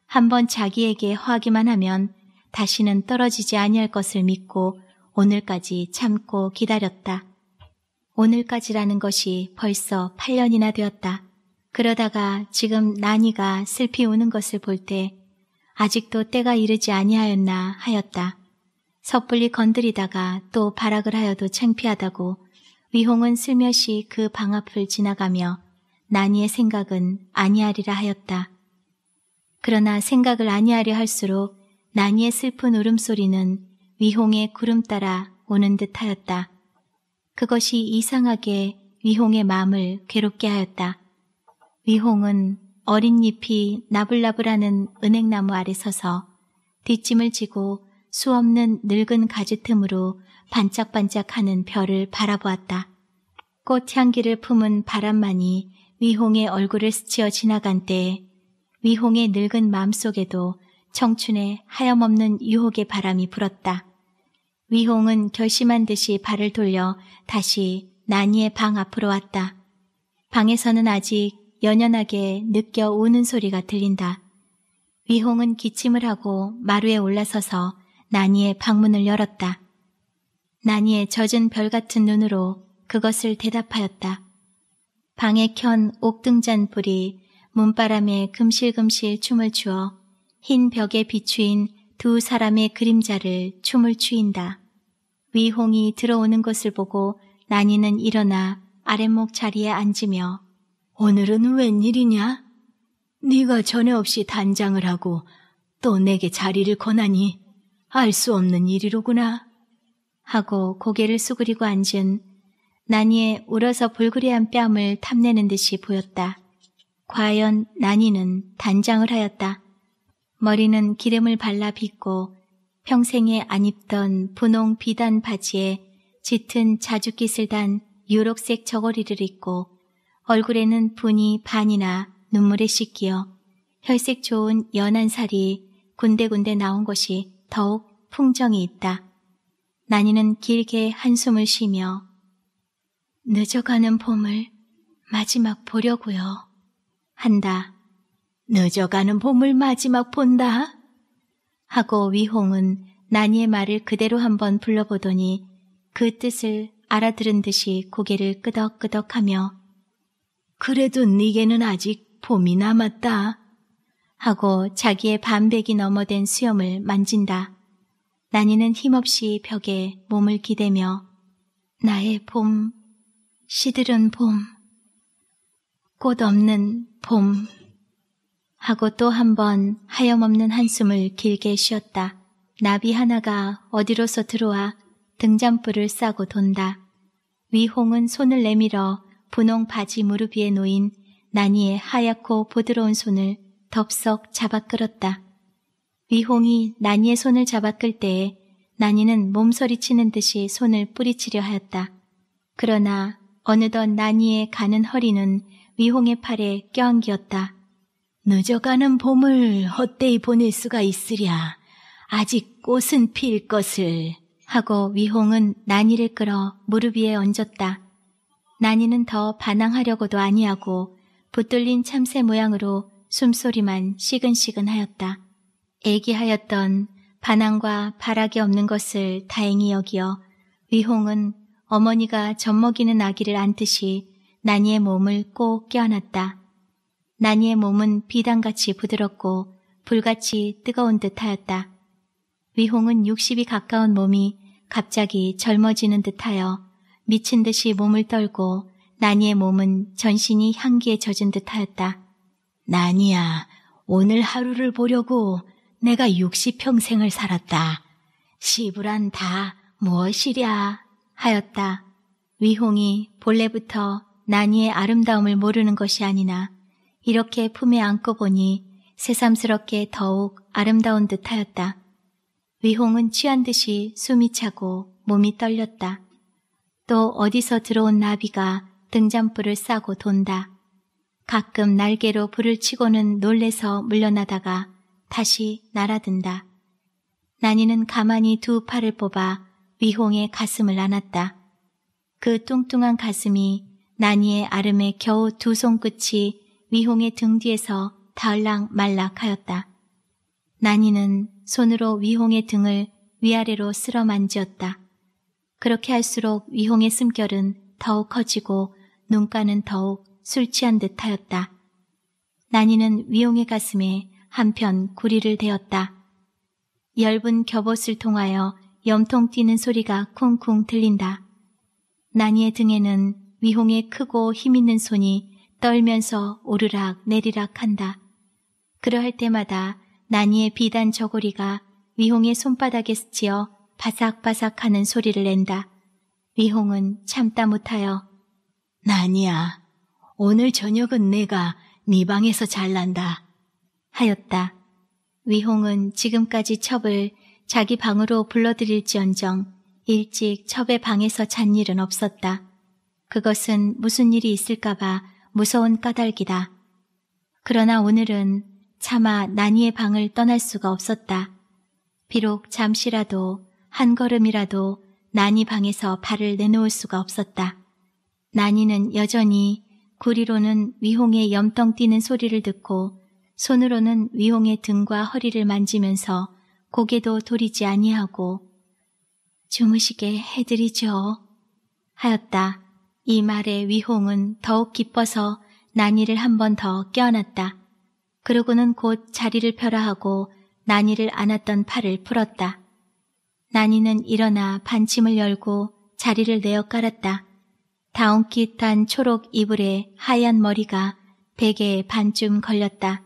[SPEAKER 2] 한번 자기에게 허하기만 하면 다시는 떨어지지 아니할 것을 믿고 오늘까지 참고 기다렸다. 오늘까지라는 것이 벌써 8년이나 되었다. 그러다가 지금 나니가 슬피 우는 것을 볼 때 아직도 때가 이르지 아니하였나 하였다. 섣불리 건드리다가 또 발악을 하여도 창피하다고 위홍은 슬며시 그 방 앞을 지나가며 나니의 생각은 아니하리라 하였다. 그러나 생각을 아니하려 할수록 나니의 슬픈 울음소리는 위홍의 구름 따라 오는 듯 하였다. 그것이 이상하게 위홍의 마음을 괴롭게 하였다. 위홍은 어린 잎이 나불나불하는 은행나무 아래 서서 뒷짐을 지고 수없는 늙은 가지 틈으로 반짝반짝하는 별을 바라보았다. 꽃향기를 품은 바람만이 위홍의 얼굴을 스치어 지나간 때에 위홍의 늙은 마음속에도 청춘의 하염없는 유혹의 바람이 불었다. 위홍은 결심한 듯이 발을 돌려 다시 나니의 방 앞으로 왔다. 방에서는 아직 연연하게 느껴 우는 소리가 들린다. 위홍은 기침을 하고 마루에 올라서서 나니의 방문을 열었다. 나니의 젖은 별 같은 눈으로 그것을 대답하였다. 방에 켠 옥등잔 불이 문바람에 금실금실 춤을 추어 흰 벽에 비추인 두 사람의 그림자를 춤을 추인다. 위홍이 들어오는 것을 보고 나니는 일어나 아랫목 자리에 앉으며
[SPEAKER 3] 오늘은 웬일이냐? 네가 전에 없이 단장을 하고 또 내게 자리를 권하니 알 수 없는 일이로구나.
[SPEAKER 2] 하고 고개를 수그리고 앉은 나니의 울어서 불그레한 뺨을 탐내는 듯이 보였다. 과연 나니는 단장을 하였다. 머리는 기름을 발라 빗고 평생에 안 입던 분홍 비단 바지에 짙은 자주깃을 단 유록색 저고리를 입고 얼굴에는 분이 반이나 눈물에 씻기어 혈색 좋은 연한 살이 군데군데 나온 것이 더욱 풍정이 있다. 나니는 길게 한숨을 쉬며 늦어가는 봄을 마지막 보려고요. 한다.
[SPEAKER 1] 늦어가는 봄을 마지막 본다.
[SPEAKER 2] 하고 위홍은 나니의 말을 그대로 한번 불러보더니 그 뜻을 알아들은 듯이 고개를 끄덕끄덕하며
[SPEAKER 1] 그래도 네게는 아직 봄이 남았다.
[SPEAKER 2] 하고 자기의 반백이 넘어된 수염을 만진다. 나니는 힘없이 벽에 몸을 기대며 나의 봄, 시들은 봄, 꽃 없는 봄 하고 또 한 번 하염없는 한숨을 길게 쉬었다. 나비 하나가 어디로서 들어와 등잔불을 싸고 돈다. 위홍은 손을 내밀어 분홍 바지 무릎 위에 놓인 나니의 하얗고 부드러운 손을 덥석 잡아 끌었다. 위홍이 나니의 손을 잡아 끌 때에 나니는 몸서리치는 듯이 손을 뿌리치려 하였다. 그러나 어느덧 나니의 가는 허리는 위홍의 팔에 껴안겼다.
[SPEAKER 1] 늦어가는 봄을 헛되이 보낼 수가 있으랴. 아직 꽃은 필 것을.
[SPEAKER 2] 하고 위홍은 나니를 끌어 무릎 위에 얹었다. 나니는 더 반항하려고도 아니하고 붙들린 참새 모양으로 숨소리만 시근시근하였다. 애기하였던 반항과 바락이 없는 것을 다행히 여기어 위홍은 어머니가 젖먹이는 아기를 안듯이 나니의 몸을 꼭 껴안았다. 나니의 몸은 비단같이 부드럽고 불같이 뜨거운 듯하였다. 위홍은 60이 가까운 몸이 갑자기 젊어지는 듯하여 미친 듯이 몸을 떨고 나니의 몸은 전신이 향기에 젖은 듯하였다.
[SPEAKER 1] 나니야, 오늘 하루를 보려고 내가 60평생을 살았다. 시부란 다 무엇이랴
[SPEAKER 2] 하였다. 위홍이 본래부터 나니의 아름다움을 모르는 것이 아니나 이렇게 품에 안고 보니 새삼스럽게 더욱 아름다운 듯 하였다. 위홍은 취한 듯이 숨이 차고 몸이 떨렸다. 또 어디서 들어온 나비가 등잔불을 싸고 돈다. 가끔 날개로 불을 치고는 놀래서 물러나다가 다시 날아든다. 나니는 가만히 두 팔을 뽑아 위홍의 가슴을 안았다. 그 뚱뚱한 가슴이 나니의 아름에 겨우 두 손끝이 위홍의 등 뒤에서 닿을락 말락하였다. 나니는 손으로 위홍의 등을 위아래로 쓸어 만지었다. 그렇게 할수록 위홍의 숨결은 더욱 커지고 눈가는 더욱 술 취한 듯 하였다. 나니는 위홍의 가슴에 한편 구리를 대었다. 엷은 겹옷을 통하여 염통 뛰는 소리가 쿵쿵 들린다. 나니의 등에는 위홍의 크고 힘있는 손이 떨면서 오르락 내리락 한다. 그러할 때마다 나니의 비단 저고리가 위홍의 손바닥에 스치어 바삭바삭 하는 소리를 낸다. 위홍은 참다 못하여
[SPEAKER 1] 나니야, 오늘 저녁은 내가 네 방에서 잘난다.
[SPEAKER 2] 하였다. 위홍은 지금까지 첩을 자기 방으로 불러들일지언정 일찍 첩의 방에서 잔 일은 없었다. 그것은 무슨 일이 있을까봐 무서운 까닭이다. 그러나 오늘은 차마 나니의 방을 떠날 수가 없었다. 비록 잠시라도 한 걸음이라도 나니 방에서 발을 내놓을 수가 없었다. 나니는 여전히 구리로는 위홍의 염덩 뛰는 소리를 듣고 손으로는 위홍의 등과 허리를 만지면서 고개도 돌이지 아니하고 주무시게 해드리죠. 하였다. 이 말에 위홍은 더욱 기뻐서 나니를 한 번 더 껴안았다. 그러고는 곧 자리를 펴라 하고 나니를 안았던 팔을 풀었다. 나니는 일어나 반침을 열고 자리를 내어 깔았다. 다운깃한 초록 이불에 하얀 머리가 베개에 반쯤 걸렸다.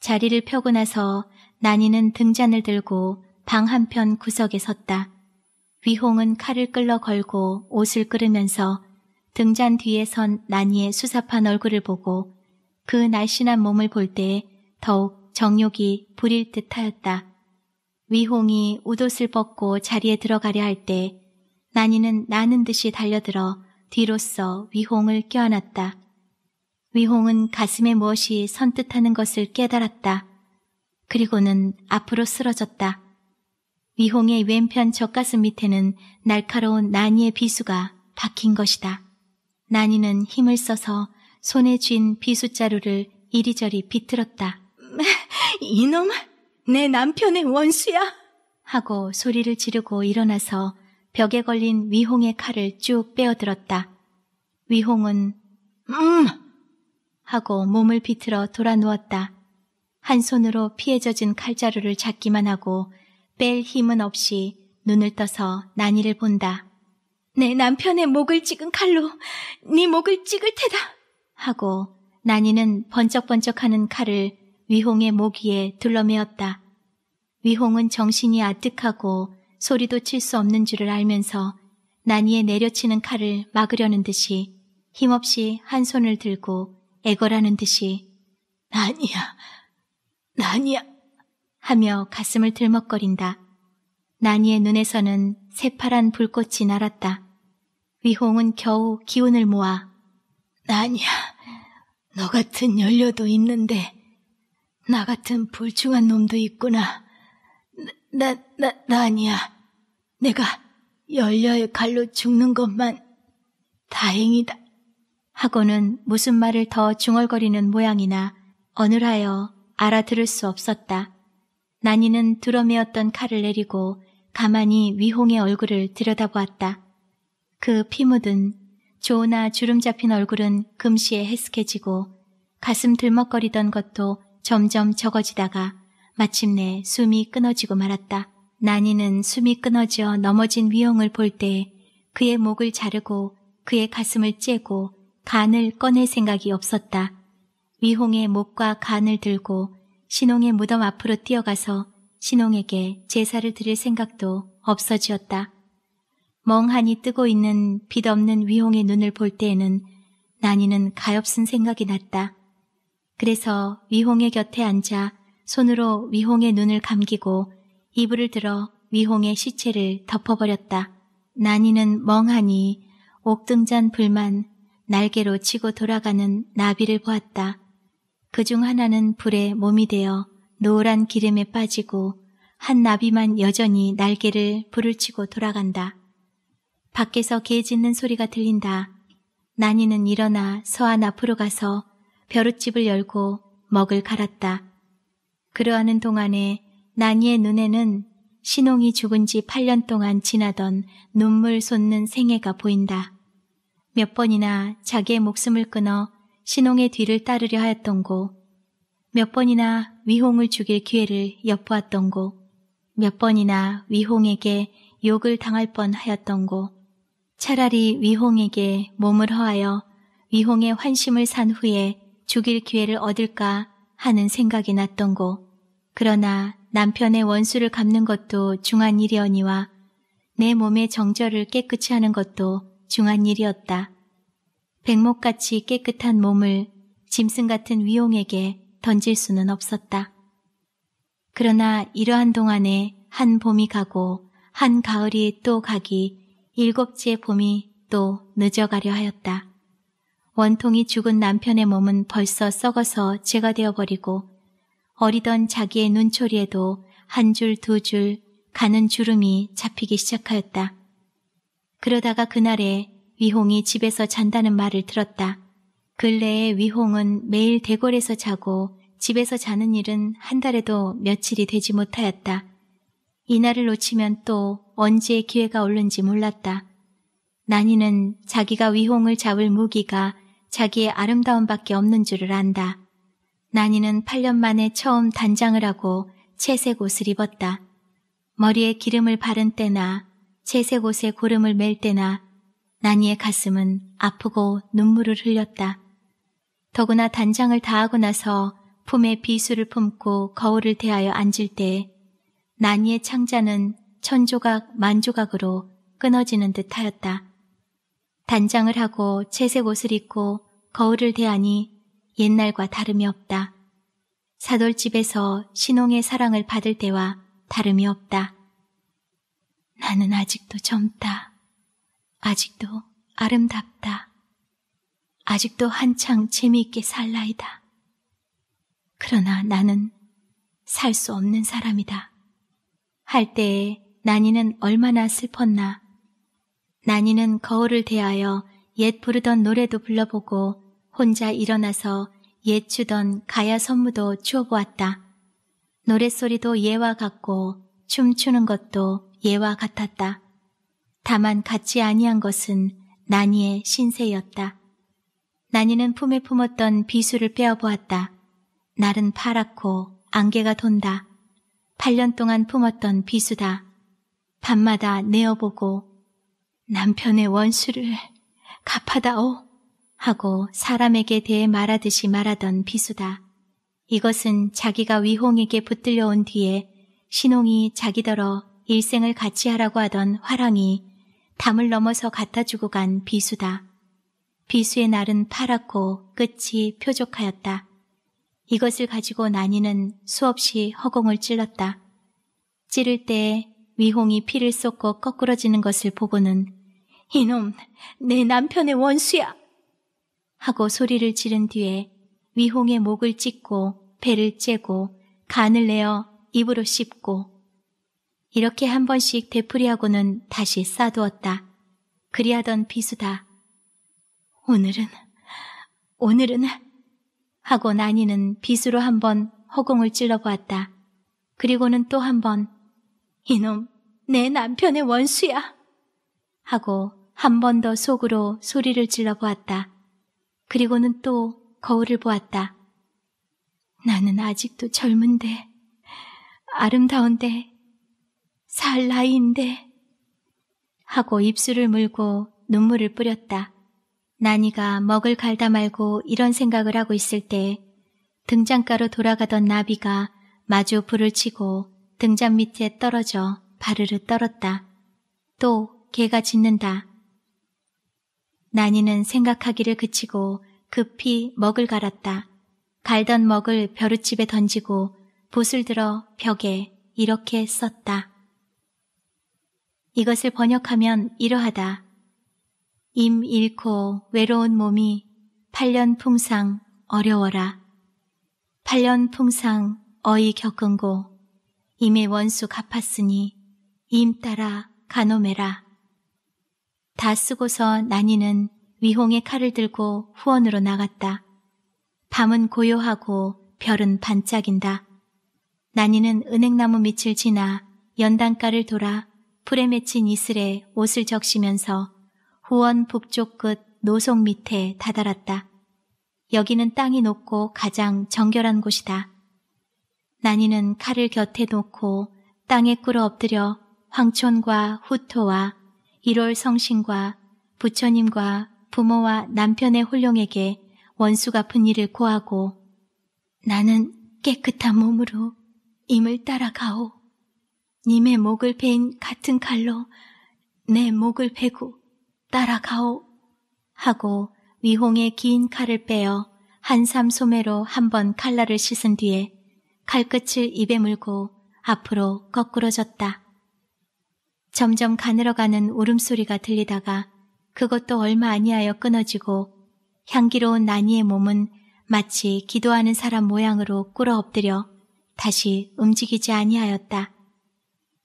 [SPEAKER 2] 자리를 펴고 나서 나니는 등잔을 들고 방 한편 구석에 섰다. 위홍은 칼을 끌러 걸고 옷을 끌으면서 등잔 뒤에 선 나니의 수사판 얼굴을 보고 그 날씬한 몸을 볼때 더욱 정욕이 부릴 듯 하였다. 위홍이 웃옷을 벗고 자리에 들어가려 할 때 나니는 나는 듯이 달려들어 뒤로서 위홍을 껴안았다. 위홍은 가슴에 무엇이 선뜻하는 것을 깨달았다. 그리고는 앞으로 쓰러졌다. 위홍의 왼편 젖가슴 밑에는 날카로운 나니의 비수가 박힌 것이다. 나니는 힘을 써서 손에 쥔 비숫자루를 이리저리 비틀었다.
[SPEAKER 1] 이놈, 내 남편의 원수야!
[SPEAKER 2] 하고 소리를 지르고 일어나서 벽에 걸린 위홍의 칼을 쭉 빼어들었다. 위홍은
[SPEAKER 1] 음!
[SPEAKER 2] 하고 몸을 비틀어 돌아 누웠다. 한 손으로 피해 젖은 칼자루를 잡기만 하고 뺄 힘은 없이 눈을 떠서 난이를 본다. 내 남편의 목을 찍은 칼로 네 목을 찍을 테다. 하고 난이는 번쩍번쩍하는 칼을 위홍의 목 위에 둘러매었다. 위홍은 정신이 아득하고 소리도 칠 수 없는 줄을 알면서 난이에 내려치는 칼을 막으려는 듯이 힘없이 한 손을 들고 애걸하는 듯이
[SPEAKER 3] 난이야, 난이야
[SPEAKER 2] 하며 가슴을 들먹거린다. 난이의 눈에서는 새파란 불꽃이 날았다. 위홍은 겨우 기운을 모아
[SPEAKER 3] 난이야, 너 같은 연료도 있는데 나 같은 불충한 놈도 있구나. 나, 나, 나 아니야. 내가 연려의 칼로 죽는 것만 다행이다.
[SPEAKER 2] 하고는 무슨 말을 더 중얼거리는 모양이나 어느하여 알아들을 수 없었다. 난이는 드러매었던 칼을 내리고 가만히 위홍의 얼굴을 들여다보았다. 그 피 묻은 조나 주름 잡힌 얼굴은 금시에 해스케지고 가슴 들먹거리던 것도 점점 적어지다가 마침내 숨이 끊어지고 말았다. 난이는 숨이 끊어져 넘어진 위홍을 볼 때 그의 목을 자르고 그의 가슴을 째고 간을 꺼낼 생각이 없었다. 위홍의 목과 간을 들고 신홍의 무덤 앞으로 뛰어가서 신홍에게 제사를 드릴 생각도 없어지었다. 멍하니 뜨고 있는 빛 없는 위홍의 눈을 볼 때에는 난이는 가엾은 생각이 났다. 그래서 위홍의 곁에 앉아 손으로 위홍의 눈을 감기고 이불을 들어 위홍의 시체를 덮어버렸다. 난이는 멍하니 옥등잔 불만 날개로 치고 돌아가는 나비를 보았다. 그 중 하나는 불에 몸이 되어 노란 기름에 빠지고 한 나비만 여전히 날개를 불을 치고 돌아간다. 밖에서 개 짖는 소리가 들린다. 난이는 일어나 서안 앞으로 가서 벼룻집을 열고 먹을 갈았다. 그러하는 동안에 난이의 눈에는 신홍이 죽은 지 8년 동안 지나던 눈물 솟는 생애가 보인다. 몇 번이나 자기의 목숨을 끊어 신홍의 뒤를 따르려 하였던 고, 몇 번이나 위홍을 죽일 기회를 엿보았던 고, 몇 번이나 위홍에게 욕을 당할 뻔 하였던 고, 차라리 위홍에게 몸을 허하여 위홍의 환심을 산 후에 죽일 기회를 얻을까 하는 생각이 났던고, 그러나 남편의 원수를 갚는 것도 중한 일이었니와 내 몸의 정절을 깨끗이 하는 것도 중한 일이었다. 백목같이 깨끗한 몸을 짐승 같은 위용에게 던질 수는 없었다. 그러나 이러한 동안에 한 봄이 가고 한 가을이 또 가기 일곱째 봄이 또 늦어가려 하였다. 원통이 죽은 남편의 몸은 벌써 썩어서 죄가 되어버리고 어리던 자기의 눈초리에도 한 줄 두 줄 가는 주름이 잡히기 시작하였다. 그러다가 그날에 위홍이 집에서 잔다는 말을 들었다. 근래에 위홍은 매일 대궐에서 자고 집에서 자는 일은 한 달에도 며칠이 되지 못하였다. 이날을 놓치면 또 언제 기회가 올는지 몰랐다. 난이는 자기가 위홍을 잡을 무기가 자기의 아름다움밖에 없는 줄을 안다. 난이는 8년 만에 처음 단장을 하고 채색 옷을 입었다. 머리에 기름을 바른 때나 채색 옷에 고름을 맬 때나 난이의 가슴은 아프고 눈물을 흘렸다. 더구나 단장을 다하고 나서 품에 비수를 품고 거울을 대하여 앉을 때 난이의 창자는 천조각 만조각으로 끊어지는 듯 하였다. 단장을 하고 채색 옷을 입고 거울을 대하니 옛날과 다름이 없다. 사돌집에서 신홍의 사랑을 받을 때와 다름이 없다. 나는 아직도 젊다. 아직도 아름답다. 아직도 한창 재미있게 살라이다. 그러나 나는 살 수 없는 사람이다. 할 때에 난이는 얼마나 슬펐나. 난이는 거울을 대하여 옛 부르던 노래도 불러보고 혼자 일어나서 옛 추던 가야 선무도 추어보았다. 노랫소리도 예와 같고 춤추는 것도 예와 같았다. 다만 같지 아니한 것은 나니의 신세였다. 나니는 품에 품었던 비수를 빼어보았다. 날은 파랗고 안개가 돈다. 8년 동안 품었던 비수다. 밤마다 내어보고 남편의 원수를 갚아다오 하고 사람에게 대해 말하듯이 말하던 비수다. 이것은 자기가 위홍에게 붙들려 온 뒤에 신홍이 자기더러 일생을 같이 하라고 하던 화랑이 담을 넘어서 갖다 주고 간 비수다. 비수의 날은 파랗고 끝이 표족하였다. 이것을 가지고 난이는 수없이 허공을 찔렀다. 찌를 때 위홍이 피를 쏟고 거꾸러지는 것을 보고는 이놈, 내 남편의 원수야! 하고 소리를 지른 뒤에 위홍의 목을 찢고 배를 째고 간을 내어 입으로 씹고 이렇게 한 번씩 되풀이하고는 다시 싸두었다. 그리하던 비수다. 오늘은, 오늘은 하고 나니는 비수로 한 번 허공을 찔러보았다. 그리고는 또 한 번 이놈 내 남편의 원수야 하고 한 번 더 속으로 소리를 질러 보았다. 그리고는 또 거울을 보았다. 나는 아직도 젊은데 아름다운데 살 나이인데 하고 입술을 물고 눈물을 뿌렸다. 나니가 먹을 갈다 말고 이런 생각을 하고 있을 때 등장가로 돌아가던 나비가 마주 불을 치고 등잔 밑에 떨어져 바르르 떨었다. 또 개가 짖는다. 나니는 생각하기를 그치고 급히 먹을 갈았다. 갈던 먹을 벼룻집에 던지고 붓을 들어 벽에 이렇게 썼다. 이것을 번역하면 이러하다. 임 잃고 외로운 몸이 8년 풍상 어려워라. 8년 풍상 어이 겪은 고 임의 원수 갚았으니 임 따라 가노매라. 다 쓰고서 난이는 위홍의 칼을 들고 후원으로 나갔다. 밤은 고요하고 별은 반짝인다. 난이는 은행나무 밑을 지나 연단가를 돌아 풀에 맺힌 이슬에 옷을 적시면서 후원 북쪽 끝 노속 밑에 다다랐다. 여기는 땅이 높고 가장 정결한 곳이다. 난이는 칼을 곁에 놓고 땅에 꿇어 엎드려 황촌과 후토와 1월 성신과 부처님과 부모와 남편의 홀룡에게 원수 갚은 일을 고하고 나는 깨끗한 몸으로 임을 따라가오. 님의 목을 베인 같은 칼로 내 목을 베고 따라가오. 하고 위홍의 긴 칼을 빼어 한삼 소매로 한 번 칼날을 씻은 뒤에 칼끝을 입에 물고 앞으로 거꾸러졌다. 점점 가늘어가는 울음소리가 들리다가 그것도 얼마 아니하여 끊어지고 향기로운 나니의 몸은 마치 기도하는 사람 모양으로 꿇어 엎드려 다시 움직이지 아니하였다.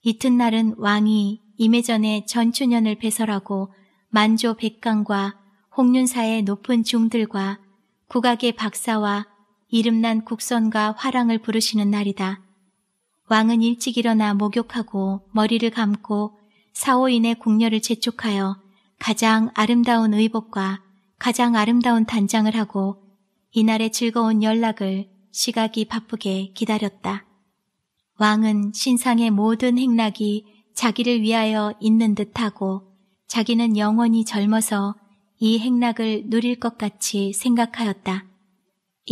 [SPEAKER 2] 이튿날은 왕이 임해전에 전춘년을 배설하고 만조 백강과 홍윤사의 높은 중들과 국악의 박사와 이름난 국선과 화랑을 부르시는 날이다. 왕은 일찍 일어나 목욕하고 머리를 감고 사오인의 궁녀를 재촉하여 가장 아름다운 의복과 가장 아름다운 단장을 하고 이날의 즐거운 연락을 시각이 바쁘게 기다렸다. 왕은 신상의 모든 행락이 자기를 위하여 있는 듯하고 자기는 영원히 젊어서 이 행락을 누릴 것 같이 생각하였다.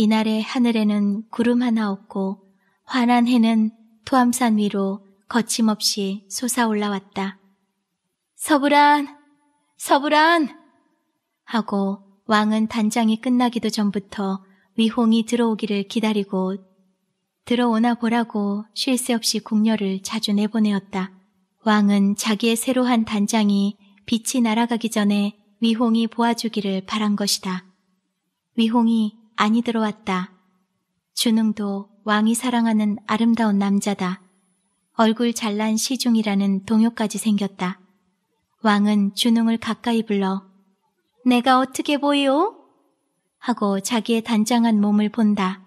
[SPEAKER 2] 이날의 하늘에는 구름 하나 없고 환한 해는 토암산 위로 거침없이 솟아올라왔다. 서불안! 서불안! 하고 왕은 단장이 끝나기도 전부터 위홍이 들어오기를 기다리고 들어오나 보라고 쉴 새 없이 궁녀를 자주 내보내었다. 왕은 자기의 새로 한 단장이 빛이 날아가기 전에 위홍이 보아주기를 바란 것이다. 위홍이 아니 들어왔다. 주능도 왕이 사랑하는 아름다운 남자다. 얼굴 잘난 시중이라는 동요까지 생겼다. 왕은 준웅을 가까이 불러 내가 어떻게 보이오? 하고 자기의 단장한 몸을 본다.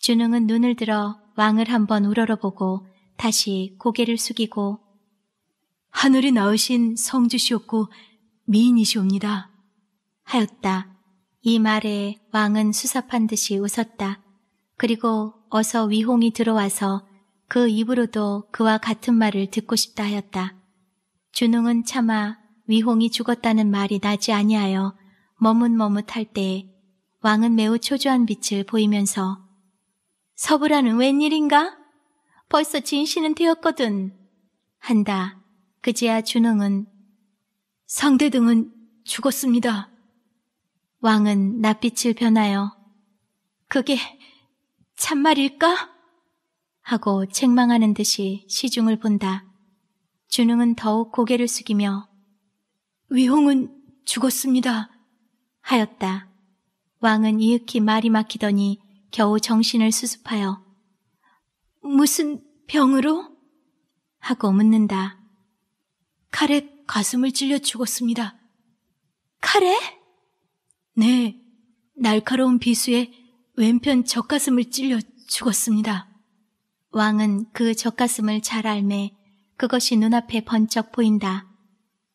[SPEAKER 2] 준웅은 눈을 들어 왕을 한번 우러러보고 다시 고개를 숙이고
[SPEAKER 3] 하늘이 낳으신 성주시옵고 미인이시옵니다.
[SPEAKER 2] 하였다. 이 말에 왕은 수사판 듯이 웃었다. 그리고 어서 위홍이 들어와서 그 입으로도 그와 같은 말을 듣고 싶다 하였다. 준웅은 차마 위홍이 죽었다는 말이 나지 아니하여 머뭇머뭇할 때에 왕은 매우 초조한 빛을 보이면서 서부라는 웬일인가? 벌써 진신은 되었거든. 한다. 그제야 준웅은
[SPEAKER 3] 상대등은 죽었습니다.
[SPEAKER 2] 왕은 낯빛을 변하여
[SPEAKER 3] 그게 참말일까?
[SPEAKER 2] 하고 책망하는 듯이 시중을 본다. 준웅은 더욱 고개를 숙이며
[SPEAKER 3] 위홍은 죽었습니다.
[SPEAKER 2] 하였다. 왕은 이윽히 말이 막히더니 겨우 정신을 수습하여
[SPEAKER 3] 무슨 병으로?
[SPEAKER 2] 하고 묻는다.
[SPEAKER 3] 칼에 가슴을 찔려 죽었습니다.
[SPEAKER 2] 칼에?
[SPEAKER 3] 네, 날카로운 비수에 왼편 젖가슴을 찔려 죽었습니다.
[SPEAKER 2] 왕은 그 젖가슴을 잘 알매 그것이 눈앞에 번쩍 보인다.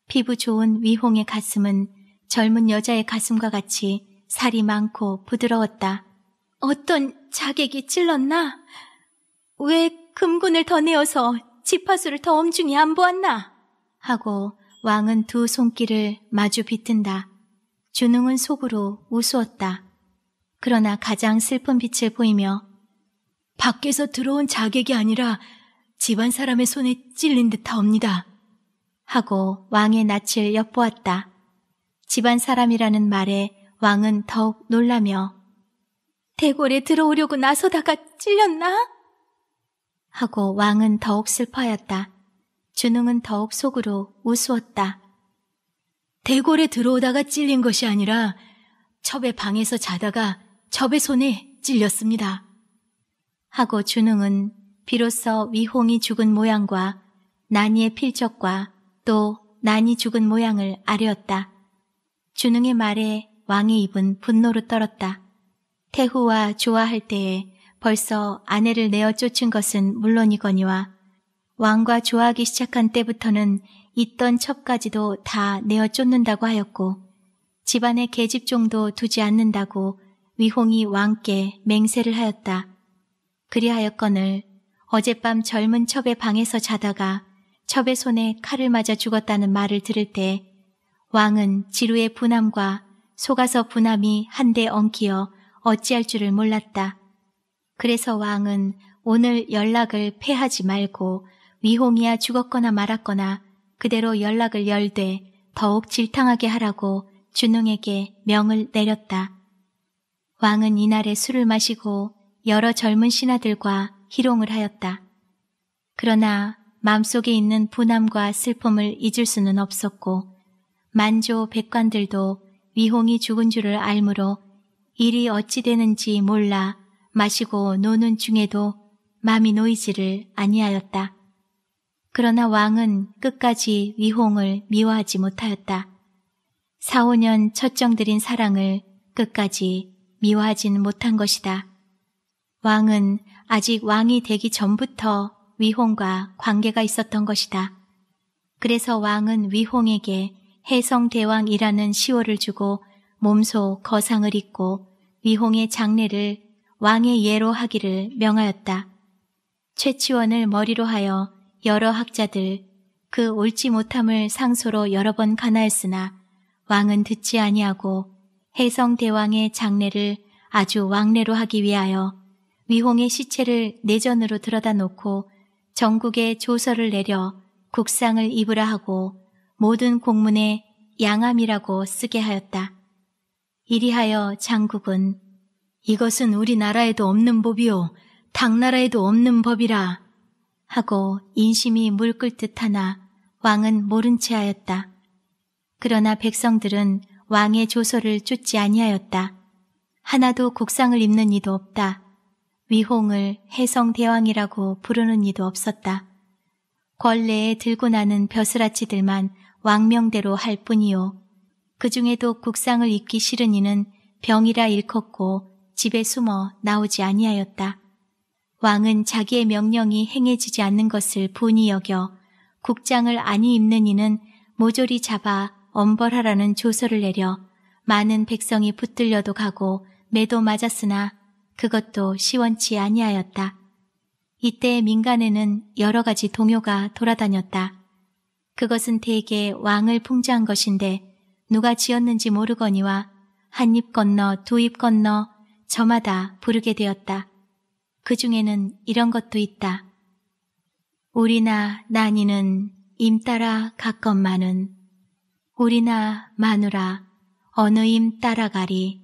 [SPEAKER 2] 피부 좋은 위홍의 가슴은 젊은 여자의 가슴과 같이 살이 많고 부드러웠다. 어떤 자객이 찔렀나? 왜 금군을 더 내어서 지파수를 더 엄중히 안 보았나? 하고 왕은 두 손길을 마주 비튼다. 준웅은 속으로 우스웠다. 그러나 가장 슬픈 빛을 보이며
[SPEAKER 3] 밖에서 들어온 자객이 아니라 집안 사람의 손에 찔린 듯하옵니다.
[SPEAKER 2] 하고 왕의 낯을 엿보았다. 집안 사람이라는 말에 왕은 더욱 놀라며 대궐에 들어오려고 나서다가 찔렸나? 하고 왕은 더욱 슬퍼하였다. 준웅은 더욱 속으로 우스웠다.
[SPEAKER 3] 대궐에 들어오다가 찔린 것이 아니라 첩의 방에서 자다가 첩의 손에 찔렸습니다.
[SPEAKER 2] 하고 준웅은 비로소 위홍이 죽은 모양과 난이의 필적과 또 난이 죽은 모양을 아뢰었다. 준웅의 말에 왕의 입은 분노로 떨었다. 태후와 좋아할 때에 벌써 아내를 내어 쫓은 것은 물론이거니와 왕과 좋아하기 시작한 때부터는 있던 첩까지도 다 내어 쫓는다고 하였고 집안에 계집종도 두지 않는다고 위홍이 왕께 맹세를 하였다. 그리하였거늘 어젯밤 젊은 첩의 방에서 자다가 첩의 손에 칼을 맞아 죽었다는 말을 들을 때 왕은 지루의 분함과 속아서 분함이 한데 엉키어 어찌할 줄을 몰랐다. 그래서 왕은 오늘 연락을 패하지 말고 위홍이야 죽었거나 말았거나 그대로 연락을 열되 더욱 질탕하게 하라고 준웅에게 명을 내렸다. 왕은 이날에 술을 마시고 여러 젊은 신하들과 희롱을 하였다. 그러나 마음속에 있는 분함과 슬픔을 잊을 수는 없었고 만조 백관들도 위홍이 죽은 줄을 알므로 일이 어찌 되는지 몰라 마시고 노는 중에도 마음이 놓이지를 아니하였다. 그러나 왕은 끝까지 위홍을 미워하지 못하였다. 4, 5년 첫정들인 사랑을 끝까지 미워하지는 못한 것이다. 왕은 아직 왕이 되기 전부터 위홍과 관계가 있었던 것이다. 그래서 왕은 위홍에게 해성대왕이라는 시호를 주고 몸소 거상을 입고 위홍의 장례를 왕의 예로 하기를 명하였다. 최치원을 머리로 하여 여러 학자들 그 옳지 못함을 상소로 여러 번 가나했으나 왕은 듣지 아니하고 해성 대왕의 장례를 아주 왕래로 하기 위하여 위홍의 시체를 내전으로 들여다 놓고 전국에 조서를 내려 국상을 입으라 하고 모든 공문에 양암이라고 쓰게 하였다. 이리하여 장국은 이것은 우리나라에도 없는 법이요 당나라에도 없는 법이라 하고 인심이 물끓 듯하나 왕은 모른 채 하였다. 그러나 백성들은 왕의 조서를 쫓지 아니하였다. 하나도 국상을 입는 이도 없다. 위홍을 해성대왕이라고 부르는 이도 없었다. 권례에 들고 나는 벼슬아치들만 왕명대로 할 뿐이요. 그 중에도 국상을 입기 싫은 이는 병이라 일컫고 집에 숨어 나오지 아니하였다. 왕은 자기의 명령이 행해지지 않는 것을 분이 여겨 국장을 아니 입는 이는 모조리 잡아 엄벌하라는 조서를 내려 많은 백성이 붙들려도 가고 매도 맞았으나 그것도 시원치 아니하였다. 이때 민간에는 여러 가지 동요가 돌아다녔다. 그것은 대개 왕을 풍자한 것인데 누가 지었는지 모르거니와 한 입 건너 두 입 건너 저마다 부르게 되었다. 그 중에는 이런 것도 있다. 우리나 나니는 임 따라 갔건만은 우리나 마누라 어느 임 따라가리?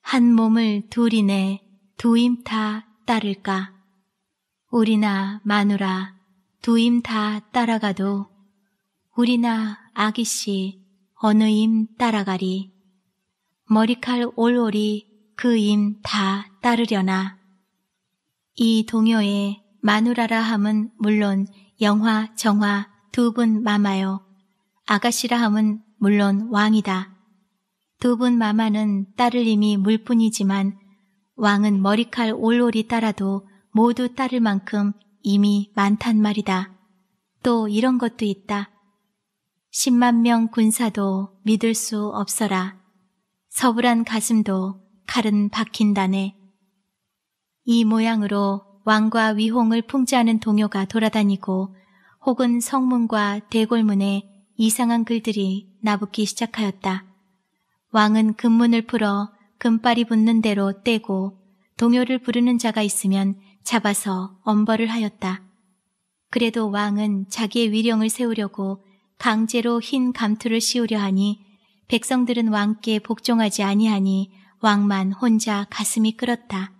[SPEAKER 2] 한 몸을 둘이네 두임 다 따를까? 우리나 마누라 두임 다 따라가도 우리나 아기씨 어느 임 따라가리? 머리칼 올올이 그 임 다 따르려나 이 동요에 마누라라 함은 물론 영화, 정화 두 분 마마요. 아가씨라 함은 물론 왕이다. 두 분 마마는 딸을 이미 물뿐이지만 왕은 머리칼 올올이 따라도 모두 따를 만큼 이미 많단 말이다. 또 이런 것도 있다. 10만 명 군사도 믿을 수 없어라. 서불한 가슴도 칼은 박힌다네. 이 모양으로 왕과 위홍을 풍자하는 동요가 돌아다니고 혹은 성문과 대골문에 이상한 글들이 나붙기 시작하였다. 왕은 금문을 풀어 금발이 붙는 대로 떼고 동요를 부르는 자가 있으면 잡아서 엄벌을 하였다. 그래도 왕은 자기의 위령을 세우려고 강제로 흰 감투를 씌우려 하니 백성들은 왕께 복종하지 아니하니 왕만 혼자 가슴이 끓었다.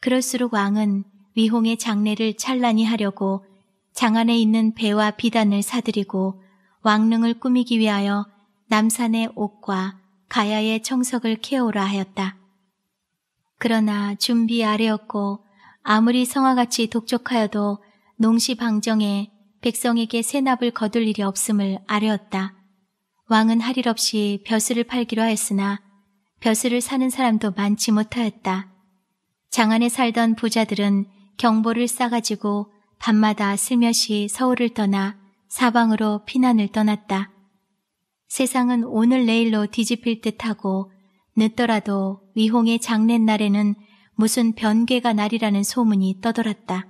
[SPEAKER 2] 그럴수록 왕은 위홍의 장례를 찬란히 하려고 장 안에 있는 배와 비단을 사들이고 왕릉을 꾸미기 위하여 남산의 옥과 가야의 청석을 캐오라 하였다. 그러나 준비 아래였고 아무리 성화같이 독촉하여도 농시방정에 백성에게 세납을 거둘 일이 없음을 아뢰었다. 왕은 할 일 없이 벼슬을 팔기로 하였으나 벼슬을 사는 사람도 많지 못하였다. 장안에 살던 부자들은 경보를 싸가지고 밤마다 슬며시 서울을 떠나 사방으로 피난을 떠났다. 세상은 오늘 내일로 뒤집힐 듯하고 늦더라도 위홍의 장례날에는 무슨 변괴가 날이라는 소문이 떠돌았다.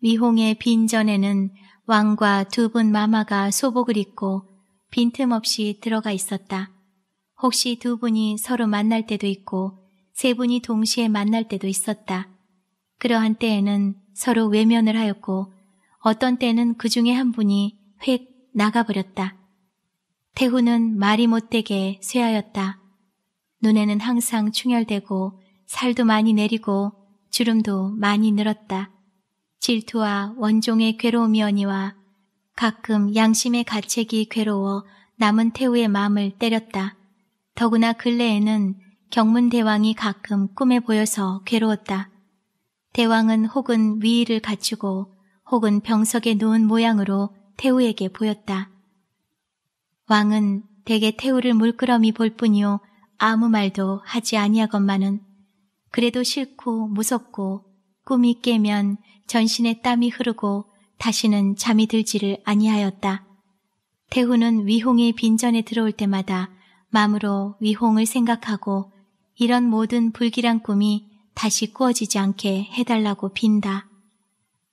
[SPEAKER 2] 위홍의 빈전에는 왕과 두 분 마마가 소복을 입고 빈틈없이 들어가 있었다. 혹시 두 분이 서로 만날 때도 있고 세 분이 동시에 만날 때도 있었다. 그러한 때에는 서로 외면을 하였고 어떤 때는 그 중에 한 분이 획 나가버렸다. 태후는 말이 못되게 쇠하였다. 눈에는 항상 충혈되고 살도 많이 내리고 주름도 많이 늘었다. 질투와 원종의 괴로움이언니와 가끔 양심의 가책이 괴로워 남은 태우의 마음을 때렸다. 더구나 근래에는 경문대왕이 가끔 꿈에 보여서 괴로웠다. 대왕은 혹은 위의를 갖추고 혹은 병석에 누운 모양으로 태우에게 보였다. 왕은 대개 태우를 물끄러미 볼 뿐이요 아무 말도 하지 아니하건만은 그래도 싫고 무섭고 꿈이 깨면 전신에 땀이 흐르고 다시는 잠이 들지를 아니하였다. 태후는 위홍의 빈전에 들어올 때마다 마음으로 위홍을 생각하고 이런 모든 불길한 꿈이 다시 꾸어지지 않게 해달라고 빈다.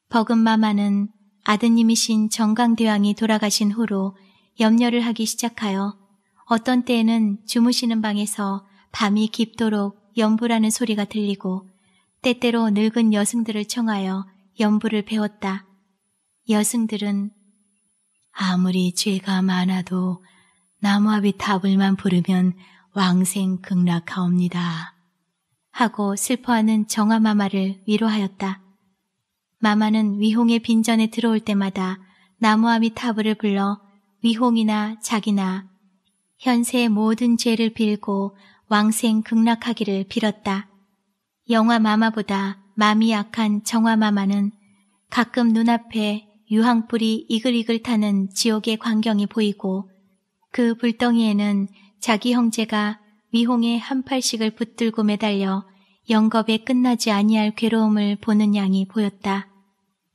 [SPEAKER 2] 버금마마는 아드님이신 정강대왕이 돌아가신 후로 염려를 하기 시작하여 어떤 때에는 주무시는 방에서 밤이 깊도록 연부라는 소리가 들리고 때때로 늙은 여승들을 청하여 연부를 배웠다. 여승들은 아무리 죄가 많아도 나무아비 타불만 부르면 왕생 극락하옵니다. 하고 슬퍼하는 정화마마를 위로하였다. 마마는 위홍의 빈전에 들어올 때마다 나무아미타불을 불러 위홍이나 자기나 현세의 모든 죄를 빌고 왕생 극락하기를 빌었다. 영화 마마보다 마음이 약한 정화 마마는 가끔 눈앞에 유황불이 이글이글 타는 지옥의 광경이 보이고 그 불덩이에는 자기 형제가 위홍의 한 팔씩을 붙들고 매달려 영겁에 끝나지 아니할 괴로움을 보는 양이 보였다.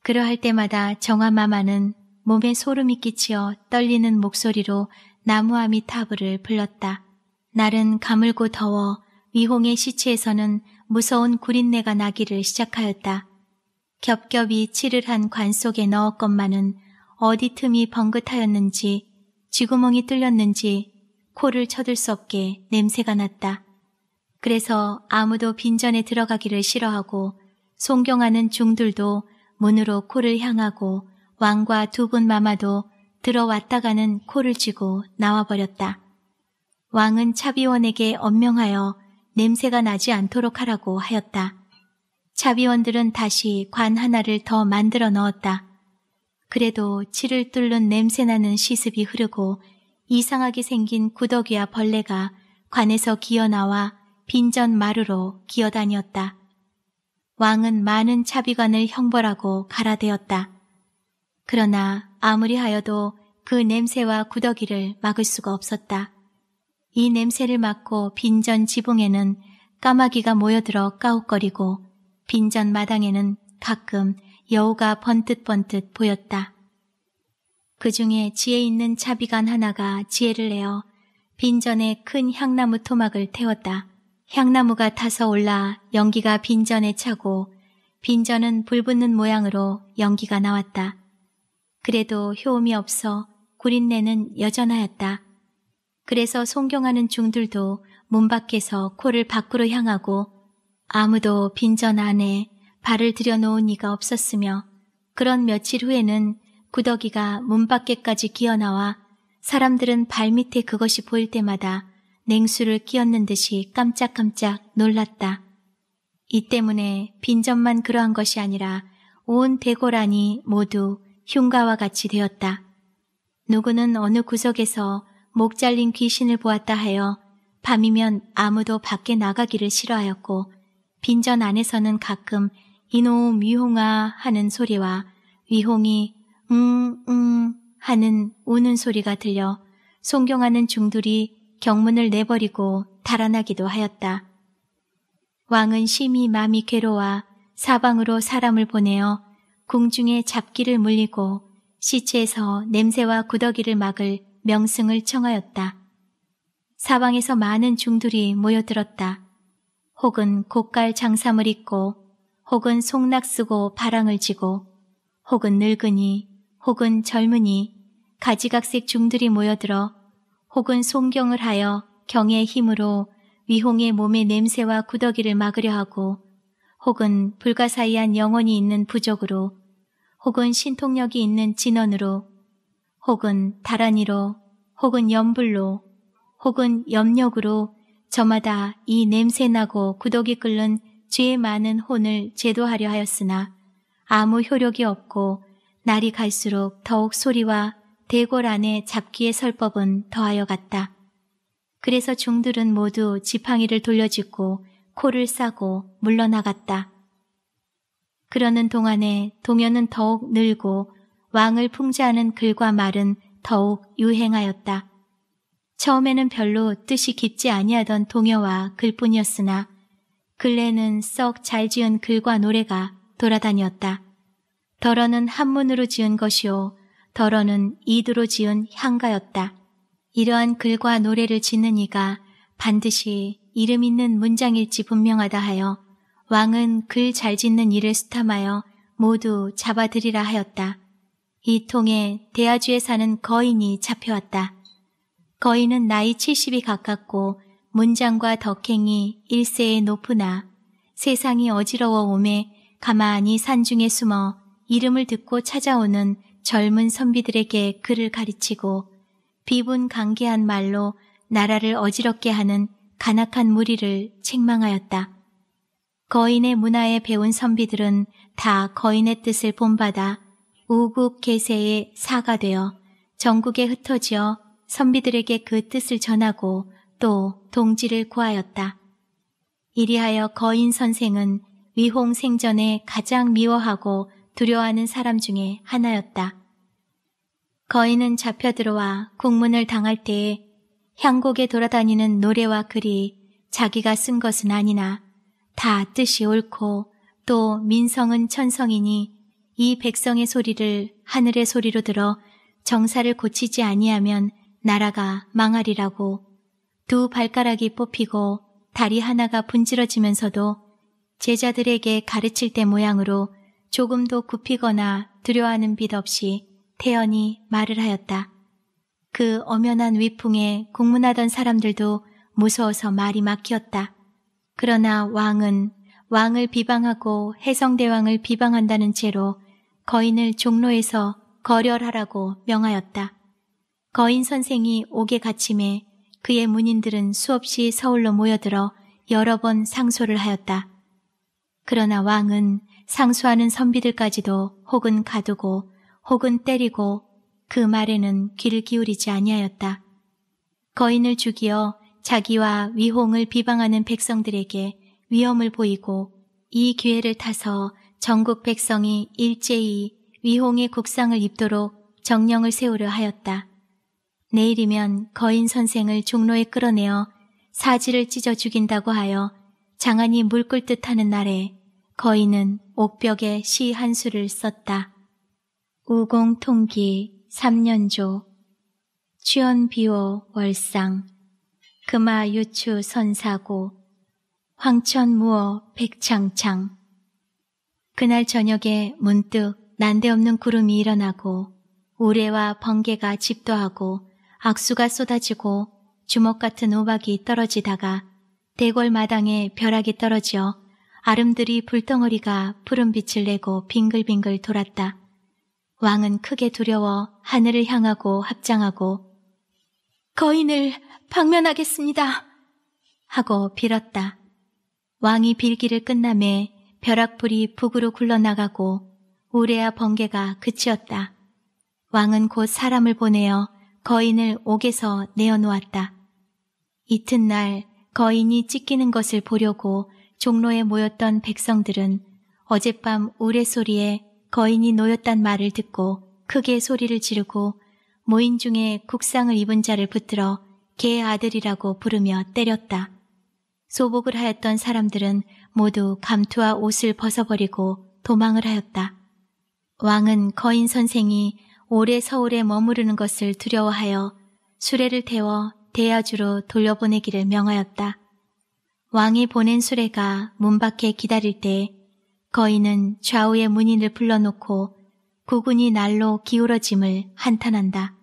[SPEAKER 2] 그러할 때마다 정화마마는 몸에 소름이 끼치어 떨리는 목소리로 나무아미 타브를 불렀다. 날은 가물고 더워 위홍의 시체에서는 무서운 구린내가 나기를 시작하였다. 겹겹이 칠을 한 관 속에 넣었건만은 어디 틈이 벙긋하였는지 쥐구멍이 뚫렸는지 코를 쳐들 수 없게 냄새가 났다. 그래서 아무도 빈전에 들어가기를 싫어하고 송경하는 중들도 문으로 코를 향하고 왕과 두 분 마마도 들어왔다가는 코를 쥐고 나와버렸다. 왕은 차비원에게 엄명하여 냄새가 나지 않도록 하라고 하였다. 차비원들은 다시 관 하나를 더 만들어 넣었다. 그래도 치를 뚫는 냄새나는 시습이 흐르고 이상하게 생긴 구더기와 벌레가 관에서 기어나와 빈전 마루로 기어다녔다. 왕은 많은 차비관을 형벌하고 갈아대었다. 그러나 아무리 하여도 그 냄새와 구더기를 막을 수가 없었다. 이 냄새를 맡고 빈전 지붕에는 까마귀가 모여들어 까웃거리고 빈전 마당에는 가끔 여우가 번뜩번뜩 보였다. 그 중에 지혜 있는 차비관 하나가 지혜를 내어 빈전에 큰 향나무 토막을 태웠다. 향나무가 타서 올라 연기가 빈전에 차고 빈전은 불붙는 모양으로 연기가 나왔다. 그래도 효험이 없어 구린내는 여전하였다. 그래서 송경하는 중들도 문 밖에서 코를 밖으로 향하고 아무도 빈전 안에 발을 들여놓은 이가 없었으며 그런 며칠 후에는 구더기가 문 밖에까지 기어나와 사람들은 발밑에 그것이 보일 때마다 냉수를 끼얹는 듯이 깜짝깜짝 놀랐다. 이 때문에 빈전만 그러한 것이 아니라 온 대고란이 모두 흉가와 같이 되었다. 누구는 어느 구석에서 목 잘린 귀신을 보았다 하여 밤이면 아무도 밖에 나가기를 싫어하였고 빈전 안에서는 가끔 이놈 위홍아 하는 소리와 위홍이 응, 응 하는 우는 소리가 들려 송경하는 중들이 경문을 내버리고 달아나기도 하였다. 왕은 심히 마음이 괴로워 사방으로 사람을 보내어 궁중에 잡기를 물리고 시체에서 냄새와 구더기를 막을 명승을 청하였다. 사방에서 많은 중들이 모여들었다. 혹은 고깔 장삼을 입고 혹은 속락 쓰고 바랑을 지고 혹은 늙은이 혹은 젊은이 가지각색 중들이 모여들어 혹은 송경을 하여 경의 힘으로 위홍의 몸의 냄새와 구더기를 막으려 하고 혹은 불가사의한 영혼이 있는 부족으로 혹은 신통력이 있는 진원으로 혹은 다란이로 혹은 염불로 혹은 염력으로 저마다 이 냄새나고 구더기 끓는 죄 많은 혼을 제도하려 하였으나 아무 효력이 없고 날이 갈수록 더욱 소리와 대궐 안에 잡기의 설법은 더하여 갔다. 그래서 중들은 모두 지팡이를 돌려짓고 코를 싸고 물러나갔다. 그러는 동안에 동요는 더욱 늘고 왕을 풍자하는 글과 말은 더욱 유행하였다. 처음에는 별로 뜻이 깊지 아니하던 동요와 글뿐이었으나 근래는 썩 잘 지은 글과 노래가 돌아다녔다. 덜어는 한문으로 지은 것이요 덜어는 이두로 지은 향가였다. 이러한 글과 노래를 짓는 이가 반드시 이름 있는 문장일지 분명하다 하여 왕은 글 잘 짓는 이를 수탐하여 모두 잡아들이라 하였다. 이 통에 대아주에 사는 거인이 잡혀왔다. 거인은 나이 70이 가깝고 문장과 덕행이 일세에 높으나 세상이 어지러워 오매 가만히 산중에 숨어 이름을 듣고 찾아오는 젊은 선비들에게 글을 가르치고 비분 강개한 말로 나라를 어지럽게 하는 간악한 무리를 책망하였다. 거인의 문화에 배운 선비들은 다 거인의 뜻을 본받아 우국 계세의 사가 되어 전국에 흩어지어 선비들에게 그 뜻을 전하고 또 동지를 구하였다. 이리하여 거인 선생은 위홍 생전에 가장 미워하고 두려워하는 사람 중에 하나였다. 거인은 잡혀 들어와 국문을 당할 때에 향곡에 돌아다니는 노래와 글이 자기가 쓴 것은 아니나 다 뜻이 옳고 또 민성은 천성이니 이 백성의 소리를 하늘의 소리로 들어 정사를 고치지 아니하면 나라가 망하리라고 두 발가락이 뽑히고 다리 하나가 분지러지면서도 제자들에게 가르칠 때 모양으로 조금도 굽히거나 두려워하는 빛 없이 태연히 말을 하였다. 그 엄연한 위풍에 공문하던 사람들도 무서워서 말이 막혔다. 그러나 왕은 왕을 비방하고 해성대왕을 비방한다는 채로 거인을 종로에서 거렬하라고 명하였다. 거인 선생이 옥에 갇힘에 그의 문인들은 수없이 서울로 모여들어 여러 번 상소를 하였다. 그러나 왕은 상수하는 선비들까지도 혹은 가두고 혹은 때리고 그 말에는 귀를 기울이지 아니하였다. 거인을 죽이어 자기와 위홍을 비방하는 백성들에게 위험을 보이고 이 기회를 타서 전국 백성이 일제히 위홍의 국상을 입도록 정령을 세우려 하였다. 내일이면 거인 선생을 종로에 끌어내어 사지를 찢어 죽인다고 하여 장안이 물꿀 듯하는 날에 거인은 옥벽에 시 한 수를 썼다. 우공통기 3년조. 취원비호 월상. 금화 유추 선사고. 황천무어 백창창. 그날 저녁에 문득 난데없는 구름이 일어나고 우레와 번개가 집도하고 악수가 쏟아지고 주먹 같은 우박이 떨어지다가 대궐 마당에 벼락이 떨어져 아름드리 불덩어리가 푸른 빛을 내고 빙글빙글 돌았다. 왕은 크게 두려워 하늘을 향하고 합장하고 거인을 방면하겠습니다. 하고 빌었다. 왕이 빌기를 끝남에 벼락불이 북으로 굴러나가고 우레와 번개가 그치었다. 왕은 곧 사람을 보내어 거인을 옥에서 내어놓았다. 이튿날 거인이 찢기는 것을 보려고 종로에 모였던 백성들은 어젯밤 우레소리에 거인이 놓였단 말을 듣고 크게 소리를 지르고 모인 중에 국상을 입은 자를 붙들어 개 아들이라고 부르며 때렸다. 소복을 하였던 사람들은 모두 감투와 옷을 벗어버리고 도망을 하였다. 왕은 거인 선생이 오래 서울에 머무르는 것을 두려워하여 수레를 태워 대야주로 돌려보내기를 명하였다. 왕이 보낸 수레가 문 밖에 기다릴 때 거인은 좌우의 문인을 불러놓고 구군이 날로 기울어짐을 한탄한다.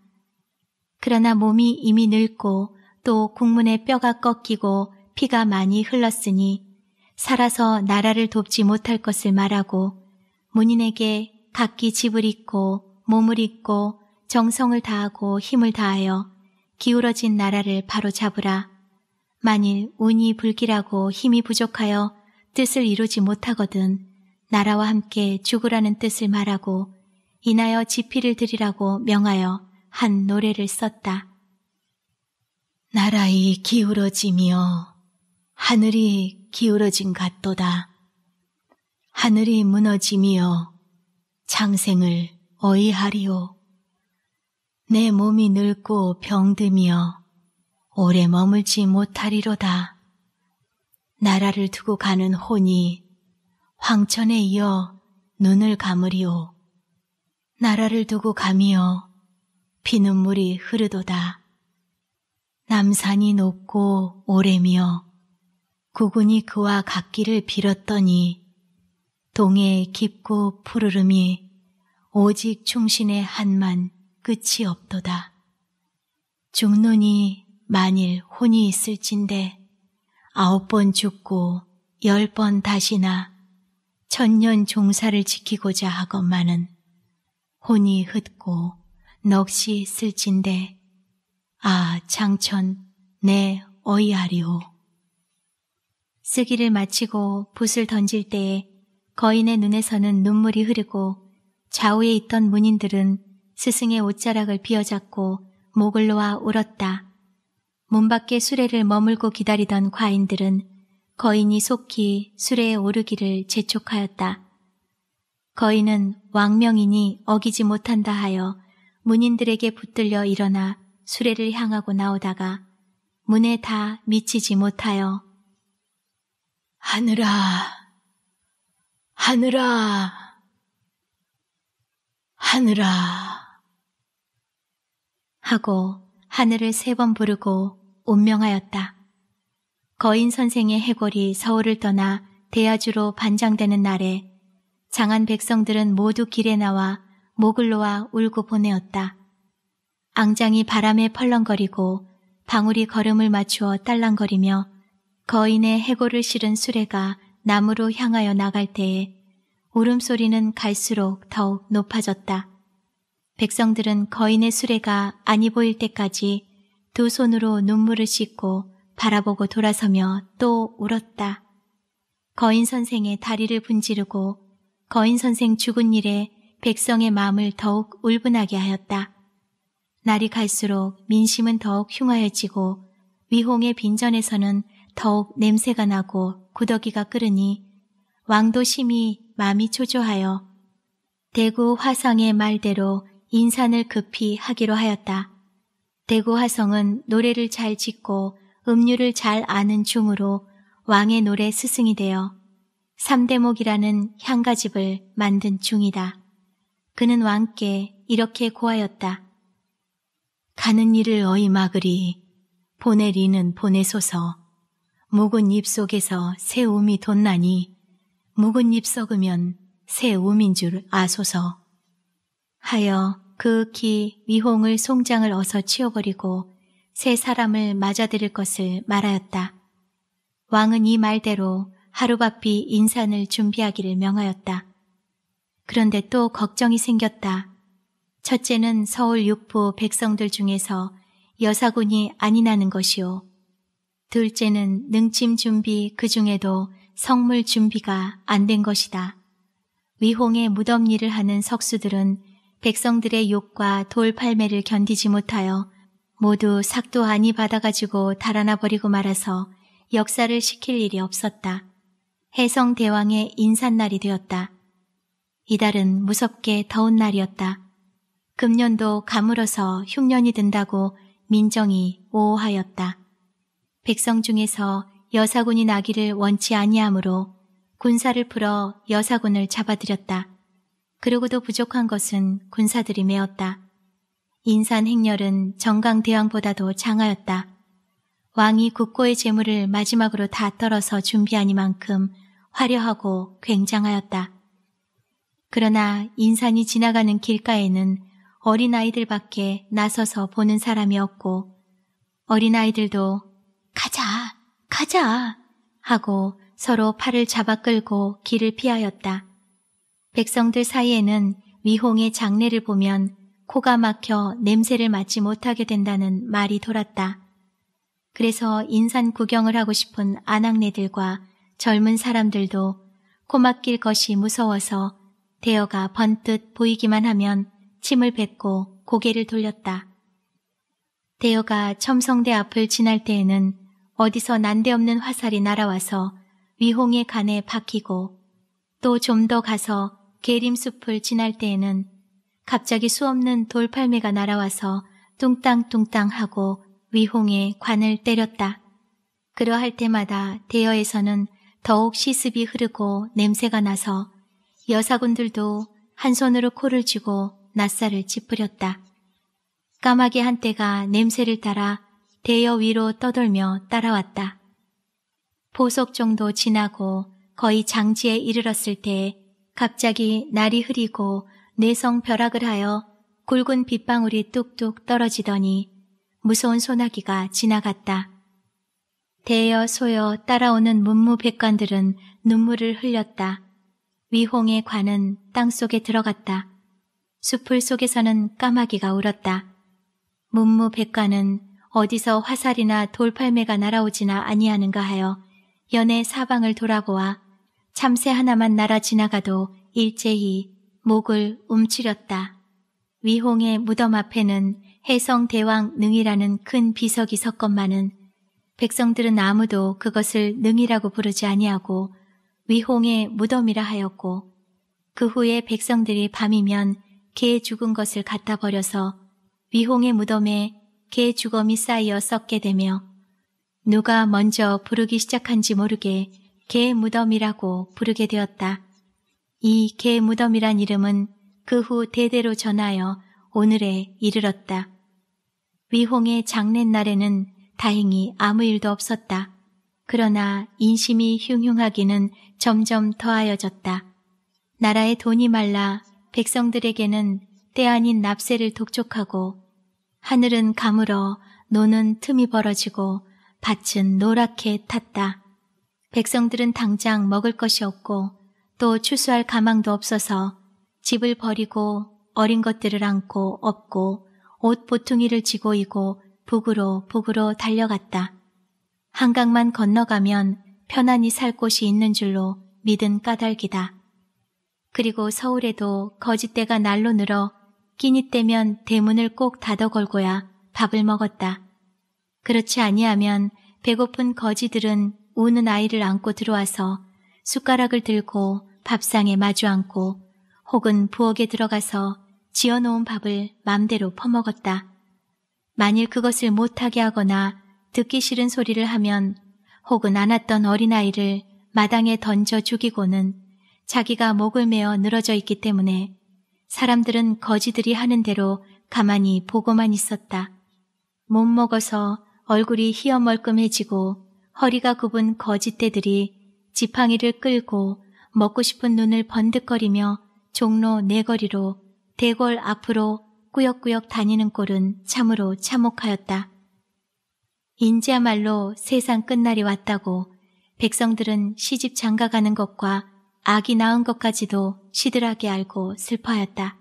[SPEAKER 2] 그러나 몸이 이미 늙고 또 국문의 뼈가 꺾이고 피가 많이 흘렀으니 살아서 나라를 돕지 못할 것을 말하고 문인에게 각기 집을 잇고 몸을 잇고 정성을 다하고 힘을 다하여 기울어진 나라를 바로 잡으라. 만일 운이 불길하고 힘이 부족하여 뜻을 이루지 못하거든 나라와 함께 죽으라는 뜻을 말하고 인하여 지피를 드리라고 명하여 한 노래를 썼다.
[SPEAKER 1] 나라이 기울어지며 하늘이 기울어진 같도다. 하늘이 무너지며 창생을 어이하리오. 내 몸이 늙고 병들며 오래 머물지 못하리로다. 나라를 두고 가는 혼이 황천에 이어 눈을 감으리오. 나라를 두고 가며 피눈물이 흐르도다. 남산이 높고 오래며 구군이 그와 같기를 빌었더니 동해 깊고 푸르름이 오직 충신의 한만 끝이 없도다. 죽노니 만일 혼이 있을진데 아홉 번 죽고 열 번 다시나 천년 종사를 지키고자 하건만은 혼이 흩고 넋이 쓸진데 아 장천 내 어이하리오.
[SPEAKER 2] 쓰기를 마치고 붓을 던질 때에 거인의 눈에서는 눈물이 흐르고 좌우에 있던 문인들은 스승의 옷자락을 비어잡고 목을 놓아 울었다. 문 밖에 수레를 머물고 기다리던 과인들은 거인이 속히 수레에 오르기를 재촉하였다. 거인은 왕명이니 어기지 못한다 하여 문인들에게 붙들려 일어나 수레를 향하고 나오다가 문에 다 미치지 못하여
[SPEAKER 1] 하늘아, 하늘아, 하늘아
[SPEAKER 2] 하고 하늘을 세 번 부르고 운명하였다. 거인 선생의 해골이 서울을 떠나 대야주로 반장되는 날에 장한 백성들은 모두 길에 나와 목을 놓아 울고 보내었다. 앙장이 바람에 펄렁거리고 방울이 걸음을 맞추어 딸랑거리며 거인의 해골을 실은 수레가 나무로 향하여 나갈 때에 울음소리는 갈수록 더욱 높아졌다. 백성들은 거인의 수레가 아니 보일 때까지 두 손으로 눈물을 씻고 바라보고 돌아서며 또 울었다. 거인 선생의 다리를 분지르고 거인 선생 죽은 일에 백성의 마음을 더욱 울분하게 하였다. 날이 갈수록 민심은 더욱 흉하여지고 위홍의 빈전에서는 더욱 냄새가 나고 구더기가 끓으니 왕도 심히 마음이 초조하여 대구 화성의 말대로 인산을 급히 하기로 하였다. 대구 화성은 노래를 잘 짓고 음률을 잘 아는 중으로 왕의 노래 스승이 되어 삼대목이라는 향가집을 만든 중이다. 그는 왕께 이렇게 고하였다. 가는 일을 어이 막으리 보낼 이는 보내소서 묵은 잎 속에서 새 움이 돋나니 묵은 잎 썩으면 새 움인 줄 아소서 하여 그윽히 위홍을 송장을 어서 치워버리고 새 사람을 맞아들일 것을 말하였다. 왕은 이 말대로 하루바삐 인산을 준비하기를 명하였다. 그런데 또 걱정이 생겼다. 첫째는 서울 육부 백성들 중에서 여사군이 아니나는 것이요. 둘째는 능침 준비 그 중에도 성물 준비가 안 된 것이다. 위홍의 무덤 일을 하는 석수들은 백성들의 욕과 돌 팔매를 견디지 못하여 모두 삭도 아니 받아가지고 달아나 버리고 말아서 역사를 시킬 일이 없었다. 해성 대왕의 인산날이 되었다. 이달은 무섭게 더운 날이었다. 금년도 가물어서 흉년이 든다고 민정이 오호하였다. 백성 중에서 여사군이 나기를 원치 아니하므로 군사를 풀어 여사군을 잡아들였다. 그러고도 부족한 것은 군사들이 메었다. 인산 행렬은 정강대왕보다도 장하였다. 왕이 국고의 재물을 마지막으로 다 떨어서 준비하니만큼 화려하고 굉장하였다. 그러나 인산이 지나가는 길가에는 어린아이들밖에 나서서 보는 사람이 없고 어린아이들도 가자, 가자 하고 서로 팔을 잡아 끌고 길을 피하였다. 백성들 사이에는 위홍의 장례를 보면 코가 막혀 냄새를 맡지 못하게 된다는 말이 돌았다. 그래서 인산 구경을 하고 싶은 아낙네들과 젊은 사람들도 코막길 것이 무서워서 대여가 번뜩 보이기만 하면 침을 뱉고 고개를 돌렸다. 대여가 첨성대 앞을 지날 때에는 어디서 난데없는 화살이 날아와서 위홍의 간에 박히고 또 좀 더 가서 계림숲을 지날 때에는 갑자기 수없는 돌팔매가 날아와서 뚱땅뚱땅 하고 위홍의 관을 때렸다. 그러할 때마다 대여에서는 더욱 시습이 흐르고 냄새가 나서 여사군들도 한 손으로 코를 쥐고 낯살을 찌푸렸다. 까마귀 한 떼가 냄새를 따라 대여 위로 떠돌며 따라왔다. 보석 정도 지나고 거의 장지에 이르렀을 때 갑자기 날이 흐리고 내성 벼락을 하여 굵은 빗방울이 뚝뚝 떨어지더니 무서운 소나기가 지나갔다. 대여 소여 따라오는 문무백관들은 눈물을 흘렸다. 위홍의 관은 땅속에 들어갔다. 숲을 속에서는 까마귀가 울었다. 문무백관은 어디서 화살이나 돌팔매가 날아오지나 아니하는가 하여 연애 사방을 돌아보아 참새 하나만 날아 지나가도 일제히 목을 움츠렸다. 위홍의 무덤 앞에는 해성 대왕 능이라는 큰 비석이 섰건만은 백성들은 아무도 그것을 능이라고 부르지 아니하고 위홍의 무덤이라 하였고 그 후에 백성들이 밤이면 개 죽은 것을 갖다 버려서 위홍의 무덤에 개 주검이 쌓여 썩게 되며 누가 먼저 부르기 시작한지 모르게 개 무덤이라고 부르게 되었다. 이 개 무덤이란 이름은 그 후 대대로 전하여 오늘에 이르렀다. 위홍의 장례날에는 다행히 아무 일도 없었다. 그러나 인심이 흉흉하기는 점점 더하여졌다. 나라의 돈이 말라 백성들에게는 때 아닌 납세를 독촉하고 하늘은 가물어 노는 틈이 벌어지고 밭은 노랗게 탔다. 백성들은 당장 먹을 것이 없고 또 추수할 가망도 없어서 집을 버리고 어린 것들을 안고 업고 옷 보퉁이를 지고 이고 북으로 북으로 달려갔다. 한강만 건너가면 편안히 살 곳이 있는 줄로 믿은 까닭이다. 그리고 서울에도 거짓대가 날로 늘어 끼니 때면 대문을 꼭 닫아 걸고야 밥을 먹었다. 그렇지 아니하면 배고픈 거지들은 우는 아이를 안고 들어와서 숟가락을 들고 밥상에 마주 앉고 혹은 부엌에 들어가서 지어놓은 밥을 맘대로 퍼먹었다. 만일 그것을 못하게 하거나 듣기 싫은 소리를 하면 혹은 안았던 어린아이를 마당에 던져 죽이고는 자기가 목을 메어 늘어져 있기 때문에 사람들은 거지들이 하는 대로 가만히 보고만 있었다. 못 먹어서 얼굴이 희어멀끔해지고 허리가 굽은 거짓대들이 지팡이를 끌고 먹고 싶은 눈을 번득거리며 종로 내거리로 대궐 앞으로 꾸역꾸역 다니는 꼴은 참으로 참혹하였다. 인지야말로 세상 끝날이 왔다고 백성들은 시집 장가가는 것과 아기 낳은 것까지도 시들하게 알고 슬퍼하였다.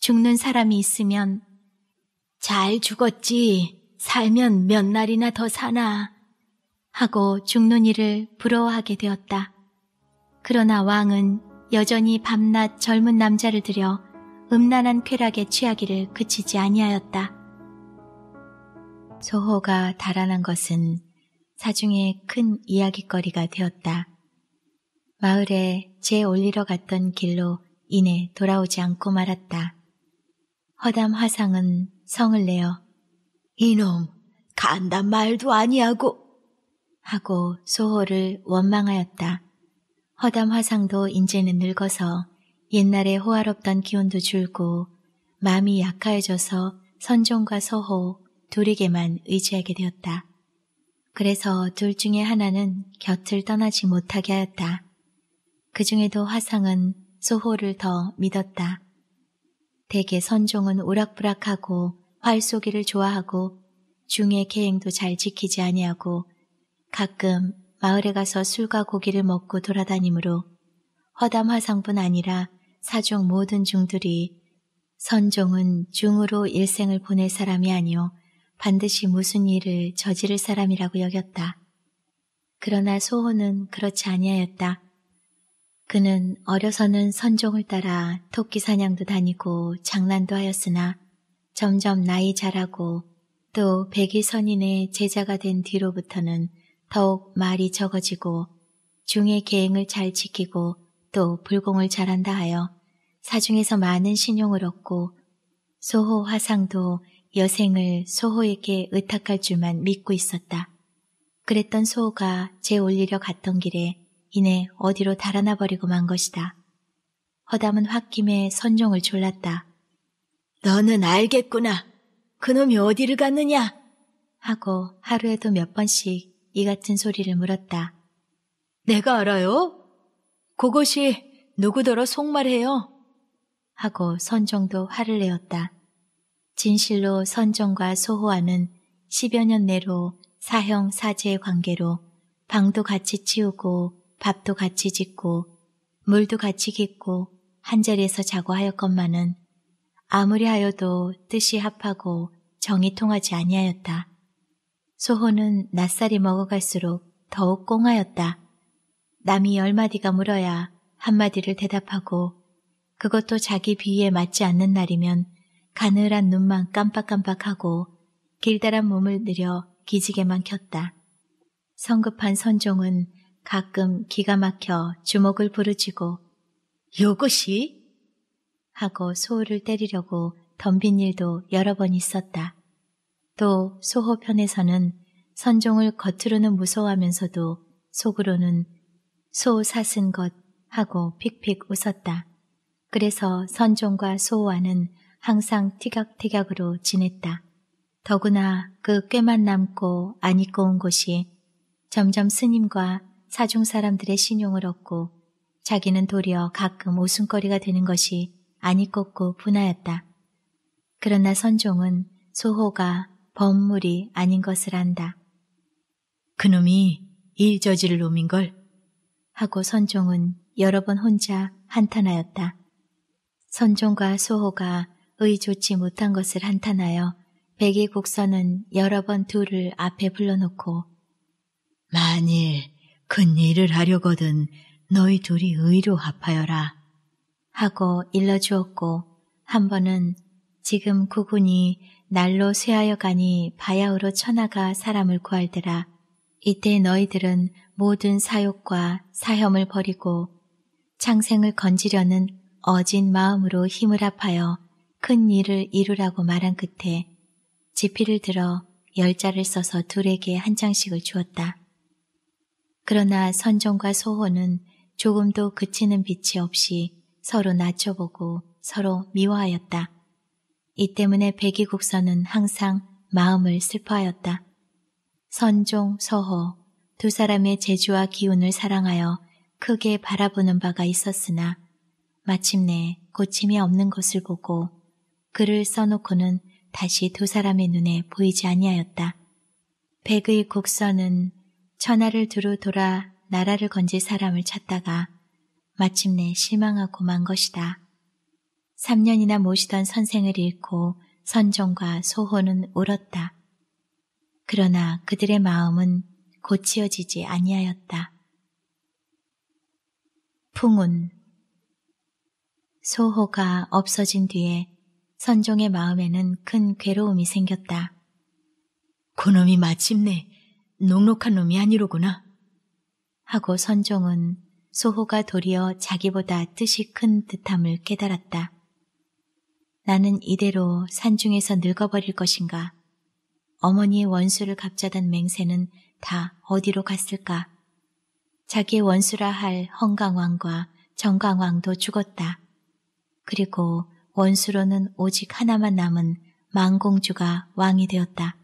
[SPEAKER 2] 죽는 사람이 있으면 잘 죽었지. 살면 몇 날이나 더 사나. 하고 죽는 이를 부러워하게 되었다. 그러나 왕은 여전히 밤낮 젊은 남자를 들여 음란한 쾌락에 취하기를 그치지 아니하였다. 소호가 달아난 것은 사중에 큰 이야기거리가 되었다. 마을에 재 올리러 갔던 길로 이내 돌아오지 않고 말았다. 허담 화상은 성을 내어 이놈 간단 말도 아니하고 하고 소호를 원망하였다. 허담 화상도 인제는 늙어서 옛날에 호화롭던 기운도 줄고 마음이 약해져서 선종과 소호 둘에게만 의지하게 되었다. 그래서 둘 중에 하나는 곁을 떠나지 못하게 하였다. 그 중에도 화상은 소호를 더 믿었다. 대개 선종은 오락부락하고 활쏘기를 좋아하고 중의 계행도 잘 지키지 아니하고 가끔 마을에 가서 술과 고기를 먹고 돌아다니므로 허담 화상뿐 아니라 사중 모든 중들이 선종은 중으로 일생을 보낼 사람이 아니오 반드시 무슨 일을 저지를 사람이라고 여겼다. 그러나 소호는 그렇지 아니하였다. 그는 어려서는 선종을 따라 토끼 사냥도 다니고 장난도 하였으나 점점 나이 자라고 또 백일 선인의 제자가 된 뒤로부터는 더욱 말이 적어지고 중의 계행을 잘 지키고 또 불공을 잘한다 하여 사중에서 많은 신용을 얻고 소호 화상도 여생을 소호에게 의탁할 줄만 믿고 있었다. 그랬던 소호가 재 올리려 갔던 길에 이내 어디로 달아나 버리고 만 것이다. 허담은 홧김에 선종을 졸랐다. 너는 알겠구나. 그놈이 어디를 갔느냐? 하고 하루에도 몇 번씩 이 같은 소리를 물었다.
[SPEAKER 3] 내가 알아요? 그것이 누구더러 속말해요.
[SPEAKER 2] 하고 선종도 화를 내었다. 진실로 선종과 소호와는 10여 년 내로 사형 사제의 관계로 방도 같이 치우고 밥도 같이 짓고 물도 같이 깃고 한자리에서 자고 하였건만은 아무리 하여도 뜻이 합하고 정이 통하지 아니하였다. 소호는 낯살이 먹어갈수록 더욱 꽁하였다. 남이 열 마디가 물어야 한 마디를 대답하고 그것도 자기 비위에 맞지 않는 날이면 가늘한 눈만 깜빡깜빡하고 길다란 몸을 들여 기지개만 켰다. 성급한 선종은 가끔 기가 막혀 주먹을 부르짖고 요것이? 하고 소호를 때리려고 덤빈 일도 여러 번 있었다. 또 소호 편에서는 선종을 겉으로는 무서워하면서도 속으로는 소 사슴 것 하고 픽픽 웃었다. 그래서 선종과 소호와는 항상 티격태격으로 지냈다. 더구나 그 꾀만 남고 안 잊고 온 곳이 점점 스님과 사중 사람들의 신용을 얻고 자기는 도리어 가끔 웃음거리가 되는 것이 아니꼽고 분하였다. 그러나 선종은 소호가 범물이 아닌 것을 안다.
[SPEAKER 3] 그놈이 일 저지를 놈인걸.
[SPEAKER 2] 하고 선종은 여러 번 혼자 한탄하였다. 선종과 소호가 의 좋지 못한 것을 한탄하여 백의 국선은 여러 번 둘을 앞에 불러놓고
[SPEAKER 3] 만일 큰 일을 하려거든 너희 둘이 의로 합하여라
[SPEAKER 2] 하고 일러주었고 한 번은 지금 구군이 날로 쇠하여 가니 바야흐로 천하가 사람을 구할더라. 이때 너희들은 모든 사욕과 사혐을 버리고 창생을 건지려는 어진 마음으로 힘을 합하여 큰 일을 이루라고 말한 끝에 지피를 들어 열자를 써서 둘에게 한 장씩을 주었다. 그러나 선종과 소호는 조금도 그치는 빛이 없이 서로 낮춰보고 서로 미워하였다. 이 때문에 백이국선은 항상 마음을 슬퍼하였다. 선종, 서호 두 사람의 재주와 기운을 사랑하여 크게 바라보는 바가 있었으나 마침내 고침이 없는 것을 보고 글을 써놓고는 다시 두 사람의 눈에 보이지 아니하였다. 백의 국선은 천하를 두루 돌아 나라를 건질 사람을 찾다가 마침내 실망하고 만 것이다. 3년이나 모시던 선생을 잃고 선종과 소호는 울었다. 그러나 그들의 마음은 고치어지지 아니하였다. 풍운 소호가 없어진 뒤에 선종의 마음에는 큰 괴로움이 생겼다.
[SPEAKER 3] 그놈이 마침내 녹록한 놈이 아니로구나.
[SPEAKER 2] 하고 선종은 소호가 도리어 자기보다 뜻이 큰 듯함을 깨달았다. 나는 이대로 산중에서 늙어버릴 것인가? 어머니의 원수를 갑자던 맹세는 다 어디로 갔을까? 자기의 원수라 할 헌강왕과 정강왕도 죽었다. 그리고 원수로는 오직 하나만 남은 망공주가 왕이 되었다.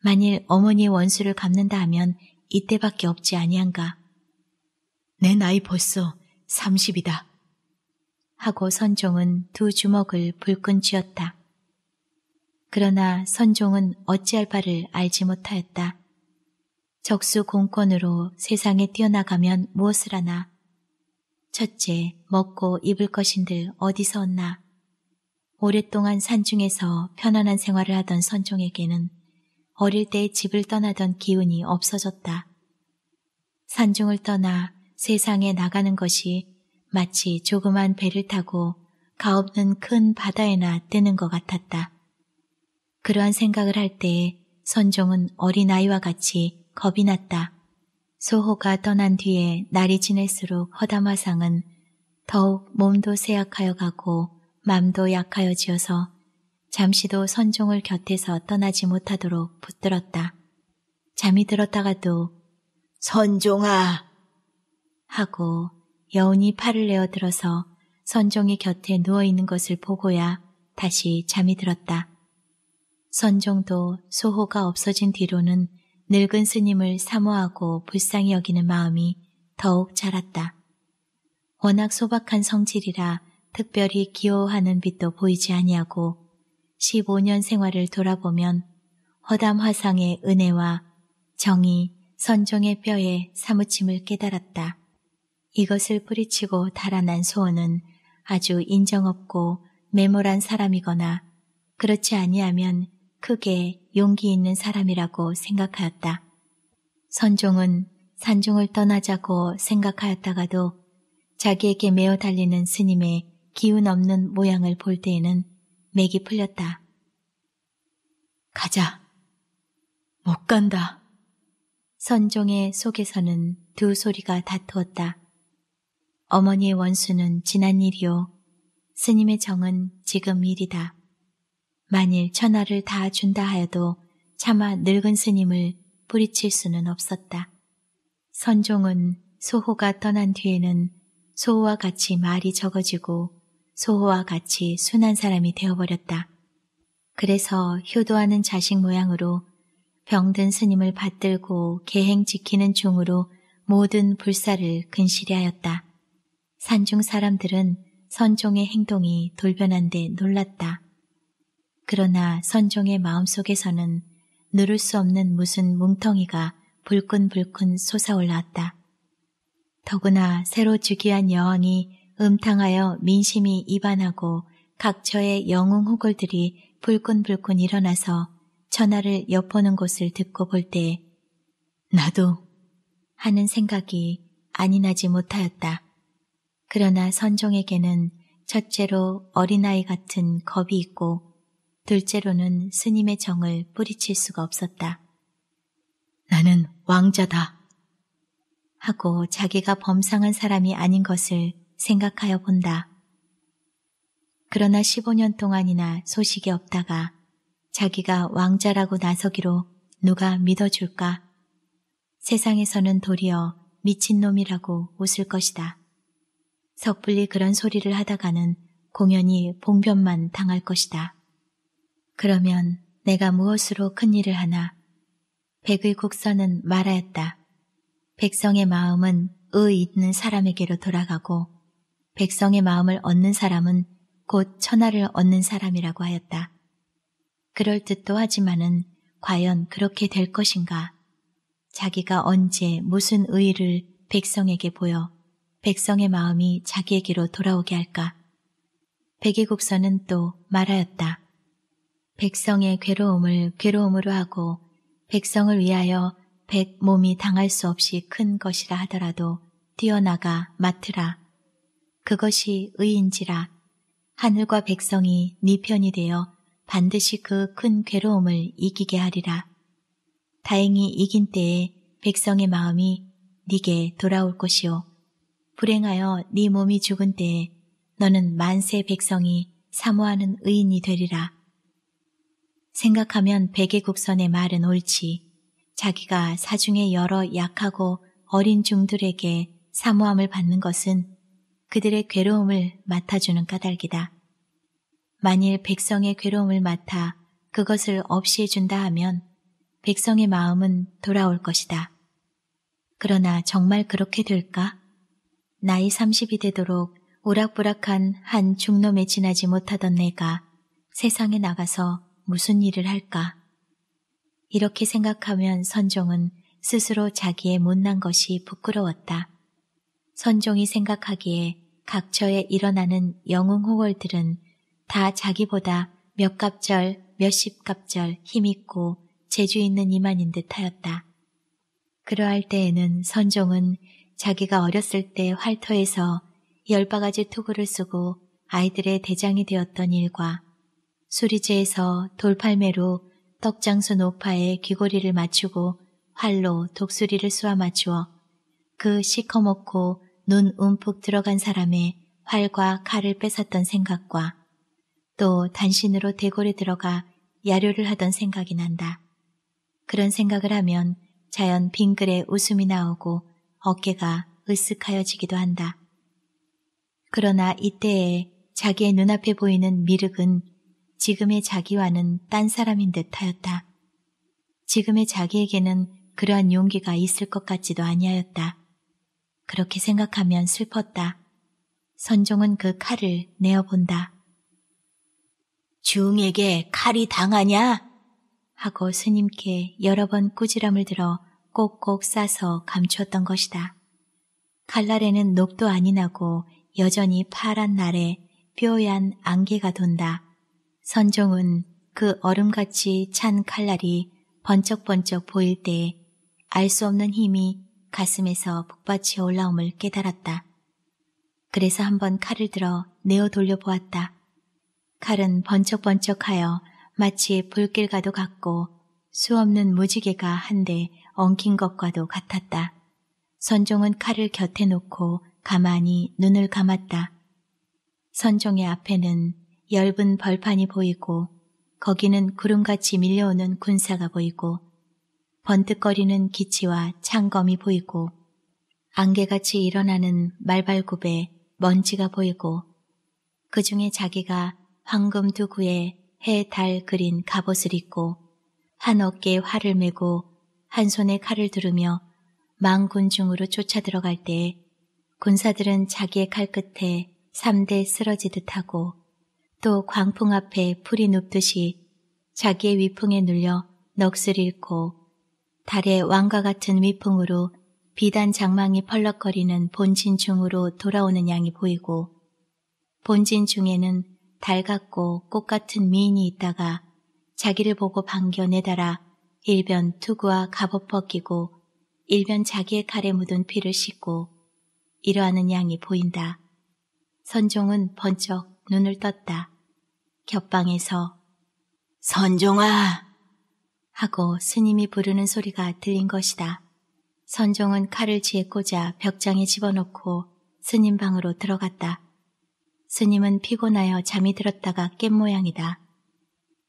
[SPEAKER 2] 만일 어머니의 원수를 갚는다 하면 이때밖에 없지 아니한가.
[SPEAKER 3] 내 나이 벌써 30이다.
[SPEAKER 2] 하고 선종은 두 주먹을 불끈 쥐었다. 그러나 선종은 어찌할 바를 알지 못하였다. 적수 공권으로 세상에 뛰어나가면 무엇을 하나? 첫째, 먹고 입을 것인들 어디서 얻나? 오랫동안 산중에서 편안한 생활을 하던 선종에게는 어릴 때 집을 떠나던 기운이 없어졌다. 산중을 떠나 세상에 나가는 것이 마치 조그만 배를 타고 가없는 큰 바다에나 뜨는 것 같았다. 그러한 생각을 할 때에 선종은 어린아이와 같이 겁이 났다. 소호가 떠난 뒤에 날이 지날수록 허담화상은 더욱 몸도 쇠약하여 가고 맘도 약하여지어서 잠시도 선종을 곁에서 떠나지 못하도록 붙들었다. 잠이 들었다가도
[SPEAKER 1] 선종아
[SPEAKER 2] 하고 여운이 팔을 내어 들어서 선종의 곁에 누워 있는 것을 보고야 다시 잠이 들었다. 선종도 소호가 없어진 뒤로는 늙은 스님을 사모하고 불쌍히 여기는 마음이 더욱 자랐다. 워낙 소박한 성질이라 특별히 기호하는 빛도 보이지 아니하고 15년 생활을 돌아보면 허담 화상의 은혜와 정이 선종의 뼈에 사무침을 깨달았다. 이것을 뿌리치고 달아난 소원은 아주 인정없고 매몰한 사람이거나 그렇지 아니하면 크게 용기 있는 사람이라고 생각하였다. 선종은 산중을 떠나자고 생각하였다가도 자기에게 매어 달리는 스님의 기운 없는 모양을 볼 때에는 맥이 풀렸다.
[SPEAKER 3] 가자. 못 간다.
[SPEAKER 2] 선종의 속에서는 두 소리가 다투었다. 어머니의 원수는 지난 일이요. 스님의 정은 지금 일이다. 만일 천하를 다 준다 하여도 차마 늙은 스님을 뿌리칠 수는 없었다. 선종은 소호가 떠난 뒤에는 소호와 같이 말이 적어지고 소호와 같이 순한 사람이 되어버렸다. 그래서 효도하는 자식 모양으로 병든 스님을 받들고 계행 지키는 중으로 모든 불사를 근실히 하였다. 산중 사람들은 선종의 행동이 돌변한 데 놀랐다. 그러나 선종의 마음속에서는 누를 수 없는 무슨 뭉텅이가 불끈불끈 솟아올라왔다. 더구나 새로 즉위한 여왕이 음탕하여 민심이 이반하고 각처의 영웅 호골들이 불끈불끈 일어나서 천하를 엿보는 것을 듣고 볼 때 나도 하는 생각이 안이나지 못하였다. 그러나 선종에게는 첫째로 어린아이 같은 겁이 있고 둘째로는 스님의 정을 뿌리칠 수가 없었다. 나는 왕자다. 하고 자기가 범상한 사람이 아닌 것을 생각하여 본다. 그러나 15년 동안이나 소식이 없다가 자기가 왕자라고 나서기로 누가 믿어줄까? 세상에서는 도리어 미친놈이라고 웃을 것이다. 섣불리 그런 소리를 하다가는 공연히 봉변만 당할 것이다. 그러면 내가 무엇으로 큰 일을 하나? 백의 국선은 말하였다. 백성의 마음은 의 있는 사람에게로 돌아가고 백성의 마음을 얻는 사람은 곧 천하를 얻는 사람이라고 하였다. 그럴듯도 하지만은 과연 그렇게 될 것인가? 자기가 언제 무슨 의의를 백성에게 보여 백성의 마음이 자기에게로 돌아오게 할까? 백의국서는 또 말하였다. 백성의 괴로움을 괴로움으로 하고 백성을 위하여 백 몸이 당할 수 없이 큰 것이라 하더라도 뛰어나가 맡으라. 그것이 의인지라 하늘과 백성이 네 편이 되어 반드시 그 큰 괴로움을 이기게 하리라. 다행히 이긴 때에 백성의 마음이 네게 돌아올 것이요. 불행하여 네 몸이 죽은 때에 너는 만세 백성이 사모하는 의인이 되리라. 생각하면 백의국선의 말은 옳지. 자기가 사중에 여러 약하고 어린 중들에게 사모함을 받는 것은 그들의 괴로움을 맡아주는 까닭이다. 만일 백성의 괴로움을 맡아 그것을 없이 해준다 하면 백성의 마음은 돌아올 것이다. 그러나 정말 그렇게 될까? 나이 30이 되도록 오락부락한 한 중놈에 지나지 못하던 내가 세상에 나가서 무슨 일을 할까? 이렇게 생각하면 선종은 스스로 자기의 못난 것이 부끄러웠다. 선종이 생각하기에 각처에 일어나는 영웅 호월들은 다 자기보다 몇 갑절, 몇십 갑절 힘있고 재주 있는 이만인 듯 하였다. 그러할 때에는 선종은 자기가 어렸을 때 활터에서 열바가지 투구를 쓰고 아이들의 대장이 되었던 일과 수리제에서 돌팔매로 떡장수 노파에 귀고리를 맞추고 활로 독수리를 쏘아 맞추어 그 시커멓고 눈 움푹 들어간 사람의 활과 칼을 뺏었던 생각과 또 단신으로 대궐에 들어가 야료를 하던 생각이 난다. 그런 생각을 하면 자연 빙글에 웃음이 나오고 어깨가 으쓱하여지기도 한다. 그러나 이때에 자기의 눈앞에 보이는 미륵은 지금의 자기와는 딴 사람인 듯 하였다. 지금의 자기에게는 그러한 용기가 있을 것 같지도 아니하였다. 그렇게 생각하면 슬펐다. 선종은 그 칼을 내어본다. 중에게 칼이 당하냐? 하고 스님께 여러 번 꾸지람을 들어 꼭꼭 싸서 감추었던 것이다. 칼날에는 녹도 아니 나고 여전히 파란 날에 뾰얀 안개가 돈다. 선종은 그 얼음같이 찬 칼날이 번쩍번쩍 보일 때에 알 수 없는 힘이 가슴에서 북받쳐 올라옴을 깨달았다. 그래서 한번 칼을 들어 내어 돌려보았다. 칼은 번쩍번쩍하여 마치 불길과도 같고 수없는 무지개가 한데 엉킨 것과도 같았다. 선종은 칼을 곁에 놓고 가만히 눈을 감았다. 선종의 앞에는 엷은 벌판이 보이고 거기는 구름같이 밀려오는 군사가 보이고 번뜩거리는 기치와 창검이 보이고 안개같이 일어나는 말발굽에 먼지가 보이고 그 중에 자기가 황금 두구에 해, 달 그린 갑옷을 입고 한 어깨에 활을 메고 한 손에 칼을 두르며 망군 중으로 쫓아 들어갈 때에 군사들은 자기의 칼 끝에 3대 쓰러지듯 하고 또 광풍 앞에 풀이 눕듯이 자기의 위풍에 눌려 넋을 잃고 달의 왕과 같은 위풍으로 비단 장망이 펄럭거리는 본진 중으로 돌아오는 양이 보이고 본진 중에는 달 같고 꽃 같은 미인이 있다가 자기를 보고 반겨 내달아 일변 투구와 갑옷 벗기고 일변 자기의 칼에 묻은 피를 씻고 이러하는 양이 보인다. 선종은 번쩍 눈을 떴다. 겹방에서 선종아 하고 스님이 부르는 소리가 들린 것이다. 선종은 칼을 지에 꽂아 벽장에 집어넣고 스님 방으로 들어갔다. 스님은 피곤하여 잠이 들었다가 깬 모양이다.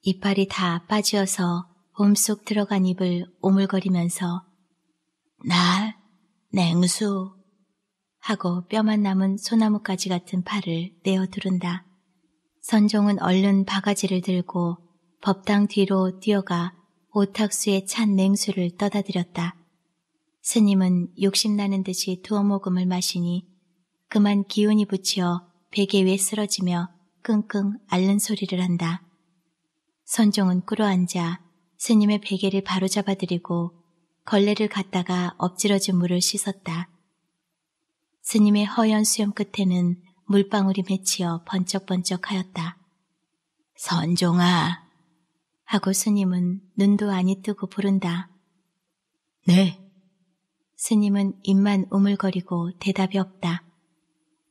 [SPEAKER 2] 이빨이 다 빠지어서 몸속 들어간 입을 오물거리면서 날 냉수 하고 뼈만 남은 소나무가지 같은 팔을 내어 두른다. 선종은 얼른 바가지를 들고 법당 뒤로 뛰어가 오탁수에 찬 냉수를 떠다드렸다. 스님은 욕심나는 듯이 두어 모금을 마시니 그만 기운이 붙여 베개 위에 쓰러지며 끙끙 앓는 소리를 한다. 선종은 꿇어앉아 스님의 베개를 바로잡아드리고 걸레를 갖다가 엎질러진 물을 씻었다. 스님의 허연 수염 끝에는 물방울이 맺히어 번쩍번쩍하였다. 선종아 하고 스님은 눈도 아니 뜨고 부른다.
[SPEAKER 3] 네.
[SPEAKER 2] 스님은 입만 우물거리고 대답이 없다.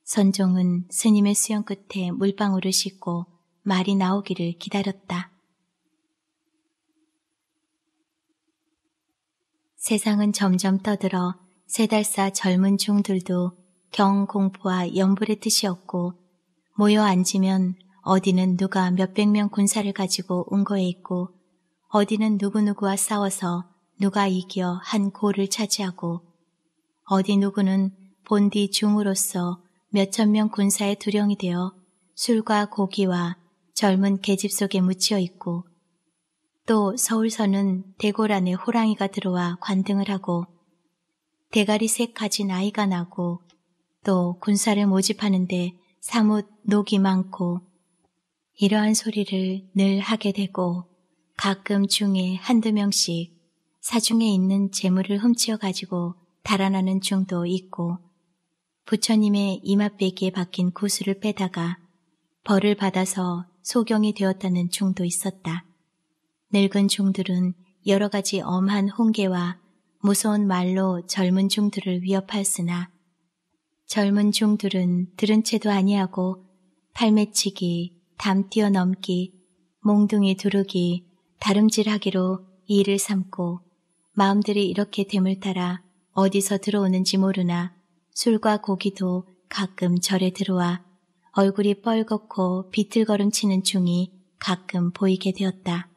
[SPEAKER 2] 선종은 스님의 수염 끝에 물방울을 씻고 말이 나오기를 기다렸다. 세상은 점점 떠들어 세 달사 젊은 중들도 경공포와 연불의 뜻이 없고 모여 앉으면 어디는 누가 몇백 명 군사를 가지고 은거에 있고 어디는 누구누구와 싸워서 누가 이겨 한 고를 차지하고 어디 누구는 본디 중으로서 몇천 명 군사의 두령이 되어 술과 고기와 젊은 계집 속에 묻혀 있고 또 서울서는 대궐 안에 호랑이가 들어와 관등을 하고 대가리 색 가진 아이가 나고 또 군사를 모집하는데 사뭇 녹이 많고 이러한 소리를 늘 하게 되고 가끔 중에 한두 명씩 사중에 있는 재물을 훔치어 가지고 달아나는 중도 있고 부처님의 이맛배기에 박힌 구슬을 빼다가 벌을 받아서 소경이 되었다는 중도 있었다. 늙은 중들은 여러 가지 엄한 홍계와 무서운 말로 젊은 중들을 위협하였으나 젊은 중들은 들은 채도 아니하고 팔매치기, 담 뛰어넘기, 몽둥이 두르기, 다름질하기로 일을 삼고 마음들이 이렇게 됨을 따라 어디서 들어오는지 모르나 술과 고기도 가끔 절에 들어와 얼굴이 뻘겋고 비틀거름 치는 중이 가끔 보이게 되었다.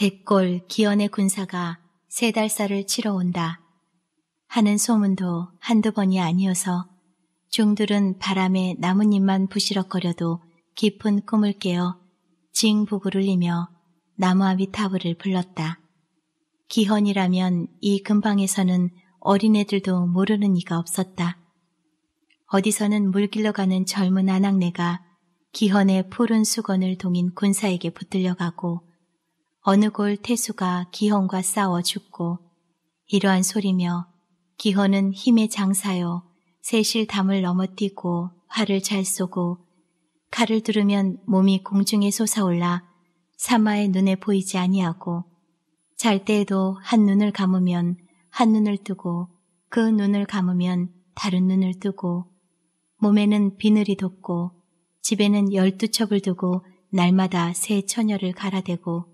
[SPEAKER 2] 대골 기원의 군사가 세 달살을 치러 온다. 하는 소문도 한두 번이 아니어서 중들은 바람에 나뭇잎만 부시럭거려도 깊은 꿈을 깨어 징북을 울리며 나무아비 타브를 불렀다. 기헌이라면 이 근방에서는 어린애들도 모르는 이가 없었다. 어디서는 물길러 가는 젊은 아낙네가 기헌의 푸른 수건을 동인 군사에게 붙들려가고 어느 골 태수가 기헌과 싸워 죽고 이러한 소리며 기헌은 힘의 장사요 세실 담을 넘어뛰고 활을 잘 쏘고 칼을 두르면 몸이 공중에 솟아올라 사마의 눈에 보이지 아니하고 잘 때에도 한 눈을 감으면 한 눈을 뜨고 그 눈을 감으면 다른 눈을 뜨고 몸에는 비늘이 돋고 집에는 열두 첩을 두고 날마다 새 처녀를 갈아대고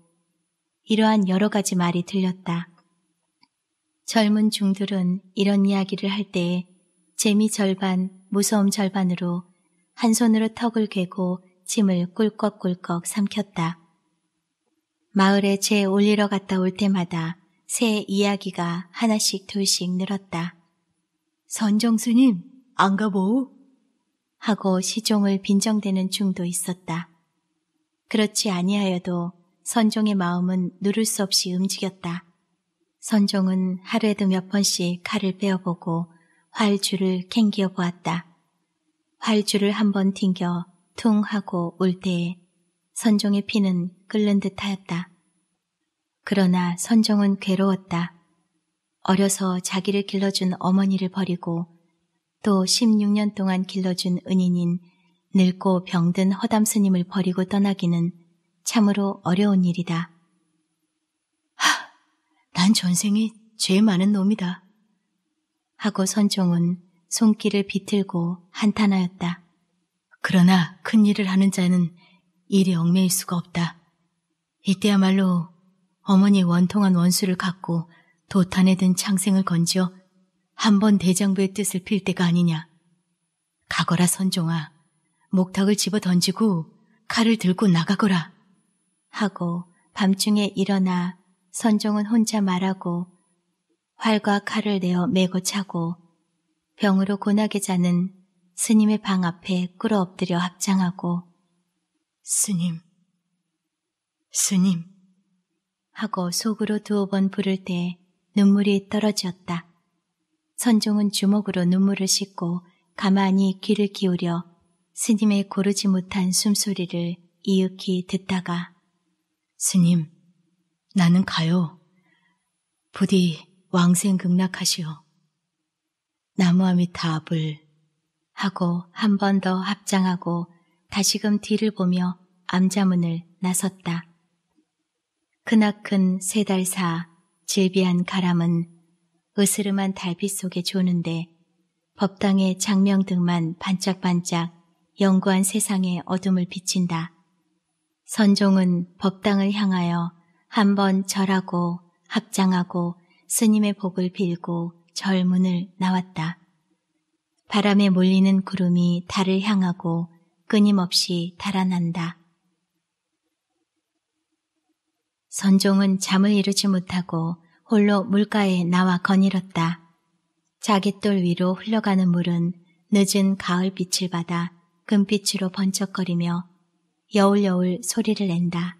[SPEAKER 2] 이러한 여러 가지 말이 들렸다. 젊은 중들은 이런 이야기를 할 때에 재미 절반, 무서움 절반으로 한 손으로 턱을 괴고 침을 꿀꺽꿀꺽 삼켰다. 마을에 재 올리러 갔다 올 때마다 새 이야기가 하나씩 둘씩 늘었다.
[SPEAKER 3] 선정스님, 안 가보?
[SPEAKER 2] 하고 시종을 빈정대는 중도 있었다. 그렇지 아니하여도 선종의 마음은 누를 수 없이 움직였다. 선종은 하루에도 몇 번씩 칼을 빼어보고 활주를 캥기어 보았다. 활주를 한번 튕겨 퉁 하고 올 때에 선종의 피는 끓는 듯 하였다. 그러나 선종은 괴로웠다. 어려서 자기를 길러준 어머니를 버리고 또 16년 동안 길러준 은인인 늙고 병든 허담 스님을 버리고 떠나기는 참으로 어려운 일이다.
[SPEAKER 3] 하, 난 전생에 죄 많은 놈이다.
[SPEAKER 2] 하고 선종은 손길을 비틀고 한탄하였다.
[SPEAKER 3] 그러나 큰 일을 하는 자는 일이 얽매일 수가 없다. 이때야말로 어머니의 원통한 원수를 갖고 도탄에 든 창생을 건지어 한 번 대장부의 뜻을 필 때가 아니냐. 가거라 선종아. 목탁을 집어 던지고 칼을 들고 나가거라.
[SPEAKER 2] 하고 밤중에 일어나 선종은 혼자 말하고 활과 칼을 내어 메고 차고 병으로 고나게 자는 스님의 방 앞에 꿇어 엎드려 합장하고
[SPEAKER 3] 스님, 스님
[SPEAKER 2] 하고 속으로 두어 번 부를 때 눈물이 떨어졌다. 선종은 주먹으로 눈물을 씻고 가만히 귀를 기울여 스님의 고르지 못한 숨소리를 이윽히 듣다가
[SPEAKER 3] 스님, 나는 가요. 부디 왕생극락하시오. 나무아미타불
[SPEAKER 2] 하고 한 번 더 합장하고 다시금 뒤를 보며 암자문을 나섰다. 크나큰 세 달 사 질비한 가람은 으스름한 달빛 속에 조는데 법당의 장명등만 반짝반짝 영구한 세상의 어둠을 비친다. 선종은 법당을 향하여 한번 절하고 합장하고 스님의 복을 빌고 절문을 나왔다. 바람에 몰리는 구름이 달을 향하고 끊임없이 달아난다. 선종은 잠을 이루지 못하고 홀로 물가에 나와 거닐었다. 자깃돌 위로 흘러가는 물은 늦은 가을빛을 받아 금빛으로 번쩍거리며 여울여울 소리를 낸다.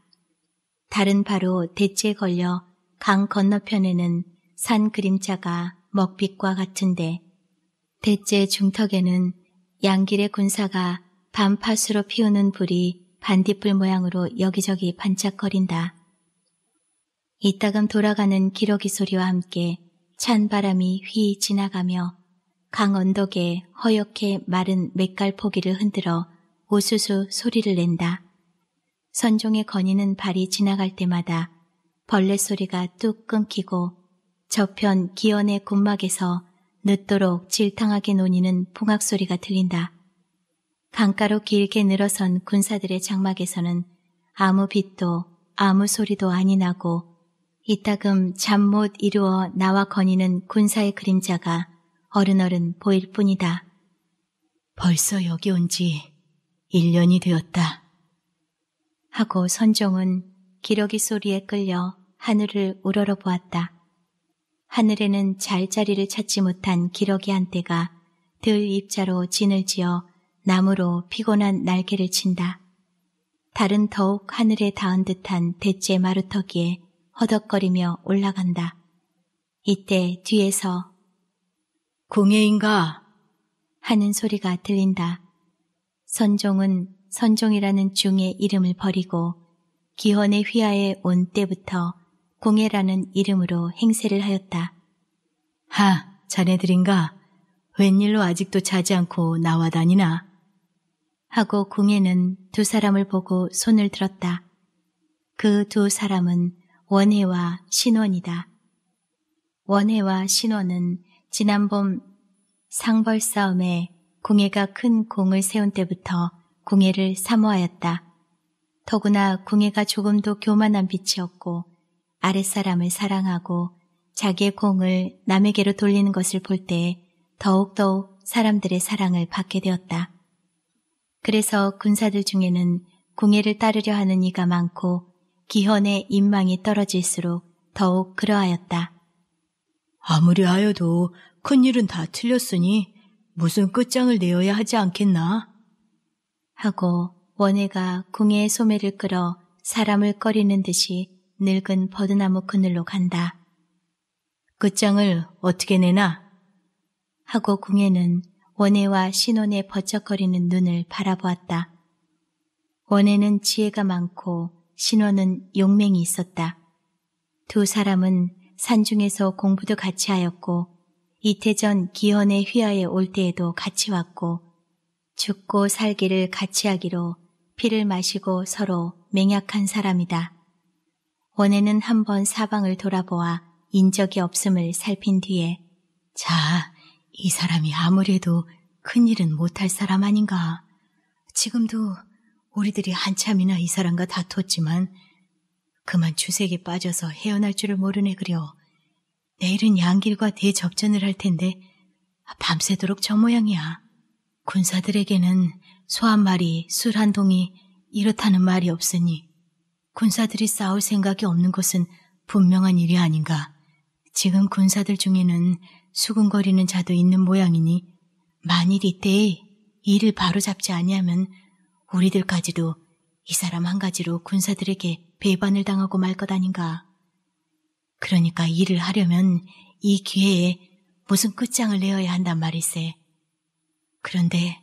[SPEAKER 2] 달은 바로 대지에 걸려 강 건너편에는 산 그림자가 먹빛과 같은데 대째 중턱에는 양길의 군사가 반팥으로 피우는 불이 반딧불 모양으로 여기저기 반짝거린다. 이따금 돌아가는 기러기 소리와 함께 찬 바람이 휘 지나가며 강 언덕에 허옇게 마른 맥갈 포기를 흔들어 우수수 소리를 낸다. 선종의 거니는 발이 지나갈 때마다 벌레 소리가 뚝 끊기고 저편 기원의 군막에서 늦도록 질탕하게 논이는 풍악 소리가 들린다. 강가로 길게 늘어선 군사들의 장막에서는 아무 빛도 아무 소리도 아니 나고 이따금 잠 못 이루어 나와 거니는 군사의 그림자가 어른어른 보일 뿐이다.
[SPEAKER 3] 벌써 여기 온 지 1년이 되었다.
[SPEAKER 2] 하고 선종은 기러기 소리에 끌려 하늘을 우러러 보았다. 하늘에는 잘 자리를 찾지 못한 기러기 한 떼가 들 입자로 진을 지어 나무로 피곤한 날개를 친다. 달은 더욱 하늘에 닿은 듯한 대째 마루터기에 허덕거리며 올라간다. 이때 뒤에서
[SPEAKER 3] 궁예인가
[SPEAKER 2] 하는 소리가 들린다. 선종은 선종이라는 중의 이름을 버리고 기원의 휘하에 온 때부터 공예라는 이름으로 행세를 하였다.
[SPEAKER 3] 하, 자네들인가? 웬일로 아직도 자지 않고 나와 다니나?
[SPEAKER 2] 하고 궁예는 두 사람을 보고 손을 들었다. 그 두 사람은 원혜와 신원이다. 원혜와 신원은 지난봄 상벌 싸움에 궁예가 큰 공을 세운 때부터 궁예를 사모하였다. 더구나 궁예가 조금도 교만한 빛이었고 아랫사람을 사랑하고 자기의 공을 남에게로 돌리는 것을 볼때 더욱더욱 사람들의 사랑을 받게 되었다. 그래서 군사들 중에는 궁예를 따르려 하는 이가 많고 기현의 인망이 떨어질수록 더욱 그러하였다.
[SPEAKER 3] 아무리 하여도 큰일은 다 틀렸으니 무슨 끝장을 내어야 하지 않겠나?
[SPEAKER 2] 하고 원혜가 궁예의 소매를 끌어 사람을 꺼리는 듯이 늙은 버드나무 그늘로 간다.
[SPEAKER 3] 끝장을 어떻게 내나?
[SPEAKER 2] 하고 궁예는 원혜와 신혼의 버쩍거리는 눈을 바라보았다. 원혜는 지혜가 많고 신혼은 용맹이 있었다. 두 사람은 산중에서 공부도 같이 하였고 이태 전 기현의 휘하에 올 때에도 같이 왔고 죽고 살기를 같이 하기로 피를 마시고 서로 맹약한 사람이다. 원혜는 한 번 사방을 돌아보아 인적이 없음을 살핀 뒤에
[SPEAKER 3] 자, 이 사람이 아무래도 큰일은 못할 사람 아닌가. 지금도 우리들이 한참이나 이 사람과 다퉜지만 그만 주색에 빠져서 헤어날 줄을 모르네 그려. 내일은 양길과 대접전을 할 텐데 밤새도록 저 모양이야. 군사들에게는 소 한 마리, 술 한 동이 이렇다는 말이 없으니 군사들이 싸울 생각이 없는 것은 분명한 일이 아닌가. 지금 군사들 중에는 수군거리는 자도 있는 모양이니 만일 이때에 일을 바로 잡지 아니하면 우리들까지도 이 사람 한 가지로 군사들에게 배반을 당하고 말 것 아닌가. 그러니까 일을 하려면 이 기회에 무슨 끝장을 내어야 한단 말일세. 그런데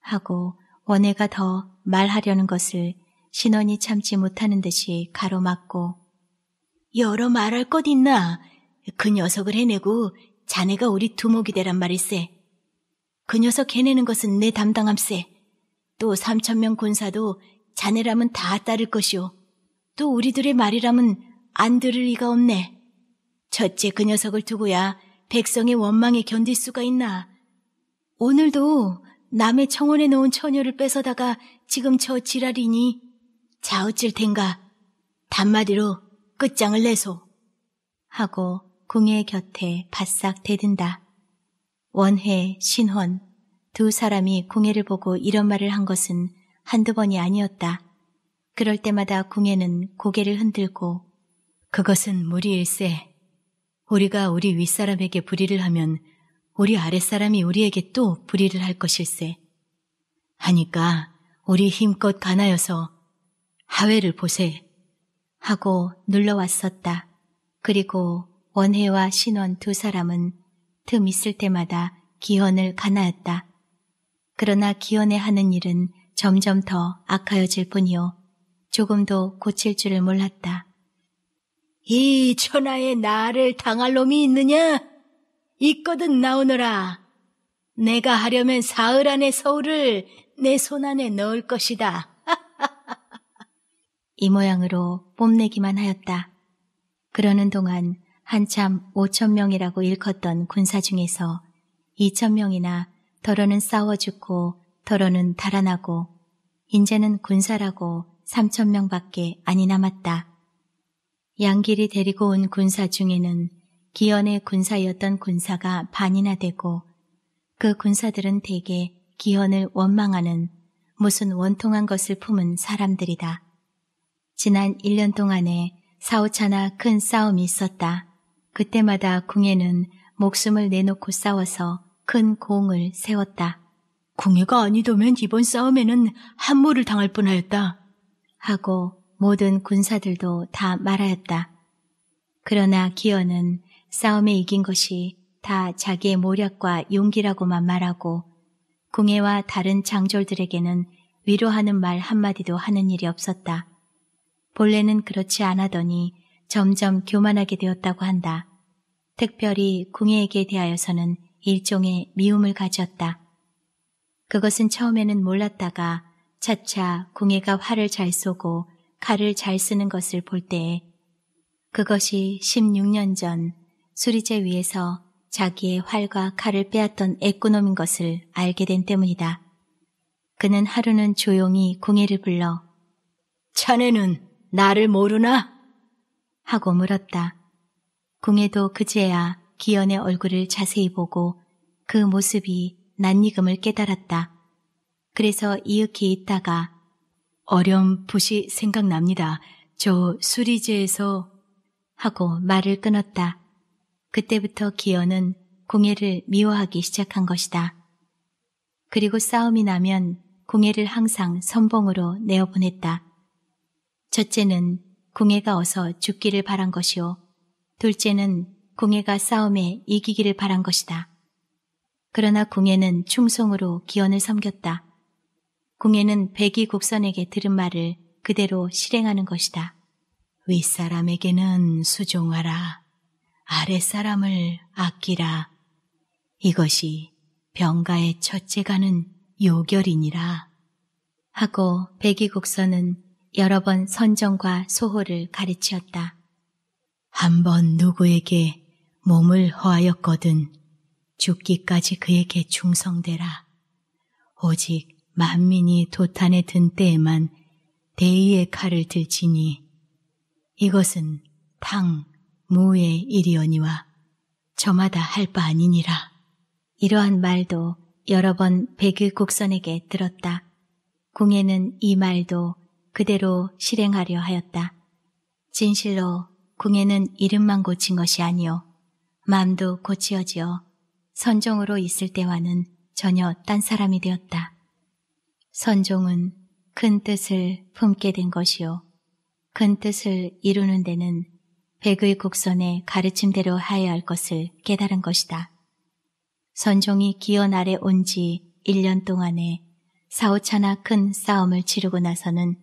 [SPEAKER 2] 하고 원혜가 더 말하려는 것을 신원이 참지 못하는 듯이 가로막고
[SPEAKER 1] 여러 말할 것 있나? 그 녀석을 해내고 자네가 우리 두목이 되란 말일세. 그 녀석 해내는 것은 내 담당함세. 또 삼천명 군사도 자네라면 다 따를 것이오. 또 우리들의 말이라면 안 들을 리가 없네. 첫째 그 녀석을 두고야 백성의 원망에 견딜 수가 있나. 오늘도 남의 청원에 놓은 처녀를 뺏어다가 지금 저 지랄이니 자 어찔 텐가. 단마디로 끝장을 내소.
[SPEAKER 2] 하고 궁의 곁에 바싹 대든다. 원회, 신헌 두 사람이 궁예를 보고 이런 말을 한 것은 한두 번이 아니었다. 그럴 때마다 궁예는 고개를 흔들고
[SPEAKER 3] 그것은 무리일세. 우리가 우리 윗사람에게 불의를 하면 우리 아랫사람이 우리에게 또 불의를 할 것일세. 하니까 우리 힘껏 가나여서 하회를 보세.
[SPEAKER 2] 하고 눌러왔었다. 그리고 원혜와 신원 두 사람은 틈 있을 때마다 기원을 가나였다. 그러나 기원에 하는 일은 점점 더 악하여질 뿐이요. 조금도 고칠 줄을 몰랐다.
[SPEAKER 1] 이 천하에 나를 당할 놈이 있느냐? 있거든 나오너라. 내가 하려면 사흘 안에 서울을 내 손 안에 넣을 것이다.
[SPEAKER 2] 이 모양으로 뽐내기만 하였다. 그러는 동안 한참 5천 명이라고 일컫던 군사 중에서 2천 명이나 더러는 싸워 죽고 더러는 달아나고 인제는 군사라고 3천 명밖에 아니 남았다. 양길이 데리고 온 군사 중에는 기현의 군사였던 군사가 반이나 되고 그 군사들은 대개 기현을 원망하는 무슨 원통한 것을 품은 사람들이다. 지난 1년 동안에 사오차나 큰 싸움이 있었다. 그때마다 궁예는 목숨을 내놓고 싸워서 큰 공을 세웠다.
[SPEAKER 3] 궁예가 아니더면 이번 싸움에는 함무를 당할 뻔하였다.
[SPEAKER 2] 하고 모든 군사들도 다 말하였다. 그러나 기어는 싸움에 이긴 것이 다 자기의 모략과 용기라고만 말하고 궁예와 다른 장졸들에게는 위로하는 말 한마디도 하는 일이 없었다. 본래는 그렇지 않아더니 점점 교만하게 되었다고 한다. 특별히 궁예에게 대하여서는 일종의 미움을 가졌다. 그것은 처음에는 몰랐다가 차차 궁예가 활을 잘 쏘고 칼을 잘 쓰는 것을 볼 때에 그것이 16년 전 수리제 위에서 자기의 활과 칼을 빼앗던 애꾸놈인 것을 알게 된 때문이다. 그는 하루는 조용히 궁예를 불러
[SPEAKER 1] 자네는 나를 모르나?
[SPEAKER 2] 하고 물었다. 궁예도 그제야 기현의 얼굴을 자세히 보고 그 모습이 낯익음을 깨달았다. 그래서 이윽히 있다가
[SPEAKER 3] 어렴풋이 생각납니다. 저 수리제에서
[SPEAKER 2] 하고 말을 끊었다. 그때부터 기현은 궁예를 미워하기 시작한 것이다. 그리고 싸움이 나면 궁예를 항상 선봉으로 내어보냈다. 첫째는 궁예가 어서 죽기를 바란 것이요. 둘째는 궁예가 싸움에 이기기를 바란 것이다. 그러나 궁예는 충성으로 기원을 섬겼다. 궁예는 백이 국선에게 들은 말을 그대로 실행하는 것이다.
[SPEAKER 3] 윗사람에게는 수종하라. 아랫사람을 아끼라. 이것이 병가의 첫째 가는 요결이니라.
[SPEAKER 2] 하고 백이국선은 여러 번 선정과 소호를 가르치었다.
[SPEAKER 3] 한 번 누구에게 몸을 허하였거든 죽기까지 그에게 충성되라. 오직 만민이 도탄에 든 때에만 대의의 칼을 들지니 이것은 탕, 무의 일이오니와 저마다 할 바 아니니라.
[SPEAKER 2] 이러한 말도 여러 번 백일국선에게 들었다. 궁에는 이 말도 그대로 실행하려 하였다. 진실로 궁에는 이름만 고친 것이 아니요 마음도 고치어지어 선종으로 있을 때와는 전혀 딴 사람이 되었다. 선종은 큰 뜻을 품게 된 것이요. 큰 뜻을 이루는 데는 백의 국선의 가르침대로 하여야 할 것을 깨달은 것이다. 선종이 기원 아래 온 지 1년 동안에 사오차나 큰 싸움을 치르고 나서는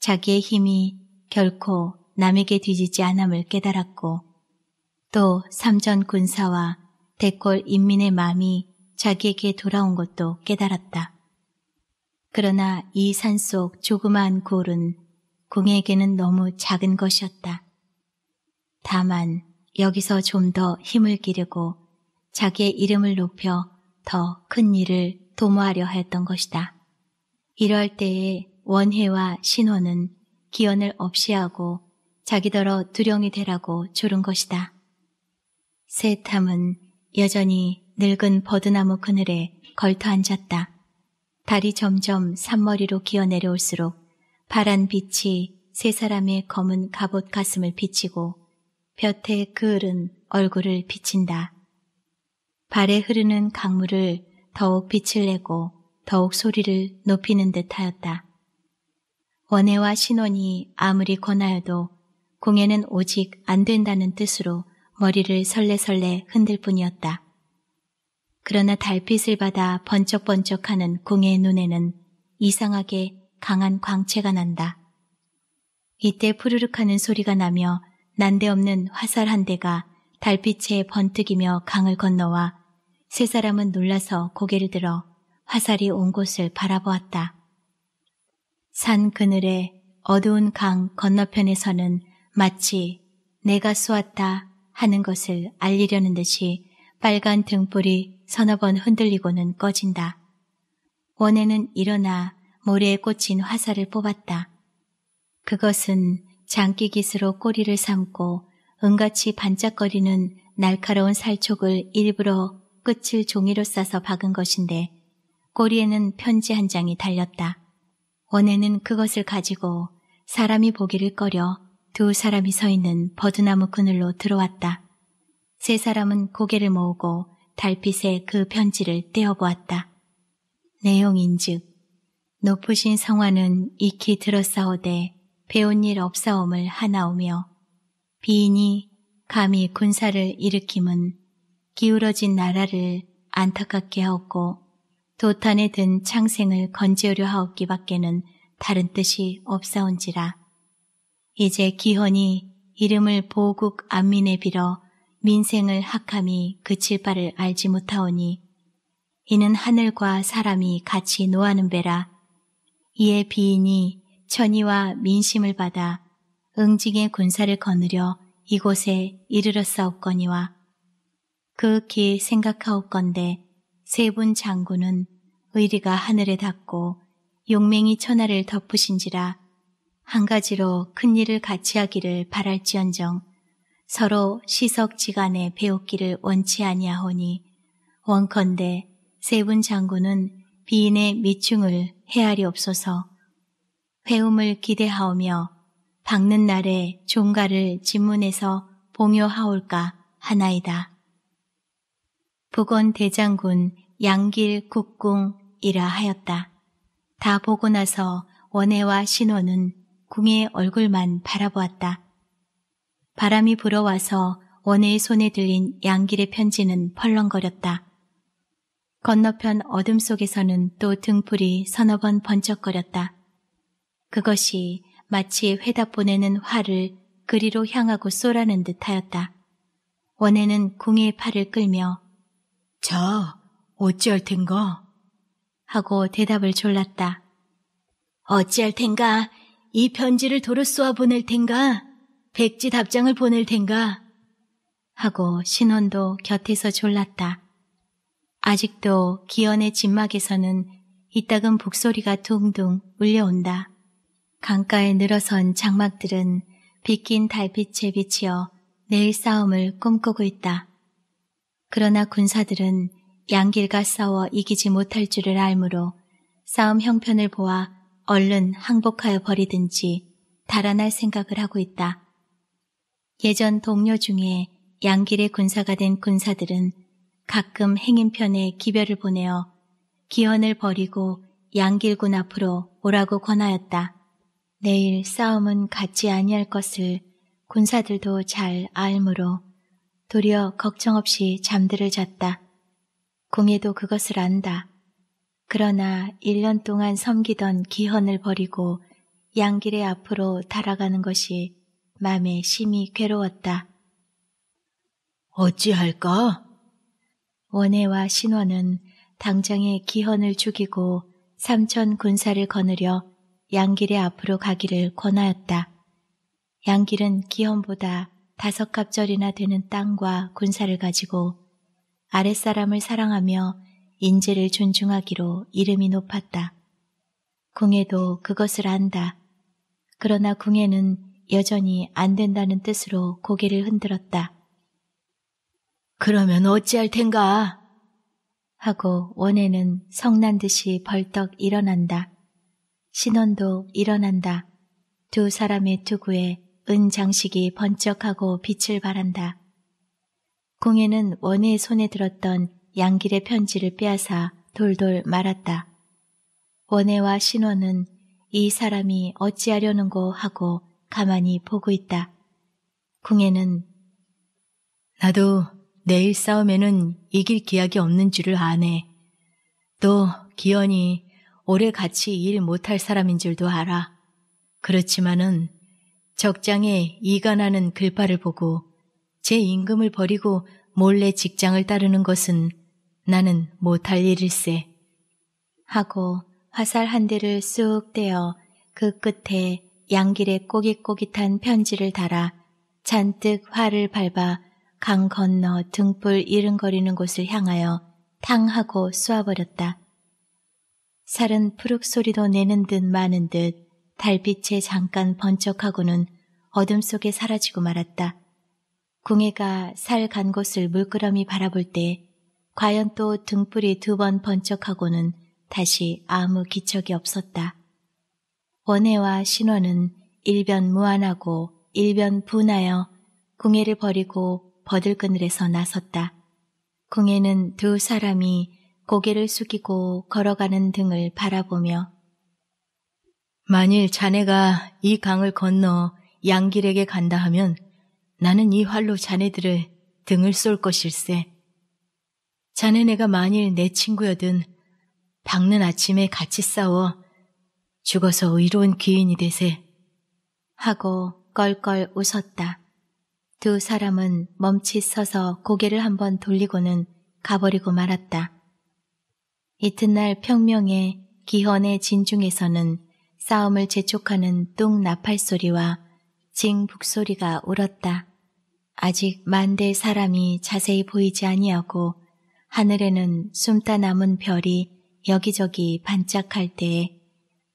[SPEAKER 2] 자기의 힘이 결코 남에게 뒤지지 않음을 깨달았고 또 삼전 군사와 대골 인민의 마음이 자기에게 돌아온 것도 깨달았다. 그러나 이 산속 조그마한 골은 궁에게는 너무 작은 것이었다. 다만 여기서 좀 더 힘을 기르고 자기의 이름을 높여 더 큰 일을 도모하려 하였던 것이다. 이럴 때에 원혜와 신호는 기원을 없이 하고 자기더러 두령이 되라고 조른 것이다. 세탐은 여전히 늙은 버드나무 그늘에 걸터 앉았다. 달이 점점 산머리로 기어 내려올수록 파란 빛이 세 사람의 검은 갑옷 가슴을 비치고 볕에 그을은 얼굴을 비친다. 발에 흐르는 강물을 더욱 빛을 내고 더욱 소리를 높이는 듯 하였다. 원혜와 신원이 아무리 권하여도 공예는 오직 안 된다는 뜻으로 머리를 설레설레 흔들 뿐이었다. 그러나 달빛을 받아 번쩍번쩍하는 공예의 눈에는 이상하게 강한 광채가 난다. 이때 푸르륵하는 소리가 나며 난데없는 화살 한 대가 달빛에 번뜩이며 강을 건너와 세 사람은 놀라서 고개를 들어 화살이 온 곳을 바라보았다. 산 그늘에 어두운 강 건너편에서는 마치 내가 쏘았다 하는 것을 알리려는 듯이 빨간 등불이 서너 번 흔들리고는 꺼진다. 원에는 일어나 모래에 꽂힌 화살을 뽑았다. 그것은 장기깃으로 꼬리를 삼고 은같이 반짝거리는 날카로운 살촉을 일부러 끝을 종이로 싸서 박은 것인데 꼬리에는 편지 한 장이 달렸다. 원에는 그것을 가지고 사람이 보기를 꺼려 두 사람이 서 있는 버드나무 그늘로 들어왔다. 세 사람은 고개를 모으고 달빛에 그 편지를 떼어보았다. 내용인즉 높으신 성화는 익히 들었사오되 배운 일 없사옴을 하나오며 비인이 감히 군사를 일으킴은 기울어진 나라를 안타깝게 하옵고 도탄에 든 창생을 건지으려 하옵기밖에는 다른 뜻이 없사온지라. 이제 기헌이 이름을 보국 안민에 빌어 민생을 학함이 그칠 바를 알지 못하오니 이는 하늘과 사람이 같이 노하는 배라 이에 비인이 천의와 민심을 받아 응징의 군사를 거느려 이곳에 이르렀사옵거니와 그윽히 생각하옵건대 세 분 장군은 의리가 하늘에 닿고 용맹이 천하를 덮으신지라 한 가지로 큰 일을 같이 하기를 바랄지언정 서로 시석지간에 배웠기를 원치 아니하오니 원컨대 세분 장군은 비인의 미충을 헤아리옵소서 회음을 기대하오며 박는 날에 종가를 진문에서 봉요하올까 하나이다. 북원 대장군 양길 국궁 이라 하였다. 다 보고 나서 원혜와 신호는 궁의 얼굴만 바라보았다. 바람이 불어와서 원혜의 손에 들린 양길의 편지는 펄렁거렸다. 건너편 어둠 속에서는 또 등불이 서너 번 번쩍거렸다. 그것이 마치 회답 보내는 활을 그리로 향하고 쏘라는 듯하였다. 원에는 궁의 팔을 끌며
[SPEAKER 3] 저 어찌할 텐가?
[SPEAKER 2] 하고 대답을 졸랐다.
[SPEAKER 1] 어찌할 텐가? 이 편지를 도로 쏘아 보낼 텐가? 백지 답장을 보낼 텐가?
[SPEAKER 2] 하고 신원도 곁에서 졸랐다. 아직도 기현의 진막에서는 이따금 북소리가 둥둥 울려온다. 강가에 늘어선 장막들은 빗긴 달빛에 비치어 내일 싸움을 꿈꾸고 있다. 그러나 군사들은 양길과 싸워 이기지 못할 줄을 알므로 싸움 형편을 보아 얼른 항복하여 버리든지 달아날 생각을 하고 있다. 예전 동료 중에 양길의 군사가 된 군사들은 가끔 행인편에 기별을 보내어 기원을 버리고 양길군 앞으로 오라고 권하였다. 내일 싸움은 같지 아니할 것을 군사들도 잘 알므로 도리어 걱정 없이 잠들을 잤다. 궁예도 그것을 안다. 그러나 1년 동안 섬기던 기헌을 버리고 양길의 앞으로 달아가는 것이 마음에 심히 괴로웠다.
[SPEAKER 3] 어찌할까?
[SPEAKER 2] 원혜와 신원은 당장에 기헌을 죽이고 삼천 군사를 거느려 양길의 앞으로 가기를 권하였다. 양길은 기헌보다 다섯 갑절이나 되는 땅과 군사를 가지고 아랫사람을 사랑하며 인재를 존중하기로 이름이 높았다. 궁예도 그것을 안다. 그러나 궁예는 여전히 안 된다는 뜻으로 고개를 흔들었다.
[SPEAKER 3] 그러면 어찌할 텐가?
[SPEAKER 2] 하고 원혜는 성난 듯이 벌떡 일어난다. 신원도 일어난다. 두 사람의 투구에 은 장식이 번쩍하고 빛을 발한다. 공예는 원혜의 손에 들었던 양길의 편지를 빼앗아 돌돌 말았다. 원혜와 신원은 이 사람이 어찌하려는고 하고 가만히 보고 있다. 궁예는
[SPEAKER 3] 나도 내일 싸움에는 이길 기약이 없는 줄을 아네. 또 기현이 오래 같이 일 못할 사람인 줄도 알아. 그렇지만은 적장에 이가 나는 글바를 보고 제 임금을 버리고 몰래 직장을 따르는 것은 나는 못할 일일세.
[SPEAKER 2] 하고 화살 한 대를 쑥 떼어 그 끝에 양길에 꼬깃꼬깃한 편지를 달아 잔뜩 활을 밟아 강 건너 등불 이른거리는 곳을 향하여 탕하고 쏘아버렸다. 살은 푸륵 소리도 내는 듯 마는 듯 달빛에 잠깐 번쩍하고는 어둠 속에 사라지고 말았다. 궁예가 살 간 곳을 물끄러미 바라볼 때 과연 또 등불이 두 번 번쩍하고는 다시 아무 기척이 없었다. 원혜와 신원은 일변 무안하고 일변 분하여 궁예를 버리고 버들그늘에서 나섰다. 궁에는 두 사람이 고개를 숙이고 걸어가는 등을 바라보며
[SPEAKER 3] 만일 자네가 이 강을 건너 양길에게 간다 하면 나는 이 활로 자네들을 등을 쏠 것일세. 자네네가 만일 내 친구여든 박는 아침에 같이 싸워 죽어서 의로운 귀인이 되세.
[SPEAKER 2] 하고 껄껄 웃었다. 두 사람은 멈칫 서서 고개를 한번 돌리고는 가버리고 말았다. 이튿날 평명의 기헌의 진중에서는 싸움을 재촉하는 뚱 나팔 소리와 징 북소리가 울었다. 아직 만대 사람이 자세히 보이지 아니하고 하늘에는 숨다 남은 별이 여기저기 반짝할 때에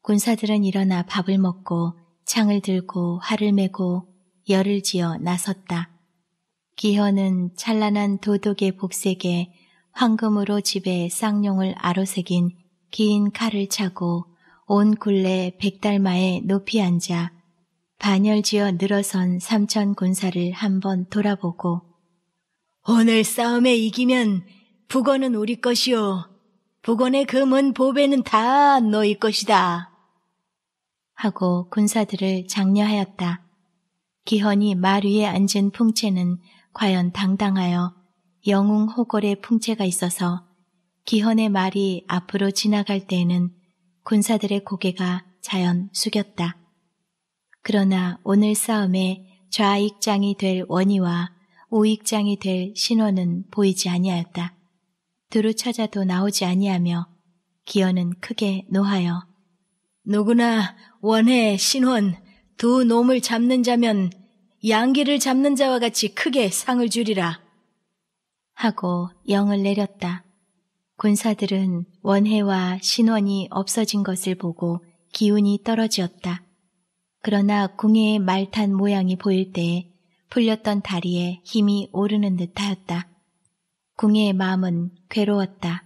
[SPEAKER 2] 군사들은 일어나 밥을 먹고 창을 들고 활을 메고 열을 지어 나섰다. 기현은 찬란한 도독의 복색에 황금으로 집에 쌍용을 아로새긴 긴 칼을 차고 온 굴레 백달마에 높이 앉아 반열지어 늘어선 삼천 군사를 한번 돌아보고
[SPEAKER 3] 오늘 싸움에 이기면 북원은 우리 것이요. 북원의 금은 보배는 다 너희 것이다.
[SPEAKER 2] 하고 군사들을 장려하였다. 기헌이 말 위에 앉은 풍채는 과연 당당하여 영웅 호골의 풍채가 있어서 기헌의 말이 앞으로 지나갈 때에는 군사들의 고개가 자연 숙였다. 그러나 오늘 싸움에 좌익장이 될 원희와 우익장이 될 신원은 보이지 아니하였다. 두루 찾아도 나오지 아니하며 기현은 크게 노하여
[SPEAKER 3] 누구나 원해 신원 두 놈을 잡는 자면 양기를 잡는 자와 같이 크게 상을 주리라.
[SPEAKER 2] 하고 영을 내렸다. 군사들은 원해와 신원이 없어진 것을 보고 기운이 떨어지었다. 그러나 궁예의 말탄 모양이 보일 때 풀렸던 다리에 힘이 오르는 듯하였다. 궁예의 마음은 괴로웠다.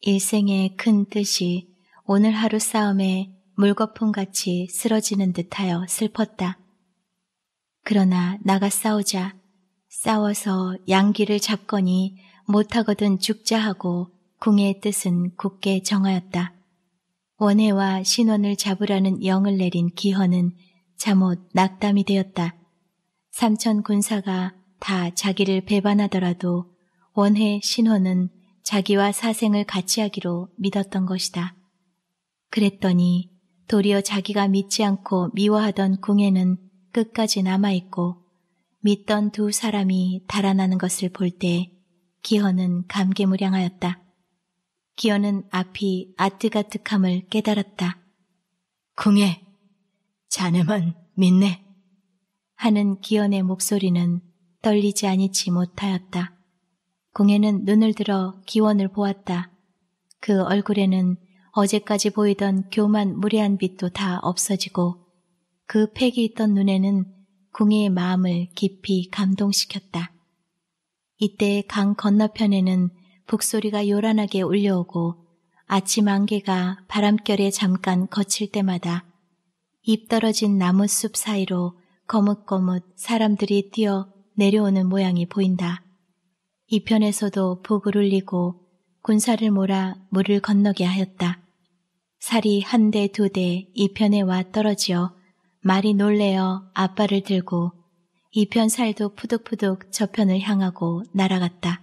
[SPEAKER 2] 일생의 큰 뜻이 오늘 하루 싸움에 물거품같이 쓰러지는 듯하여 슬펐다. 그러나 나가 싸우자 싸워서 양기를 잡거니 못하거든 죽자 하고 궁의 뜻은 굳게 정하였다. 원해와 신원을 잡으라는 영을 내린 기헌은 잠옷 낙담이 되었다. 삼천 군사가 다 자기를 배반하더라도 원해 신원은 자기와 사생을 같이 하기로 믿었던 것이다. 그랬더니 도리어 자기가 믿지 않고 미워하던 궁에는 끝까지 남아있고 믿던 두 사람이 달아나는 것을 볼 때 기현은 감개무량하였다. 기현은 앞이 아뜨가득함을 깨달았다.
[SPEAKER 3] 궁예, 자네만 믿네.
[SPEAKER 2] 하는 기현의 목소리는 떨리지 아니치 못하였다. 궁에는 눈을 들어 기원을 보았다. 그 얼굴에는 어제까지 보이던 교만 무례한 빛도 다 없어지고 그 팩이 있던 눈에는 궁예의 마음을 깊이 감동시켰다. 이때 강 건너편에는 북소리가 요란하게 울려오고 아침 안개가 바람결에 잠깐 거칠 때마다 입 떨어진 나무숲 사이로 거뭇거뭇 사람들이 뛰어 내려오는 모양이 보인다. 이편에서도 북을 울리고 군사를 몰아 물을 건너게 하였다. 살이 한 대, 두 대 이편에 와 떨어지어 말이 놀래어 앞발을 들고 이편 살도 푸득푸득 저편을 향하고 날아갔다.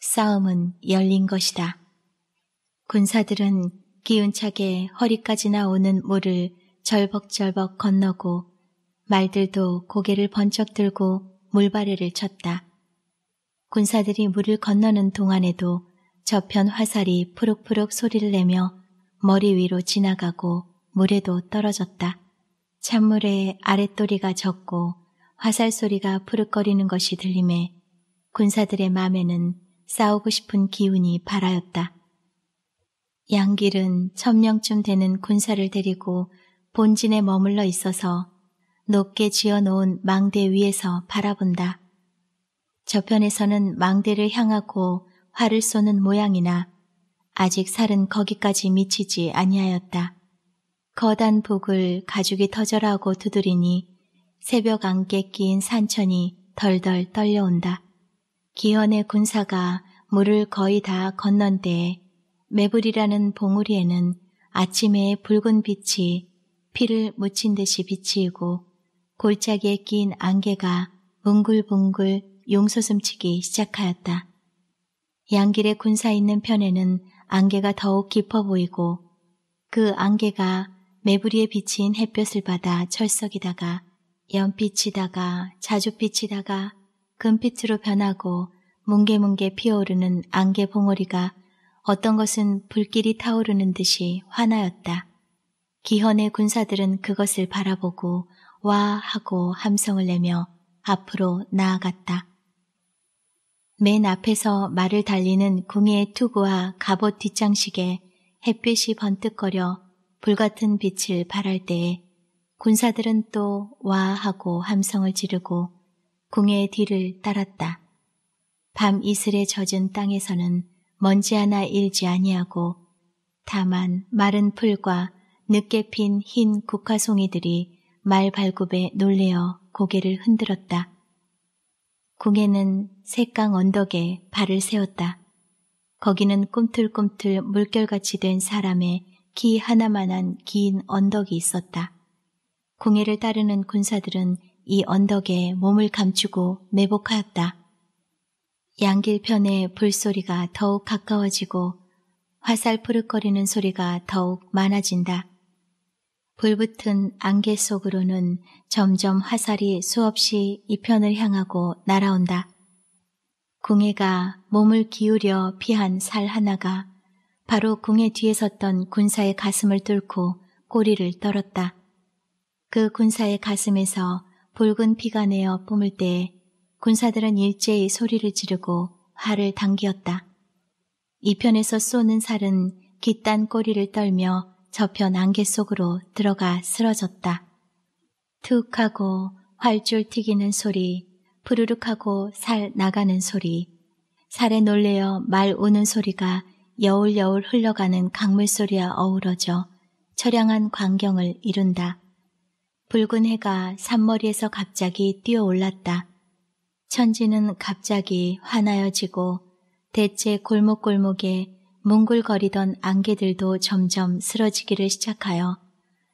[SPEAKER 2] 싸움은 열린 것이다. 군사들은 기운차게 허리까지 나 오는 물을 절벅절벅 건너고 말들도 고개를 번쩍 들고 물바래를 쳤다. 군사들이 물을 건너는 동안에도 저편 화살이 푸룩푸룩 소리를 내며 머리 위로 지나가고 물에도 떨어졌다. 찬물에 아랫도리가 젖고 화살 소리가 푸르거리는 것이 들림에 군사들의 마음에는 싸우고 싶은 기운이 발하였다. 양길은 천명쯤 되는 군사를 데리고 본진에 머물러 있어서 높게 지어놓은 망대 위에서 바라본다. 저편에서는 망대를 향하고 활을 쏘는 모양이나 아직 살은 거기까지 미치지 아니하였다. 거단 북을 가죽이 터져라고 두드리니 새벽 안개 낀 산천이 덜덜 떨려온다. 기현의 군사가 물을 거의 다 건넌 때에 매불이라는 봉우리에는 아침에 붉은 빛이 피를 묻힌 듯이 비치고 골짜기에 낀 안개가 뭉글뭉글 용솟음치기 시작하였다. 양길의 군사 있는 편에는 안개가 더욱 깊어 보이고 그 안개가 매부리에 비친 햇볕을 받아 철석이다가 연빛이다가 자주빛이다가 금빛으로 변하고 뭉게뭉게 피어오르는 안개 봉오리가 어떤 것은 불길이 타오르는 듯이 환하였다. 기현의 군사들은 그것을 바라보고 와 하고 함성을 내며 앞으로 나아갔다. 맨 앞에서 말을 달리는 궁예의 투구와 갑옷 뒷장식에 햇빛이 번뜩거려 불같은 빛을 발할 때에 군사들은 또 와 하고 함성을 지르고 궁예의 뒤를 따랐다. 밤 이슬에 젖은 땅에서는 먼지 하나 일지 아니하고 다만 마른 풀과 늦게 핀 흰 국화송이들이 말 발굽에 놀래어 고개를 흔들었다. 궁에는 색강 언덕에 발을 세웠다. 거기는 꿈틀꿈틀 물결같이 된 사람의 키 하나만한 긴 언덕이 있었다. 궁예를 따르는 군사들은 이 언덕에 몸을 감추고 매복하였다. 양길편의 불소리가 더욱 가까워지고 화살 푸릇거리는 소리가 더욱 많아진다. 불붙은 안개 속으로는 점점 화살이 수없이 이 편을 향하고 날아온다. 궁예가 몸을 기울여 피한 살 하나가 바로 궁예 뒤에 섰던 군사의 가슴을 뚫고 꼬리를 떨었다. 그 군사의 가슴에서 붉은 피가 내어 뿜을 때에 군사들은 일제히 소리를 지르고 활을 당기었다. 이편에서 쏘는 살은 깃단 꼬리를 떨며 저편 안개 속으로 들어가 쓰러졌다. 툭 하고 활줄 튀기는 소리, 푸르륵하고 살 나가는 소리, 살에 놀래어 말 우는 소리가 여울여울 흘러가는 강물 소리와 어우러져 처량한 광경을 이룬다. 붉은 해가 산머리에서 갑자기 뛰어올랐다. 천지는 갑자기 환하여지고 대체 골목골목에 뭉글거리던 안개들도 점점 쓰러지기를 시작하여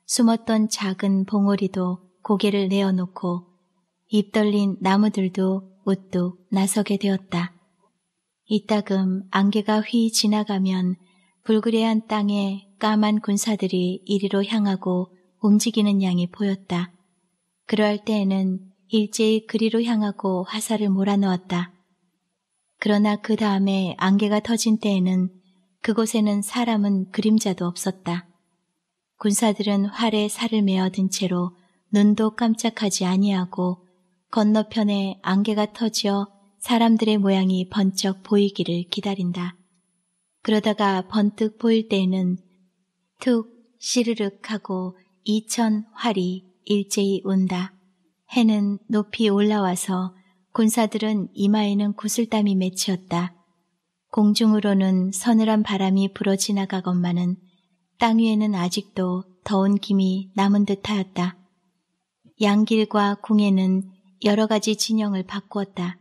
[SPEAKER 2] 숨었던 작은 봉오리도 고개를 내어놓고 입 떨린 나무들도 우뚝 나서게 되었다. 이따금 안개가 휘 지나가면 불그레한 땅에 까만 군사들이 이리로 향하고 움직이는 양이 보였다. 그러할 때에는 일제히 그리로 향하고 화살을 몰아넣었다. 그러나 그 다음에 안개가 터진 때에는 그곳에는 사람은 그림자도 없었다. 군사들은 활에 살을 메어든 채로 눈도 깜짝하지 아니하고 건너편에 안개가 터지어 사람들의 모양이 번쩍 보이기를 기다린다. 그러다가 번뜩 보일 때에는 툭 시르륵 하고 이천 활이 일제히 온다. 해는 높이 올라와서 군사들은 이마에는 구슬땀이 맺혔다. 공중으로는 서늘한 바람이 불어 지나가건만은 땅 위에는 아직도 더운 김이 남은 듯하였다. 양길과 궁에는 여러 가지 진영을 바꾸었다.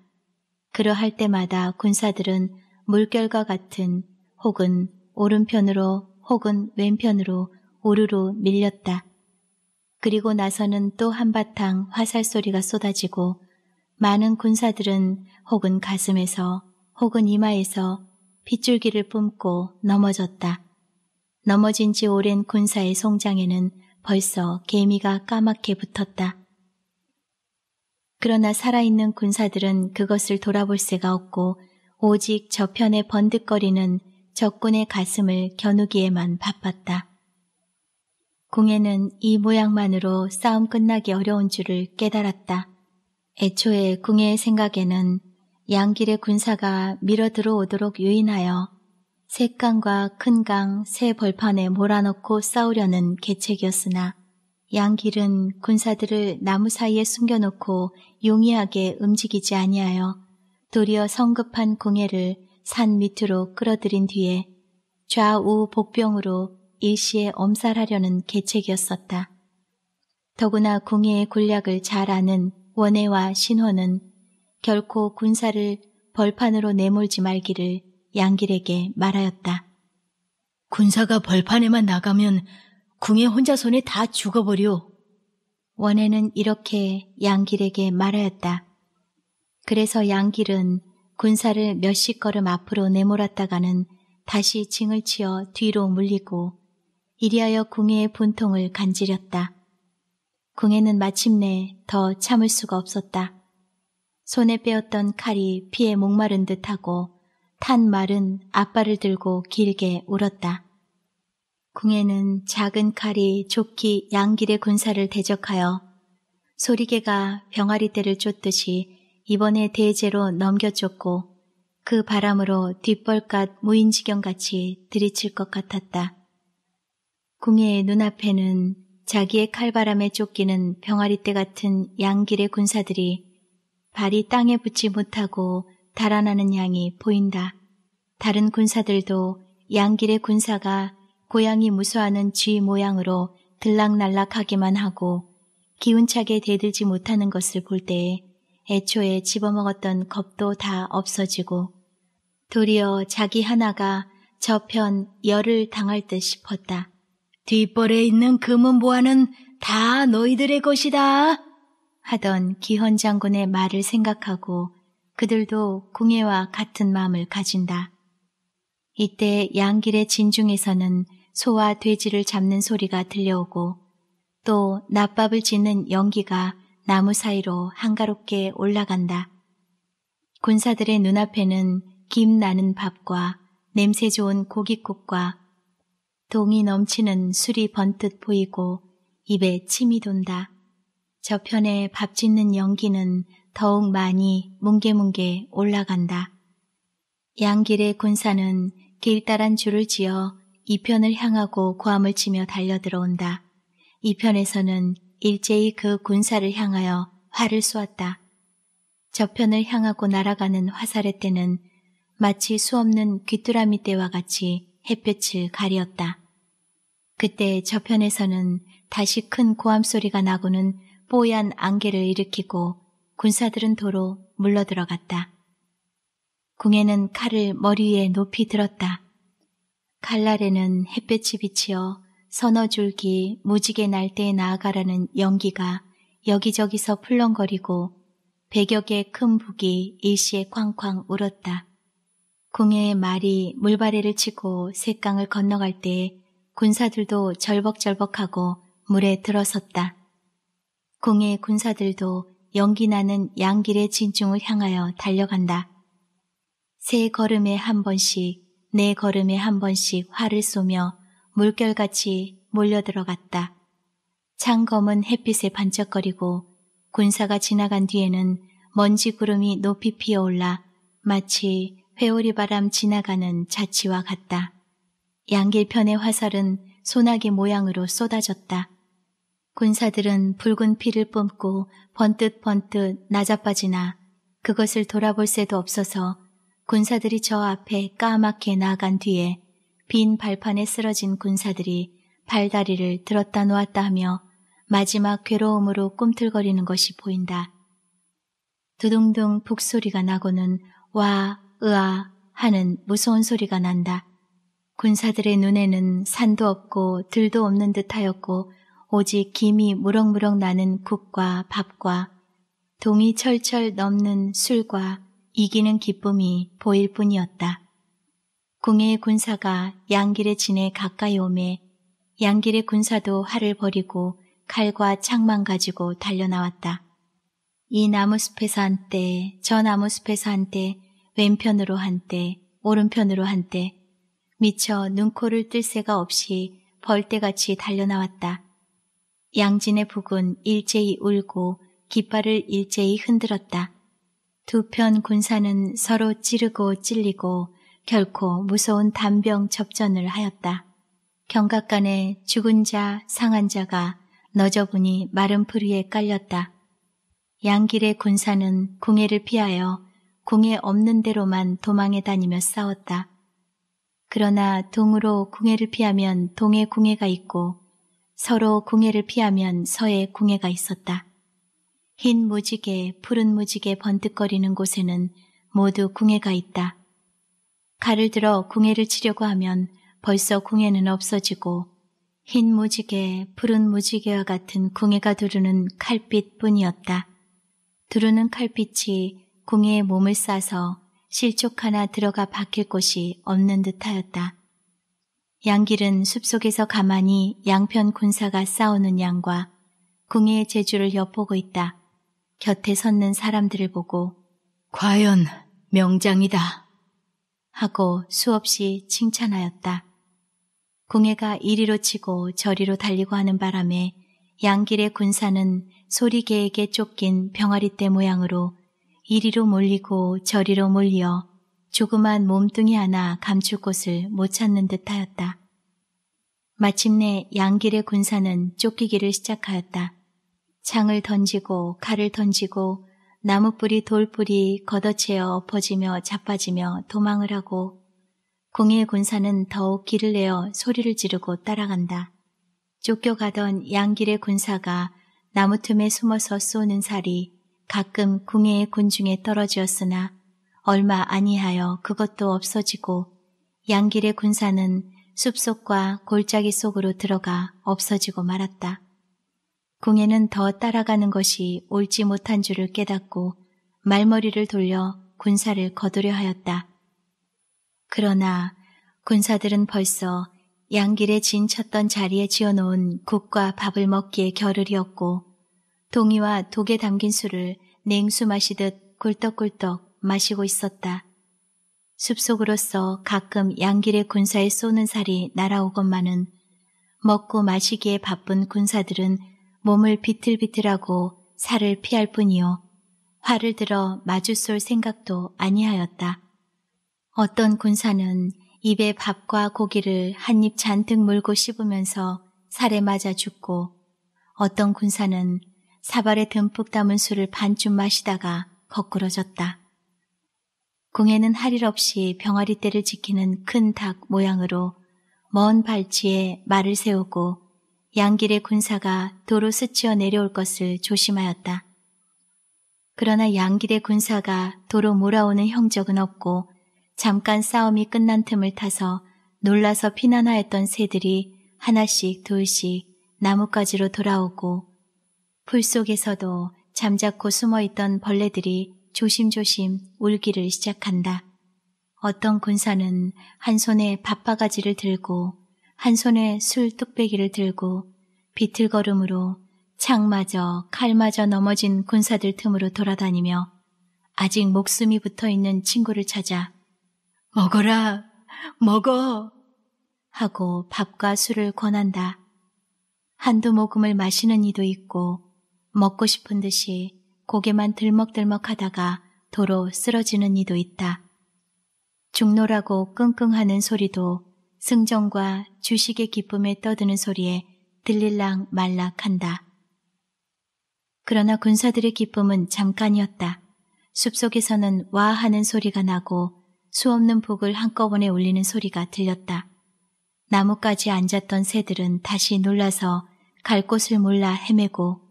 [SPEAKER 2] 그러할 때마다 군사들은 물결과 같은 혹은 오른편으로 혹은 왼편으로 우르르 밀렸다. 그리고 나서는 또 한바탕 화살 소리가 쏟아지고 많은 군사들은 혹은 가슴에서 혹은 이마에서 빗줄기를 뿜고 넘어졌다. 넘어진 지 오랜 군사의 송장에는 벌써 개미가 까맣게 붙었다. 그러나 살아있는 군사들은 그것을 돌아볼 새가 없고 오직 저편에 번득거리는 적군의 가슴을 겨누기에만 바빴다. 궁에는 이 모양만으로 싸움 끝나기 어려운 줄을 깨달았다. 애초에 궁의 생각에는 양길의 군사가 밀어 들어오도록 유인하여 새강과 큰강 새 벌판에 몰아넣고 싸우려는 계책이었으나 양길은 군사들을 나무 사이에 숨겨놓고 용이하게 움직이지 아니하여 도리어 성급한 궁예를 산 밑으로 끌어들인 뒤에 좌우 복병으로 일시에 엄살하려는 계책이었었다. 더구나 궁예의 군략을 잘 아는 원해와 신호는 결코 군사를 벌판으로 내몰지 말기를 양길에게 말하였다.
[SPEAKER 3] 군사가 벌판에만 나가면 궁에 혼자 손에 다 죽어버려.
[SPEAKER 2] 원해는 이렇게 양길에게 말하였다. 그래서 양길은 군사를 몇십 걸음 앞으로 내몰았다가는 다시 징을 치어 뒤로 물리고 이리하여 궁예의 분통을 간지렸다. 궁예는 마침내 더 참을 수가 없었다. 손에 빼었던 칼이 피에 목마른 듯하고 탄 말은 앞발을 들고 길게 울었다. 궁에는 작은 칼이 좋기 양길의 군사를 대적하여 소리개가 병아리 떼를 쫓듯이 이번에 대제로 넘겨쫓고 그 바람으로 뒷벌갓 무인지경같이 들이칠 것 같았다. 궁의 눈앞에는 자기의 칼바람에 쫓기는 병아리 떼 같은 양길의 군사들이 발이 땅에 붙지 못하고 달아나는 양이 보인다. 다른 군사들도 양길의 군사가 고양이 무수하는 쥐 모양으로 들락날락하기만 하고 기운차게 대들지 못하는 것을 볼 때에 애초에 집어먹었던 겁도 다 없어지고 도리어 자기 하나가 저편 열을 당할 듯 싶었다.
[SPEAKER 3] 뒷벌에 있는 금은 보아는 다 너희들의 것이다.
[SPEAKER 2] 하던 기헌 장군의 말을 생각하고 그들도 궁예와 같은 마음을 가진다. 이때 양길의 진중에서는 소와 돼지를 잡는 소리가 들려오고 또 낮밥을 짓는 연기가 나무 사이로 한가롭게 올라간다. 군사들의 눈앞에는 김 나는 밥과 냄새 좋은 고깃국과 동이 넘치는 술이 번뜩 보이고 입에 침이 돈다. 저편에 밥 짓는 연기는 더욱 많이 뭉게뭉게 올라간다. 양길의 군사는 길다란 줄을 지어 이편을 향하고 고함을 치며 달려들어온다. 이편에서는 일제히 그 군사를 향하여 활을 쏘았다. 저편을 향하고 날아가는 화살의 때는 마치 수없는 귀뚜라미 떼와 같이 햇볕을 가리었다. 그때 저편에서는 다시 큰 고함 소리가 나고는 뽀얀 안개를 일으키고 군사들은 도로 물러들어갔다. 궁에는 칼을 머리 위에 높이 들었다. 칼날에는 햇볕이 비치어 서너 줄기 무지개 날때에 나아가라는 연기가 여기저기서 풀렁거리고 백여 개큰 북이 일시에 쾅쾅 울었다. 궁예의 말이 물바래를 치고 새강을 건너갈 때 군사들도 절벅절벅하고 물에 들어섰다. 궁예의 군사들도 연기 나는 양길의 진중을 향하여 달려간다. 세 걸음에 한 번씩, 네 걸음에 한 번씩 활을 쏘며 물결같이 몰려들어갔다. 창검은 햇빛에 반짝거리고 군사가 지나간 뒤에는 먼지 구름이 높이 피어올라 마치 회오리 바람 지나가는 자치와 같다. 양길편의 화살은 소나기 모양으로 쏟아졌다. 군사들은 붉은 피를 뿜고 번뜩번뜩 나자빠지나 그것을 돌아볼 새도 없어서 군사들이 저 앞에 까맣게 나간 뒤에 빈 발판에 쓰러진 군사들이 발다리를 들었다 놓았다 하며 마지막 괴로움으로 꿈틀거리는 것이 보인다. 두둥둥 북소리가 나고는 와, 으아 하는 무서운 소리가 난다. 군사들의 눈에는 산도 없고 들도 없는 듯 하였고 오직 김이 무럭무럭 나는 국과 밥과 동이 철철 넘는 술과 이기는 기쁨이 보일 뿐이었다. 궁예의 군사가 양길의 진에 가까이 오매 양길의 군사도 활을 버리고 칼과 창만 가지고 달려나왔다. 이 나무숲에서 한때, 저 나무숲에서 한때, 왼편으로 한때, 오른편으로 한때, 미처 눈코를 뜰 새가 없이 벌떼같이 달려나왔다. 양진의 북은 일제히 울고 깃발을 일제히 흔들었다. 두 편 군사는 서로 찌르고 찔리고 결코 무서운 단병 접전을 하였다. 경각간에 죽은 자, 상한 자가 너저분이 마른 풀 위에 깔렸다. 양길의 군사는 궁예를 피하여 궁예 없는 대로만 도망해 다니며 싸웠다. 그러나 동으로 궁예를 피하면 동에 궁예가 있고 서로 궁예를 피하면 서에 궁예가 있었다. 흰 무지개, 푸른 무지개 번뜩거리는 곳에는 모두 궁예가 있다. 칼을 들어 궁예를 치려고 하면 벌써 궁예는 없어지고 흰 무지개, 푸른 무지개와 같은 궁예가 두르는 칼빛뿐이었다. 두르는 칼빛이 궁예의 몸을 싸서 실족 하나 들어가 박힐 곳이 없는 듯하였다. 양길은 숲속에서 가만히 양편 군사가 싸우는 양과 궁예의 제주를 엿보고 있다. 곁에 섰는 사람들을 보고
[SPEAKER 3] 과연 명장이다
[SPEAKER 2] 하고 수없이 칭찬하였다. 궁예가 이리로 치고 저리로 달리고 하는 바람에 양길의 군사는 소리개에게 쫓긴 병아리 떼 모양으로 이리로 몰리고 저리로 몰려 조그만 몸뚱이 하나 감출 곳을 못 찾는 듯하였다. 마침내 양길의 군사는 쫓기기를 시작하였다. 창을 던지고 칼을 던지고 나무뿌리 돌뿌리 걷어채어 엎어지며 자빠지며 도망을 하고 공의 군사는 더욱 길을 내어 소리를 지르고 따라간다. 쫓겨가던 양길의 군사가 나무 틈에 숨어서 쏘는 살이 가끔 궁예의 군중에 떨어지었으나 얼마 아니하여 그것도 없어지고 양길의 군사는 숲속과 골짜기 속으로 들어가 없어지고 말았다. 궁예는 더 따라가는 것이 옳지 못한 줄을 깨닫고 말머리를 돌려 군사를 거두려 하였다. 그러나 군사들은 벌써 양길에 진쳤던 자리에 지어놓은 국과 밥을 먹기에 겨를이었고 동이와 독에 담긴 술을 냉수 마시듯 꿀떡꿀떡 마시고 있었다. 숲속으로서 가끔 양길의 군사에 쏘는 살이 날아오건만은 먹고 마시기에 바쁜 군사들은 몸을 비틀비틀하고 살을 피할 뿐이요. 화를 들어 마주 쏠 생각도 아니하였다. 어떤 군사는 입에 밥과 고기를 한 입 잔뜩 물고 씹으면서 살에 맞아 죽고 어떤 군사는 사발에 듬뿍 담은 술을 반쯤 마시다가 거꾸러졌다. 궁에는 할 일 없이 병아리 떼를 지키는 큰 닭 모양으로 먼 발치에 말을 세우고 양길의 군사가 도로 스치어 내려올 것을 조심하였다. 그러나 양길의 군사가 도로 몰아오는 형적은 없고 잠깐 싸움이 끝난 틈을 타서 놀라서 피난하였던 새들이 하나씩 둘씩 나뭇가지로 돌아오고 풀 속에서도 잠자코 숨어있던 벌레들이 조심조심 울기를 시작한다. 어떤 군사는 한 손에 밥바가지를 들고 한 손에 술 뚝배기를 들고 비틀걸음으로 창마저 칼마저 넘어진 군사들 틈으로 돌아다니며 아직 목숨이 붙어 있는 친구를 찾아
[SPEAKER 3] 먹어라, 먹어!
[SPEAKER 2] 하고 밥과 술을 권한다. 한두 모금을 마시는 이도 있고 먹고 싶은 듯이 고개만 들먹들먹 하다가 도로 쓰러지는 이도 있다. 죽노라고 끙끙 하는 소리도 승정과 주식의 기쁨에 떠드는 소리에 들릴랑 말락한다. 그러나 군사들의 기쁨은 잠깐이었다. 숲속에서는 와 하는 소리가 나고 수없는 북을 한꺼번에 울리는 소리가 들렸다. 나뭇가지에 앉았던 새들은 다시 놀라서 갈 곳을 몰라 헤매고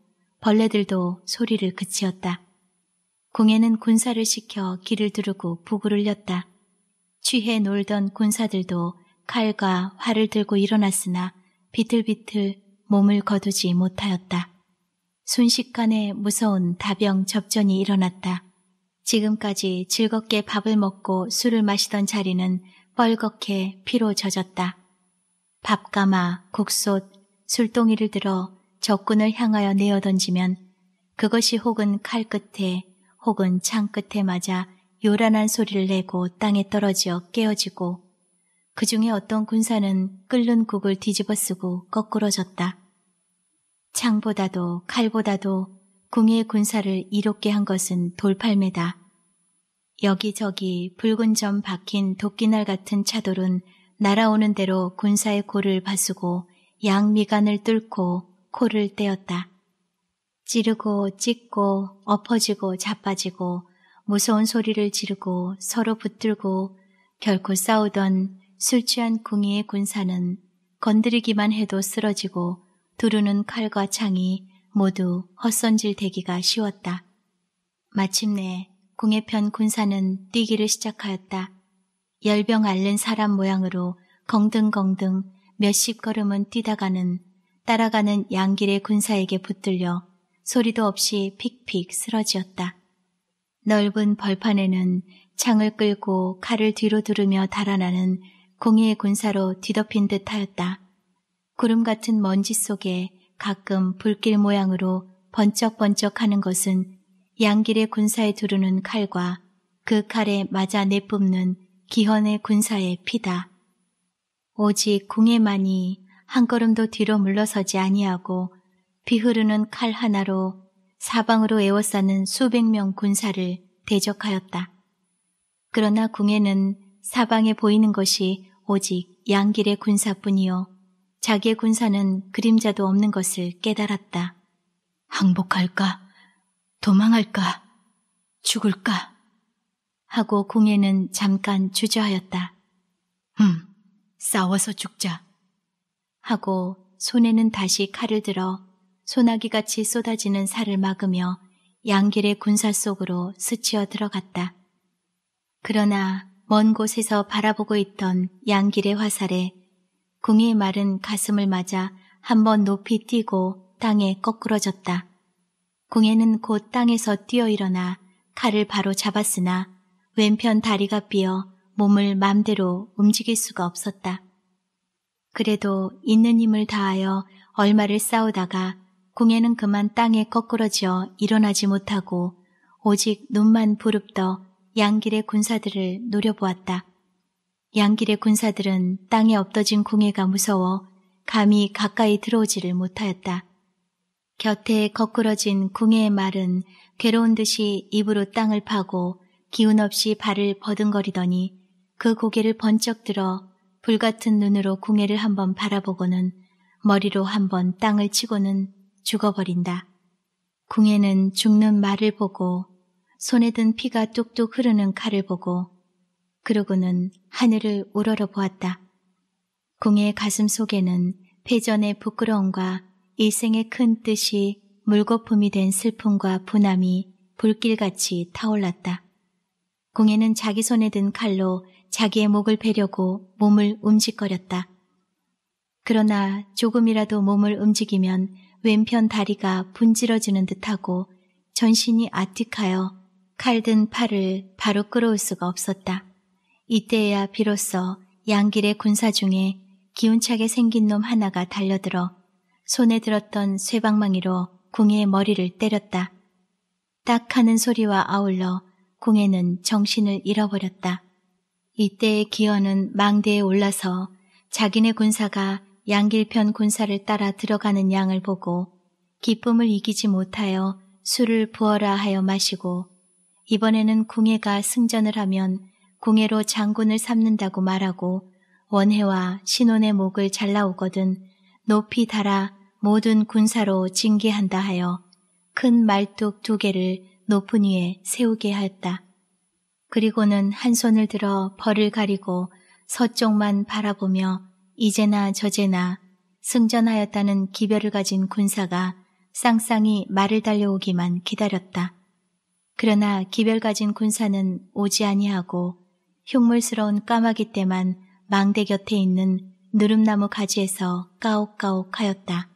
[SPEAKER 2] 벌레들도 소리를 그치었다. 궁에는 군사를 시켜 길을 두르고 북을 울렸다. 취해 놀던 군사들도 칼과 활을 들고 일어났으나 비틀비틀 몸을 거두지 못하였다. 순식간에 무서운 다병 접전이 일어났다. 지금까지 즐겁게 밥을 먹고 술을 마시던 자리는 뻘겋게 피로 젖었다. 밥가마, 국솥, 술동이를 들어 적군을 향하여 내어 던지면 그것이 혹은 칼 끝에 혹은 창 끝에 맞아 요란한 소리를 내고 땅에 떨어져 깨어지고 그 중에 어떤 군사는 끓는 국을 뒤집어 쓰고 거꾸러졌다. 창보다도 칼보다도 궁의 군사를 이롭게 한 것은 돌팔매다. 여기저기 붉은 점 박힌 도끼날 같은 차돌은 날아오는 대로 군사의 코를 바수고 양미간을 뚫고 코를 떼었다. 찌르고 찢고 엎어지고 자빠지고 무서운 소리를 지르고 서로 붙들고 결코 싸우던 술 취한 궁이의 군사는 건드리기만 해도 쓰러지고 두르는 칼과 창이 모두 헛선질 되기가 쉬웠다. 마침내 궁의 편 군사는 뛰기를 시작하였다. 열병 앓는 사람 모양으로 건등건등 몇십 걸음은 뛰다가는 따라가는 양길의 군사에게 붙들려 소리도 없이 픽픽 쓰러지었다. 넓은 벌판에는 창을 끌고 칼을 뒤로 두르며 달아나는 공의의 군사로 뒤덮인 듯 하였다. 구름 같은 먼지 속에 가끔 불길 모양으로 번쩍번쩍 하는 것은 양길의 군사에 두르는 칼과 그 칼에 맞아 내뿜는 기헌의 군사의 피다. 오직 궁에만이 한 걸음도 뒤로 물러서지 아니하고 비 흐르는 칼 하나로 사방으로 에워싸는 수백 명 군사를 대적하였다. 그러나 궁에는 사방에 보이는 것이 오직 양길의 군사뿐이요. 자기의 군사는 그림자도 없는 것을 깨달았다.
[SPEAKER 3] 항복할까? 도망할까? 죽을까?
[SPEAKER 2] 하고 궁에는 잠깐 주저하였다.
[SPEAKER 3] 음, 싸워서 죽자.
[SPEAKER 2] 하고 손에는 다시 칼을 들어 소나기같이 쏟아지는 살을 막으며 양길의 군사 속으로 스치어 들어갔다. 그러나 먼 곳에서 바라보고 있던 양길의 화살에 궁의 마른 가슴을 맞아 한 번 높이 뛰고 땅에 거꾸러졌다. 궁에는 곧 땅에서 뛰어 일어나 칼을 바로 잡았으나 왼편 다리가 삐어 몸을 맘대로 움직일 수가 없었다. 그래도 있는 힘을 다하여 얼마를 싸우다가 궁에는 그만 땅에 거꾸러져 일어나지 못하고 오직 눈만 부릅떠 양길의 군사들을 노려보았다. 양길의 군사들은 땅에 엎어진 궁예가 무서워 감히 가까이 들어오지를 못하였다. 곁에 거꾸러진 궁예의 말은 괴로운 듯이 입으로 땅을 파고 기운 없이 발을 버둥거리더니 그 고개를 번쩍 들어 불같은 눈으로 궁예를 한번 바라보고는 머리로 한번 땅을 치고는 죽어버린다. 궁예는 죽는 말을 보고 손에 든 피가 뚝뚝 흐르는 칼을 보고 그러고는 하늘을 우러러 보았다. 궁의 가슴 속에는 패전의 부끄러움과 일생의 큰 뜻이 물거품이 된 슬픔과 분함이 불길같이 타올랐다. 궁에는 자기 손에 든 칼로 자기의 목을 베려고 몸을 움직거렸다. 그러나 조금이라도 몸을 움직이면 왼편 다리가 분질러지는 듯하고 전신이 아틱하여 칼든 팔을 바로 끌어올 수가 없었다. 이때야 비로소 양길의 군사 중에 기운차게 생긴 놈 하나가 달려들어 손에 들었던 쇠방망이로 궁의 머리를 때렸다. 딱 하는 소리와 아울러 궁에는 정신을 잃어버렸다. 이때의 기어는 망대에 올라서 자기네 군사가 양길편 군사를 따라 들어가는 양을 보고 기쁨을 이기지 못하여 술을 부어라 하여 마시고 이번에는 궁예가 승전을 하면 궁예로 장군을 삼는다고 말하고 원해와 신혼의 목을 잘라오거든 높이 달아 모든 군사로 징계한다 하여 큰 말뚝 두 개를 높은 위에 세우게 하였다. 그리고는 한 손을 들어 벌을 가리고 서쪽만 바라보며 이제나 저제나 승전하였다는 기별을 가진 군사가 쌍쌍이 말을 달려오기만 기다렸다. 그러나 기별 가진 군사는 오지 아니하고 흉물스러운 까마귀 때만 망대 곁에 있는 누름나무 가지에서 까옥까옥 하였다.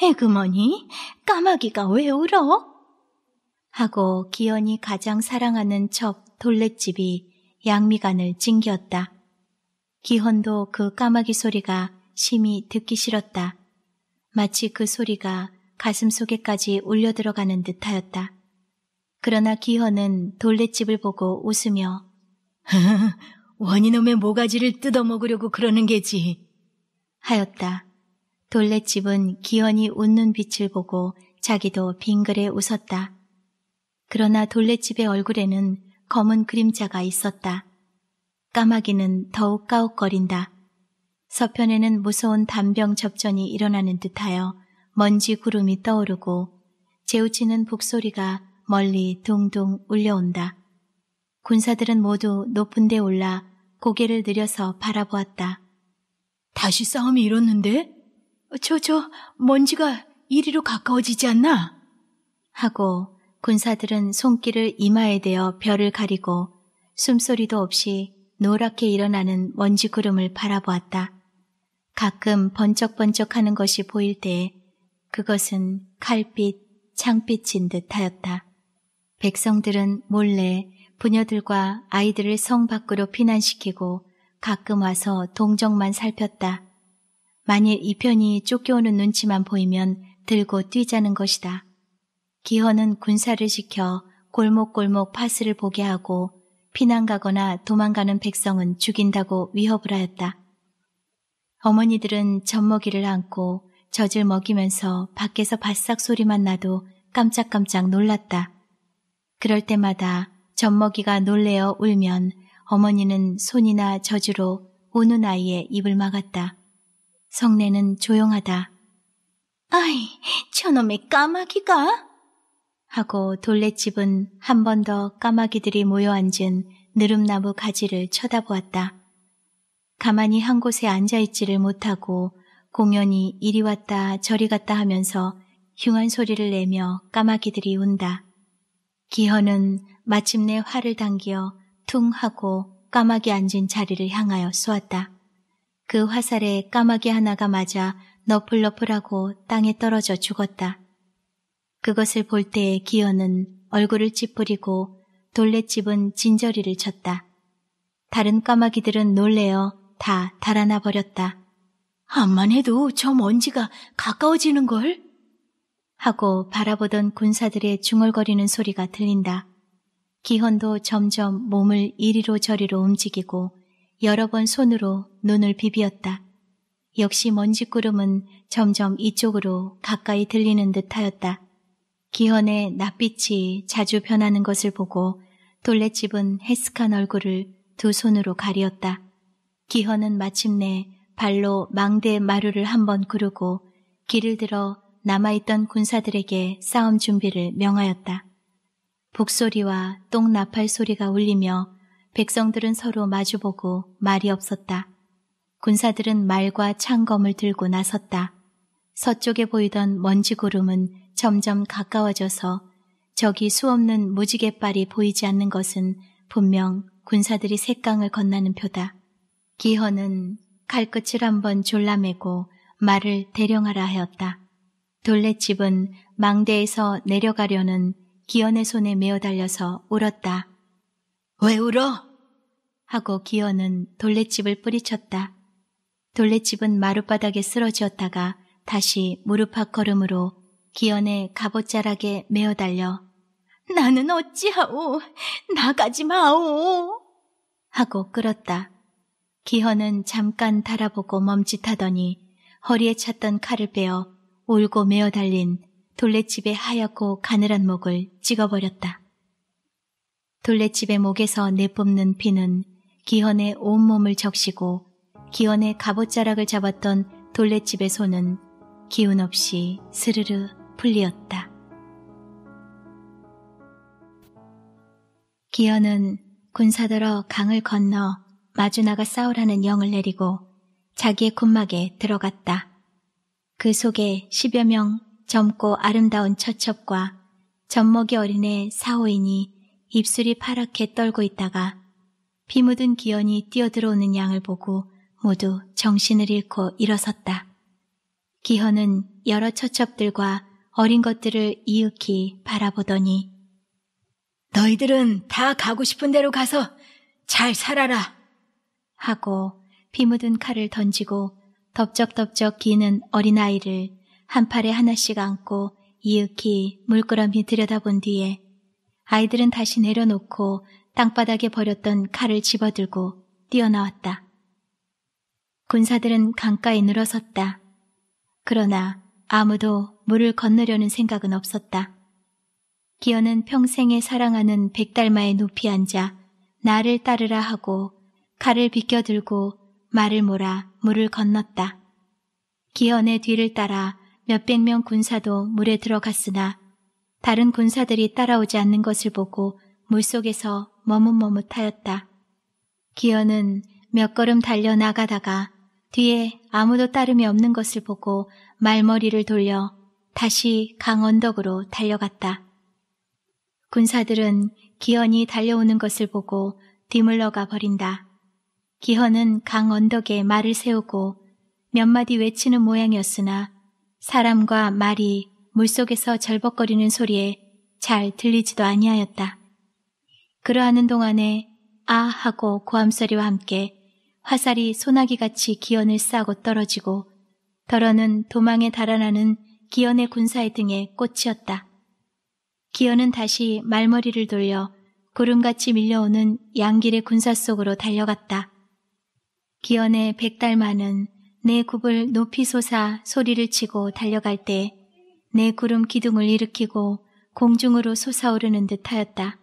[SPEAKER 1] 에그머니, 까마귀가 왜 울어?
[SPEAKER 2] 하고 기현이 가장 사랑하는 첩 돌렛집이 양미간을 찡겼다. 기헌도 그 까마귀 소리가 심히 듣기 싫었다. 마치 그 소리가 가슴 속에까지 울려 들어가는 듯하였다. 그러나 기헌은 돌렛집을 보고 웃으며
[SPEAKER 3] 원이놈의 모가지를 뜯어먹으려고 그러는 게지.
[SPEAKER 2] 하였다. 돌렛집은 기현이 웃는 빛을 보고 자기도 빙그레 웃었다. 그러나 돌렛집의 얼굴에는 검은 그림자가 있었다. 까마귀는 더욱 까욱거린다. 서편에는 무서운 단병 접전이 일어나는 듯하여 먼지 구름이 떠오르고 재우치는 북소리가 멀리 둥둥 울려온다. 군사들은 모두 높은 데 올라 고개를 들여서 바라보았다.
[SPEAKER 3] 다시 싸움이 일었는데? 저, 저, 먼지가 이리로 가까워지지 않나?
[SPEAKER 2] 하고 군사들은 손길을 이마에 대어 별을 가리고 숨소리도 없이 노랗게 일어나는 먼지 구름을 바라보았다. 가끔 번쩍번쩍 하는 것이 보일 때 그것은 칼빛, 창빛인 듯 하였다. 백성들은 몰래 부녀들과 아이들을 성 밖으로 피난시키고 가끔 와서 동정만 살폈다. 만일 이 편이 쫓겨오는 눈치만 보이면 들고 뛰자는 것이다. 기헌은 군사를 시켜 골목골목 파스를 보게 하고 피난 가거나 도망가는 백성은 죽인다고 위협을 하였다. 어머니들은 젖먹이를 안고 젖을 먹이면서 밖에서 바싹 소리만 나도 깜짝깜짝 놀랐다. 그럴 때마다 젖먹이가 놀래어 울면 어머니는 손이나 젖으로 우는 아이의 입을 막았다. 성내는 조용하다.
[SPEAKER 1] 아이, 저놈의 까마귀가!
[SPEAKER 2] 하고 돌레집은 한 번 더 까마귀들이 모여 앉은 느릅나무 가지를 쳐다보았다. 가만히 한 곳에 앉아있지를 못하고 공연히 이리 왔다 저리 갔다 하면서 흉한 소리를 내며 까마귀들이 운다. 기현은 마침내 활을 당겨 퉁 하고 까마귀 앉은 자리를 향하여 쏘았다. 그 화살에 까마귀 하나가 맞아 너플너플하고 땅에 떨어져 죽었다. 그것을 볼 때에 기현은 얼굴을 찌푸리고 돌렛집은 진저리를 쳤다. 다른 까마귀들은 놀래어 다 달아나 버렸다.
[SPEAKER 3] 암만 해도 저 먼지가 가까워지는걸?
[SPEAKER 2] 하고 바라보던 군사들의 중얼거리는 소리가 들린다. 기헌도 점점 몸을 이리로 저리로 움직이고 여러 번 손으로 눈을 비비었다. 역시 먼지구름은 점점 이쪽으로 가까이 들리는 듯 하였다. 기헌의 낯빛이 자주 변하는 것을 보고 돌레집은 헤스칸 얼굴을 두 손으로 가리었다. 기헌은 마침내 발로 망대 마루를 한번 구르고 길을 들어 남아있던 군사들에게 싸움 준비를 명하였다. 북소리와 똥 나팔 소리가 울리며 백성들은 서로 마주보고 말이 없었다. 군사들은 말과 창검을 들고 나섰다. 서쪽에 보이던 먼지 구름은 점점 가까워져서 저기 수없는 무지갯발이 보이지 않는 것은 분명 군사들이 색강을 건나는 표다. 기헌은 칼끝을 한번 졸라매고 말을 대령하라 하였다. 돌레집은 망대에서 내려가려는 기현의 손에 메어 달려서 울었다.
[SPEAKER 3] 왜 울어?
[SPEAKER 2] 하고 기현은 돌레집을 뿌리쳤다. 돌레집은 마룻바닥에 쓰러지었다가 다시 무릎팍 걸음으로 기현의 갑옷자락에 메어 달려
[SPEAKER 1] 나는 어찌하오 나가지 마오
[SPEAKER 2] 하고 끌었다. 기현은 잠깐 달아보고 멈칫하더니 허리에 찼던 칼을 빼어 울고 메어 달린 돌레집의 하얗고 가늘한 목을 찍어버렸다. 돌레집의 목에서 내뿜는 피는 기현의 온몸을 적시고 기현의 갑옷자락을 잡았던 돌레집의 손은 기운 없이 스르르 풀리었다. 기현은 군사들어 강을 건너 마주나가 싸우라는 영을 내리고 자기의 군막에 들어갔다. 그 속에 십여 명 젊고 아름다운 처첩과 젖먹이 어린애 사호인이 입술이 파랗게 떨고 있다가 피 묻은 기연이 뛰어들어오는 양을 보고 모두 정신을 잃고 일어섰다. 기현은 여러 처첩들과 어린 것들을 이윽히 바라보더니
[SPEAKER 3] 너희들은 다 가고 싶은 대로 가서 잘 살아라.
[SPEAKER 2] 하고 피 묻은 칼을 던지고 덥적덥적 기는 어린아이를 한 팔에 하나씩 안고 이윽히 물끄러미 들여다본 뒤에 아이들은 다시 내려놓고 땅바닥에 버렸던 칼을 집어들고 뛰어나왔다. 군사들은 강가에 늘어섰다. 그러나 아무도 물을 건너려는 생각은 없었다. 기어는 평생에 사랑하는 백달마에 높이 앉아 나를 따르라 하고 칼을 비껴들고 말을 몰아 물을 건넜다. 기현의 뒤를 따라 몇백 명 군사도 물에 들어갔으나 다른 군사들이 따라오지 않는 것을 보고 물속에서 머뭇머뭇하였다. 기현은 몇 걸음 달려 나가다가 뒤에 아무도 따름이 없는 것을 보고 말머리를 돌려 다시 강 언덕으로 달려갔다. 군사들은 기현이 달려오는 것을 보고 뒤물러가 버린다. 기헌은 강 언덕에 말을 세우고 몇 마디 외치는 모양이었으나 사람과 말이 물속에서 절벅거리는 소리에 잘 들리지도 아니하였다. 그러하는 동안에 아 하고 고함소리와 함께 화살이 소나기같이 기연을 싸고 떨어지고 덜어는 도망에 달아나는 기연의 군사의 등에 꽂히었다. 기연은 다시 말머리를 돌려 구름같이 밀려오는 양길의 군사 속으로 달려갔다. 기연의 백달만은 내 굽을 높이 솟아 소리를 치고 달려갈 때 내 구름 기둥을 일으키고 공중으로 솟아오르는 듯 하였다.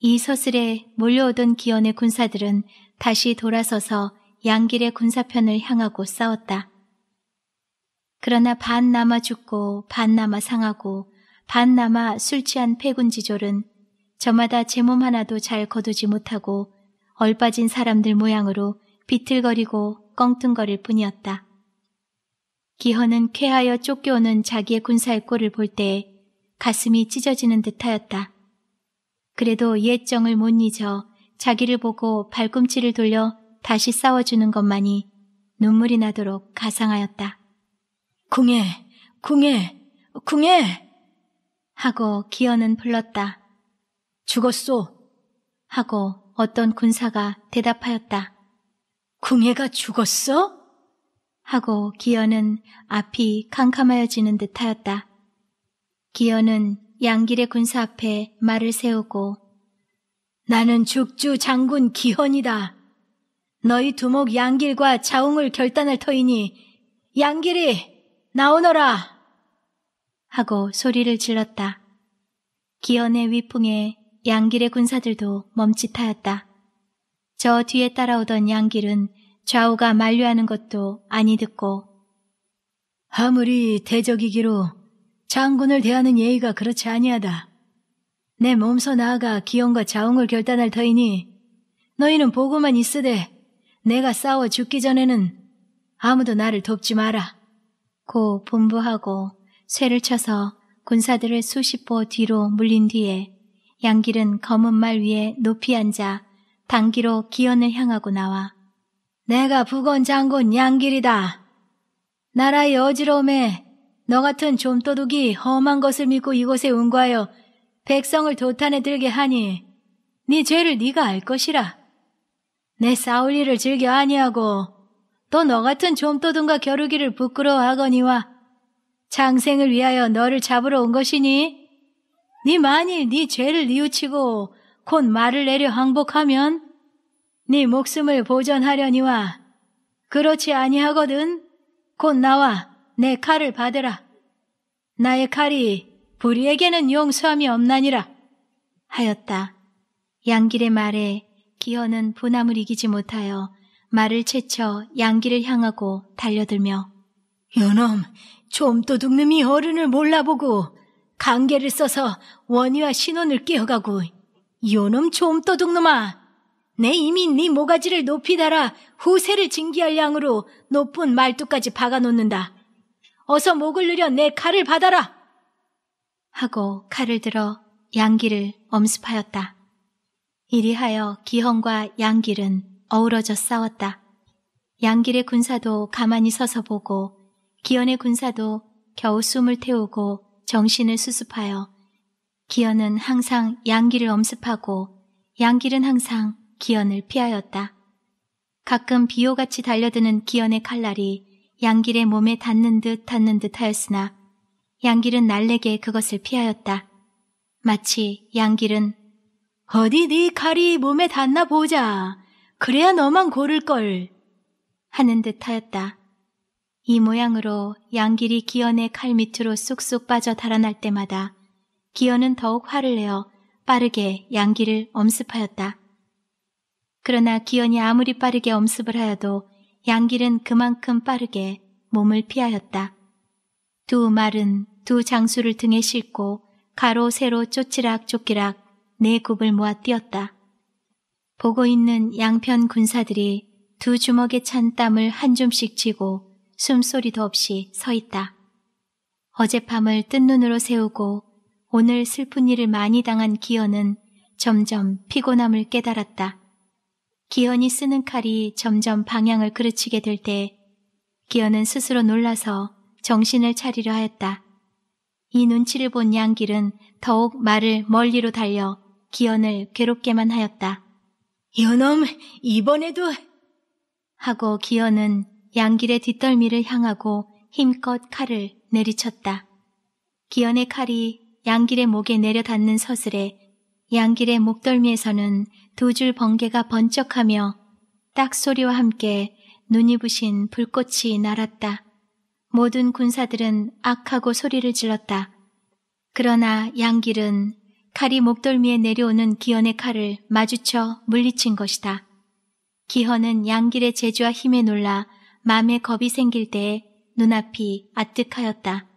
[SPEAKER 2] 이 서슬에 몰려오던 기연의 군사들은 다시 돌아서서 양길의 군사편을 향하고 싸웠다. 그러나 반 남아 죽고 반 남아 상하고 반 남아 술 취한 패군지졸은 저마다 제 몸 하나도 잘 거두지 못하고 얼빠진 사람들 모양으로 비틀거리고 껑뚱거릴 뿐이었다. 기헌은 쾌하여 쫓겨오는 자기의 군사의 꼴을 볼때 가슴이 찢어지는 듯하였다. 그래도 옛 정을 못 잊어 자기를 보고 발꿈치를 돌려 다시 싸워주는 것만이 눈물이 나도록 가상하였다.
[SPEAKER 3] 궁예, 궁예, 궁예!
[SPEAKER 2] 하고 기현은 불렀다.
[SPEAKER 3] 죽었소.
[SPEAKER 2] 하고 어떤 군사가 대답하였다.
[SPEAKER 3] 궁예가 죽었어?
[SPEAKER 2] 하고 기어는 앞이 캄캄하여지는 듯 하였다. 기어는 양길의 군사 앞에 말을 세우고
[SPEAKER 3] 나는 죽주 장군 기헌이다. 너희 두목 양길과 자웅을 결단할 터이니 양길이 나오너라.
[SPEAKER 2] 하고 소리를 질렀다. 기현의 위풍에 양길의 군사들도 멈칫하였다. 저 뒤에 따라오던 양길은 좌우가 만류하는 것도 아니 듣고
[SPEAKER 3] 아무리 대적이기로 장군을 대하는 예의가 그렇지 아니하다. 내 몸소 나아가 기원과 자웅을 결단할 터이니 너희는 보고만 있으되 내가 싸워 죽기 전에는 아무도 나를 돕지 마라.
[SPEAKER 2] 고 분부하고 쇠를 쳐서 군사들을 수십 보 뒤로 물린 뒤에 양길은 검은 말 위에 높이 앉아 단기로 기원을 향하고 나와
[SPEAKER 3] 내가 북원 장군 양길이다. 나라의 어지러움에 너 같은 좀도둑이 험한 것을 믿고 이곳에 운과하여 백성을 도탄에 들게 하니 네 죄를 네가 알 것이라. 내 싸울 일을 즐겨 아니하고 또 너 같은 좀도둑과 겨루기를 부끄러워하거니와 장생을 위하여 너를 잡으러 온 것이니 네 만일 네 죄를 뉘우치고 곧 말을 내려 항복하면 네 목숨을 보전하려니와 그렇지 아니하거든 곧 나와 내 칼을 받으라 나의 칼이 불의에게는 용서함이 없나니라
[SPEAKER 2] 하였다. 양길의 말에 기어는 분함을 이기지 못하여 말을 채쳐 양길을 향하고 달려들며
[SPEAKER 3] 요놈 좀도둑놈이 어른을 몰라보고 관계를 써서 원희와 신혼을 끼어가고 요놈 좀도둑놈아 내 이미 네 모가지를 높이 달아 후세를 징계할 양으로 높은 말뚝까지 박아놓는다. 어서 목을 누려 내 칼을 받아라.
[SPEAKER 2] 하고 칼을 들어 양길을 엄습하였다. 이리하여 기헌과 양길은 어우러져 싸웠다. 양길의 군사도 가만히 서서 보고 기현의 군사도 겨우 숨을 태우고 정신을 수습하여 기현은 항상 양기를 엄습하고 양길은 항상 기현을 피하였다. 가끔 비호같이 달려드는 기현의 칼날이 양길의 몸에 닿는 듯 닿는 듯 하였으나 양길은 날래게 그것을 피하였다. 마치 양길은
[SPEAKER 3] 어디 네 칼이 몸에 닿나 보자. 그래야 너만 고를걸.
[SPEAKER 2] 하는 듯 하였다. 이 모양으로 양길이 기현의 칼 밑으로 쑥쑥 빠져 달아날 때마다 기현은 더욱 화를 내어 빠르게 양길을 엄습하였다. 그러나 기현이 아무리 빠르게 엄습을 하여도 양길은 그만큼 빠르게 몸을 피하였다. 두 말은 두 장수를 등에 싣고 가로 세로 쫓지락 쫓기락 네 굽을 모아 뛰었다. 보고 있는 양편 군사들이 두 주먹에 찬 땀을 한 줌씩 쥐고 숨소리도 없이 서 있다. 어젯밤을 뜬 눈으로 세우고 오늘 슬픈 일을 많이 당한 기현은 점점 피곤함을 깨달았다. 기현이 쓰는 칼이 점점 방향을 그르치게 될때 기현은 스스로 놀라서 정신을 차리려 하였다. 이 눈치를 본 양길은 더욱 말을 멀리로 달려 기현을 괴롭게만 하였다.
[SPEAKER 3] 이놈 이번에도
[SPEAKER 2] 하고 기현은 양길의 뒷덜미를 향하고 힘껏 칼을 내리쳤다. 기현의 칼이 양길의 목에 내려 닿는 서슬에 양길의 목덜미에서는 두 줄 번개가 번쩍하며 딱 소리와 함께 눈이 부신 불꽃이 날았다. 모든 군사들은 악하고 소리를 질렀다. 그러나 양길은 칼이 목덜미에 내려오는 기현의 칼을 마주쳐 물리친 것이다. 기현은 양길의 재주와 힘에 놀라 마음에 겁이 생길 때에 눈앞이 아뜩하였다.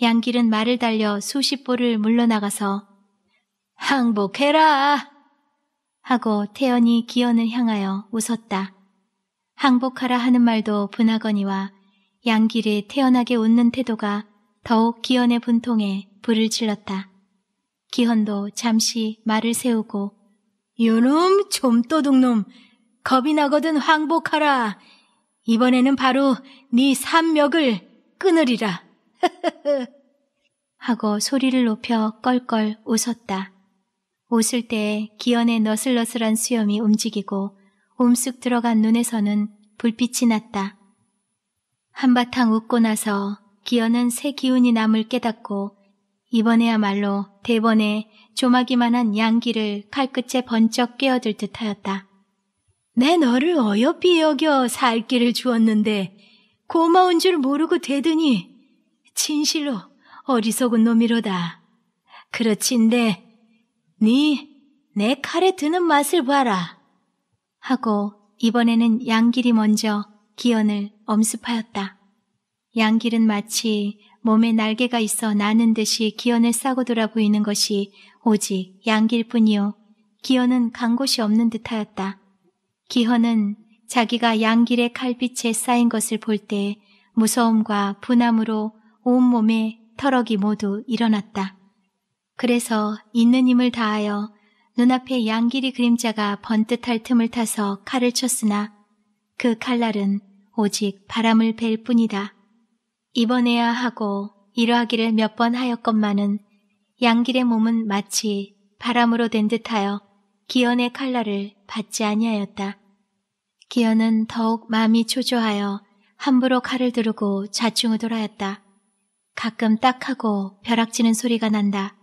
[SPEAKER 2] 양길은 말을 달려 수십 보를 물러나가서
[SPEAKER 3] 항복해라!
[SPEAKER 2] 하고 태연이 기현을 향하여 웃었다. 항복하라 하는 말도 분하거니와 양길이 태연하게 웃는 태도가 더욱 기현의 분통에 불을 질렀다. 기현도 잠시 말을 세우고
[SPEAKER 3] 요놈 좀 도둑놈 겁이 나거든 항복하라 이번에는 바로 네 삼멱을 끊으리라.
[SPEAKER 2] 하고 소리를 높여 껄껄 웃었다. 웃을 때 기연의 너슬너슬한 수염이 움직이고 움쑥 들어간 눈에서는 불빛이 났다. 한바탕 웃고 나서 기연은 새 기운이 남을 깨닫고 이번에야말로 대번에 조마기만한 양기를 칼끝에 번쩍 깨어들 듯하였다.
[SPEAKER 3] 내 너를 어여삐 여겨 살 길을 주었는데 고마운 줄 모르고 되더니 진실로 어리석은 놈이로다. 그렇지인데 네 내 칼에 드는 맛을 봐라.
[SPEAKER 2] 하고 이번에는 양길이 먼저 기연을 엄습하였다. 양길은 마치 몸에 날개가 있어 나는 듯이 기연을 싸고 돌아 보이는 것이 오직 양길뿐이요. 기연은 간 곳이 없는 듯하였다. 기현은 자기가 양길의 칼빛에 쌓인 것을 볼 때 무서움과 분함으로 온몸에 털럭이 모두 일어났다. 그래서 있는 힘을 다하여 눈앞에 양길이 그림자가 번뜩할 틈을 타서 칼을 쳤으나 그 칼날은 오직 바람을 벨 뿐이다. 이번에야 하고 이러하기를 몇 번 하였건만은 양길의 몸은 마치 바람으로 된 듯하여 기현의 칼날을 받지 아니하였다. 기현은 더욱 마음이 초조하여 함부로 칼을 두르고 좌충우 돌하였다. 가끔 딱 하고 벼락치는 소리가 난다.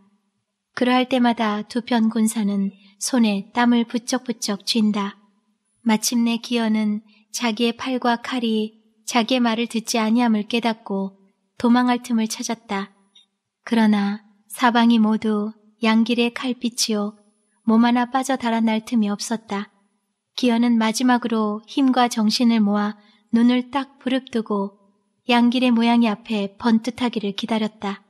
[SPEAKER 2] 그러할 때마다 두 편 군사는 손에 땀을 부쩍부쩍 쥔다. 마침내 기현은 자기의 팔과 칼이 자기의 말을 듣지 아니함을 깨닫고 도망할 틈을 찾았다. 그러나 사방이 모두 양길의 칼빛이요 몸 하나 빠져 달아날 틈이 없었다. 기현은 마지막으로 힘과 정신을 모아 눈을 딱 부릅뜨고 양길의 모양이 앞에 번뜩하기를 기다렸다.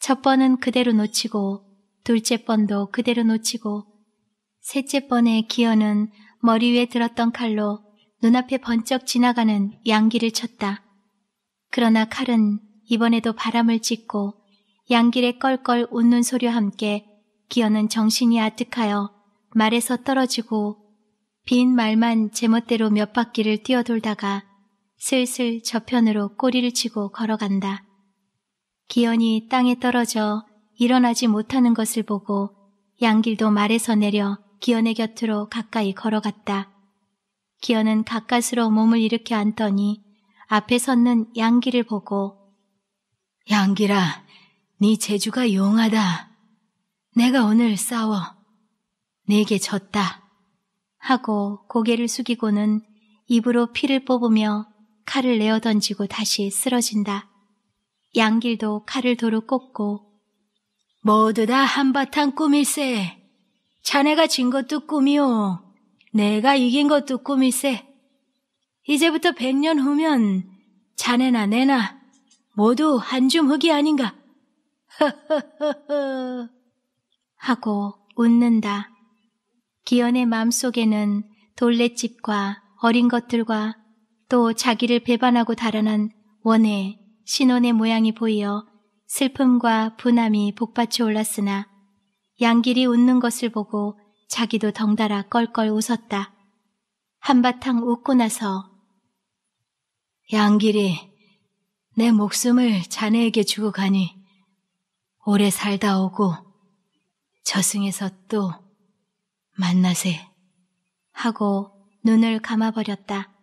[SPEAKER 2] 첫 번은 그대로 놓치고 둘째 번도 그대로 놓치고 셋째 번에 기어는 머리 위에 들었던 칼로 눈앞에 번쩍 지나가는 양기를 쳤다. 그러나 칼은 이번에도 바람을 찍고 양길의 껄껄 웃는 소리와 함께 기어는 정신이 아득하여 말에서 떨어지고 빈 말만 제멋대로 몇 바퀴를 뛰어돌다가 슬슬 저편으로 꼬리를 치고 걸어간다. 기현이 땅에 떨어져 일어나지 못하는 것을 보고 양길도 말에서 내려 기현의 곁으로 가까이 걸어갔다. 기현은 가까스로 몸을 일으켜 앉더니 앞에 섰는 양길을 보고
[SPEAKER 3] 양길아, 네 재주가 용하다. 내가 오늘 싸워. 내게 졌다.
[SPEAKER 2] 하고 고개를 숙이고는 입으로 피를 뽑으며 칼을 내어 던지고 다시 쓰러진다. 양길도 칼을 도로 꽂고
[SPEAKER 3] 모두 다 한바탕 꿈일세. 자네가 진 것도 꿈이오. 내가 이긴 것도 꿈일세. 이제부터 백년 후면 자네나 내나 모두 한줌 흙이 아닌가. 허허허허
[SPEAKER 2] 하고 웃는다. 기현의 마음속에는 돌렛집과 어린 것들과 또 자기를 배반하고 달아난 원의 신혼의 모양이 보이어 슬픔과 분함이 복받쳐 올랐으나 양길이 웃는 것을 보고 자기도 덩달아 껄껄 웃었다. 한바탕 웃고 나서
[SPEAKER 3] 양길이 내 목숨을 자네에게 주고 가니 오래 살다 오고 저승에서 또 만나세
[SPEAKER 2] 하고 눈을 감아버렸다.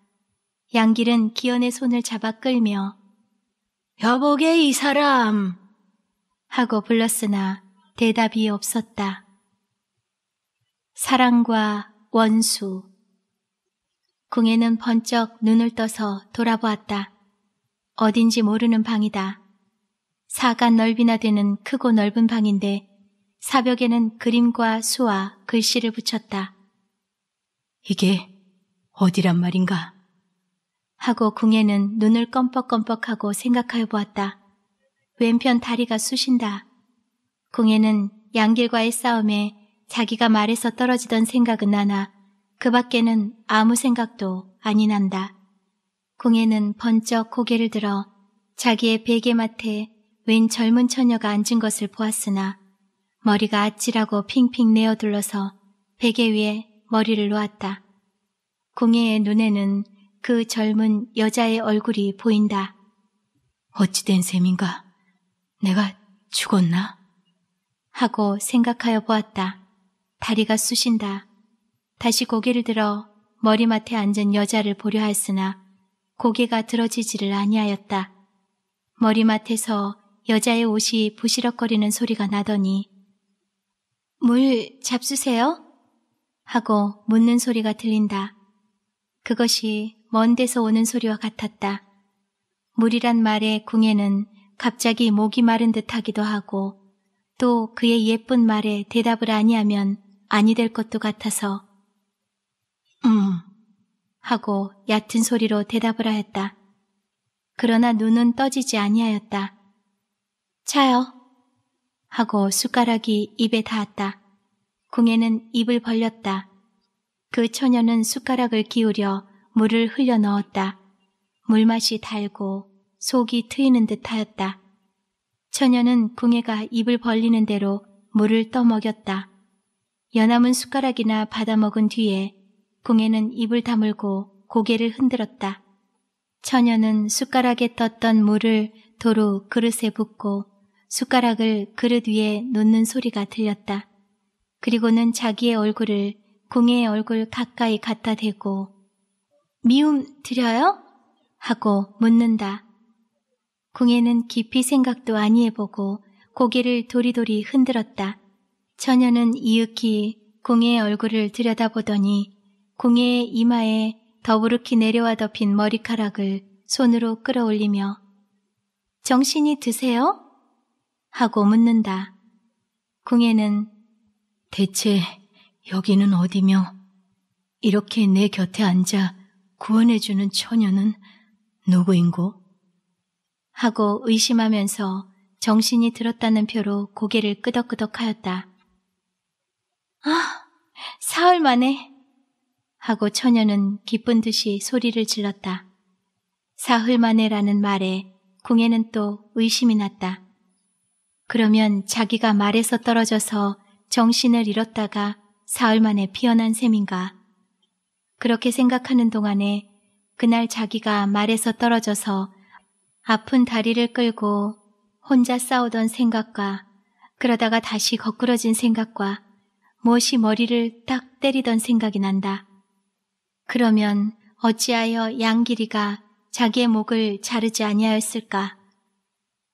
[SPEAKER 2] 양길은 기현의 손을 잡아 끌며
[SPEAKER 3] 여보게 이 사람
[SPEAKER 2] 하고 불렀으나 대답이 없었다. 사랑과 원수 궁에는 번쩍 눈을 떠서 돌아보았다. 어딘지 모르는 방이다. 사간 넓이나 되는 크고 넓은 방인데 사벽에는 그림과 수와 글씨를 붙였다.
[SPEAKER 3] 이게 어디란 말인가?
[SPEAKER 2] 하고 궁에는 눈을 껌뻑껌뻑하고 생각하여 보았다. 왼편 다리가 쑤신다. 궁에는 양길과의 싸움에 자기가 말에서 떨어지던 생각은 나나 그 밖에는 아무 생각도 아니 난다. 궁에는 번쩍 고개를 들어 자기의 베개맡에 웬 젊은 처녀가 앉은 것을 보았으나 머리가 아찔하고 핑핑 내어둘러서 베개 위에 머리를 놓았다. 궁예의 눈에는 그 젊은 여자의 얼굴이 보인다.
[SPEAKER 3] 어찌된 셈인가? 내가 죽었나?
[SPEAKER 2] 하고 생각하여 보았다. 다리가 쑤신다. 다시 고개를 들어 머리맡에 앉은 여자를 보려 했으나 고개가 들어지지를 아니하였다. 머리맡에서 여자의 옷이 부시럭거리는 소리가 나더니 물 잡수세요? 하고 묻는 소리가 들린다. 그것이 먼 데서 오는 소리와 같았다. 물이란 말에 궁에는 갑자기 목이 마른 듯 하기도 하고 또 그의 예쁜 말에 대답을 아니하면 아니 될 것도 같아서 음 하고 얕은 소리로 대답을 하였다. 그러나 눈은 떠지지 아니하였다. 차요 하고 숟가락이 입에 닿았다. 궁에는 입을 벌렸다. 그 처녀는 숟가락을 기울여 물을 흘려 넣었다. 물맛이 달고 속이 트이는 듯 하였다. 처녀는 궁예가 입을 벌리는 대로 물을 떠먹였다. 연함은 숟가락이나 받아먹은 뒤에 궁예는 입을 다물고 고개를 흔들었다. 처녀는 숟가락에 떴던 물을 도로 그릇에 붓고 숟가락을 그릇 위에 놓는 소리가 들렸다. 그리고는 자기의 얼굴을 궁예의 얼굴 가까이 갖다 대고 미움 드려요? 하고 묻는다. 궁예는 깊이 생각도 아니해보고 고개를 도리도리 흔들었다. 처녀는 이윽히 궁예의 얼굴을 들여다보더니 궁예의 이마에 더부룩히 내려와 덮인 머리카락을 손으로 끌어올리며 정신이 드세요? 하고 묻는다. 궁예는
[SPEAKER 3] 대체 여기는 어디며 이렇게 내 곁에 앉아 구원해주는 처녀는 누구인고?
[SPEAKER 2] 하고 의심하면서 정신이 들었다는 표로 고개를 끄덕끄덕 하였다. 아, 사흘 만에 하고 처녀는 기쁜 듯이 소리를 질렀다. 사흘 만에라는 말에 궁에는 또 의심이 났다. 그러면 자기가 말에서 떨어져서 정신을 잃었다가 사흘 만에 피어난 셈인가. 그렇게 생각하는 동안에 그날 자기가 말에서 떨어져서 아픈 다리를 끌고 혼자 싸우던 생각과 그러다가 다시 거꾸러진 생각과 무엇이 머리를 딱 때리던 생각이 난다. 그러면 어찌하여 양길이가 자기의 목을 자르지 아니하였을까?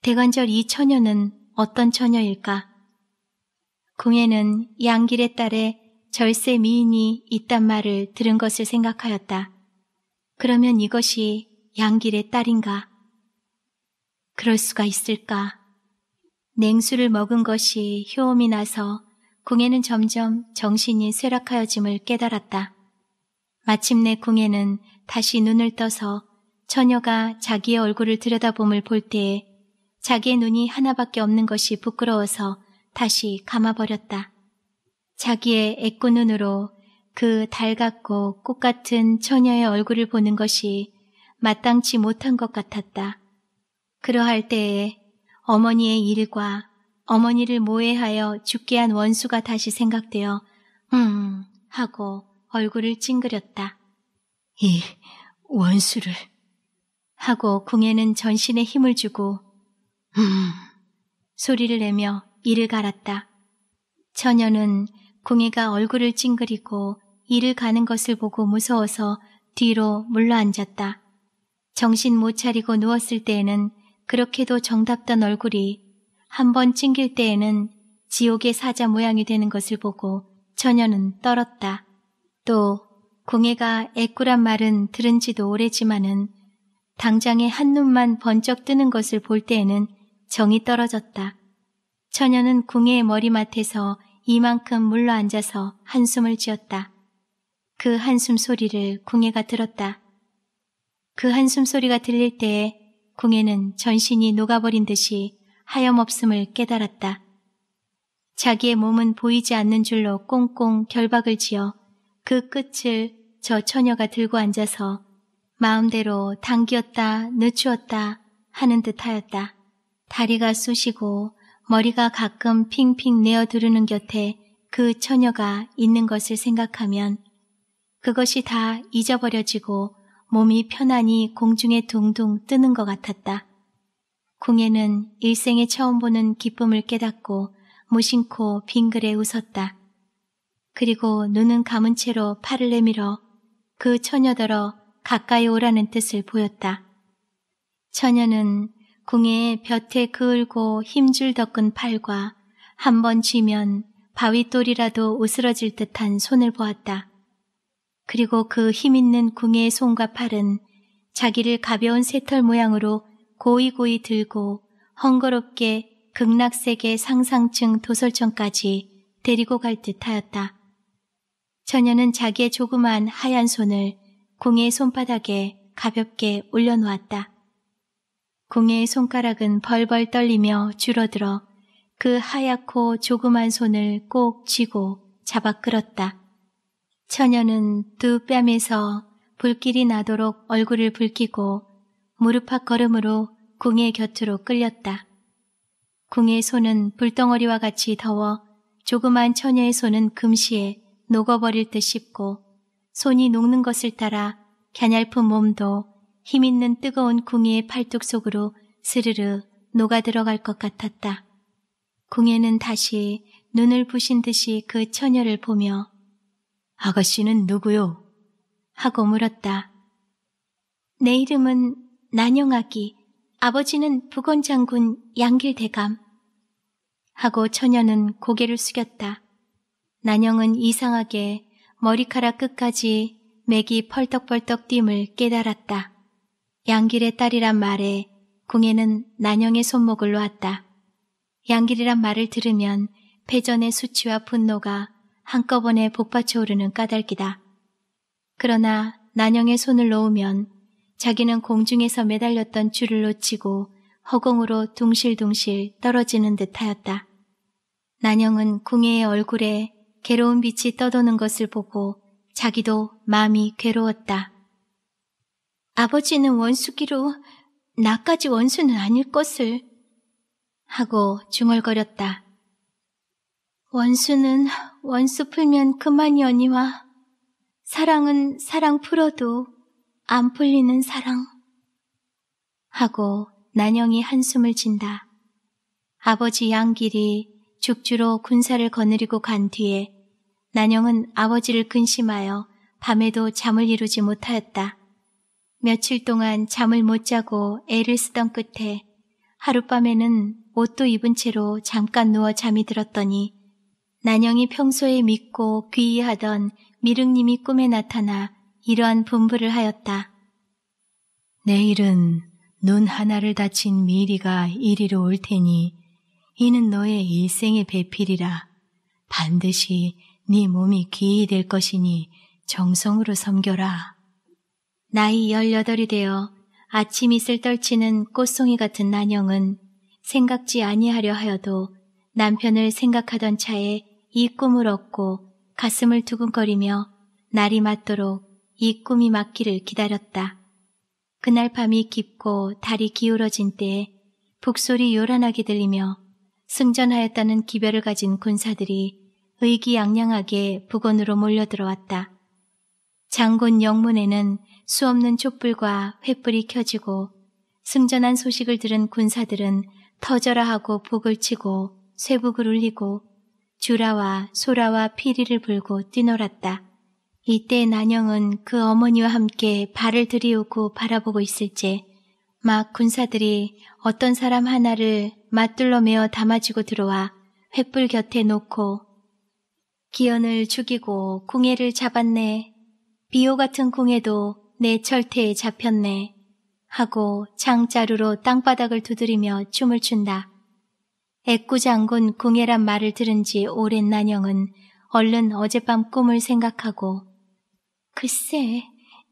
[SPEAKER 2] 대관절 이 처녀는 어떤 처녀일까? 궁에는 양길의 딸에 절세 미인이 있단 말을 들은 것을 생각하였다. 그러면 이것이 양길의 딸인가? 그럴 수가 있을까? 냉수를 먹은 것이 효험이 나서 궁에는 점점 정신이 쇠락하여짐을 깨달았다. 마침내 궁에는 다시 눈을 떠서 처녀가 자기의 얼굴을 들여다봄을 볼 때에 자기의 눈이 하나밖에 없는 것이 부끄러워서 다시 감아버렸다. 자기의 애꾸 눈으로 그 달같고 꽃 같은 처녀의 얼굴을 보는 것이 마땅치 못한 것 같았다. 그러할 때에 어머니의 일과 어머니를 모해하여 죽게 한 원수가 다시 생각되어 음 하고 얼굴을 찡그렸다.
[SPEAKER 3] 이 원수를
[SPEAKER 2] 하고 궁에는 전신에 힘을 주고 음 소리를 내며 이를 갈았다. 처녀는 궁예가 얼굴을 찡그리고 이를 가는 것을 보고 무서워서 뒤로 물러앉았다. 정신 못 차리고 누웠을 때에는 그렇게도 정답던 얼굴이 한 번 찡길 때에는 지옥의 사자 모양이 되는 것을 보고 처녀는 떨었다. 또 궁예가 애꾸란 말은 들은 지도 오래지만은 당장에 한눈만 번쩍 뜨는 것을 볼 때에는 정이 떨어졌다. 처녀는 궁예의 머리맡에서 이만큼 물러 앉아서 한숨을 지었다. 그 한숨 소리를 궁예가 들었다. 그 한숨 소리가 들릴 때에 궁예는 전신이 녹아버린 듯이 하염없음을 깨달았다. 자기의 몸은 보이지 않는 줄로 꽁꽁 결박을 지어 그 끝을 저 처녀가 들고 앉아서 마음대로 당기었다 늦추었다 하는 듯 하였다. 다리가 쑤시고 머리가 가끔 핑핑 내어 두르는 곁에 그 처녀가 있는 것을 생각하면 그것이 다 잊어버려지고 몸이 편안히 공중에 둥둥 뜨는 것 같았다. 궁예는 일생에 처음 보는 기쁨을 깨닫고 무심코 빙그레 웃었다. 그리고 눈은 감은 채로 팔을 내밀어 그 처녀더러 가까이 오라는 뜻을 보였다. 처녀는 궁에 볕에 그을고 힘줄 덕은 팔과 한 번 쥐면 바위돌이라도 으스러질 듯한 손을 보았다. 그리고 그 힘있는 궁의 손과 팔은 자기를 가벼운 새털 모양으로 고이고이 들고 헝거롭게 극락세계 상상층 도설청까지 데리고 갈 듯하였다. 처녀는 자기의 조그만 하얀 손을 궁의 손바닥에 가볍게 올려놓았다. 궁의 손가락은 벌벌 떨리며 줄어들어 그 하얗고 조그만 손을 꼭 쥐고 잡아 끌었다. 처녀는 두 뺨에서 불길이 나도록 얼굴을 붉히고 무릎팍 걸음으로 궁의 곁으로 끌렸다. 궁의 손은 불덩어리와 같이 더워 조그만 처녀의 손은 금시에 녹아버릴 듯 싶고 손이 녹는 것을 따라 갸냘픈 몸도 힘있는 뜨거운 궁의 팔뚝 속으로 스르르 녹아 들어갈 것 같았다. 궁예는 다시 눈을 부신 듯이 그 처녀를 보며 아가씨는 누구요? 하고 물었다. 내 이름은 난영아기, 아버지는 부건장군 양길대감. 하고 처녀는 고개를 숙였다. 난영은 이상하게 머리카락 끝까지 맥이 펄떡펄떡 뛴을 깨달았다. 양길의 딸이란 말에 궁에는 난영의 손목을 놓았다. 양길이란 말을 들으면 패전의 수치와 분노가 한꺼번에 복받쳐 오르는 까닭이다. 그러나 난영의 손을 놓으면 자기는 공중에서 매달렸던 줄을 놓치고 허공으로 둥실둥실 떨어지는 듯하였다. 난영은 궁예의 얼굴에 괴로운 빛이 떠도는 것을 보고 자기도 마음이 괴로웠다. 아버지는 원수기로 나까지 원수는 아닐 것을 하고 중얼거렸다. 원수는 원수 풀면 그만이언니와 사랑은 사랑 풀어도 안 풀리는 사랑 하고 난영이 한숨을 진다. 아버지 양길이 죽주로 군사를 거느리고 간 뒤에 난영은 아버지를 근심하여 밤에도 잠을 이루지 못하였다. 며칠 동안 잠을 못 자고 애를 쓰던 끝에 하룻밤에는 옷도 입은 채로 잠깐 누워 잠이 들었더니 난영이 평소에 믿고 귀의하던 미륵님이 꿈에 나타나 이러한 분부를 하였다.
[SPEAKER 3] 내일은 눈 하나를 다친 미리가 이리로 올 테니 이는 너의 일생의 배필이라 반드시 네 몸이 귀히 될 것이니 정성으로 섬겨라.
[SPEAKER 2] 나이 열여덟이 되어 아침 이슬 떨치는 꽃송이 같은 난영은 생각지 아니하려 하여도 남편을 생각하던 차에 이 꿈을 얻고 가슴을 두근거리며 날이 맞도록 이 꿈이 맞기를 기다렸다. 그날 밤이 깊고 달이 기울어진 때에 북소리 요란하게 들리며 승전하였다는 기별을 가진 군사들이 의기양양하게 북원으로 몰려들어왔다. 장군 영문에는 수없는 촛불과 횃불이 켜지고 승전한 소식을 들은 군사들은 터져라 하고 북을 치고 쇠북을 울리고 주라와 소라와 피리를 불고 뛰놀았다. 이때 난영은 그 어머니와 함께 발을 들이우고 바라보고 있을지 막 군사들이 어떤 사람 하나를 맞둘러 메어 담아지고 들어와 횃불 곁에 놓고 기연을 죽이고 궁예를 잡았네. 비호 같은 궁예도 내 철퇴에 잡혔네. 하고 장자루로 땅바닥을 두드리며 춤을 춘다. 애꾸장군 궁예란 말을 들은 지 오랜 난영은 얼른 어젯밤 꿈을 생각하고 글쎄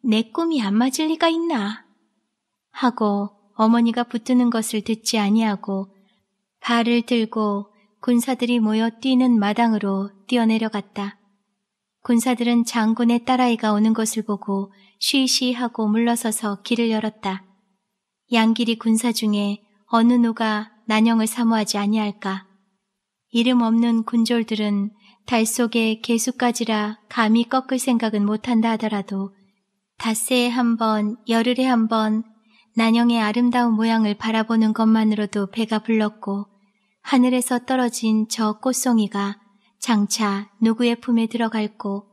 [SPEAKER 2] 내 꿈이 안 맞을 리가 있나 하고 어머니가 붙드는 것을 듣지 아니하고 발을 들고 군사들이 모여 뛰는 마당으로 뛰어내려갔다. 군사들은 장군의 딸아이가 오는 것을 보고 쉬쉬 하고 물러서서 길을 열었다. 양길이 군사 중에 어느 누가 난영을 사모하지 아니할까. 이름 없는 군졸들은 달 속에 개수까지라 감히 꺾을 생각은 못한다 하더라도 닷새에 한 번, 열흘에 한 번 난영의 아름다운 모양을 바라보는 것만으로도 배가 불렀고 하늘에서 떨어진 저 꽃송이가 장차 누구의 품에 들어갈고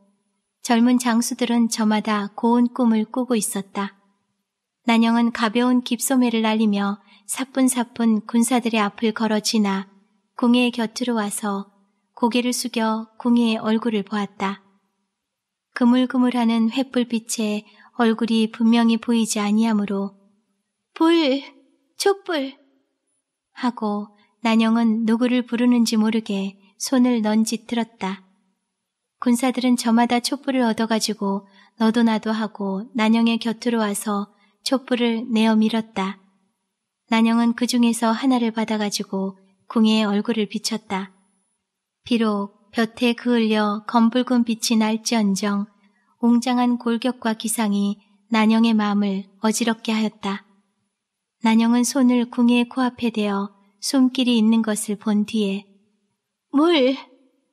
[SPEAKER 2] 젊은 장수들은 저마다 고운 꿈을 꾸고 있었다. 난영은 가벼운 깁소매를 날리며 사뿐사뿐 군사들의 앞을 걸어 지나 궁예의 곁으로 와서 고개를 숙여 궁예의 얼굴을 보았다. 그물그물하는 횃불빛에 얼굴이 분명히 보이지 아니하므로 불, 촛불 하고 난영은 누구를 부르는지 모르게 손을 넌짓 들었다. 군사들은 저마다 촛불을 얻어가지고 너도 나도 하고 난영의 곁으로 와서 촛불을 내어 밀었다. 난영은 그 중에서 하나를 받아가지고 궁예의 얼굴을 비쳤다. 비록 볕에 그을려 검붉은 빛이 날지언정 웅장한 골격과 기상이 난영의 마음을 어지럽게 하였다. 난영은 손을 궁예의 코앞에 대어 숨길이 있는 것을 본 뒤에 물!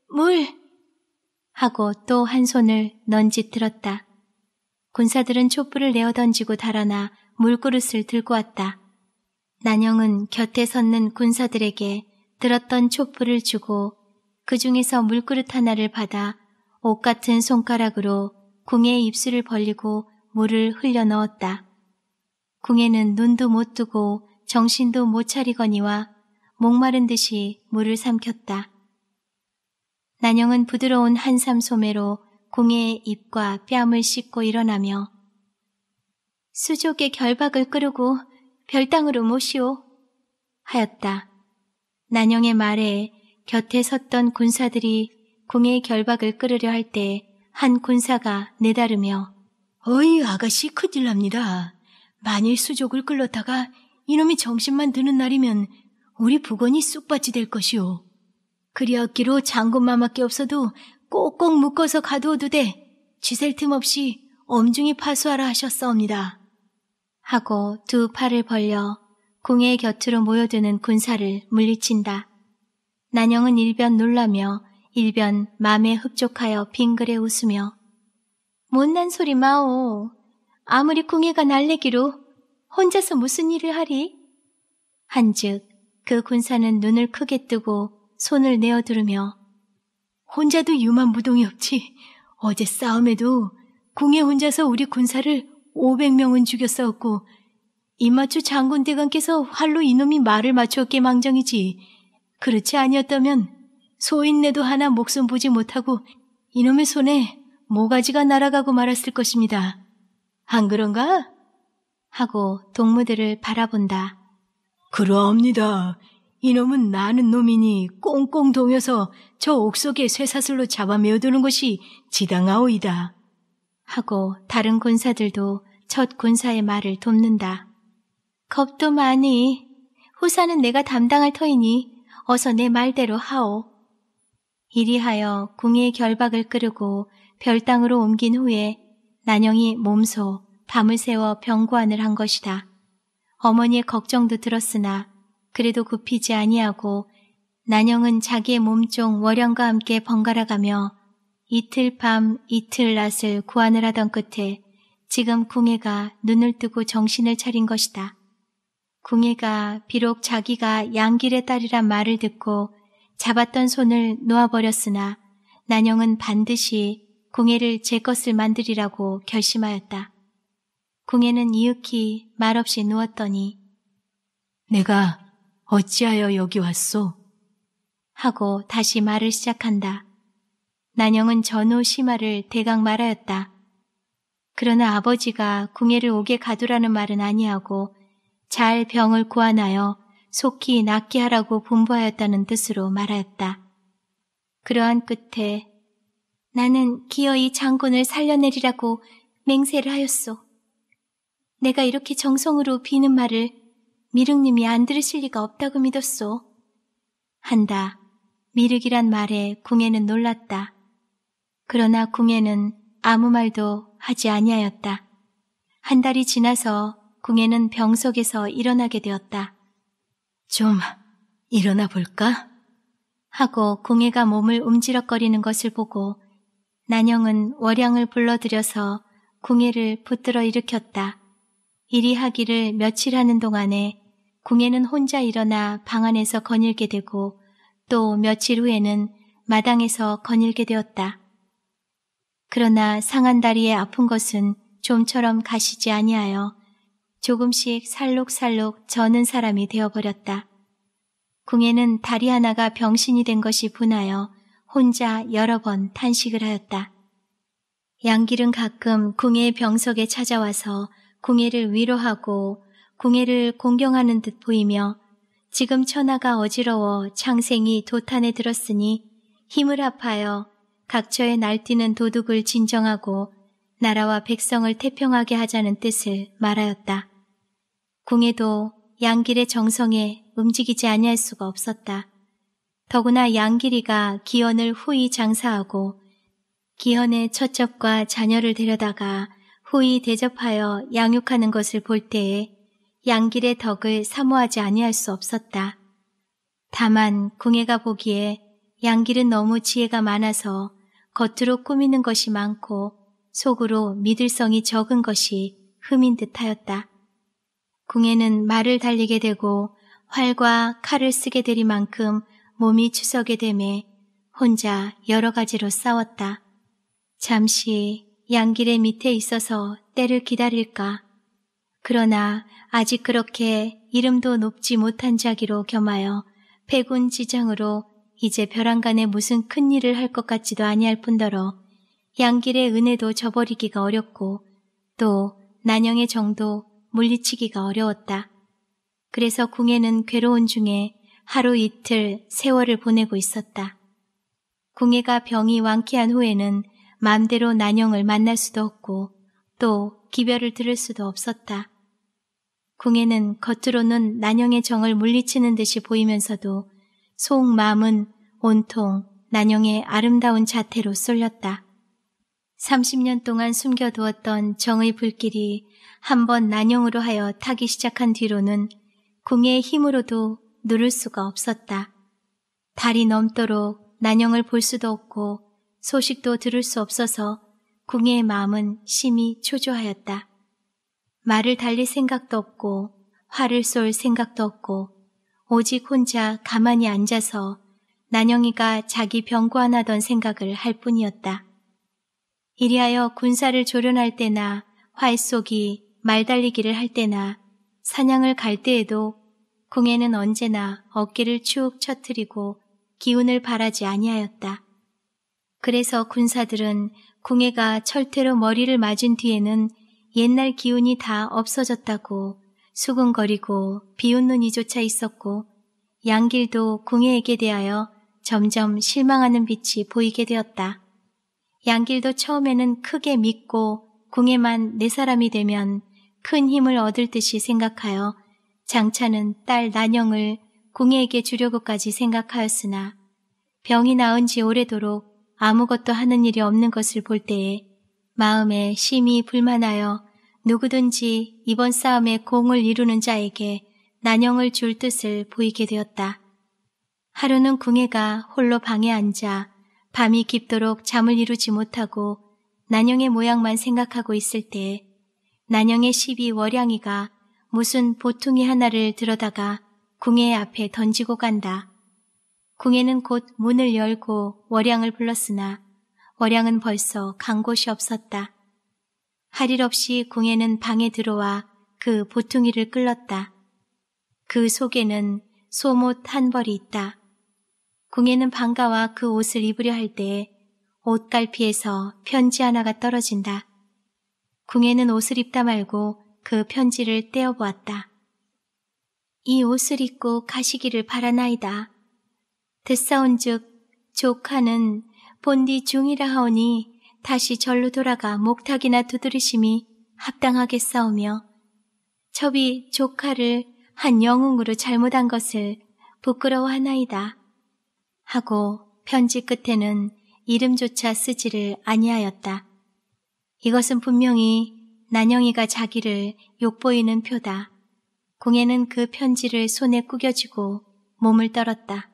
[SPEAKER 2] 물! 하고 또 한 손을 넌짓 들었다. 군사들은 촛불을 내어 던지고 달아나 물그릇을 들고 왔다. 난영은 곁에 섰는 군사들에게 들었던 촛불을 주고 그 중에서 물그릇 하나를 받아 옷 같은 손가락으로 궁의 입술을 벌리고 물을 흘려 넣었다. 궁에는 눈도 못 뜨고 정신도 못 차리거니와 목마른 듯이 물을 삼켰다. 난영은 부드러운 한삼 소매로 궁의 입과 뺨을 씻고 일어나며 수족의 결박을 끄르고 별당으로 모시오 하였다. 난영의 말에 곁에 섰던 군사들이 궁의 결박을 끄르려 할 때 한 군사가 내다르며
[SPEAKER 3] 어이 아가씨 큰일 납니다. 만일 수족을 끌렀다가 이놈이 정신만 드는 날이면 우리 부건이 쑥밭이 될 것이오. 그리었기로 장군마마께 없어도 꼭꼭 묶어서 가두어도 돼. 쥐셀 틈 없이 엄중히 파수하라 하셨사옵니다.
[SPEAKER 2] 하고 두 팔을 벌려 궁의 곁으로 모여드는 군사를 물리친다. 난영은 일변 놀라며 일변 맘에 흡족하여 빙그레 웃으며 못난 소리 마오. 아무리 궁예가 날래기로 혼자서 무슨 일을 하리? 한즉 그 군사는 눈을 크게 뜨고 손을 내어 두르며
[SPEAKER 3] 혼자도 유만무동이 없지. 어제 싸움에도 궁예 혼자서 우리 군사를 500명은 죽였사옵고 이마추 장군 대감께서 활로 이놈이 말을 맞추었게 망정이지. 그렇지 아니었다면 소인네도 하나 목숨 보지 못하고 이놈의 손에 모가지가 날아가고 말았을 것입니다. 안 그런가?
[SPEAKER 2] 하고 동무들을 바라본다.
[SPEAKER 3] 그러합니다. 이놈은 나는 놈이니 꽁꽁 동여서 저 옥속에 쇠사슬로 잡아 메어두는 것이 지당하오이다.
[SPEAKER 2] 하고 다른 군사들도 첫 군사의 말을 돕는다. 겁도 많이. 후사는 내가 담당할 터이니 어서 내 말대로 하오. 이리하여 궁의 결박을 끄르고 별당으로 옮긴 후에 난영이 몸소 밤을 새워 병고안을 한 것이다. 어머니의 걱정도 들었으나 그래도 굽히지 아니하고 난영은 자기의 몸종 월영과 함께 번갈아가며 이틀 밤 이틀 낮을 구안을 하던 끝에 지금 궁예가 눈을 뜨고 정신을 차린 것이다. 궁예가 비록 자기가 양길의 딸이란 말을 듣고 잡았던 손을 놓아버렸으나 난영은 반드시 궁예를 제 것을 만들이라고 결심하였다. 궁예는 이윽히 말없이 누웠더니
[SPEAKER 3] 내가 어찌하여 여기 왔소?
[SPEAKER 2] 하고 다시 말을 시작한다. 난영은 전후 심화를 대강 말하였다. 그러나 아버지가 궁예를 오게 가두라는 말은 아니하고 잘 병을 구안하여 속히 낫게 하라고 분부하였다는 뜻으로 말하였다. 그러한 끝에 나는 기어이 장군을 살려내리라고 맹세를 하였소. 내가 이렇게 정성으로 비는 말을 미륵님이 안 들으실 리가 없다고 믿었소. 한다. 미륵이란 말에 궁예는 놀랐다. 그러나 궁예는 아무 말도 하지 아니하였다. 한 달이 지나서 궁예는 병석에서 일어나게 되었다.
[SPEAKER 3] 좀 일어나 볼까?
[SPEAKER 2] 하고 궁예가 몸을 움지럭거리는 것을 보고 난영은 월양을 불러들여서 궁예를 붙들어 일으켰다. 이리 하기를 며칠 하는 동안에 궁에는 혼자 일어나 방 안에서 거닐게 되고 또 며칠 후에는 마당에서 거닐게 되었다. 그러나 상한 다리에 아픈 것은 좀처럼 가시지 아니하여 조금씩 살록살록 저는 사람이 되어버렸다. 궁에는 다리 하나가 병신이 된 것이 분하여 혼자 여러 번 탄식을 하였다. 양길은 가끔 궁의 병석에 찾아와서 궁예를 위로하고 궁예를 공경하는 듯 보이며 지금 천하가 어지러워 창생이 도탄에 들었으니 힘을 합하여 각처에 날뛰는 도둑을 진정하고 나라와 백성을 태평하게 하자는 뜻을 말하였다. 궁에도 양길의 정성에 움직이지 아니할 수가 없었다. 더구나 양길이가 기원을 후이 장사하고 기현의 처첩과 자녀를 데려다가 후이 대접하여 양육하는 것을 볼 때에 양길의 덕을 사모하지 아니할 수 없었다. 다만 궁예가 보기에 양길은 너무 지혜가 많아서 겉으로 꾸미는 것이 많고 속으로 믿을성이 적은 것이 흠인 듯하였다. 궁예는 말을 달리게 되고 활과 칼을 쓰게 되리 만큼 몸이 추석에 되매 혼자 여러 가지로 싸웠다. 잠시 양길의 밑에 있어서 때를 기다릴까. 그러나 아직 그렇게 이름도 높지 못한 자기로 겸하여 패군 지장으로 이제 벼랑간에 무슨 큰 일을 할 것 같지도 아니할 뿐더러 양길의 은혜도 저버리기가 어렵고 또 난영의 정도 물리치기가 어려웠다. 그래서 궁예는 괴로운 중에 하루 이틀 세월을 보내고 있었다. 궁예가 병이 완쾌한 후에는 마음대로 난영을 만날 수도 없고 또 기별을 들을 수도 없었다. 궁예는 겉으로는 난영의 정을 물리치는 듯이 보이면서도 속 마음은 온통 난영의 아름다운 자태로 쏠렸다. 30년 동안 숨겨두었던 정의 불길이 한번 난영으로 하여 타기 시작한 뒤로는 궁예의 힘으로도 누를 수가 없었다. 달이 넘도록 난영을 볼 수도 없고 소식도 들을 수 없어서 궁예의 마음은 심히 초조하였다. 말을 달릴 생각도 없고 화를 쏠 생각도 없고 오직 혼자 가만히 앉아서 난영이가 자기 병관하던 생각을 할 뿐이었다. 이리하여 군사를 조련할 때나 활 쏘기, 말 달리기를 할 때나 사냥을 갈 때에도 궁에는 언제나 어깨를 축 처트리고 기운을 바라지 아니하였다. 그래서 군사들은 궁예가 철퇴로 머리를 맞은 뒤에는 옛날 기운이 다 없어졌다고 수근거리고 비웃는 이조차 있었고 양길도 궁예에게 대하여 점점 실망하는 빛이 보이게 되었다. 양길도 처음에는 크게 믿고 궁예만 내 사람이 되면 큰 힘을 얻을 듯이 생각하여 장차는 딸 난영을 궁예에게 주려고까지 생각하였으나 병이 나은 지 오래도록 아무것도 하는 일이 없는 것을 볼 때에 마음에 심히 불만하여 누구든지 이번 싸움에 공을 이루는 자에게 난영을 줄 뜻을 보이게 되었다. 하루는 궁예가 홀로 방에 앉아 밤이 깊도록 잠을 이루지 못하고 난영의 모양만 생각하고 있을 때 난영의 시비 월양이가 무슨 보퉁이 하나를 들어다가 궁예 앞에 던지고 간다. 궁예는 곧 문을 열고 월양을 불렀으나 월양은 벌써 간 곳이 없었다. 할 일 없이 궁예는 방에 들어와 그 보퉁이를 끌렀다. 그 속에는 소못 한 벌이 있다. 궁예는 방가와 그 옷을 입으려 할 때에 옷갈피에서 편지 하나가 떨어진다. 궁예는 옷을 입다 말고 그 편지를 떼어보았다. 이 옷을 입고 가시기를 바라나이다. 듣사온즉 조카는 본디 중이라 하오니 다시 절로 돌아가 목탁이나 두드리심이 합당하겠사오며 첩이 조카를 한 영웅으로 잘못한 것을 부끄러워하나이다. 하고 편지 끝에는 이름조차 쓰지를 아니하였다. 이것은 분명히 난영이가 자기를 욕보이는 표다. 공예는 그 편지를 손에 꾸겨쥐고 몸을 떨었다.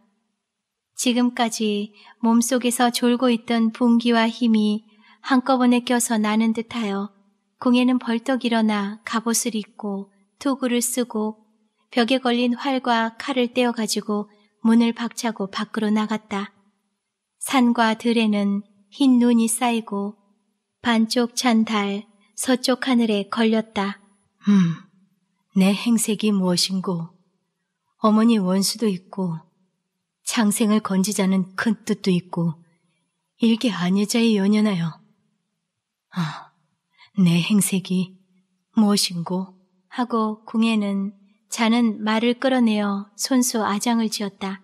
[SPEAKER 2] 지금까지 몸속에서 졸고 있던 분기와 힘이 한꺼번에 껴서 나는 듯하여 공예는 벌떡 일어나 갑옷을 입고 투구를 쓰고 벽에 걸린 활과 칼을 떼어가지고 문을 박차고 밖으로 나갔다. 산과 들에는 흰 눈이 쌓이고 반쪽 찬 달 서쪽 하늘에 걸렸다.
[SPEAKER 3] 음, 내 행색이 무엇인고 어머니 원수도 있고 창생을 건지자는 큰 뜻도 있고 일개 아녀자에 연연하여 아, 내 행색이 무엇인고
[SPEAKER 2] 하고 궁에는 자는 말을 끌어내어 손수 아장을 지었다.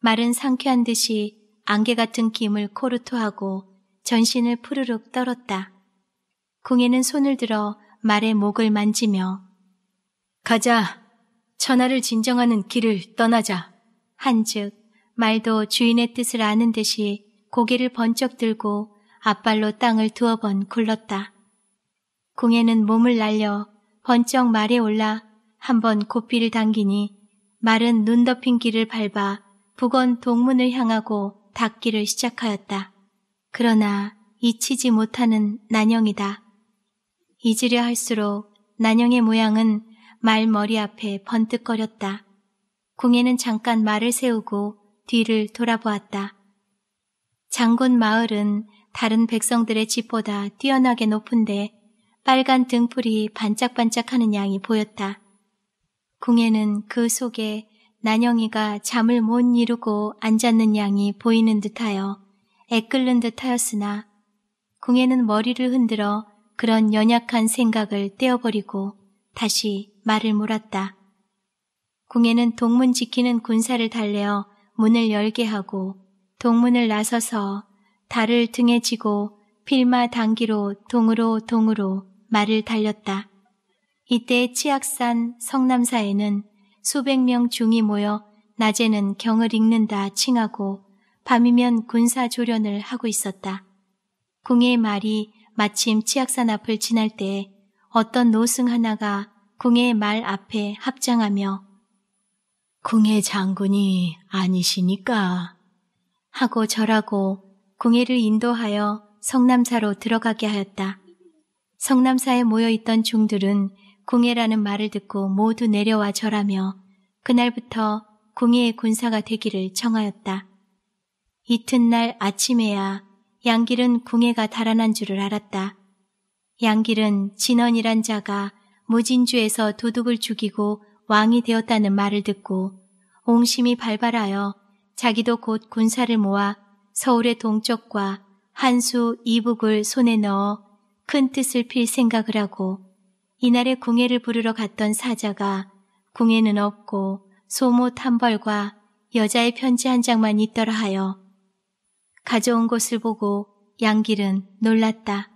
[SPEAKER 2] 말은 상쾌한 듯이 안개 같은 김을 코로 토하고 전신을 푸르륵 떨었다. 궁에는 손을 들어 말의 목을 만지며
[SPEAKER 3] 가자. 천하를 진정하는 길을 떠나자.
[SPEAKER 2] 한즉 말도 주인의 뜻을 아는 듯이 고개를 번쩍 들고 앞발로 땅을 두어 번 굴렀다. 궁에는 몸을 날려 번쩍 말에 올라 한 번 고삐를 당기니 말은 눈 덮인 길을 밟아 북원 동문을 향하고 닿기를 시작하였다. 그러나 잊히지 못하는 난영이다. 잊으려 할수록 난영의 모양은 말 머리 앞에 번뜩거렸다. 궁에는 잠깐 말을 세우고 뒤를 돌아보았다. 장군 마을은 다른 백성들의 집보다 뛰어나게 높은데 빨간 등불이 반짝반짝하는 양이 보였다. 궁에는 그 속에 난영이가 잠을 못 이루고 앉았는 양이 보이는 듯하여 애끓는 듯하였으나 궁에는 머리를 흔들어 그런 연약한 생각을 떼어버리고 다시 말을 몰았다. 궁에는 동문 지키는 군사를 달래어 문을 열게 하고 동문을 나서서 달을 등에 지고 필마 단기로 동으로 동으로 말을 달렸다. 이때 치악산 성남사에는 수백 명 중이 모여 낮에는 경을 읽는다 칭하고 밤이면 군사 조련을 하고 있었다. 궁의 말이 마침 치악산 앞을 지날 때 어떤 노승 하나가 궁의 말 앞에 합장하며
[SPEAKER 3] 궁의 장군이 아니시니까
[SPEAKER 2] 하고 절하고 궁예를 인도하여 성남사로 들어가게 하였다. 성남사에 모여있던 중들은 궁예라는 말을 듣고 모두 내려와 절하며 그날부터 궁예의 군사가 되기를 청하였다. 이튿날 아침에야 양길은 궁예가 달아난 줄을 알았다. 양길은 진원이란 자가 무진주에서 도둑을 죽이고 왕이 되었다는 말을 듣고 옹심이 발발하여 자기도 곧 군사를 모아 서울의 동쪽과 한수 이북을 손에 넣어 큰 뜻을 필 생각을 하고 이날에 궁예를 부르러 갔던 사자가 궁예는 없고 소못 한 벌과 여자의 편지 한 장만 있더라 하여 가져온 것을 보고 양길은 놀랐다.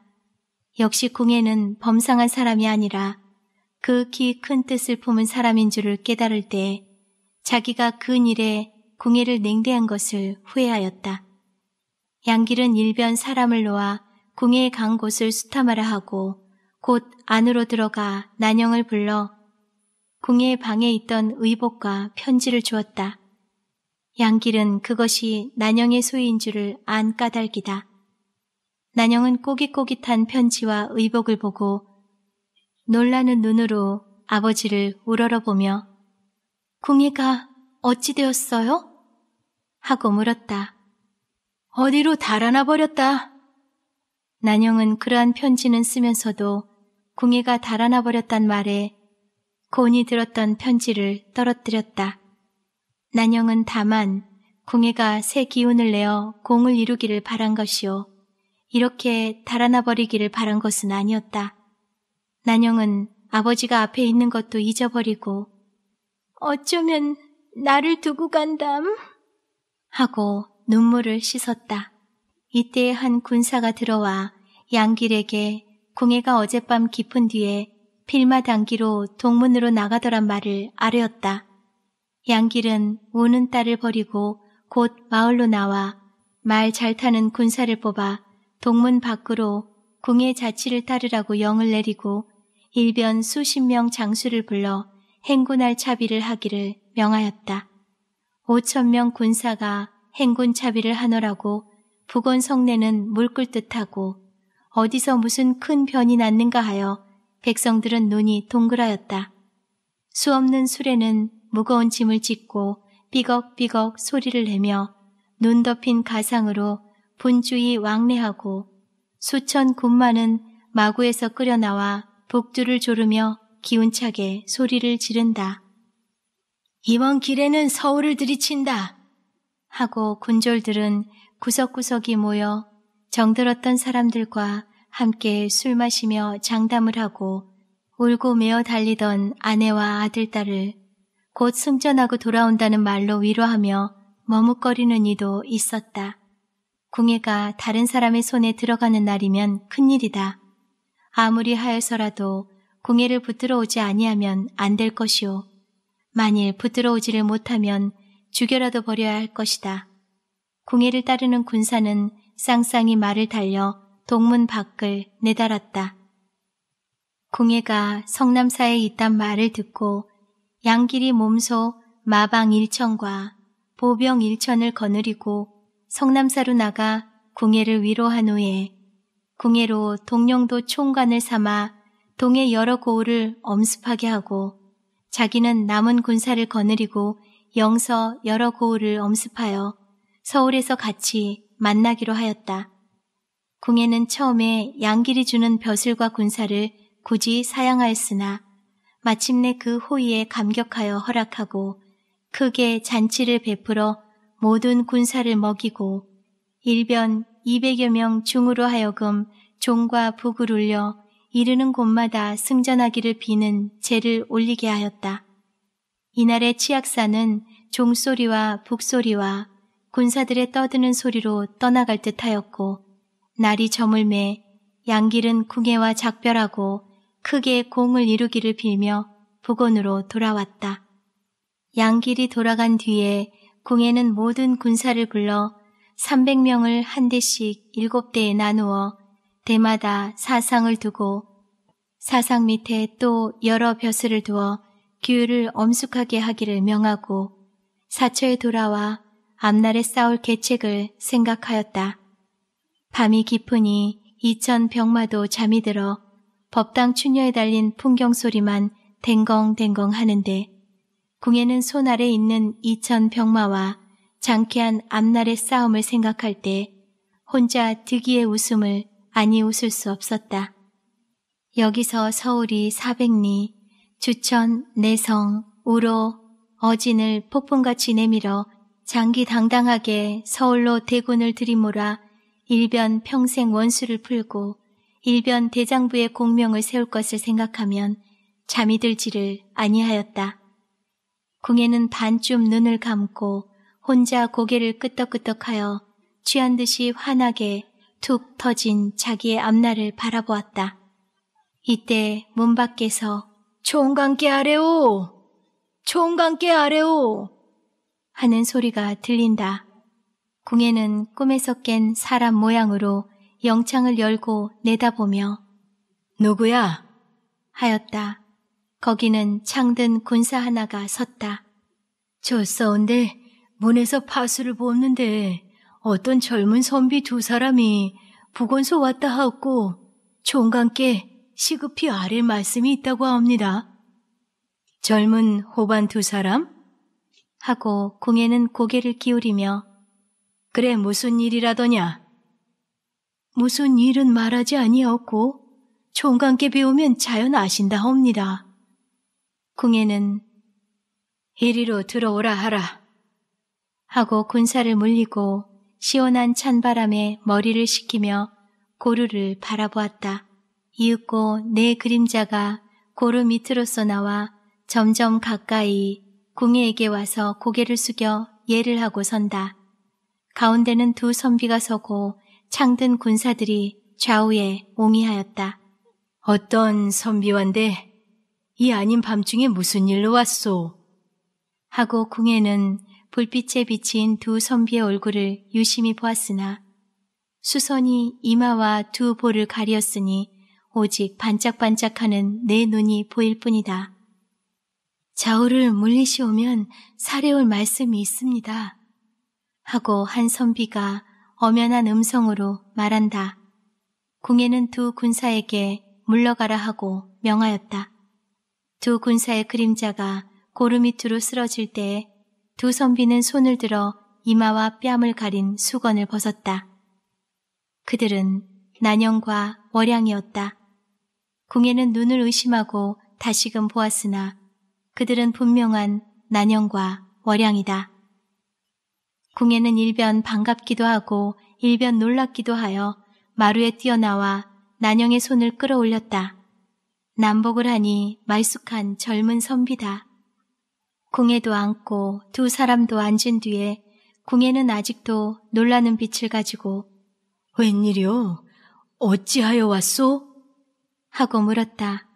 [SPEAKER 2] 역시 궁예는 범상한 사람이 아니라 극히 큰 뜻을 품은 사람인 줄을 깨달을 때 자기가 그 일에 궁예를 냉대한 것을 후회하였다. 양길은 일변 사람을 놓아 궁예에 간 곳을 수탐하라 하고 곧 안으로 들어가 난영을 불러 궁예의 방에 있던 의복과 편지를 주었다. 양길은 그것이 난영의 소유인 줄을 안 까닭이다. 난영은 꼬깃꼬깃한 편지와 의복을 보고 놀라는 눈으로 아버지를 우러러보며 궁예가 어찌 되었어요? 하고 물었다.
[SPEAKER 3] 어디로 달아나 버렸다.
[SPEAKER 2] 난영은 그러한 편지는 쓰면서도 궁예가 달아나 버렸단 말에 곤이 들었던 편지를 떨어뜨렸다. 난영은 다만 궁예가 새 기운을 내어 공을 이루기를 바란 것이요. 이렇게 달아나 버리기를 바란 것은 아니었다. 난영은 아버지가 앞에 있는 것도 잊어버리고 어쩌면 나를 두고 간담? 하고 눈물을 씻었다. 이때 한 군사가 들어와 양길에게 궁예가 어젯밤 깊은 뒤에 필마 단기로 동문으로 나가더란 말을 아뢰었다. 양길은 우는 딸을 버리고 곧 마을로 나와 말 잘 타는 군사를 뽑아 동문 밖으로 궁예 자치를 따르라고 영을 내리고 일변 수십 명 장수를 불러 행군할 차비를 하기를 명하였다. 오천 명 군사가 행군 차비를 하노라고 북원 성내는 물끓 듯하고 어디서 무슨 큰 변이 났는가 하여 백성들은 눈이 동그라였다. 수없는 수레는 무거운 짐을 찢고 삐걱삐걱 소리를 내며 눈 덮인 가상으로 분주히 왕래하고 수천 군마는 마구에서 끓여나와 복두를 조르며 기운차게 소리를 지른다.
[SPEAKER 3] 이번 길에는 서울을 들이친다.
[SPEAKER 2] 하고 군졸들은 구석구석이 모여 정들었던 사람들과 함께 술 마시며 장담을 하고 울고 메어 달리던 아내와 아들, 딸을 곧 승전하고 돌아온다는 말로 위로하며 머뭇거리는 이도 있었다. 궁예가 다른 사람의 손에 들어가는 날이면 큰일이다. 아무리 하여서라도 궁예를 붙들어 오지 아니하면 안 될 것이오. 만일 붙들어 오지를 못하면 죽여라도 버려야 할 것이다. 궁예를 따르는 군사는 쌍쌍이 말을 달려 동문 밖을 내달았다. 궁예가 성남사에 있단 말을 듣고 양길이 몸소 마방 일천과 보병 일천을 거느리고 성남사로 나가 궁예를 위로한 후에 궁예로 동령도 총관을 삼아 동의 여러 고을을 엄습하게 하고 자기는 남은 군사를 거느리고 영서 여러 고을을 엄습하여 서울에서 같이 만나기로 하였다. 궁예는 처음에 양길이 주는 벼슬과 군사를 굳이 사양하였으나 마침내 그 호의에 감격하여 허락하고 크게 잔치를 베풀어 모든 군사를 먹이고 일변 200여 명 중으로 하여금 종과 북을 울려 이르는 곳마다 승전하기를 비는 제를 올리게 하였다. 이날의 치악사는 종소리와 북소리와 군사들의 떠드는 소리로 떠나갈 듯 하였고 날이 저물매 양길은 궁예와 작별하고 크게 공을 이루기를 빌며 북원으로 돌아왔다. 양길이 돌아간 뒤에 궁예는 모든 군사를 불러 300명을 한 대씩 일곱 대에 나누어 대마다 사상을 두고 사상 밑에 또 여러 벼슬을 두어 규율을 엄숙하게 하기를 명하고 사처에 돌아와 앞날에 싸울 계책을 생각하였다. 밤이 깊으니 이천 병마도 잠이 들어 법당 추녀에 달린 풍경 소리만 댕겅댕겅 하는데 궁에는 손 아래 있는 이천 병마와 장쾌한 앞날의 싸움을 생각할 때 혼자 득이의 웃음을 아니 웃을 수 없었다. 여기서 서울이 사백리, 주천, 내성, 우로, 어진을 폭풍같이 내밀어 장기 당당하게 서울로 대군을 들이몰아 일변 평생 원수를 풀고 일변 대장부의 공명을 세울 것을 생각하면 잠이 들지를 아니하였다. 궁에는 반쯤 눈을 감고 혼자 고개를 끄덕끄덕하여 취한 듯이 환하게 툭 터진 자기의 앞날을 바라보았다. 이때 문 밖에서
[SPEAKER 3] 총관께 아래오! 총관께 아래오!
[SPEAKER 2] 하는 소리가 들린다. 궁에는 꿈에서 깬 사람 모양으로 영창을 열고 내다보며
[SPEAKER 3] 누구야?
[SPEAKER 2] 하였다. 거기는 창든 군사 하나가 섰다.
[SPEAKER 3] 저 싸운데 문에서 파수를 보는데 어떤 젊은 선비 두 사람이 북원소 왔다 하고 총관께 시급히 아릴 말씀이 있다고 합니다. 젊은 호반 두 사람?
[SPEAKER 2] 하고 궁에는 고개를 기울이며
[SPEAKER 3] 그래 무슨 일이라더냐? 무슨 일은 말하지 아니었고 총관께 배우면 자연 아신다옵니다.
[SPEAKER 2] 궁에는
[SPEAKER 3] 이리로 들어오라 하라.
[SPEAKER 2] 하고 군사를 물리고 시원한 찬바람에 머리를 식히며 고루를 바라보았다. 이윽고 내 그림자가 고루 밑으로서 나와 점점 가까이 궁예에게 와서 고개를 숙여 예를 하고 선다. 가운데는 두 선비가 서고 창든 군사들이 좌우에 옹이하였다.
[SPEAKER 3] 어떤 선비완데 이 아닌 밤중에 무슨 일로 왔소?
[SPEAKER 2] 하고 궁에는 불빛에 비친 두 선비의 얼굴을 유심히 보았으나 수선이 이마와 두 볼을 가리었으니 오직 반짝반짝하는 내 눈이 보일 뿐이다. 좌우를 물리시오면 사려올 말씀이 있습니다. 하고 한 선비가 엄연한 음성으로 말한다. 궁에는 두 군사에게 물러가라 하고 명하였다. 두 군사의 그림자가 고름 밑으로 쓰러질 때 두 선비는 손을 들어 이마와 뺨을 가린 수건을 벗었다. 그들은 난영과 월양이었다. 궁에는 눈을 의심하고 다시금 보았으나 그들은 분명한 난영과 월양이다. 궁에는 일변 반갑기도 하고 일변 놀랍기도 하여 마루에 뛰어나와 난영의 손을 끌어올렸다. 남복을 하니 말쑥한 젊은 선비다. 궁에도 앉고 두 사람도 앉은 뒤에 궁에는 아직도 놀라는 빛을 가지고
[SPEAKER 3] 웬일이오? 어찌하여 왔소?
[SPEAKER 2] 하고 물었다.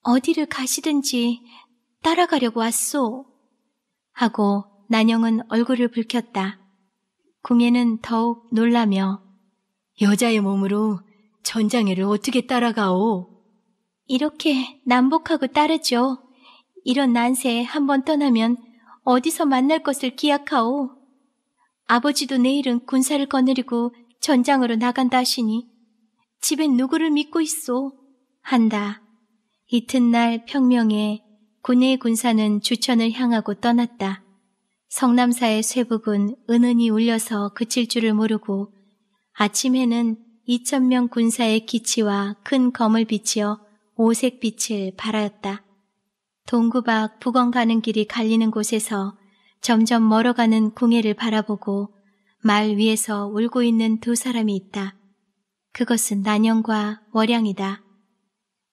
[SPEAKER 2] 어디를 가시든지 따라가려고 왔소. 하고 난영은 얼굴을 붉혔다. 궁예는 더욱 놀라며
[SPEAKER 3] 여자의 몸으로 전장애를 어떻게 따라가오?
[SPEAKER 2] 이렇게 남복하고 따르죠. 이런 난세에 한 번 떠나면 어디서 만날 것을 기약하오. 아버지도 내일은 군사를 거느리고 전장으로 나간다 하시니 집엔 누구를 믿고 있소? 한다. 이튿날 평명에 군의 군사는 주천을 향하고 떠났다. 성남사의 쇠북은 은은히 울려서 그칠 줄을 모르고 아침에는 2천명 군사의 기치와 큰 검을 비치어 오색 빛을 발하였다. 동구박 북원 가는 길이 갈리는 곳에서 점점 멀어가는 궁예를 바라보고 말 위에서 울고 있는 두 사람이 있다. 그것은 난영과 월양이다.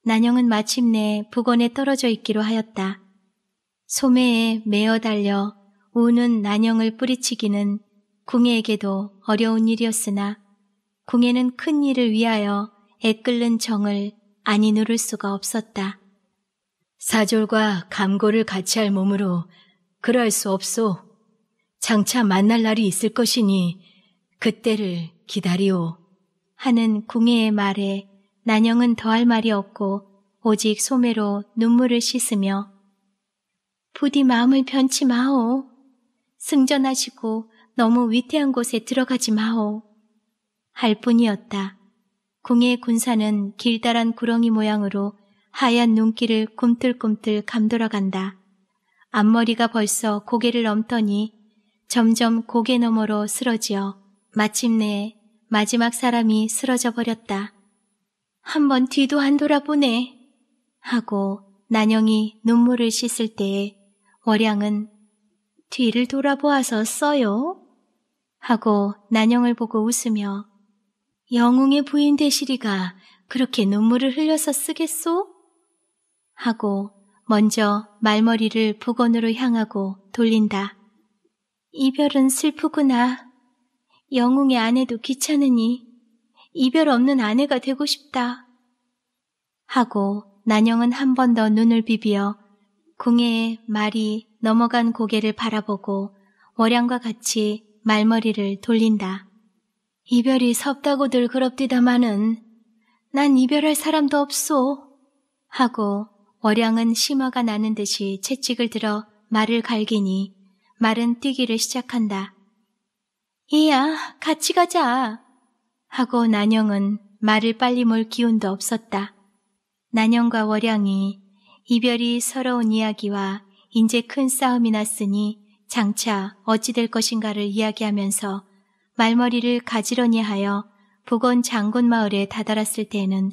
[SPEAKER 2] 난영은 마침내 북원에 떨어져 있기로 하였다. 소매에 매어 달려 우는 난영을 뿌리치기는 궁예에게도 어려운 일이었으나 궁예는 큰 일을 위하여 애끓는 정을 아니 누를 수가 없었다.
[SPEAKER 3] 사졸과 감고를 같이 할 몸으로 그럴 수 없소. 장차 만날 날이 있을 것이니 그때를 기다리오.
[SPEAKER 2] 하는 궁예의 말에 난영은 더할 말이 없고 오직 소매로 눈물을 씻으며 부디 마음을 변치 마오. 승전하시고 너무 위태한 곳에 들어가지 마오. 할 뿐이었다. 궁의 군사는 길다란 구렁이 모양으로 하얀 눈길을 꿈틀꿈틀 감돌아간다. 앞머리가 벌써 고개를 넘더니 점점 고개 너머로 쓰러지어 마침내 마지막 사람이 쓰러져 버렸다. 한번 뒤도 안 돌아보네. 하고 난영이 눈물을 씻을 때에 월양은 뒤를 돌아보아서 써요. 하고 난영을 보고 웃으며 영웅의 부인 되시리가 그렇게 눈물을 흘려서 쓰겠소? 하고 먼저 말머리를 북원으로 향하고 돌린다. 이별은 슬프구나. 영웅의 아내도 귀찮으니 이별 없는 아내가 되고 싶다. 하고 난영은 한 번 더 눈을 비비어 궁예의 말이 넘어간 고개를 바라보고 월양과 같이 말머리를 돌린다. 이별이 섭다고들 그럽디다마는 난 이별할 사람도 없소. 하고 월양은 심화가 나는 듯이 채찍을 들어 말을 갈기니 말은 뛰기를 시작한다. 이야, 같이 가자. 하고 난영은 말을 빨리 몰 기운도 없었다. 난영과 월양이 이별이 서러운 이야기와 인제 큰 싸움이 났으니 장차 어찌 될 것인가를 이야기하면서 말머리를 가지런히 하여 북원 장군 마을에 다다랐을 때에는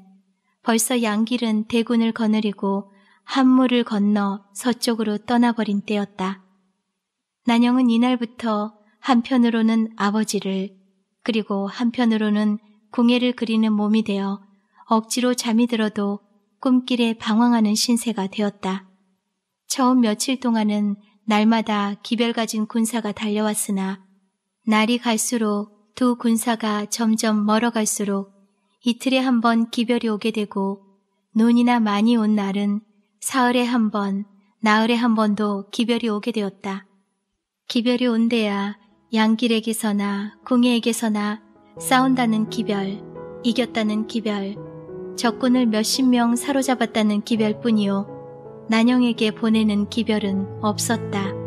[SPEAKER 2] 벌써 양길은 대군을 거느리고 한물을 건너 서쪽으로 떠나버린 때였다. 난영은 이날부터 한편으로는 아버지를 그리고 한편으로는 궁예를 그리는 몸이 되어 억지로 잠이 들어도 꿈길에 방황하는 신세가 되었다. 처음 며칠 동안은 날마다 기별 가진 군사가 달려왔으나 날이 갈수록 두 군사가 점점 멀어갈수록 이틀에 한 번 기별이 오게 되고 눈이나 많이 온 날은 사흘에 한 번, 나흘에 한 번도 기별이 오게 되었다. 기별이 온대야 양길에게서나 궁예에게서나 싸운다는 기별, 이겼다는 기별, 적군을 몇십 명 사로잡았다는 기별뿐이요. 난영에게 보내는 기별은 없었다.